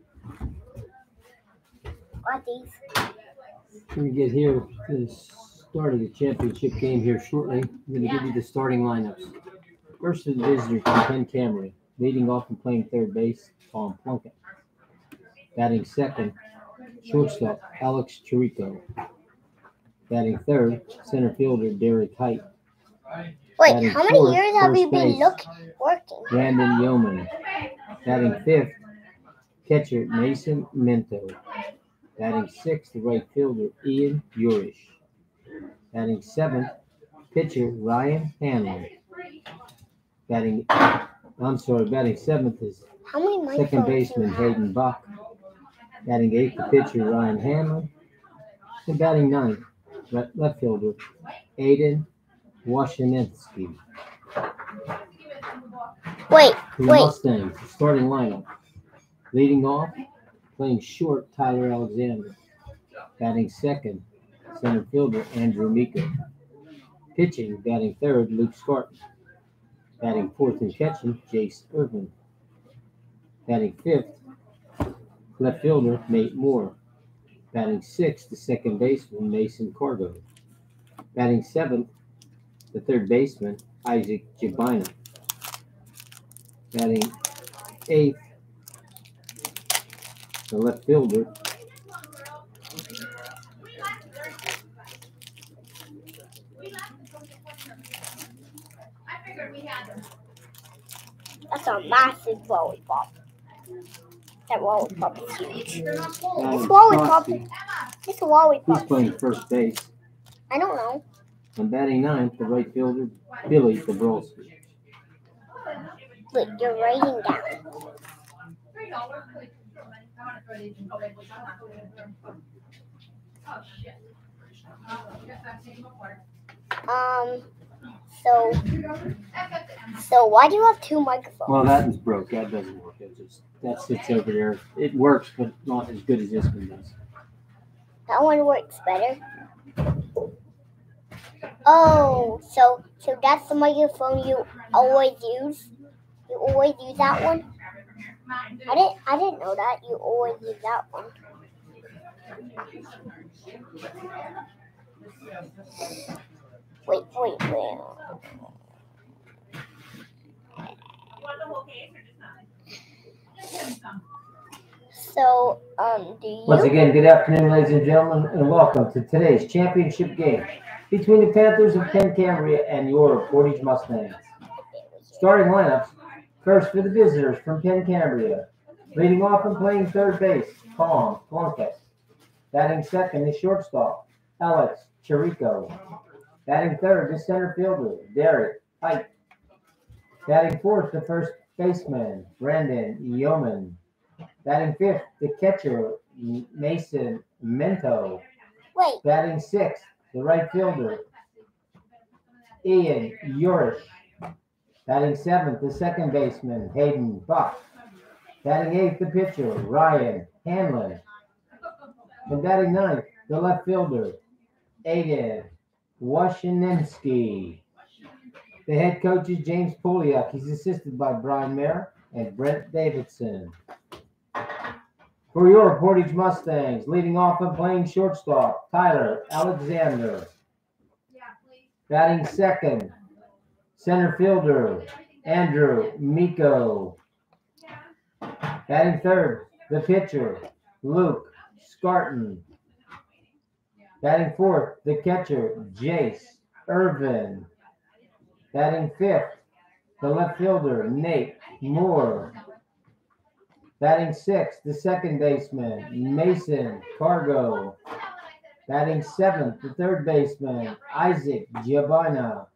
[SPEAKER 3] Got these. When we get here to the start of the championship game here shortly, I'm going to yeah. give you the starting lineups. First of the visitors Penn Cambria, leading off and playing third base, Tom Plunkett. Batting second, shortstop Alex Chirico. Batting third, center fielder Derek Height. Wait, Batting how many fourth, years have we been looking? working? Brandon Yeoman. Batting fifth, catcher Mason Mento. Batting sixth, right fielder Ian Urish. Batting seventh, pitcher Ryan Hanley batting. I'm sorry, batting seventh is
[SPEAKER 6] second baseman
[SPEAKER 3] Hayden Buck. Batting eighth, the pitcher Ryan Hamlin. And batting ninth, left fielder Aiden Washinensky. Wait, the wait. Mustangs, starting lineup. Leading off, playing short, Tyler Alexander. Batting second, center fielder Andrew Miko. Pitching, batting third, Luke Scarton. Batting fourth and catching, Jace Irvin. Batting fifth, left fielder, Nate Moore. Batting sixth, the second baseman, Mason Cargo. Batting seventh, the third baseman, Isaac Gibina. Batting eighth, the left fielder,
[SPEAKER 6] massive lollipop. That lollipop is huge. Um, this lollipop. Frosty. This lollipop.
[SPEAKER 3] Who's playing first base? I don't know. I'm batting ninth, the right fielder, Billy Dabrowski.
[SPEAKER 6] Look, you're writing down. Um. So, so why do you have two microphones? Well, that
[SPEAKER 3] one's broke. That doesn't work. It just that sits over there. It works, but not as good as this one does.
[SPEAKER 6] That one works better. Oh, so so that's the microphone you always use. You always use that one. I didn't I didn't know that. You always use
[SPEAKER 2] that one. Wait, wait, wait.
[SPEAKER 6] So, um, do you... Once again,
[SPEAKER 3] good afternoon, ladies and gentlemen, and welcome to today's championship game between the Panthers of Penn Cambria and your Portage Mustangs. Starting lineups, first for the visitors from Penn Cambria, leading off and playing third base, Tom Plunkett. Batting second is shortstop, Alex Chirico. Batting third, the center fielder, Derek Pike. Batting fourth, the first baseman, Brandon Yeoman. Batting fifth, the catcher, Mason Mento. Wait. Batting sixth, the right fielder, Ian Yorish. Batting seventh, the second baseman, Hayden Buck. Batting eighth, the pitcher, Ryan Hanlon. And batting ninth, the left fielder, Aiden Washininski. The head coach is James Poliak. He's assisted by Brian Mayer and Brent Davidson. For your Portage Mustangs, leading off and playing shortstop, Tyler Alexander. Batting second, center fielder, Andrew Miko. Batting third, the pitcher, Luke Scarton. Batting fourth, the catcher, Jace Irvin. Batting fifth, the left fielder, Nate Moore. Batting sixth, the second baseman, Mason Cargo. Batting seventh, the third baseman, Isaac Giovanna.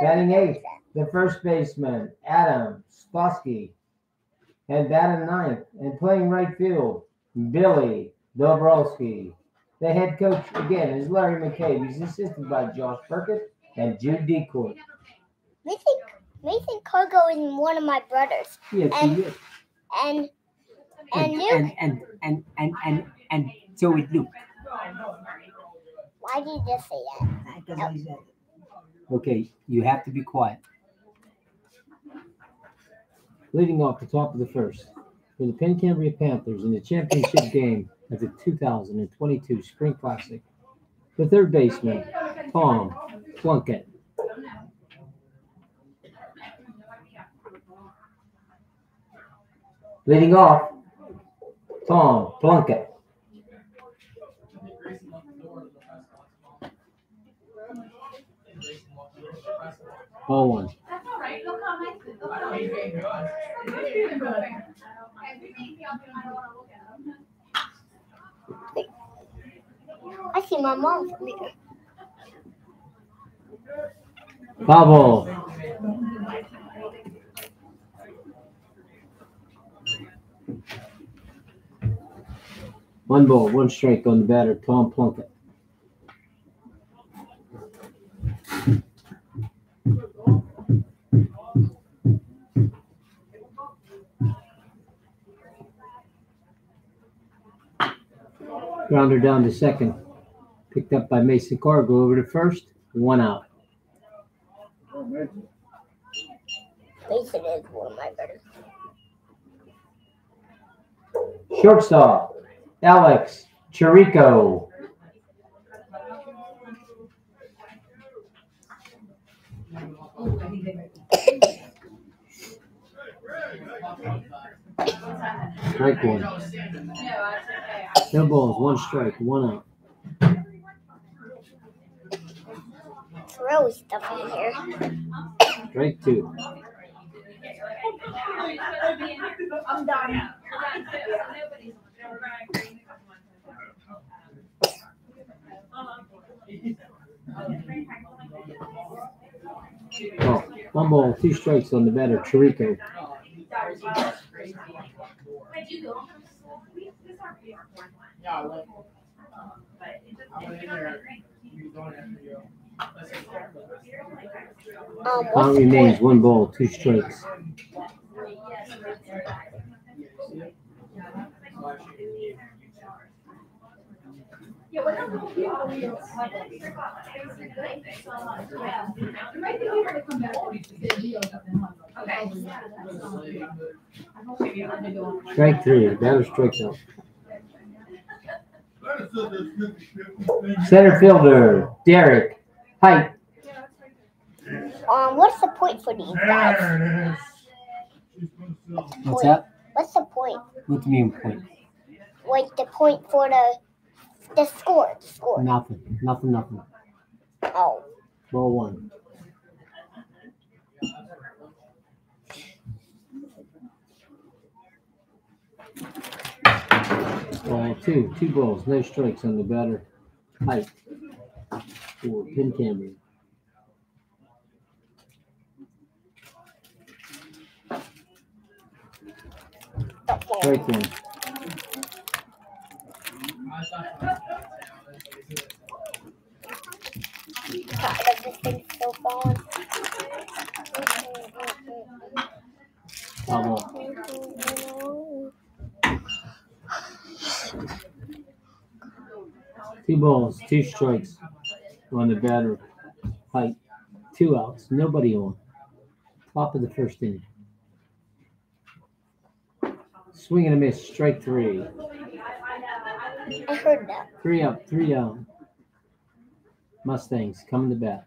[SPEAKER 3] Batting eighth, the first baseman, Adam Stosky. And batting ninth, and playing right field, Billy Dobrowski. The head coach, again, is Larry McCabe. He's assisted by Josh Burkett and Jude Decourt.
[SPEAKER 6] Nathan, Nathan Cargo is one of my brothers. Yes, and, he is. And, and, and, Luke. And, and, and, and, and,
[SPEAKER 3] and so is Luke.
[SPEAKER 6] Why did you just say
[SPEAKER 1] that?
[SPEAKER 3] Okay, you have to be quiet. Leading off the top of the first for the Penn Cambria Panthers in the championship game at the 2022 Spring Classic the third baseman Tom Plunkett. Leading off, Tom Plunkett. Bowen.
[SPEAKER 2] That's all right. Look how nice I see my
[SPEAKER 6] mom from here.
[SPEAKER 3] Bubble. One ball, one strike on the batter, Tom Plunkett. Grounder down to second picked up by Mason Cargo over to first, one out.
[SPEAKER 1] Mason
[SPEAKER 2] is one of my better.
[SPEAKER 3] Shortstop, Alex Chirico. strike one. No balls, one strike, one out.
[SPEAKER 6] throw stuff in here.
[SPEAKER 3] Right, two.
[SPEAKER 2] I'm done. Oh, one
[SPEAKER 3] ball, two strikes on the batter, Chirico. Yeah, I went. Um, remains one ball, two strikes. Strike three. That was strike out. Center fielder, Derek Hi.
[SPEAKER 6] Um, what's the point for these guys? What's, the what's that? What's the point? What do you mean point? Like the point for the the score. The score.
[SPEAKER 3] Nothing. Nothing. Nothing. Oh. Roll one. Roll two. Two balls. No strikes on the batter. Height for Penn Cambria. Right thing's Two balls, two strikes. On the batter fight. Two outs, nobody on. Top of the first inning. Swing and a miss, strike three. I heard that. Three up, three down. Mustangs coming to bat.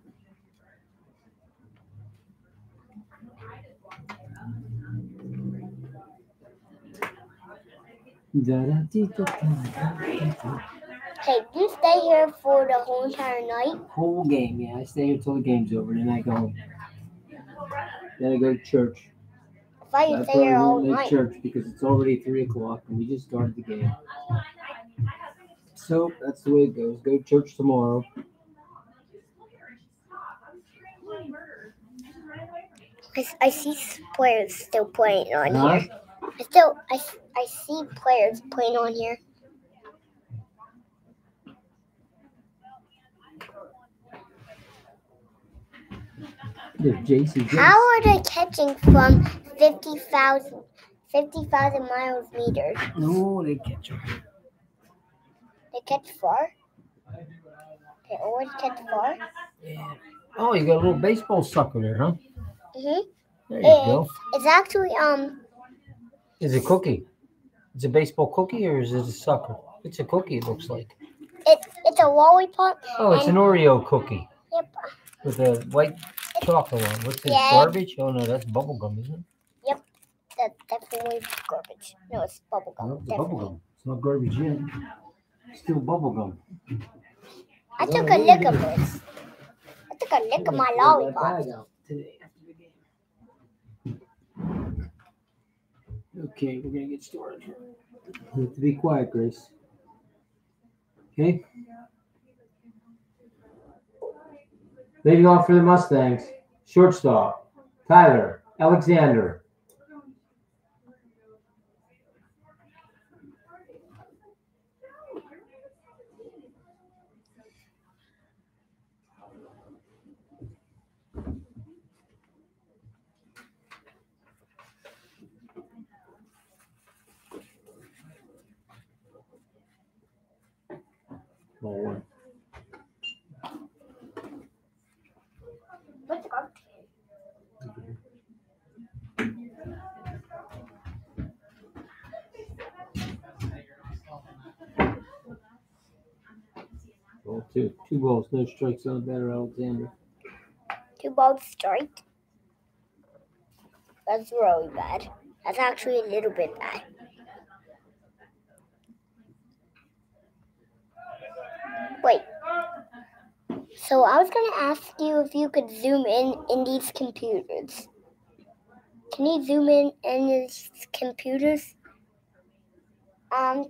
[SPEAKER 3] Da, da, dee, da, da, da, da, da.
[SPEAKER 6] Hey, do you stay here for the whole entire night?
[SPEAKER 3] Whole game, yeah. I stay here till the game's over, then I go Then I go to church.
[SPEAKER 6] If I could stay here all night. church
[SPEAKER 3] because it's already three o'clock and we just started the game. So that's the way it goes. Go to church tomorrow.
[SPEAKER 2] I, I see
[SPEAKER 6] players still playing on here. I still I, I see players playing on here.
[SPEAKER 3] The JC. How are
[SPEAKER 6] they catching from 50,000 50, miles meters?
[SPEAKER 2] No, they catch. They
[SPEAKER 6] catch far. They always catch far. Yeah.
[SPEAKER 3] Oh, you got a little baseball sucker there, huh? Mhm. There you it's, go.
[SPEAKER 6] It's actually um.
[SPEAKER 3] Is it cookie? Is it baseball cookie or is it a sucker? It's a cookie. It looks like.
[SPEAKER 6] It's it's a lollipop. Oh, it's an Oreo cookie. Yep.
[SPEAKER 3] With a white chocolate one. What's this? Yeah. Garbage? Oh no, that's bubblegum, isn't it?
[SPEAKER 6] Yep. That's definitely garbage. No, it's bubblegum. Bubble gum.
[SPEAKER 3] It's not garbage yet. It's still bubblegum. I took a lick of this.
[SPEAKER 6] I took a lick of my lollipop.
[SPEAKER 3] Okay, we're gonna get started. You have to be quiet, Grace. Okay? Leading off for the Mustangs, shortstop, Tyler Alexander. Ball one. Ball two. Two balls, no strikes on the batter, Alexander.
[SPEAKER 6] Two balls, strike. That's really bad. That's actually a little bit bad. Wait. So I was going to ask you if you could zoom in in these computers. Can you zoom in in these computers? Um,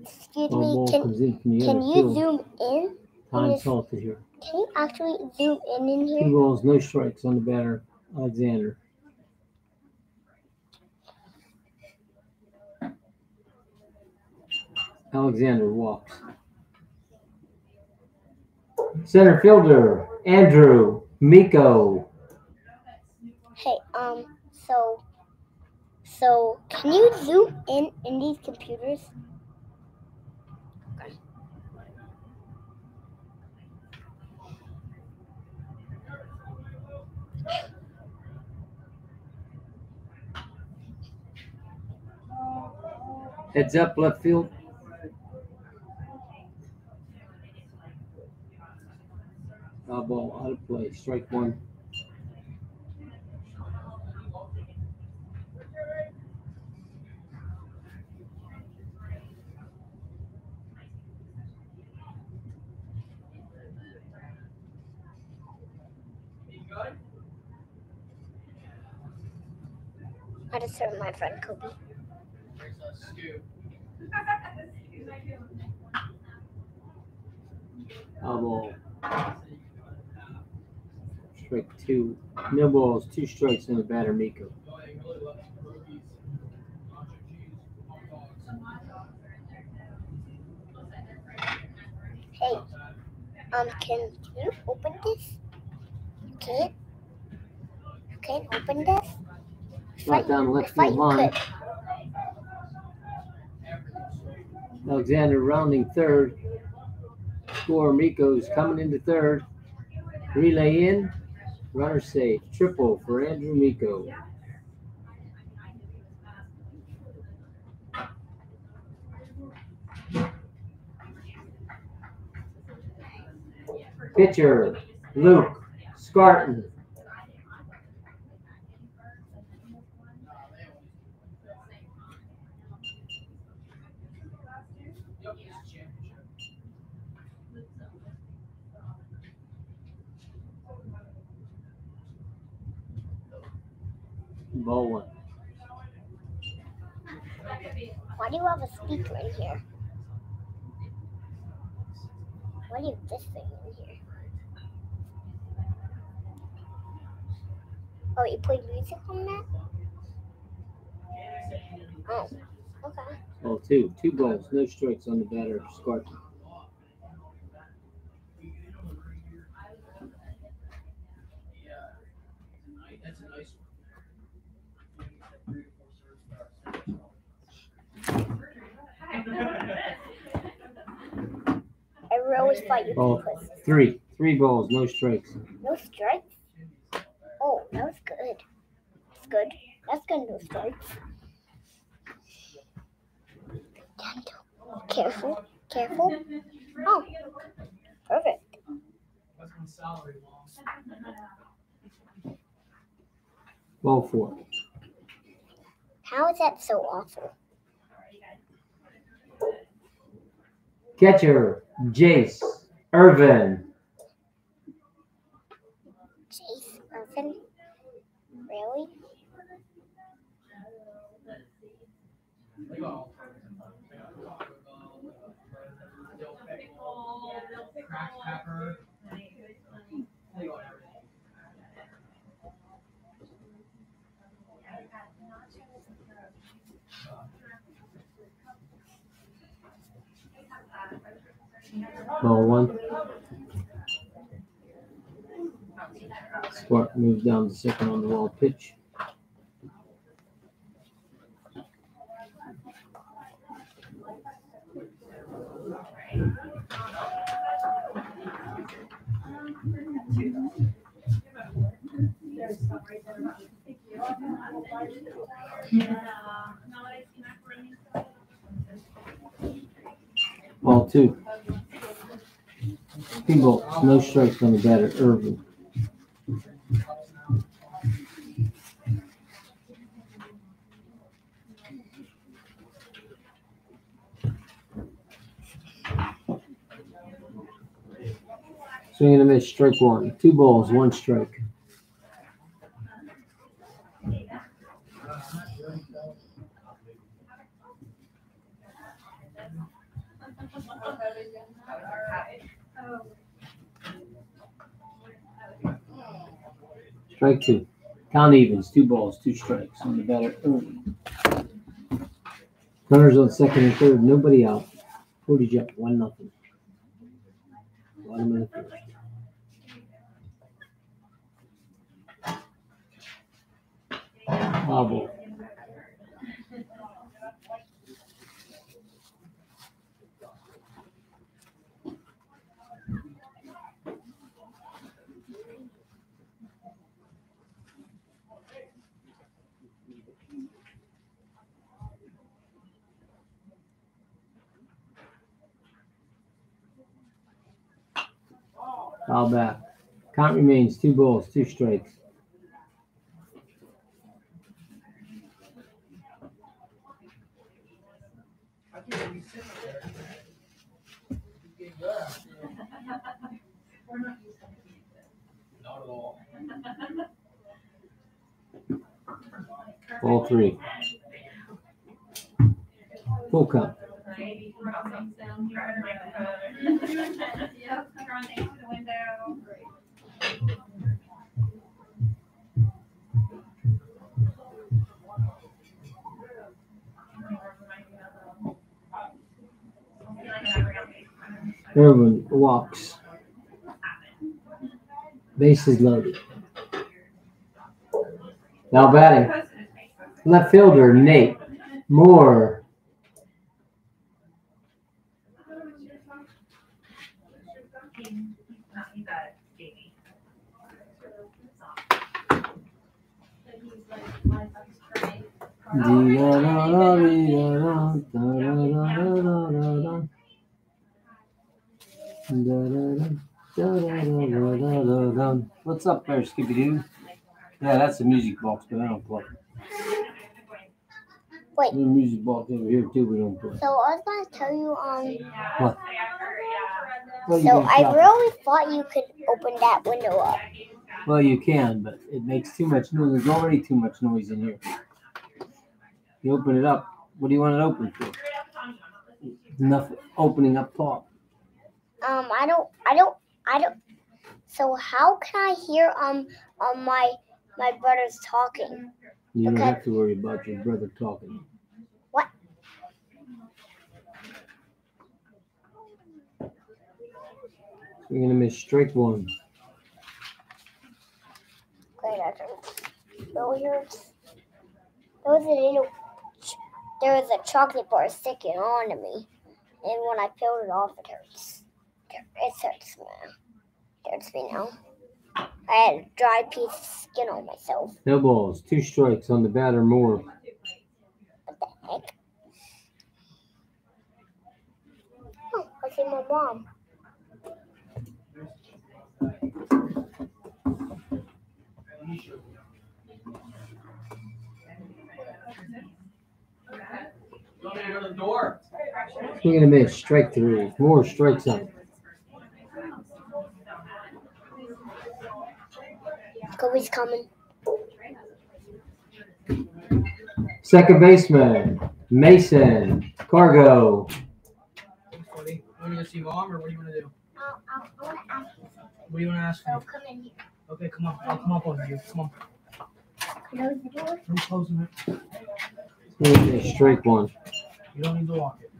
[SPEAKER 6] excuse me, can, can you zoom in? Time
[SPEAKER 3] salted here.
[SPEAKER 6] Can you actually zoom in in here? Two
[SPEAKER 3] rolls, no strikes on the batter, Alexander. Alexander walks. Center fielder, Andrew Miko.
[SPEAKER 6] Hey, um, so, so, can you zoom in in these computers?
[SPEAKER 3] Heads up, left field. ball out of play. Strike one.
[SPEAKER 6] I just heard my friend Kobe.
[SPEAKER 3] Oh, Strike two. No balls, two strikes, and a batter, Miko.
[SPEAKER 2] Hey, um, can
[SPEAKER 6] you open this? Can not can open this? Right down left field line. Could.
[SPEAKER 3] Alexander rounding third. Score Miko's coming into third. Relay in. Runner safe. Triple for Andrew Miko. Pitcher Luke Scarton. Why
[SPEAKER 6] do you have a speaker in here? Why do you have this thing in here? Oh, you play music
[SPEAKER 2] on that? Oh, okay.
[SPEAKER 3] Well, oh, two. Two balls, no strikes on the batter. Scarton.
[SPEAKER 6] I always fight you. Both.
[SPEAKER 3] Three. Three balls, no strikes.
[SPEAKER 6] No strikes? Oh, that was good. That's good. That's good, no strikes.
[SPEAKER 2] Gentle. Careful. Careful. Oh, perfect.
[SPEAKER 3] Ball four.
[SPEAKER 6] How is that so awful?
[SPEAKER 3] Catcher, Jace Irvin.
[SPEAKER 1] Jace Irvin?
[SPEAKER 2] Really? Crash Pepper. Ball one.
[SPEAKER 3] Squat moves down to second on the wall pitch. Ball two. Steamboat, no strikes on the batter, Irvin. Swing and a miss, strike one. Two balls, one strike. Strike two. Count evens, two balls, two strikes on the batter early. Runners on second and third, nobody out. 40 jump, one nothing. Bottom of the Foul back. Count remains two balls, two strikes. Ball three. Full count.
[SPEAKER 2] Maybe throw something down here. Yep, throw things to the window.
[SPEAKER 3] Everyone walks. Base is loaded. Now batting. Left fielder Nate Moore What's up there, Skippy Doo? Yeah, that's the music box, but I don't play. Wait. The music box over here too, we don't
[SPEAKER 6] play. So I was gonna tell you um
[SPEAKER 3] what? what so I
[SPEAKER 6] really thought you could open that window up.
[SPEAKER 3] Well you can, but it makes too much noise. There's already too much noise in here. You open it up. What do you want it open for? Enough opening up talk.
[SPEAKER 6] Um, I don't, I don't, I don't. So how can I hear um um my my brother's talking?
[SPEAKER 3] You don't have to worry about your brother talking. What? You're gonna miss strike one.
[SPEAKER 2] Great, that hurts. That hurts.
[SPEAKER 6] That was little there was a chocolate bar sticking onto me, and when I peeled it off, it hurts. It hurts me. It hurts me now. I had a dry piece of skin on myself.
[SPEAKER 3] No balls. Two strikes on the batter Moore.
[SPEAKER 6] What the heck? Oh, I see my mom. Thank you.
[SPEAKER 3] Swing and a miss, strike three. Moore strikes out.
[SPEAKER 6] Kobe's coming.
[SPEAKER 3] Second baseman, Mason, Cargo.
[SPEAKER 2] What do you want to see mom or what do you want to do? what do you want to ask for? come in here. Okay, come on. I'll come up over you. Come on. Close the door. I'm closing it. Straight one. You don't need to walk it.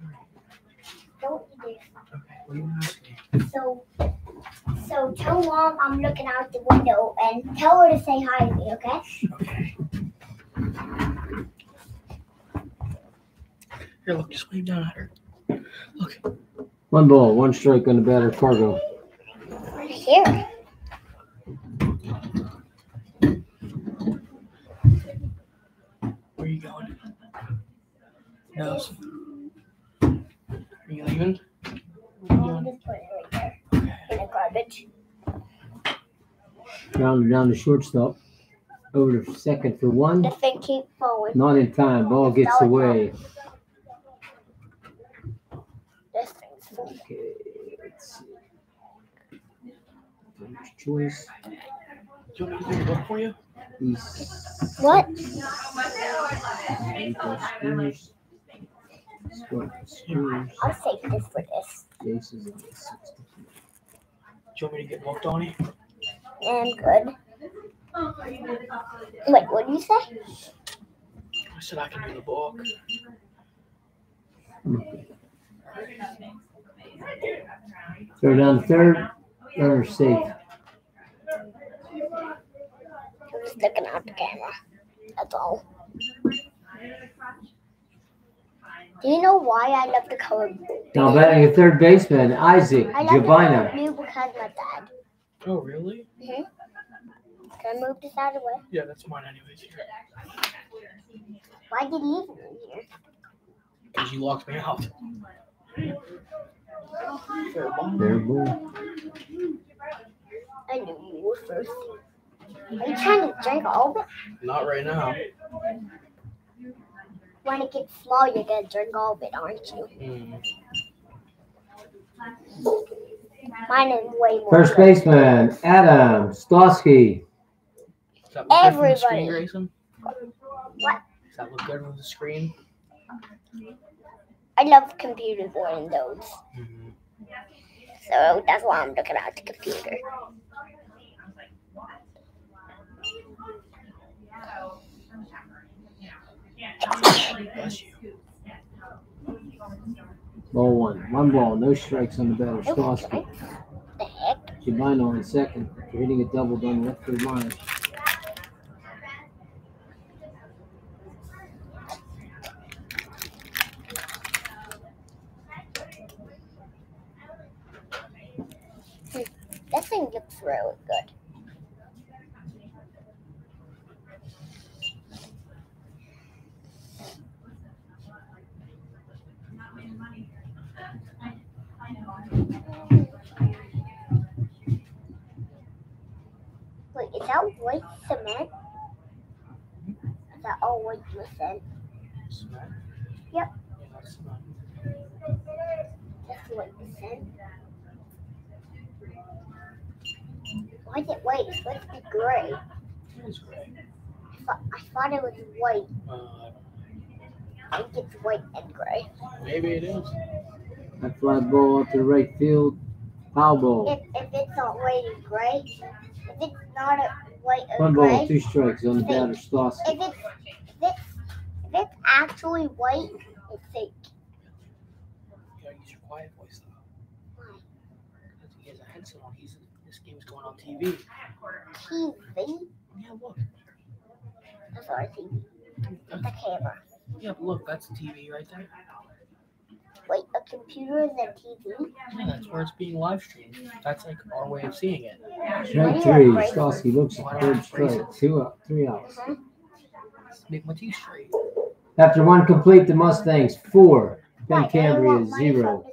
[SPEAKER 2] Don't you dare. Okay,
[SPEAKER 6] what are you asking? So, so tell mom I'm looking out the window and tell her to say hi to me, okay? Okay.
[SPEAKER 2] Here, look, just wave down at her. Look.
[SPEAKER 3] One ball, one strike on the batter, Cargo.
[SPEAKER 2] Right Here. Where are you going? Are you leaving? I'm
[SPEAKER 6] just putting it right there in the garbage.
[SPEAKER 3] Rounded down the shortstop. Over to second for one. The thing
[SPEAKER 6] keep forward. Not in time. Ball gets away.
[SPEAKER 2] This thing's Okay, let's see. choice. Do you want me to do a book for you? what? I'll save this for this. Cases on the 60. Do you want me to get more, Tony? I'm good. Wait, what did you
[SPEAKER 6] say?
[SPEAKER 2] I said I can do the book.
[SPEAKER 3] Third on third, runner safe.
[SPEAKER 6] I'm just looking at the camera. That's all. Do you know why I love the color blue? i Now batting a third
[SPEAKER 3] baseman, Isaac I love Gabina.
[SPEAKER 6] blue because my dad.
[SPEAKER 1] Oh
[SPEAKER 2] really?
[SPEAKER 6] hmm Can I move this out of the way?
[SPEAKER 2] Yeah, that's mine anyways.
[SPEAKER 6] Why did you leave it
[SPEAKER 2] here? Because you locked me out. Fair
[SPEAKER 6] ball. Fair I knew you were first. Are you trying to drink all of it? Not right now when it gets small, you're gonna drink all of it, aren't you? Mm. Mine is way more. First good. baseman
[SPEAKER 3] Adam Stosky.
[SPEAKER 2] Everybody. Screen,
[SPEAKER 6] what? Does
[SPEAKER 2] that look good on the screen?
[SPEAKER 6] I love computer Windows,
[SPEAKER 2] Mm
[SPEAKER 1] -hmm.
[SPEAKER 6] So that's why I'm looking at the computer.
[SPEAKER 2] Bless you.
[SPEAKER 3] Ball one. One ball, no strikes on the batter. Stosky. Gibino on second. You're hitting a double down the left field line.
[SPEAKER 6] Hmm. That thing looks really good. white cement. Is that
[SPEAKER 2] all white cement. Cement? Yep. That's white cement.
[SPEAKER 6] Why is it white? It's supposed to be gray. It is gray. I thought, I thought it was white. Uh, I think it's white and gray. Maybe it is.
[SPEAKER 3] That fly ball to right field. Foul ball.
[SPEAKER 6] If, if it's not white and gray, if it's not a white or One gray. ball, two strikes on the batter's sloss. If it's, if, it's, if it's actually white, it's fake. You
[SPEAKER 2] gotta use your quiet voice though. Why? Because he has a headset on. He's this game's going on TV.
[SPEAKER 6] TV? Yeah, look. That's our
[SPEAKER 2] TV. The camera. Yeah, look, that's TV right there.
[SPEAKER 6] Wait, a computer is a TV? Yeah, that's where it's being live streamed.
[SPEAKER 2] That's like our way of seeing it.
[SPEAKER 3] Track three, Stosky looks at third straight. Two up, three outs. Mm-hmm.
[SPEAKER 4] Make my straight.
[SPEAKER 3] After one complete, the Mustangs four. Ben Why, Cambria zero.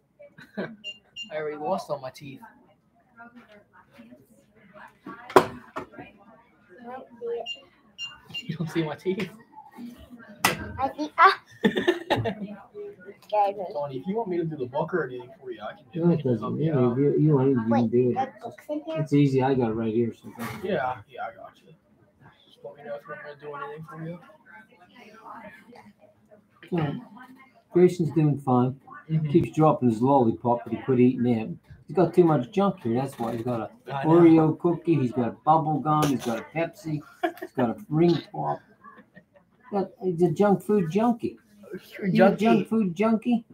[SPEAKER 2] I already lost all my teeth. You don't see my teeth? I think ah. Tony,
[SPEAKER 6] if you want me to do the book or anything for you, I can do it. doesn't Yeah.
[SPEAKER 3] You, you even Wait, do it.
[SPEAKER 5] It's easy. I got it right
[SPEAKER 3] here.
[SPEAKER 2] yeah, yeah, I got you. Just let me know if you want me to do anything for
[SPEAKER 1] you.
[SPEAKER 3] Yeah. Grayson's doing fine. Mm -hmm. Keeps dropping his lollipop, but he quit eating it. He's got too much junk here. That's why he's got a Oreo cookie. He's got a bubble gum. He's got a Pepsi. he's got a ring pop. He's a junk food junkie.
[SPEAKER 2] You junk food junkie?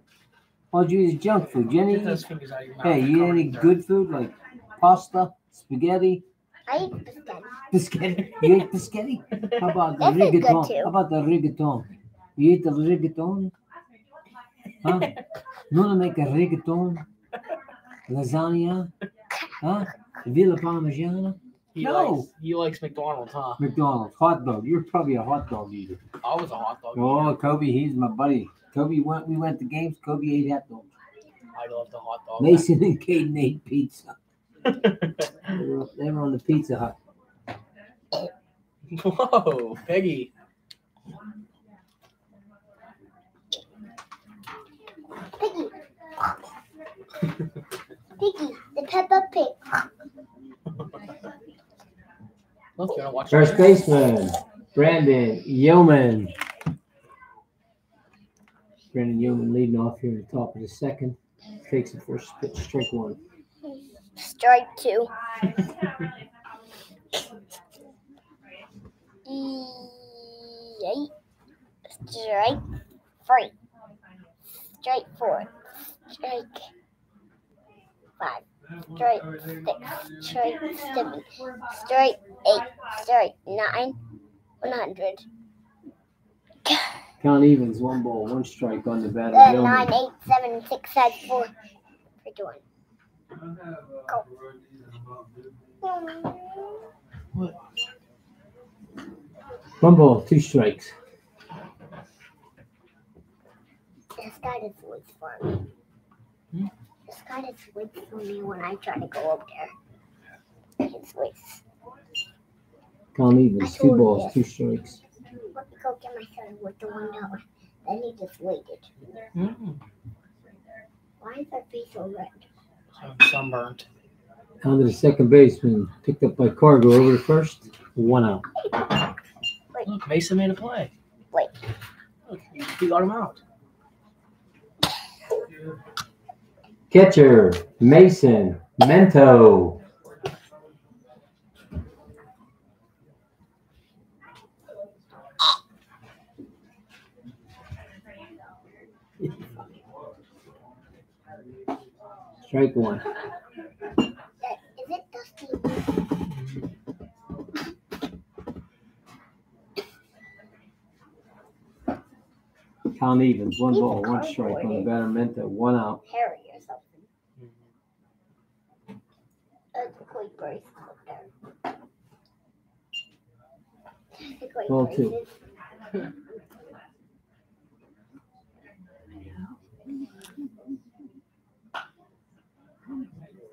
[SPEAKER 3] Why'd you eat junk food? You didn't
[SPEAKER 2] eat, hey, you didn't
[SPEAKER 3] good food like pasta, spaghetti?
[SPEAKER 6] I eat biscotti.
[SPEAKER 3] Biscotti? You eat biscotti? How about the rigatoni? How about the rigatoni? You eat the rigatoni? Huh? You want to make a rigatoni? Lasagna? Huh? Villa Parmigiana? He no. likes he likes McDonald's, huh? McDonald's, hot dog. You're probably a hot dog eater. I was a hot dog. Oh, eater. Kobe, he's my buddy. Kobe went. We went to games. Kobe ate hot dog. I love the hot dog. Mason and Caden ate pizza. they, were, they were on the Pizza Hut. Whoa, Peggy.
[SPEAKER 1] Peggy, Peggy, the Peppa Pig.
[SPEAKER 2] watch
[SPEAKER 3] First baseman, Brandon Yeoman. Brandon Yeoman leading off here at the top of the second. Takes it for strike one.
[SPEAKER 6] Strike two. Eight. Strike three. Strike four. Strike five straight six, straight seven, straight eight, straight nine, one hundred.
[SPEAKER 3] Count evens, one ball, one strike on the batter. Uh,
[SPEAKER 6] Go.
[SPEAKER 2] What?
[SPEAKER 3] One ball, two strikes.
[SPEAKER 2] This guy is always
[SPEAKER 6] fun. Hmm? God, it's waits for me when I try to go up there. It's waits.
[SPEAKER 3] Can't even. two balls, two strikes.
[SPEAKER 6] Let me go get my son with the one dollar. Then he just waited. Mm. Why is that face so red?
[SPEAKER 1] I'm sunburned.
[SPEAKER 3] Down to the second baseman, picked up by Cargo over the first, one out.
[SPEAKER 6] Wait. Look, hmm, Mason made a play. Wait. Look, he got him out.
[SPEAKER 3] Catcher, Mason, Mento. Strike one. Count evens, one ball, one strike on the batter, Mento, one out.
[SPEAKER 6] Harry. technically braces up Technically well, braces.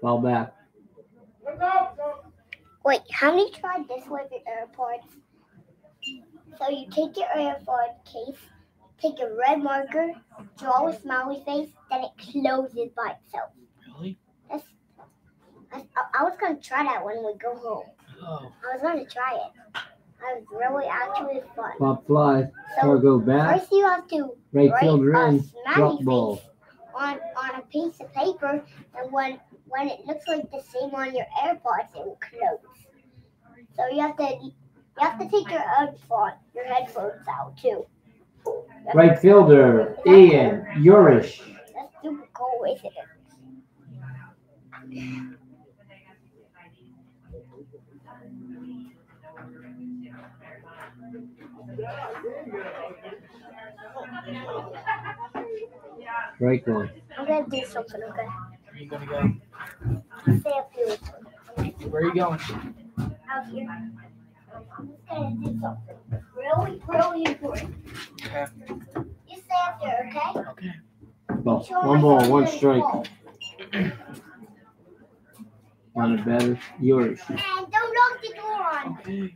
[SPEAKER 6] Fall back. Wait, how many tried this with your AirPods?
[SPEAKER 2] So you take your AirPod
[SPEAKER 6] case, take a red marker, draw a smiley face, then it closes by itself. I, I was gonna try that when we go home. Oh. I was gonna try it. It was really actually fun. Pop fly, so Cargo back. First, you have to write a rim, drop ball. On, on a piece of paper, and when when it looks like the same on your AirPods, it will close. So you have to you have to take your AirPod your headphones out too.
[SPEAKER 3] That's right fielder Ian Yurish.
[SPEAKER 2] That's super cool, isn't it? Right one. I'm gonna do something, okay? Where are you gonna go? Stay up here. Where are you going? Out here. I'm gonna do something really,
[SPEAKER 6] really important. Okay. You stay up here, okay? Okay. Well, one ball, one strike.
[SPEAKER 3] Want it better? Yours.
[SPEAKER 6] And don't lock
[SPEAKER 1] the door on. Okay.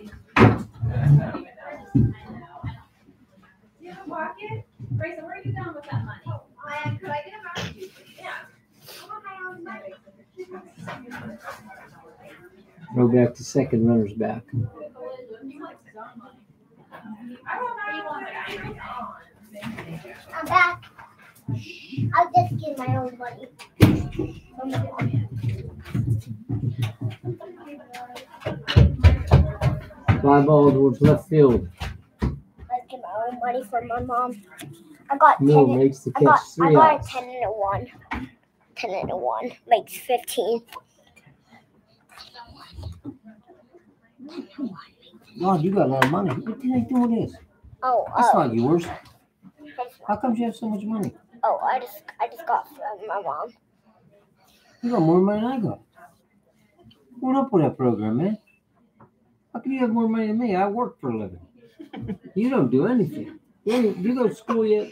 [SPEAKER 3] Go back to second runner's back.
[SPEAKER 1] I'm back.
[SPEAKER 6] I'll just get my own money. Oh
[SPEAKER 3] my Fly ball towards left field. I
[SPEAKER 6] can my money for my mom. I got ten, makes the catch. I got, three I got ten and a one. Ten and a one makes fifteen.
[SPEAKER 3] God, you got a lot of money. What did I do with this?
[SPEAKER 6] Oh, that's oh. not yours.
[SPEAKER 3] How come you have so much money?
[SPEAKER 6] Oh, I just I just got from my mom.
[SPEAKER 3] You got more money than I got. What up with that program, man?
[SPEAKER 6] How can you have more money than me? I work
[SPEAKER 3] for a living. you don't do anything. You, you go to school yet?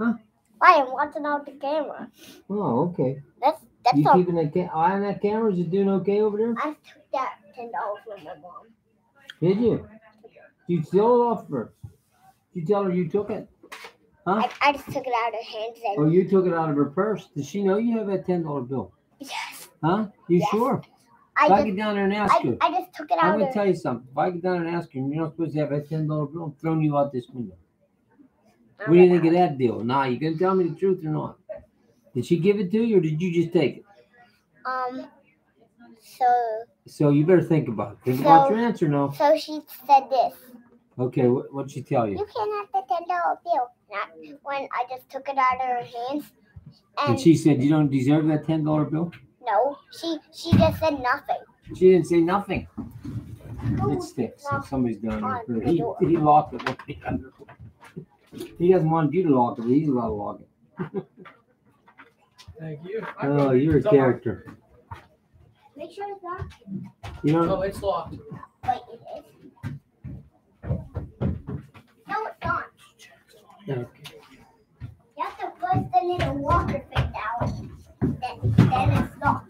[SPEAKER 3] Huh?
[SPEAKER 6] I am watching out the camera.
[SPEAKER 3] Oh, okay.
[SPEAKER 6] That's that's you all. keeping
[SPEAKER 3] that ca- eye on that camera? Is it doing okay over there? I took
[SPEAKER 6] that ten dollars from my mom.
[SPEAKER 3] Did you? You still off her? You tell her you took it? Huh? I,
[SPEAKER 6] I just took it out of her hands. And... Oh, you
[SPEAKER 3] took it out of her purse. Did she know you have that ten dollar bill? Yes. Huh? You yes. sure?
[SPEAKER 6] I if get down there
[SPEAKER 3] and ask I, you, I
[SPEAKER 6] just took it out. I'm gonna tell
[SPEAKER 3] you something. If I get down there and ask you, you're not supposed to have a ten dollar bill, Thrown you out this window. What do you think of that deal? Now nah, you gonna tell me the truth or not? Did she give it to you, or did you just take it?
[SPEAKER 6] Um. So.
[SPEAKER 3] So you better think about it. Think so, about your answer now.
[SPEAKER 6] So she said this.
[SPEAKER 3] Okay, what, what'd she tell you? You
[SPEAKER 6] can't have the ten dollar bill. Not when I just took it out of her hands. And, and she
[SPEAKER 3] said, "You don't deserve that ten dollar bill."
[SPEAKER 6] No, she she just said nothing. She didn't say nothing. It sticks. If
[SPEAKER 3] somebody's done it. He, he locked it He doesn't want you to lock it, he's allowed to lock it.
[SPEAKER 1] Thank you. Oh, you're a character.
[SPEAKER 6] Make sure it's locked. You know, No, it's locked. Wait, it is? No, it's not. Okay. You have to put the little walker thing down. Then, then it's not.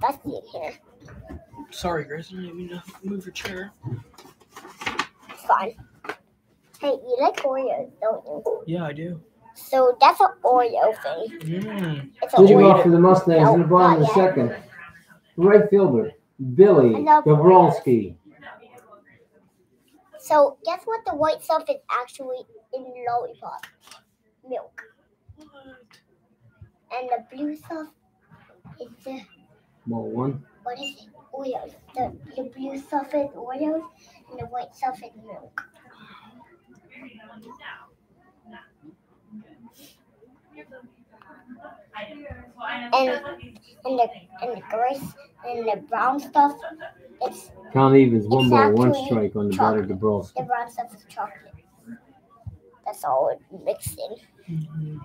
[SPEAKER 2] dusty in here. Sorry, Grace. I didn't mean to move your chair.
[SPEAKER 6] fine. Hey, you like Oreos, don't you? Yeah, I do. So that's an Oreo thing.
[SPEAKER 3] Mm.
[SPEAKER 6] It's a Leading for the Mustangs no, in
[SPEAKER 3] the bottom of the second. Right fielder, Billy Gavronsky.
[SPEAKER 6] So guess what the white stuff is actually in lollipop milk. And the blue stuff is the small one. What is it? Oreos. The, the blue stuff is Oreos and the white
[SPEAKER 2] stuff is milk. And, and the and the
[SPEAKER 6] and the brown stuff it's can't even one more one strike on the bottom of the broth. The brown stuff is chocolate. That's all it mixed
[SPEAKER 1] in.
[SPEAKER 2] Mm-hmm.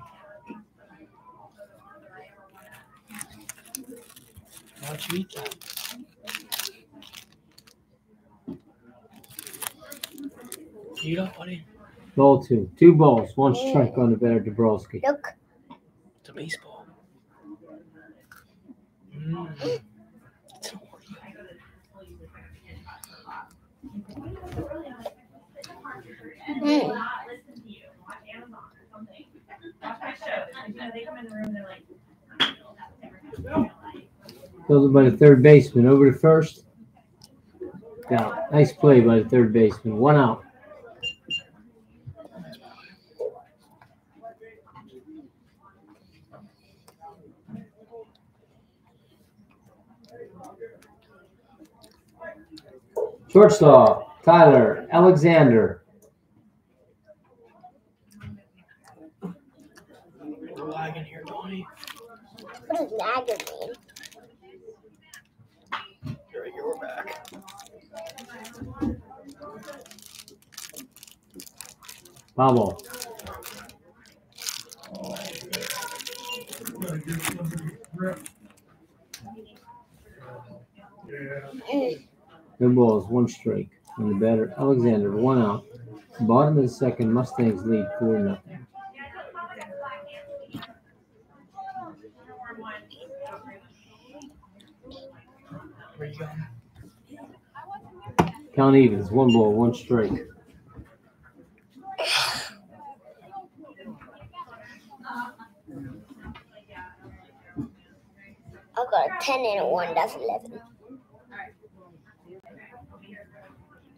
[SPEAKER 2] Watch me. You don't, buddy.
[SPEAKER 3] Ball two. Two balls. One strike on the better Dabrowski. Look.
[SPEAKER 2] It's a baseball. Mm. It's a Watch
[SPEAKER 3] my by the third baseman. Over to first. Down. Nice play by the third baseman. One out. Shortstop, Tyler Alexander.
[SPEAKER 2] Why? What does lagging mean? There you are back.
[SPEAKER 5] Vamos.
[SPEAKER 3] Good balls, one strike. And the batter, Alexander, one out. Bottom of the second, Mustangs lead 4 nothing. Count evens. One ball, one straight.
[SPEAKER 6] I got a 10 and a 1. That's 11.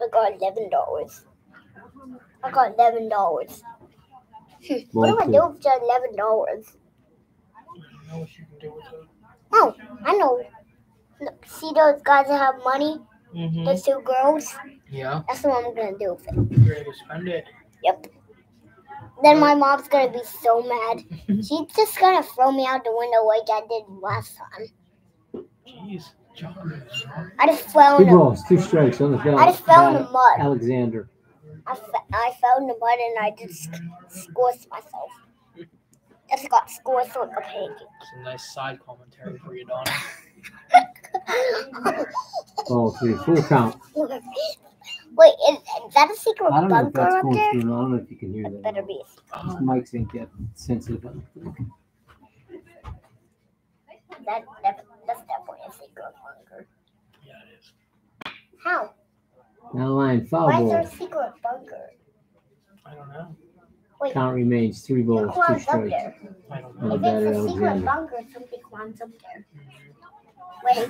[SPEAKER 6] I got $11. I got $11. what do I do with $11? I don't know
[SPEAKER 2] what you can do with it.
[SPEAKER 6] Oh, I know see those guys that have money? Mm-hmm. The two girls? Yeah. That's what I'm gonna do with
[SPEAKER 2] it. You're gonna spend it. Yep.
[SPEAKER 6] Then my mom's gonna be so mad. She's just gonna throw me out the window like I did last time. Jeez. John. I just fell in two in balls,
[SPEAKER 3] two strikes on the ground. I just fell in the mud. Alexander.
[SPEAKER 6] I, fe- I fell in the mud and I just scored myself. Just got scored like a pancake.
[SPEAKER 2] Some nice side commentary for you, Donna.
[SPEAKER 3] okay, full count.
[SPEAKER 6] Wait, is, is that a secret I don't know if bunker that's up going there? through. I
[SPEAKER 3] don't know if you can hear that. Better
[SPEAKER 6] be. These
[SPEAKER 3] mics ain't that sensitive. I do
[SPEAKER 6] That, that, that's definitely a secret bunker. Yeah, it is. How?
[SPEAKER 3] Now, line five. Why is
[SPEAKER 6] there a secret bunker? I don't know. Wait, Count remains three balls, two up there.
[SPEAKER 1] I don't know. If it's a secret
[SPEAKER 6] bunker, something Laquan's up there. Mm-hmm. Wait.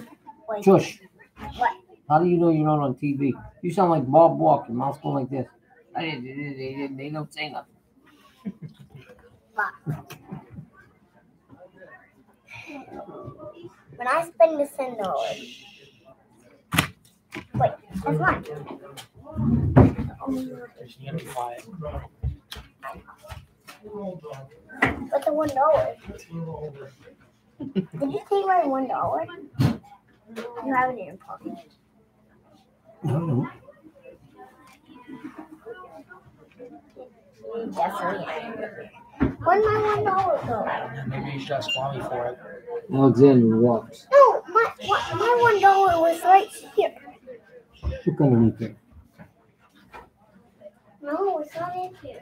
[SPEAKER 6] What?
[SPEAKER 3] How do you know you're not on TV? You sound like Bob Walker, Mouths going like this. I didn't, they, they don't say nothing.
[SPEAKER 6] when I spend the ten dollars. Wait, there's one. But the one dollar. Did you take my one dollar?
[SPEAKER 2] You have it in your pocket. No. Definitely. When my one dollar go?
[SPEAKER 5] Maybe you should ask mommy for
[SPEAKER 3] it. Alexander walks. No,
[SPEAKER 2] my my one dollar was right here.
[SPEAKER 3] Look underneath it.
[SPEAKER 6] No, it's not in here.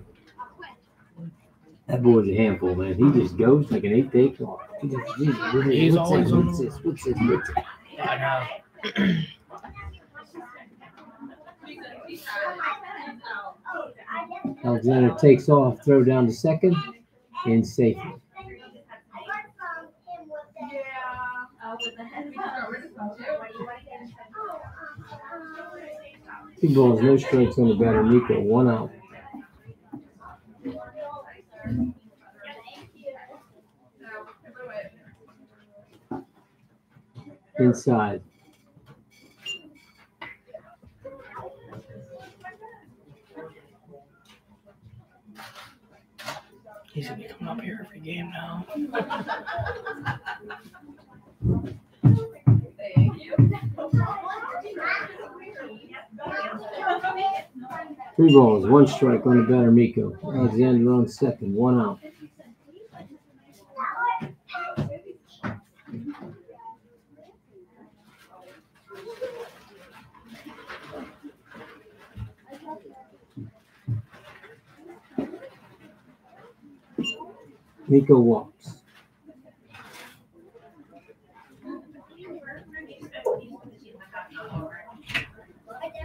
[SPEAKER 3] That boy's a handful, man. He just goes like an eight takes off.
[SPEAKER 2] He's, He's always on. What's this? What's this? What's this? I know.
[SPEAKER 3] Alexander takes off, throw down to second, and safety. Two balls, no strikes on the batter. Miko, one out. Inside.
[SPEAKER 2] He's gonna be coming up here every game now. Thank you. Three
[SPEAKER 3] balls, one strike on the batter, Miko. Alexander on second, one out. Miko walk.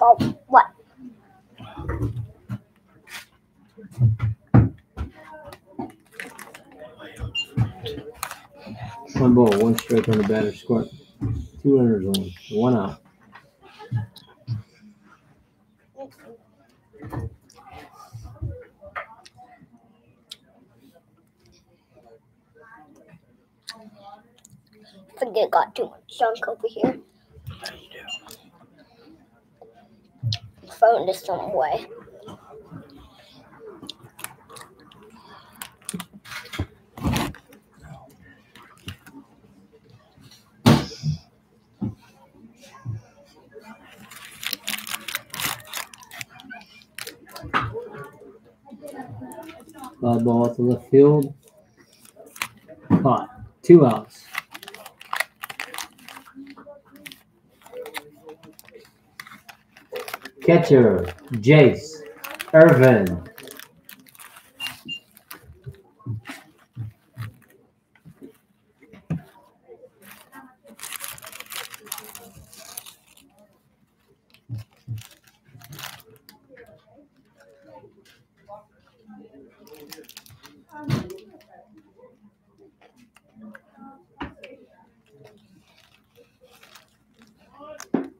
[SPEAKER 3] Oh, what? One ball, one strike on the batter's score. two runners on, one out.
[SPEAKER 6] I think I got too much junk over here. phone just went away.
[SPEAKER 3] Fly ball to left field. Caught. Two outs. Catcher Jace Irvin.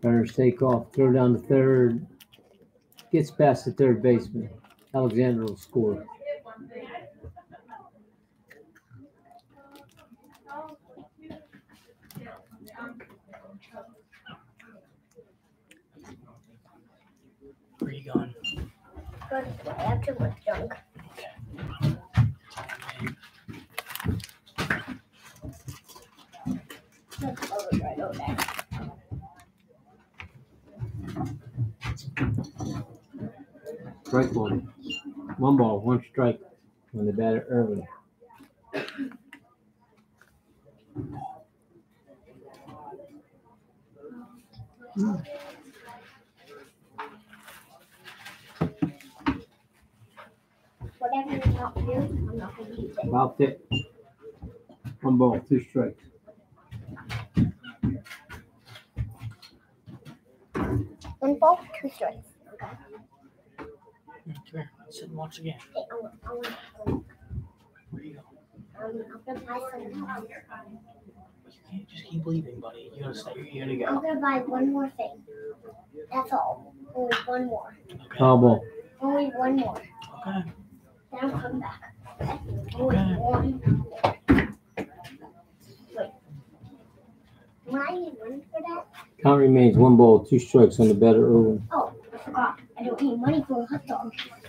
[SPEAKER 3] Runners take off, throw down the third. Gets past the third baseman. Alexander will score. Where are you going? junk. Okay. Let's over there. Strike one. One ball, one strike on the batter early.
[SPEAKER 2] Whatever you do, I'm not going to it. About
[SPEAKER 3] it. One ball, two strikes.
[SPEAKER 6] One ball, two strikes
[SPEAKER 2] sit and watch again. game. Where you going? You can't just keep leaving, buddy. You gotta stay. You gotta go. I'm
[SPEAKER 6] gonna buy one more thing. That's all. Only one more.
[SPEAKER 2] Okay.
[SPEAKER 3] boy.
[SPEAKER 6] Only one more.
[SPEAKER 1] Okay. Then I'll come back.
[SPEAKER 6] Okay. Only one more.
[SPEAKER 3] Count remains one ball, two strikes on the better Irwin. Oh,
[SPEAKER 6] I forgot. I don't need money for a hot dog.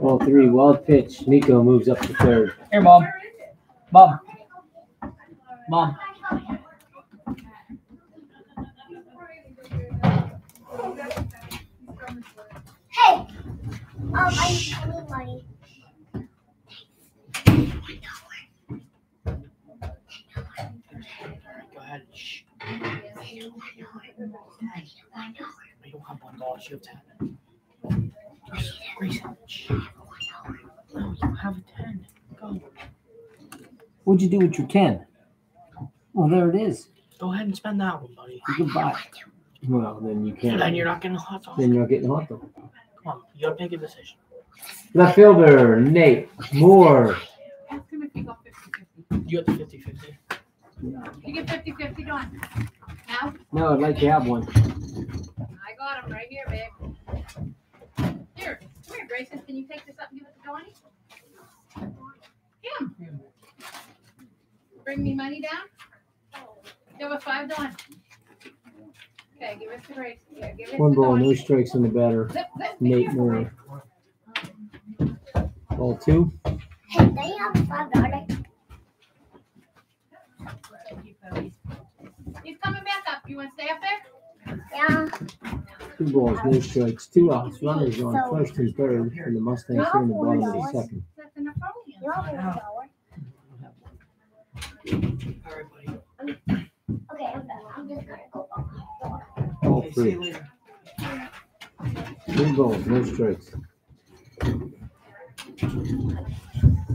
[SPEAKER 3] Ball three, wild pitch. Miko moves up to third.
[SPEAKER 2] Here, mom. Mom. Mom.
[SPEAKER 6] Hey. Um, I, need money.
[SPEAKER 1] Go ahead you
[SPEAKER 2] have one you have ten. No, you have a ten. Go.
[SPEAKER 3] What'd you do with your ten? Well, there it is.
[SPEAKER 2] Go ahead and spend that one, buddy.
[SPEAKER 3] You can buy it. Well, then you can't. Then you're not getting a hot dog. Then you're not getting a hot dog. Come
[SPEAKER 2] on, you gotta make a decision.
[SPEAKER 3] Left fielder, Nate Moore.
[SPEAKER 2] You got the 50 50. You get 50 50 done. Now?
[SPEAKER 3] No, I'd like to have one.
[SPEAKER 2] I got them right here, babe. Here, come here, Grayson. Can you take this up and give it to Donnie? Kim. Bring me money down. Give a five, Don. Okay, give it to Grayson. Yeah, give it one ball, no strikes in the batter. Nate Moore. Ball two. Hey, they have five dollars. He's coming back up. You want to stay up there? Yeah.
[SPEAKER 3] Two balls, no strikes, two outs, runners on first and third, and the Mustangs are in the bottom
[SPEAKER 2] of the second.
[SPEAKER 1] Okay, I'm done. I'm gonna go All three.
[SPEAKER 3] Two balls, no strikes. Thank you.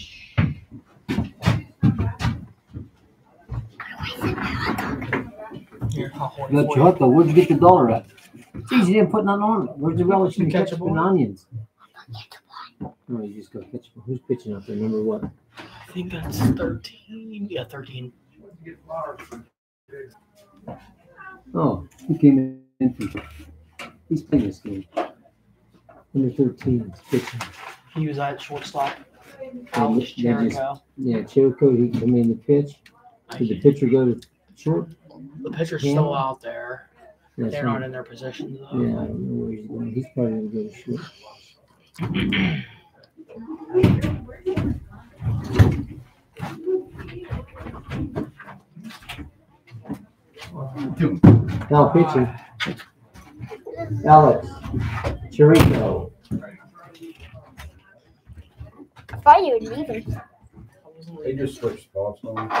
[SPEAKER 3] That's your hot dog. Where'd you get your dollar at? Geez, you didn't put nothing on it. Where's the relish and the ketchup, ketchup and onions? No, you just go ketchup. Who's pitching up there? Number
[SPEAKER 2] what? I think that's 13. Yeah, 13.
[SPEAKER 3] Oh, he came in He's playing this game. Number 13 is pitching.
[SPEAKER 4] He was at shortstop. Alex
[SPEAKER 3] Jericho. Yeah, Jericho, he came in the pitch. Did the pitcher go to the
[SPEAKER 2] pitcher's still out there.
[SPEAKER 3] Yeah, They're not in their
[SPEAKER 2] position though. Yeah, I know where he's going.
[SPEAKER 3] He's probably gonna go short. Now pitching. Alex. Chirico.
[SPEAKER 6] I thought you would leave him.
[SPEAKER 3] They just switched spots on. I, I,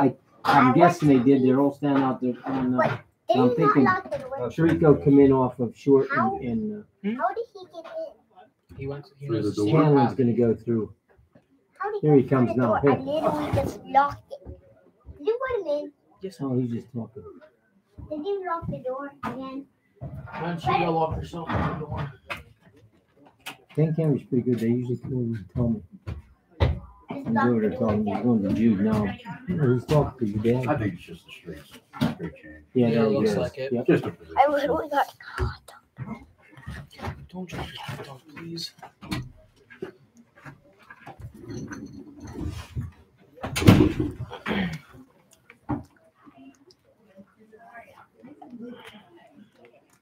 [SPEAKER 3] I, I I'm guessing they did. They're all standing out there. On, uh, Wait, so I'm thinking Sharico come in off of short how, and. and
[SPEAKER 6] uh,
[SPEAKER 2] hmm? how did he get in?
[SPEAKER 1] He went. through the Scanlon's
[SPEAKER 3] going to go through.
[SPEAKER 6] Here he, he comes now. Hey. And then just locked it. You went in.
[SPEAKER 3] Yes. Oh, he's just talking.
[SPEAKER 6] Did you lock the door again? Why
[SPEAKER 5] don't you go lock yourself in the
[SPEAKER 3] door? Ken Cameron's pretty good. They usually tell me.
[SPEAKER 2] I would have thought it was
[SPEAKER 3] going to Jude now. Who's talking to you, I Dad? think it's just the streets. Yeah.
[SPEAKER 2] change. Yeah, there it he looks goes. like it. Yep. Just a
[SPEAKER 1] position. I literally got caught.
[SPEAKER 4] Don't drop the hot dog, please.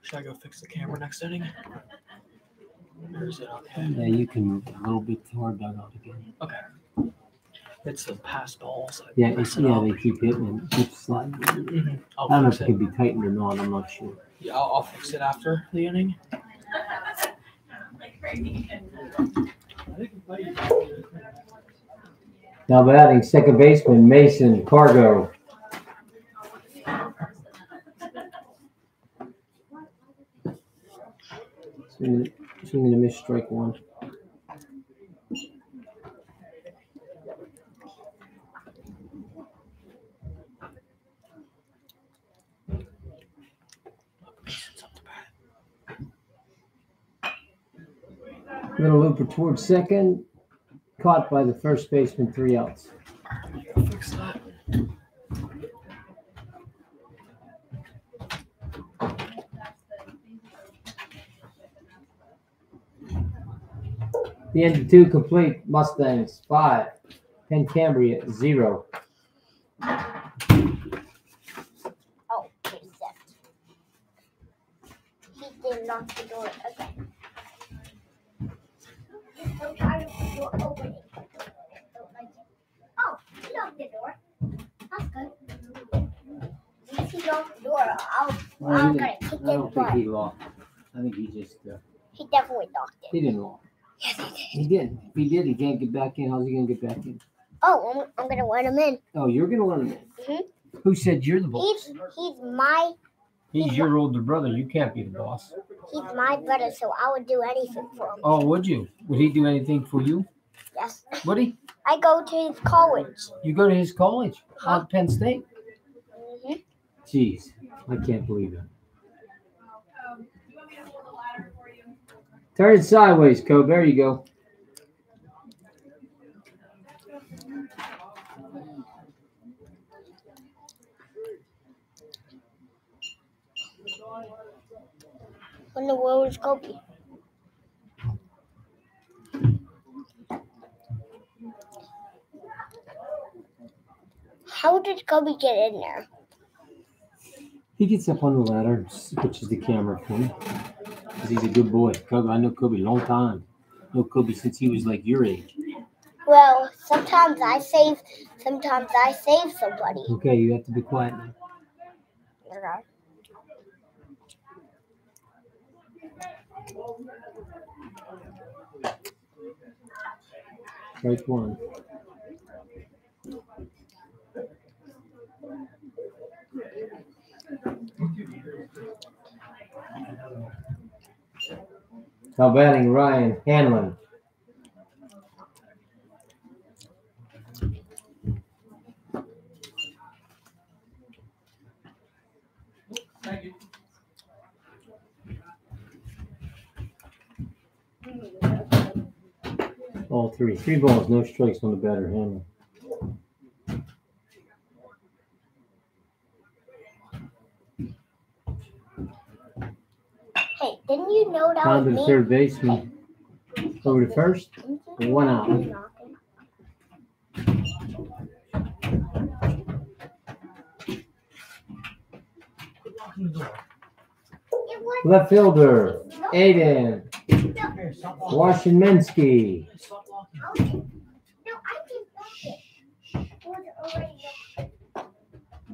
[SPEAKER 3] Should I go fix the camera next inning?
[SPEAKER 2] Or is it okay? Yeah, you can
[SPEAKER 3] move a little bit toward dugout if it's the past balls. That yeah, it's, yeah, up. they keep hitting it, It's sliding. Mm-hmm. I don't know if it can be tightened or not. I'm not sure.
[SPEAKER 2] Yeah, I'll, I'll fix it after the inning.
[SPEAKER 3] Now batting second baseman Mason Cargo. Swinging, going to miss, strike one. towards second, caught by the first baseman, three outs. The end of two complete Mustangs, five. Penn Cambria, zero. He didn't walk. Yes, he did. He did. If he did, he can't get back in. How's he going to get back in?
[SPEAKER 6] Oh, I'm, I'm going to let him in.
[SPEAKER 3] Oh, you're going to let him in. Mm-hmm. Who said you're the boss?
[SPEAKER 6] He's, he's my.
[SPEAKER 3] He's, he's your my, older brother. You can't be the boss.
[SPEAKER 6] He's my brother, so I would do anything for him.
[SPEAKER 3] Oh, would you? Would he do anything for you? Yes. Would he?
[SPEAKER 6] I go to his college.
[SPEAKER 3] You go to his college?
[SPEAKER 6] Huh? Out Penn State? Mm-hmm.
[SPEAKER 3] Jeez, I can't believe it. Turn it sideways, Cope. There you go.
[SPEAKER 6] When the world is Kobe. How did Kobe get in there?
[SPEAKER 3] He gets up on the ladder, switches the camera for me. Because he's a good boy. Kobe, I know Kobe a long time. I know Kobe since he was like your age.
[SPEAKER 6] Well, sometimes I save, sometimes I save somebody.
[SPEAKER 3] Okay, you have to be quiet now. Okay. Right one. Now batting Ryan Hanlon. All three. Three balls, no strikes on the batter, Hanlon.
[SPEAKER 6] Hey, didn't you know that Down
[SPEAKER 3] to the third baseman. Over to first, one out. Left fielder, Aiden Washingtonski.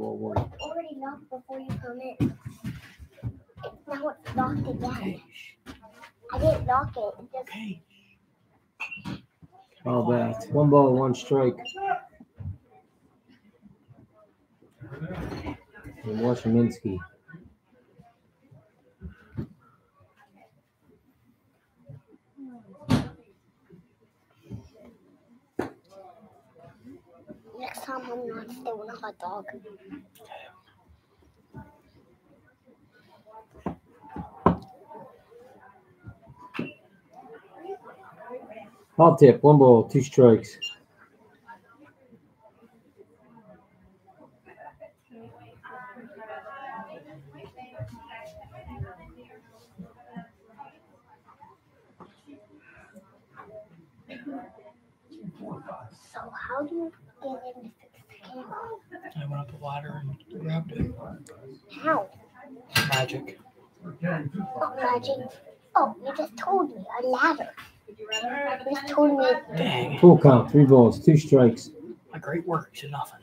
[SPEAKER 3] already
[SPEAKER 6] before you come in. Now it's locked again. Okay. I didn't lock it. it just... Okay.
[SPEAKER 3] All bats. One ball, one strike. And Washaminsky.
[SPEAKER 2] Next time I'm not stealing
[SPEAKER 6] a hot dog.
[SPEAKER 3] Hot tip, one ball, two strikes.
[SPEAKER 2] So how do you get the camera? I went up the ladder and grabbed it. How? Magic. What oh,
[SPEAKER 6] magic? Oh,
[SPEAKER 2] you just told me a ladder. He's Dang.
[SPEAKER 3] Full count, three balls, two strikes.
[SPEAKER 2] My great work to nothing.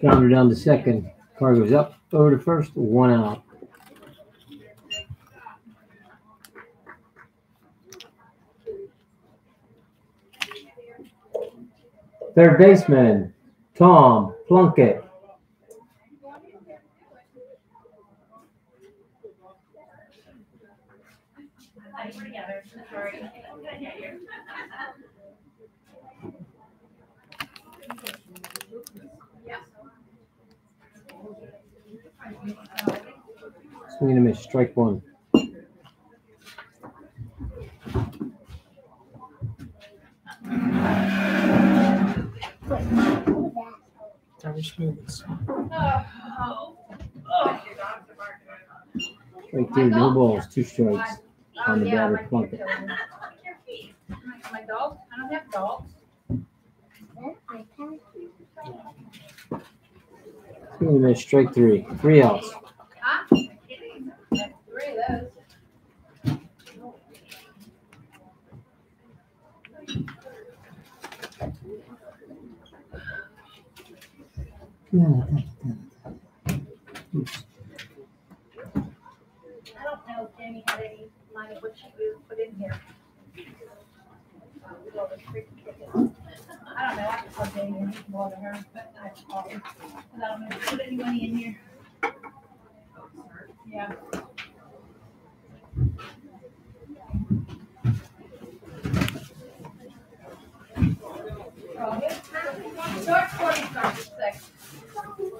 [SPEAKER 3] Grounder down to second. Car goes up over to first, one out. Third baseman, Tom Plunkett. am gonna miss, strike one.
[SPEAKER 2] Irish movies.
[SPEAKER 3] Right there, no balls, two
[SPEAKER 2] strikes on the batter Plunkett. My dog, I don't have dogs.
[SPEAKER 3] strike three, three outs.
[SPEAKER 2] Huh? Three of those. I don't know if Jamie had any money. what she put in here. I don't know. I Jamie her. I not put any money in here. Yeah.
[SPEAKER 1] Well, oh, it's George 40 six.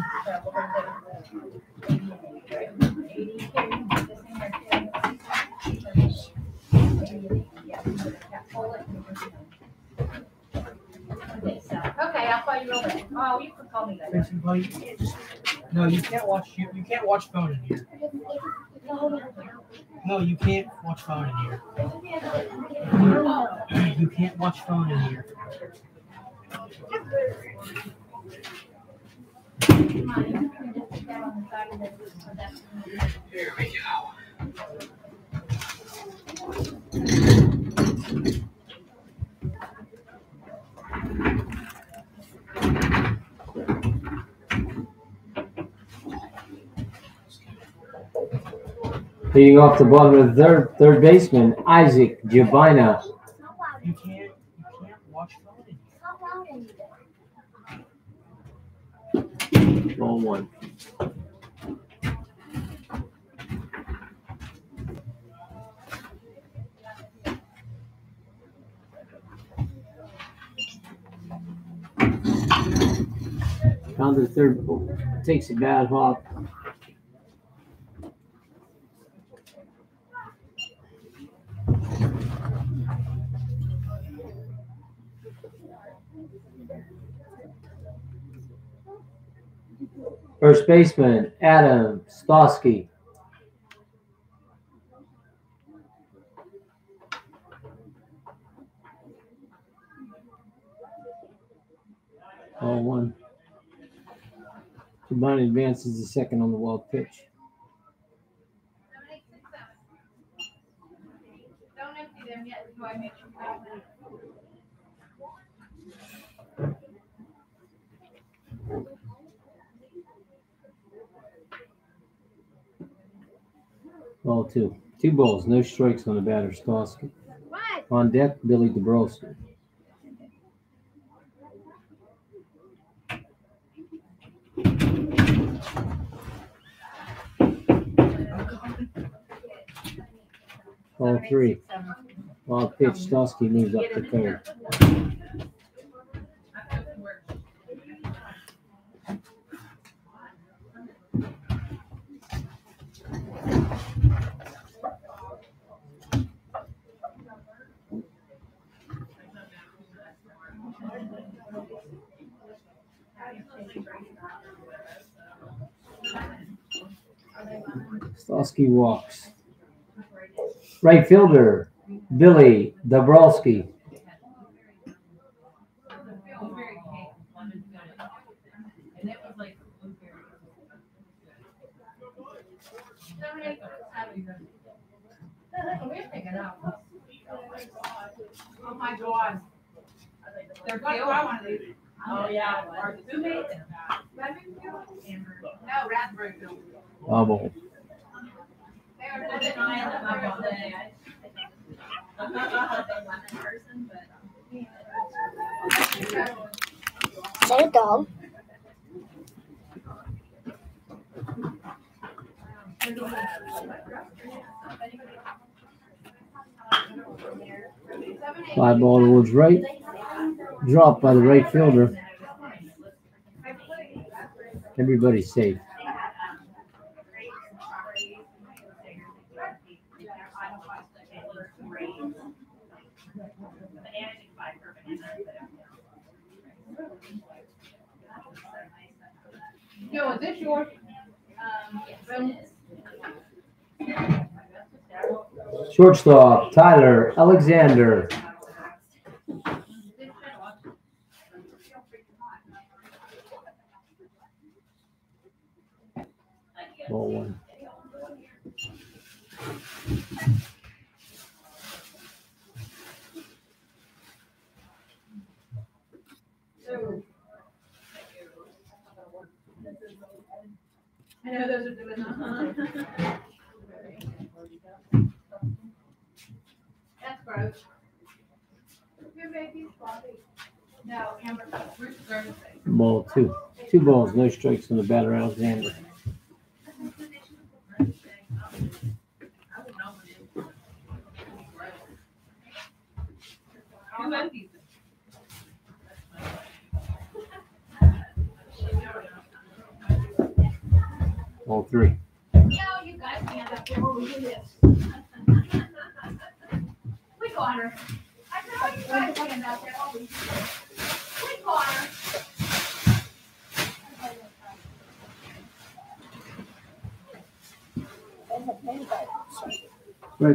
[SPEAKER 2] Okay, I'll call you real quick. Oh, you can call me later. No, you can't watch you, you can't watch phone in here. No, you can't watch phone in
[SPEAKER 1] here. You can't watch phone in here. Here we go.
[SPEAKER 3] Leading off the ball with third third baseman Isaac Gibina. Roll one. Found the third. Takes a bad hop. First baseman, Adam Stosky. All one. Combined advances the second on the wild pitch.
[SPEAKER 2] Don't empty them yet. I make
[SPEAKER 3] Ball two. Two balls, no strikes on the batter Stosky. On deck, Billy Dabrowski. Ball three. Ball pitch, Stosky moves up the third. Stosky walks. Right fielder, Billy Dabrowski.
[SPEAKER 2] Oh my god. They're going I want to leave. Oh yeah. Or two mates. No, raspberry. Bubble.
[SPEAKER 1] Is that
[SPEAKER 6] a dog?
[SPEAKER 3] Fly ball towards right. Dropped by the right fielder. Everybody's safe.
[SPEAKER 2] No, is this yours? Um,
[SPEAKER 3] yes, Shortstop, Tyler Alexander.
[SPEAKER 1] Roll one. I know those are doing, that. huh
[SPEAKER 2] That's gross. Your baby's floppy. No, Amber,
[SPEAKER 3] Ball two. Two balls, no strikes on the batter, Alexander. I would All three. You you guys stand up here while we do this.
[SPEAKER 2] we her. I you guys stand up while we do this. We her.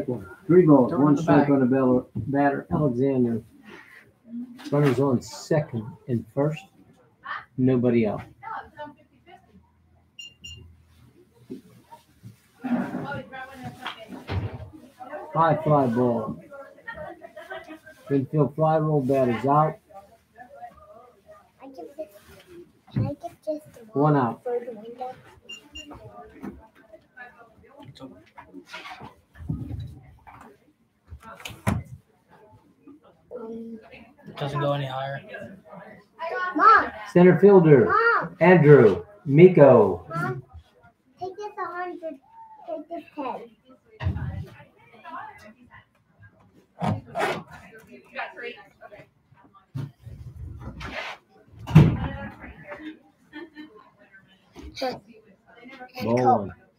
[SPEAKER 3] one. Three balls. one strike on the batter, batter. Alexander. Runners on second and first. Nobody out. No, High fly ball. Midfield fly roll bat is out.
[SPEAKER 2] One out.
[SPEAKER 6] It doesn't go any higher. Mom.
[SPEAKER 3] Center fielder. Mom. Andrew. Miko. Mom,
[SPEAKER 6] take this 100 take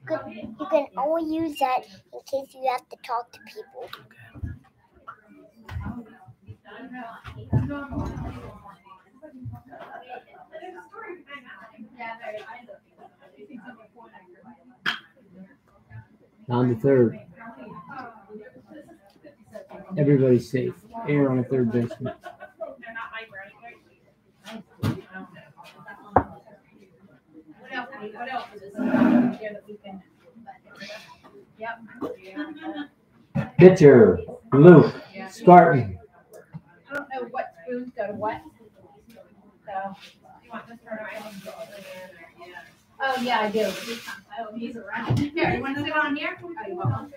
[SPEAKER 6] You can always use that in case you have to talk to people.
[SPEAKER 2] Okay
[SPEAKER 3] on the third.
[SPEAKER 2] Everybody's safe. Air on the third baseman. What else
[SPEAKER 3] Pitcher, Luke, starting.
[SPEAKER 2] I don't know what spoons go to what. So, you want this Oh, yeah, I do. Oh, he's around. Here, you want to sit on here? Oh, you want to?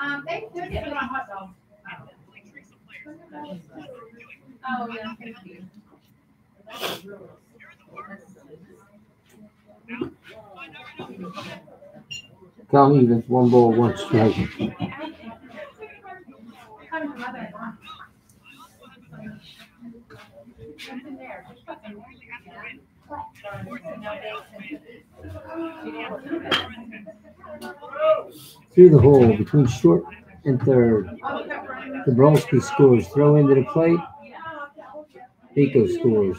[SPEAKER 2] Um, they do get my hot dog. Oh, yeah, thank you.
[SPEAKER 3] Count evens, one ball, one strike. Through the hole between short and third. Dabrowski scores. Throw into the plate. Pico scores.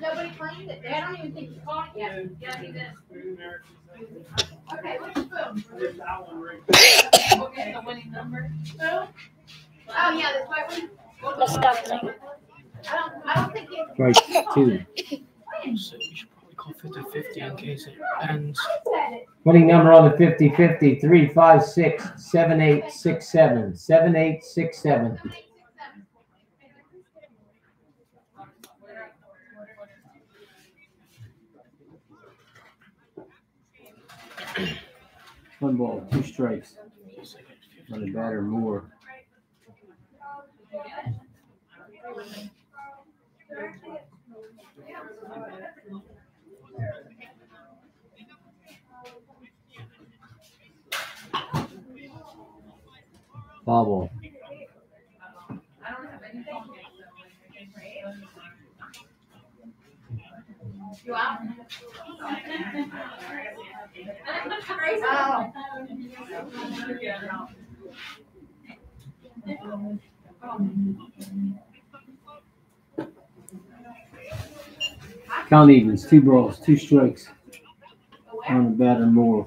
[SPEAKER 2] Nobody claimed it. I don't even think he caught it yet. Yeah, he did. Okay, what's the There's that one right there. okay, the winning number. No? Oh, yeah, this white one. Let's stop I don't, I don't think it's Right, two. So you should probably call 50 50 in case it ends.
[SPEAKER 3] Winning number on the 50 50 356 7867. 7867. One ball, two strikes. On the batter, Moore. Bobble.
[SPEAKER 2] You out? Oh.
[SPEAKER 3] Count evens, two balls, two strikes on the batter Moore.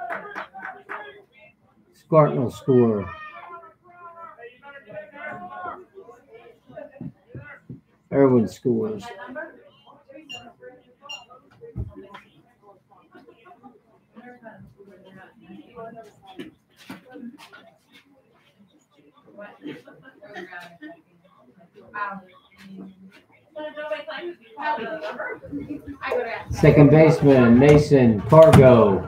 [SPEAKER 3] Gartnell score. Irwin scores. Second baseman, Mason Cargo.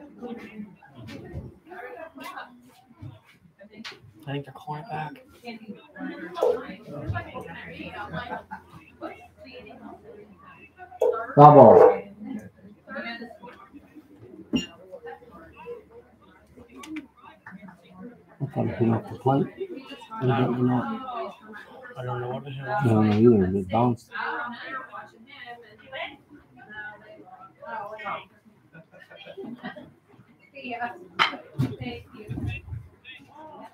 [SPEAKER 3] I think they're calling it back. Bubble.
[SPEAKER 1] That thing came off the plate. I don't know. I don't know what it is. I don't know either. It bounced.
[SPEAKER 2] Yeah. Thank you.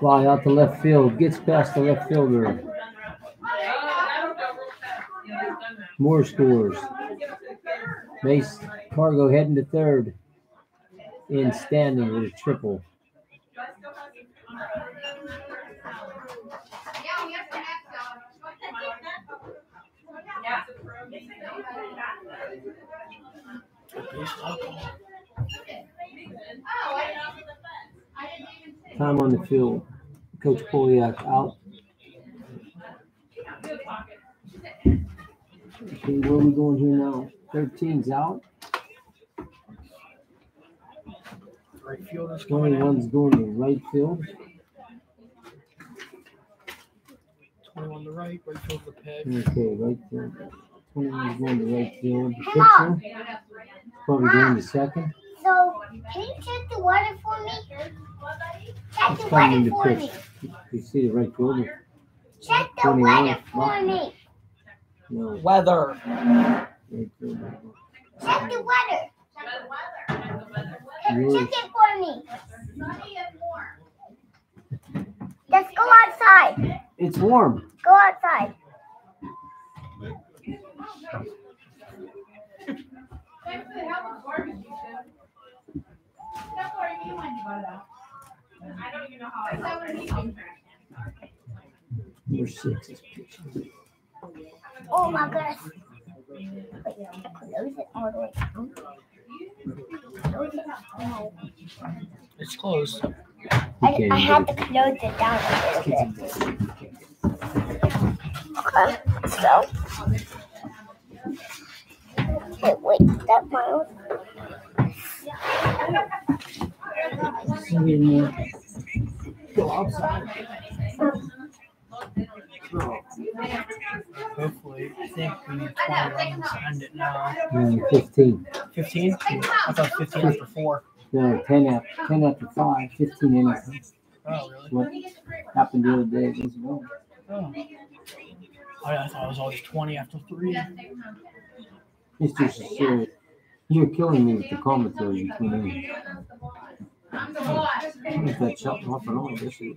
[SPEAKER 3] Fly out to left field. Gets past the left fielder. Moore scores. Mace Cargo heading to third. In standing with a triple. Yeah. Time on the field. Coach Poliak out. Okay, where are we going here now? 13's out.
[SPEAKER 2] Right That's going one's going
[SPEAKER 3] to right field.
[SPEAKER 2] 20 on the right, right field the peg. Okay, right field.
[SPEAKER 3] Quinn is going to right field. The pitcher. Probably going to second.
[SPEAKER 6] So, can you check the water for me? Check
[SPEAKER 3] He's the water for pitch. me. You see the right fielder? Check the weather
[SPEAKER 4] for me. No. Weather. Check the weather.
[SPEAKER 6] Check the weather. Check it for me. Let's go outside.
[SPEAKER 3] It's warm.
[SPEAKER 6] Go outside.
[SPEAKER 3] Number six is
[SPEAKER 2] Oh my gosh. I
[SPEAKER 4] It's closed.
[SPEAKER 2] I, I had
[SPEAKER 6] to close it down
[SPEAKER 2] a little bit. Okay, so
[SPEAKER 6] Wait, wait, that
[SPEAKER 2] mile? more. Go outside. Hopefully, I think we need 20 to end it now. 15. 15? I thought 15 after 4.
[SPEAKER 3] No, 10 after, 10 after 5, 15 innings. Oh, really? What happened the other day.
[SPEAKER 2] Oh. I thought it was always 20 after 3. Mr. Cecil,
[SPEAKER 3] you're killing me with the commentary between you.
[SPEAKER 2] I'm the boss. I'm the
[SPEAKER 3] boss. and on, this is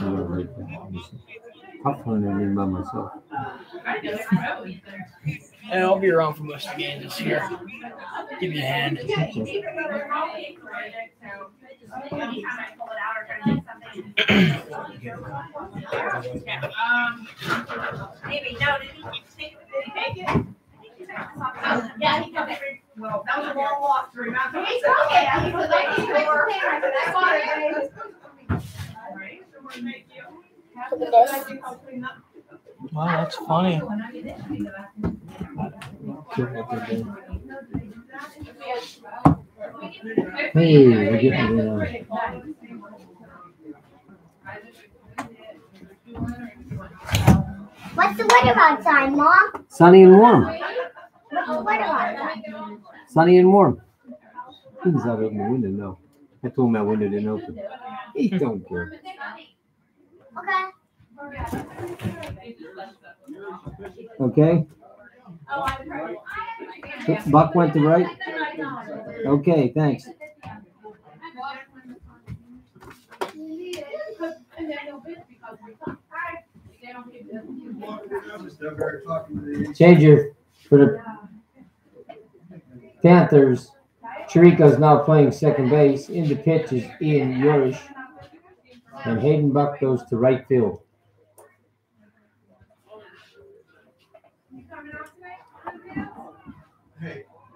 [SPEAKER 3] I don't like that. Tough one to read by myself
[SPEAKER 2] and I'll be around for most of the game this year. Give me a hand. Yeah, Well, that was a long walk through. Thank you. Wow, that's funny. Hey, we're getting there.
[SPEAKER 6] What's the weather outside, Mom?
[SPEAKER 3] Sunny and warm.
[SPEAKER 6] What's the weather outside?
[SPEAKER 3] Sunny and warm. He's out of the window now. I told him my window didn't open. He don't care.
[SPEAKER 2] Okay. Okay. Buck went to right. Okay, thanks.
[SPEAKER 3] Change for the Panthers. Chirico's now playing second base. In the pitch is Ian Yurish. And Hayden Buck goes to right field.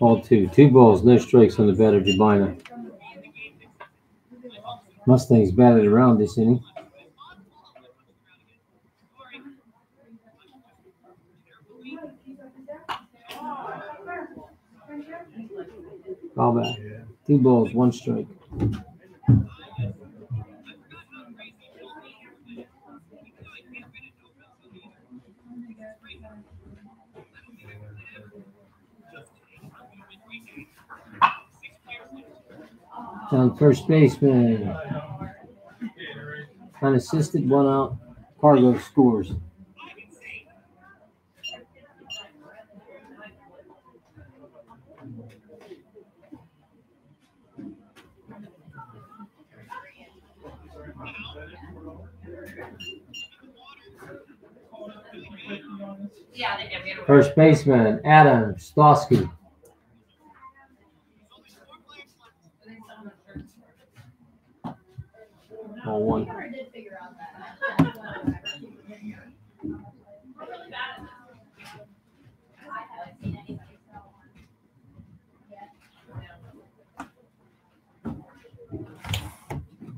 [SPEAKER 3] All two. Two balls, no strikes on the batter, of Jabina. Mustangs batted around this inning. Ball back. Two balls, one strike. down first baseman. Unassisted, one out. Cargo scores. First baseman, Adam Stosky.
[SPEAKER 1] original one.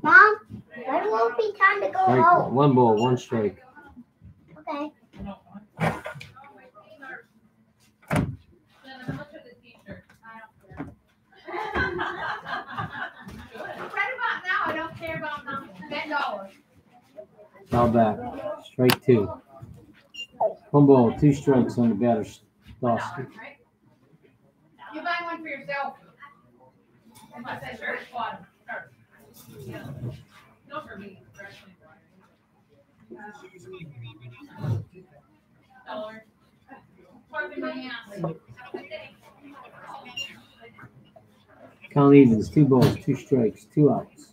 [SPEAKER 2] Mom, when will it be time to go Strike. home. One
[SPEAKER 3] ball, one strike.
[SPEAKER 2] Okay.
[SPEAKER 1] Right about now. I don't care about now. Ten dollars.
[SPEAKER 2] Foul back. Strike two.
[SPEAKER 3] One ball, two strikes on the batter's basket.
[SPEAKER 2] Right? You buy one for yourself. Unless for me.
[SPEAKER 3] Count evens, two balls, two strikes, two outs.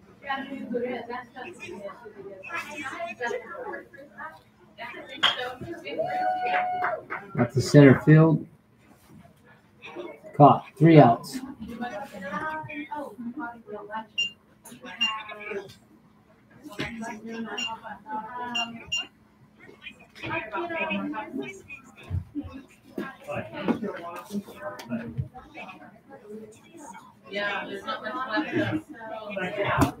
[SPEAKER 3] At the center field. Caught. Three outs.
[SPEAKER 2] Yeah, there's not much left.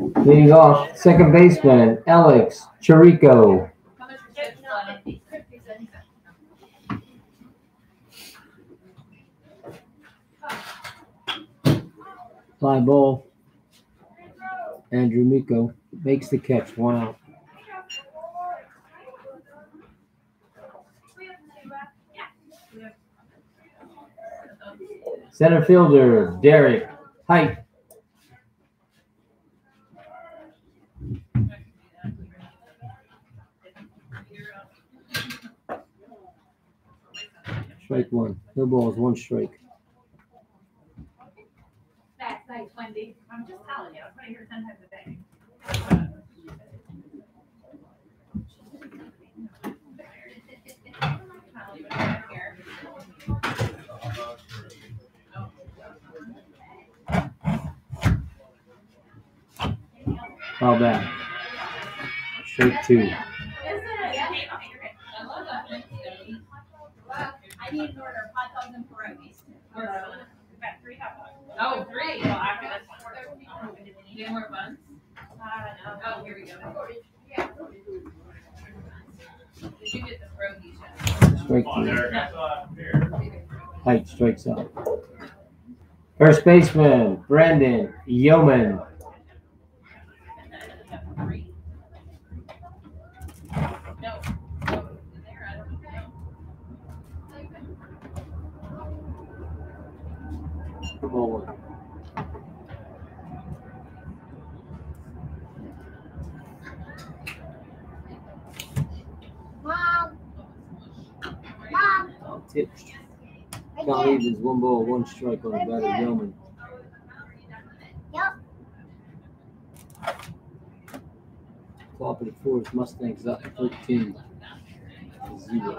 [SPEAKER 3] Leading off, second baseman Alex Chirico. Fly ball. Andrew Miko makes the catch, one out. Center fielder Derek Height. Strike one. No balls, one strike.
[SPEAKER 2] That's like Wendy. I'm just telling you, I'm to hear ten times
[SPEAKER 3] a day. How bad?
[SPEAKER 1] Strike two.
[SPEAKER 2] I need to order hot dogs and pierogies. about three hot dogs. Oh, great. Well, after this one. Any more buns? Uh, no. Oh, here we go. Yeah.
[SPEAKER 3] Did you get the pierogies yet? Strike three. Height strikes out. First baseman, Brandon Yeoman. Three.
[SPEAKER 2] Bowl. Mom. Mom. tips. Can't leave this one
[SPEAKER 3] ball, one strike on the batted Yeoman. Yep. Top of the fourth, Mustangs up 13 0.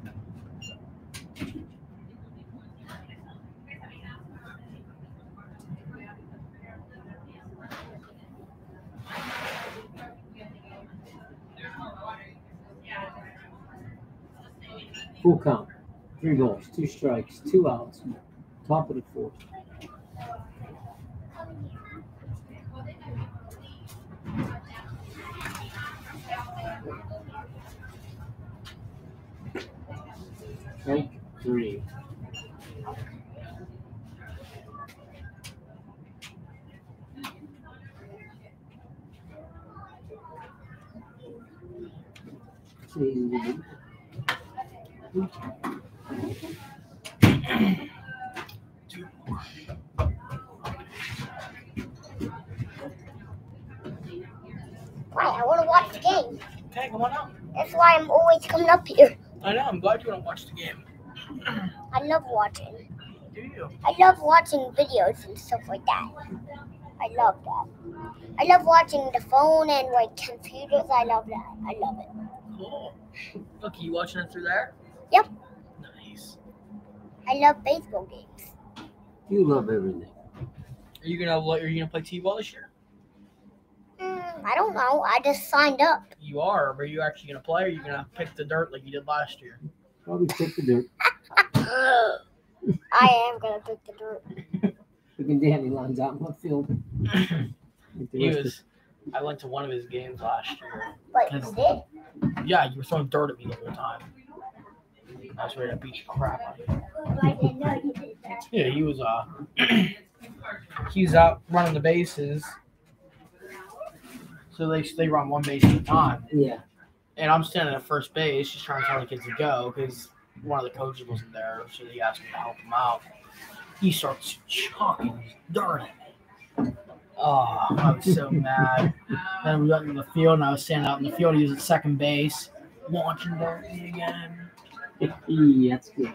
[SPEAKER 3] Full count. Three balls, two strikes, two outs. Top of the fourth. Strike three.
[SPEAKER 2] Thank you. Hi, I
[SPEAKER 6] want to watch the game. Okay, come on out. That's why I'm always coming up here.
[SPEAKER 2] I know. I'm glad you want to watch the game.
[SPEAKER 6] I love watching. Do you? I love watching videos and stuff like that. I love that. I love watching the phone and like computers. I love that. I love it. Cool.
[SPEAKER 2] Look, are you watching it through there?
[SPEAKER 6] Yep. Nice. I love baseball games.
[SPEAKER 2] You love everything. Are you gonna are you gonna play t-ball this year?
[SPEAKER 6] Mm, I don't know. I just signed up.
[SPEAKER 2] You are. Are you actually gonna play? Or are you gonna pick the dirt like you did last year? Probably pick the dirt.
[SPEAKER 6] I am gonna pick the dirt.
[SPEAKER 3] Looking at Danny lines out in the field. he was.
[SPEAKER 2] I went to one of his games last year. Like, did? Yeah, you were throwing dirt at me the whole time. I was ready to beat the crap out of him. yeah, he was uh he's out running the bases. So they they run one base at a time. Yeah. And I'm standing at first base just trying to tell the kids to go because one of the coaches wasn't there, so he asked me to help him out. He starts chucking darn it. Oh, I was so mad. Then we went in the field, and I was standing out in the field. He was at second base, launching dirty again.
[SPEAKER 3] Ih, that's good.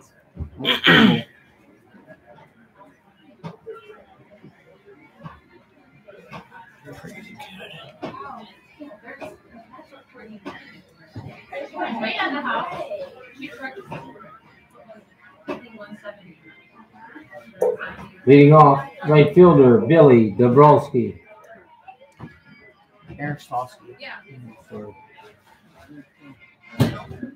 [SPEAKER 3] Leading off, right fielder Billy Dabrowski. Eric Stosky. Yeah. Mm -hmm.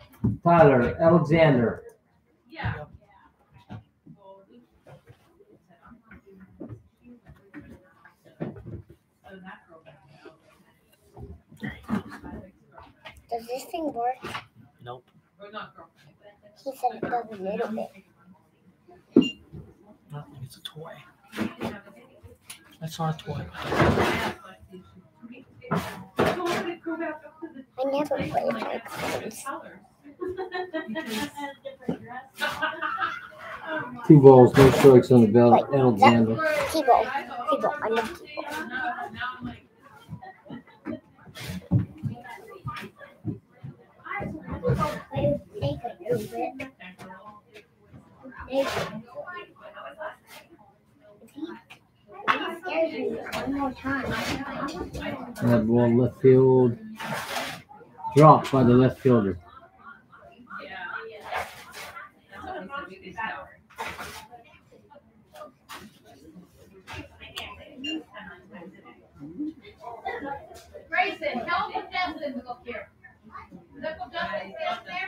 [SPEAKER 3] Tyler, Alexander. Yeah.
[SPEAKER 2] Does this thing work? Nope. He said
[SPEAKER 1] it does a little bit.
[SPEAKER 2] I it's a toy. That's not a toy. I never play with my friends. Two balls, no strikes on the belt. Wait, Alexander. T ball. T ball. I love T ball.
[SPEAKER 3] That ball left field. Dropped by the left fielder.
[SPEAKER 2] Grayson, help with Devlin look here. Look Devlin there.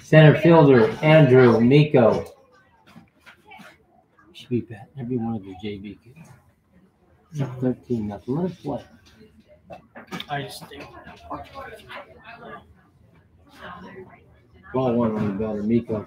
[SPEAKER 3] Center fielder Andrew Miko. Should be batting every one of the JV kids. 13 nothing. Let it play. I just think. Ball one on the batter, Miko.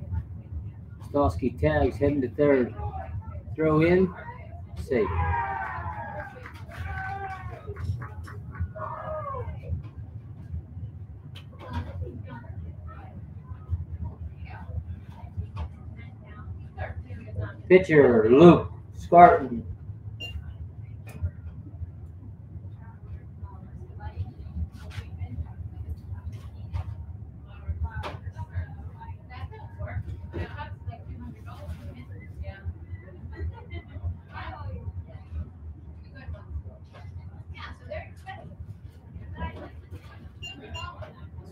[SPEAKER 3] Stosky tags, heading to third. Throw in, safe. Pitcher Luke Scarton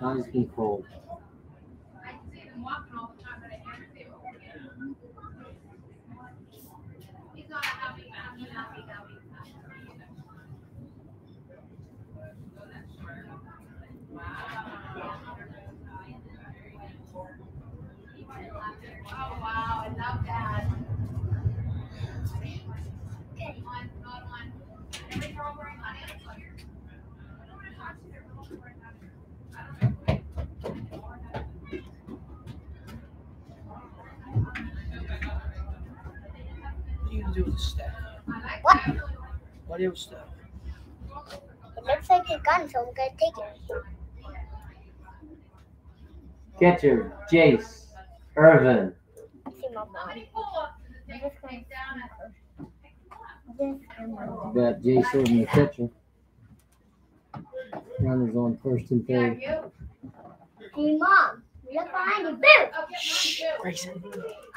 [SPEAKER 2] has been cold. to do with the staff? What?
[SPEAKER 4] What do you have with staff?
[SPEAKER 6] It looks like a gun, so I'm gonna take it.
[SPEAKER 3] Catcher, Jace, Irvin.
[SPEAKER 2] Got Jace
[SPEAKER 3] in the catcher. Runners on first and third.
[SPEAKER 2] Hey, Mom.
[SPEAKER 6] Look behind you. Boo! Shh, Grayson. I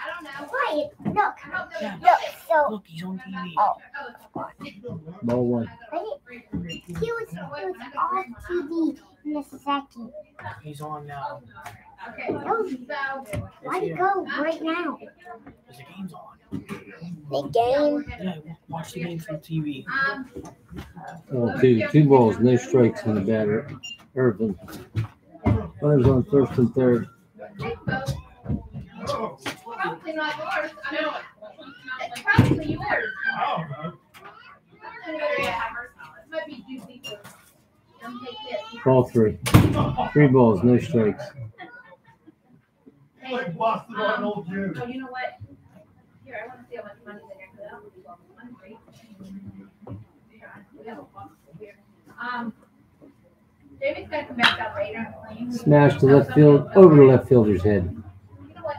[SPEAKER 6] don't know. Quiet. Look. Yeah. Look.
[SPEAKER 2] So. Oh, look, he's on TV. Oh. No one. He was, he was off TV in a second. He's on now. Uh, okay. No. Why do you go right now? the game's on. The game? Yeah, watch the game from TV. Um,
[SPEAKER 1] oh, two, two
[SPEAKER 3] balls, no strikes on the batter. Irvin. Runners on first and third.
[SPEAKER 2] Probably not yours. I know It's probably yours. I don't know.
[SPEAKER 3] three. Three balls, no strikes.
[SPEAKER 1] Hey, um, oh, you
[SPEAKER 2] know what? Here, I want to see how much money they That I'm great. We have a box here. Um, David's gonna come back out later and clean. Smash the left field over the left
[SPEAKER 3] fielder's head. You know what?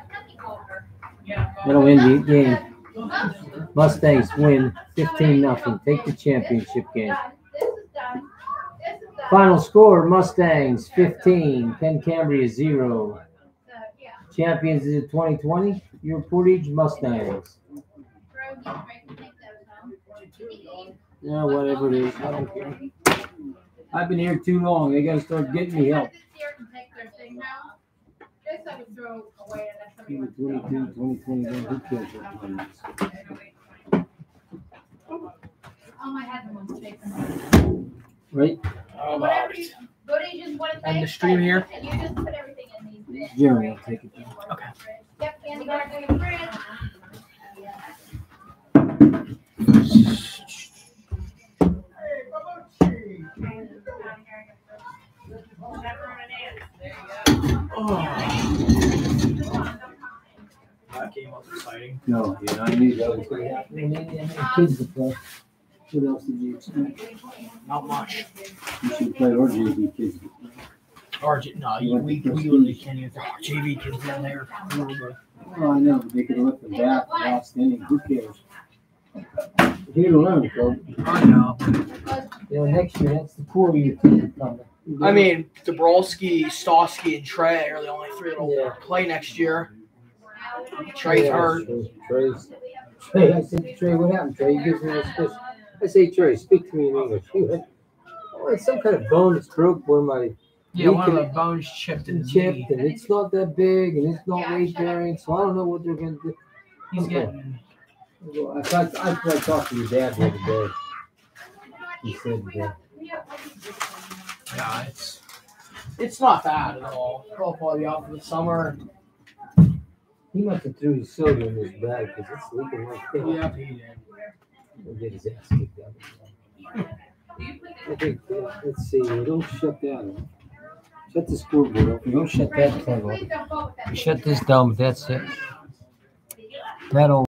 [SPEAKER 3] That'll end the game. Mustangs win 15 nothing. Take the championship game. Final score Mustangs 15, Penn Cambria 0. Champions is 2020, your Portage Mustangs.
[SPEAKER 2] Yeah, whatever it is, I don't care.
[SPEAKER 3] I've been here too long. They got to start getting me help.
[SPEAKER 1] Right? Oh, Whatever you,
[SPEAKER 2] you just want to And the stream here? And you just put everything in these will take it. Okay. Yep,
[SPEAKER 3] Oh. That game exciting. No, you know, I knew that Kids What else did you expect? Not much. You should play JV kids. Or, no, you, we, we
[SPEAKER 2] can't even throw JV kids down there. Oh, I know, but they could look them back, lost inning, who cares?
[SPEAKER 3] Here to learn, folks. I know. You know, next year, that's the poor year coming. I mean,
[SPEAKER 2] Dabrowski, Stosky, and Trey are the only three that'll yeah. play next year. Trey's yeah, hurt. Trey's,
[SPEAKER 1] Trey, I
[SPEAKER 3] said Trey, what happened, Trey? He gives me this I say, Trey, speak to me in English. He went, oh, it's some kind of bone that's broke where my yeah, one of the bones chipped and chipped, knee. and it's not that big, and it's not yeah, weight bearing, so I don't know what they're gonna do. He's okay. getting. Well, I thought I, I talked to your dad the other day. He said. Yeah, it's
[SPEAKER 2] it's not bad at all. probably be out for the
[SPEAKER 3] summer. He must have threw his soda in his bag because it's leaking like hell. Oh, yeah, he did. will get his ass kicked out. I let's see, Don't shut down. Shut the scoreboard off. You don't shut that plug off. shut this down, but that's it. That'll.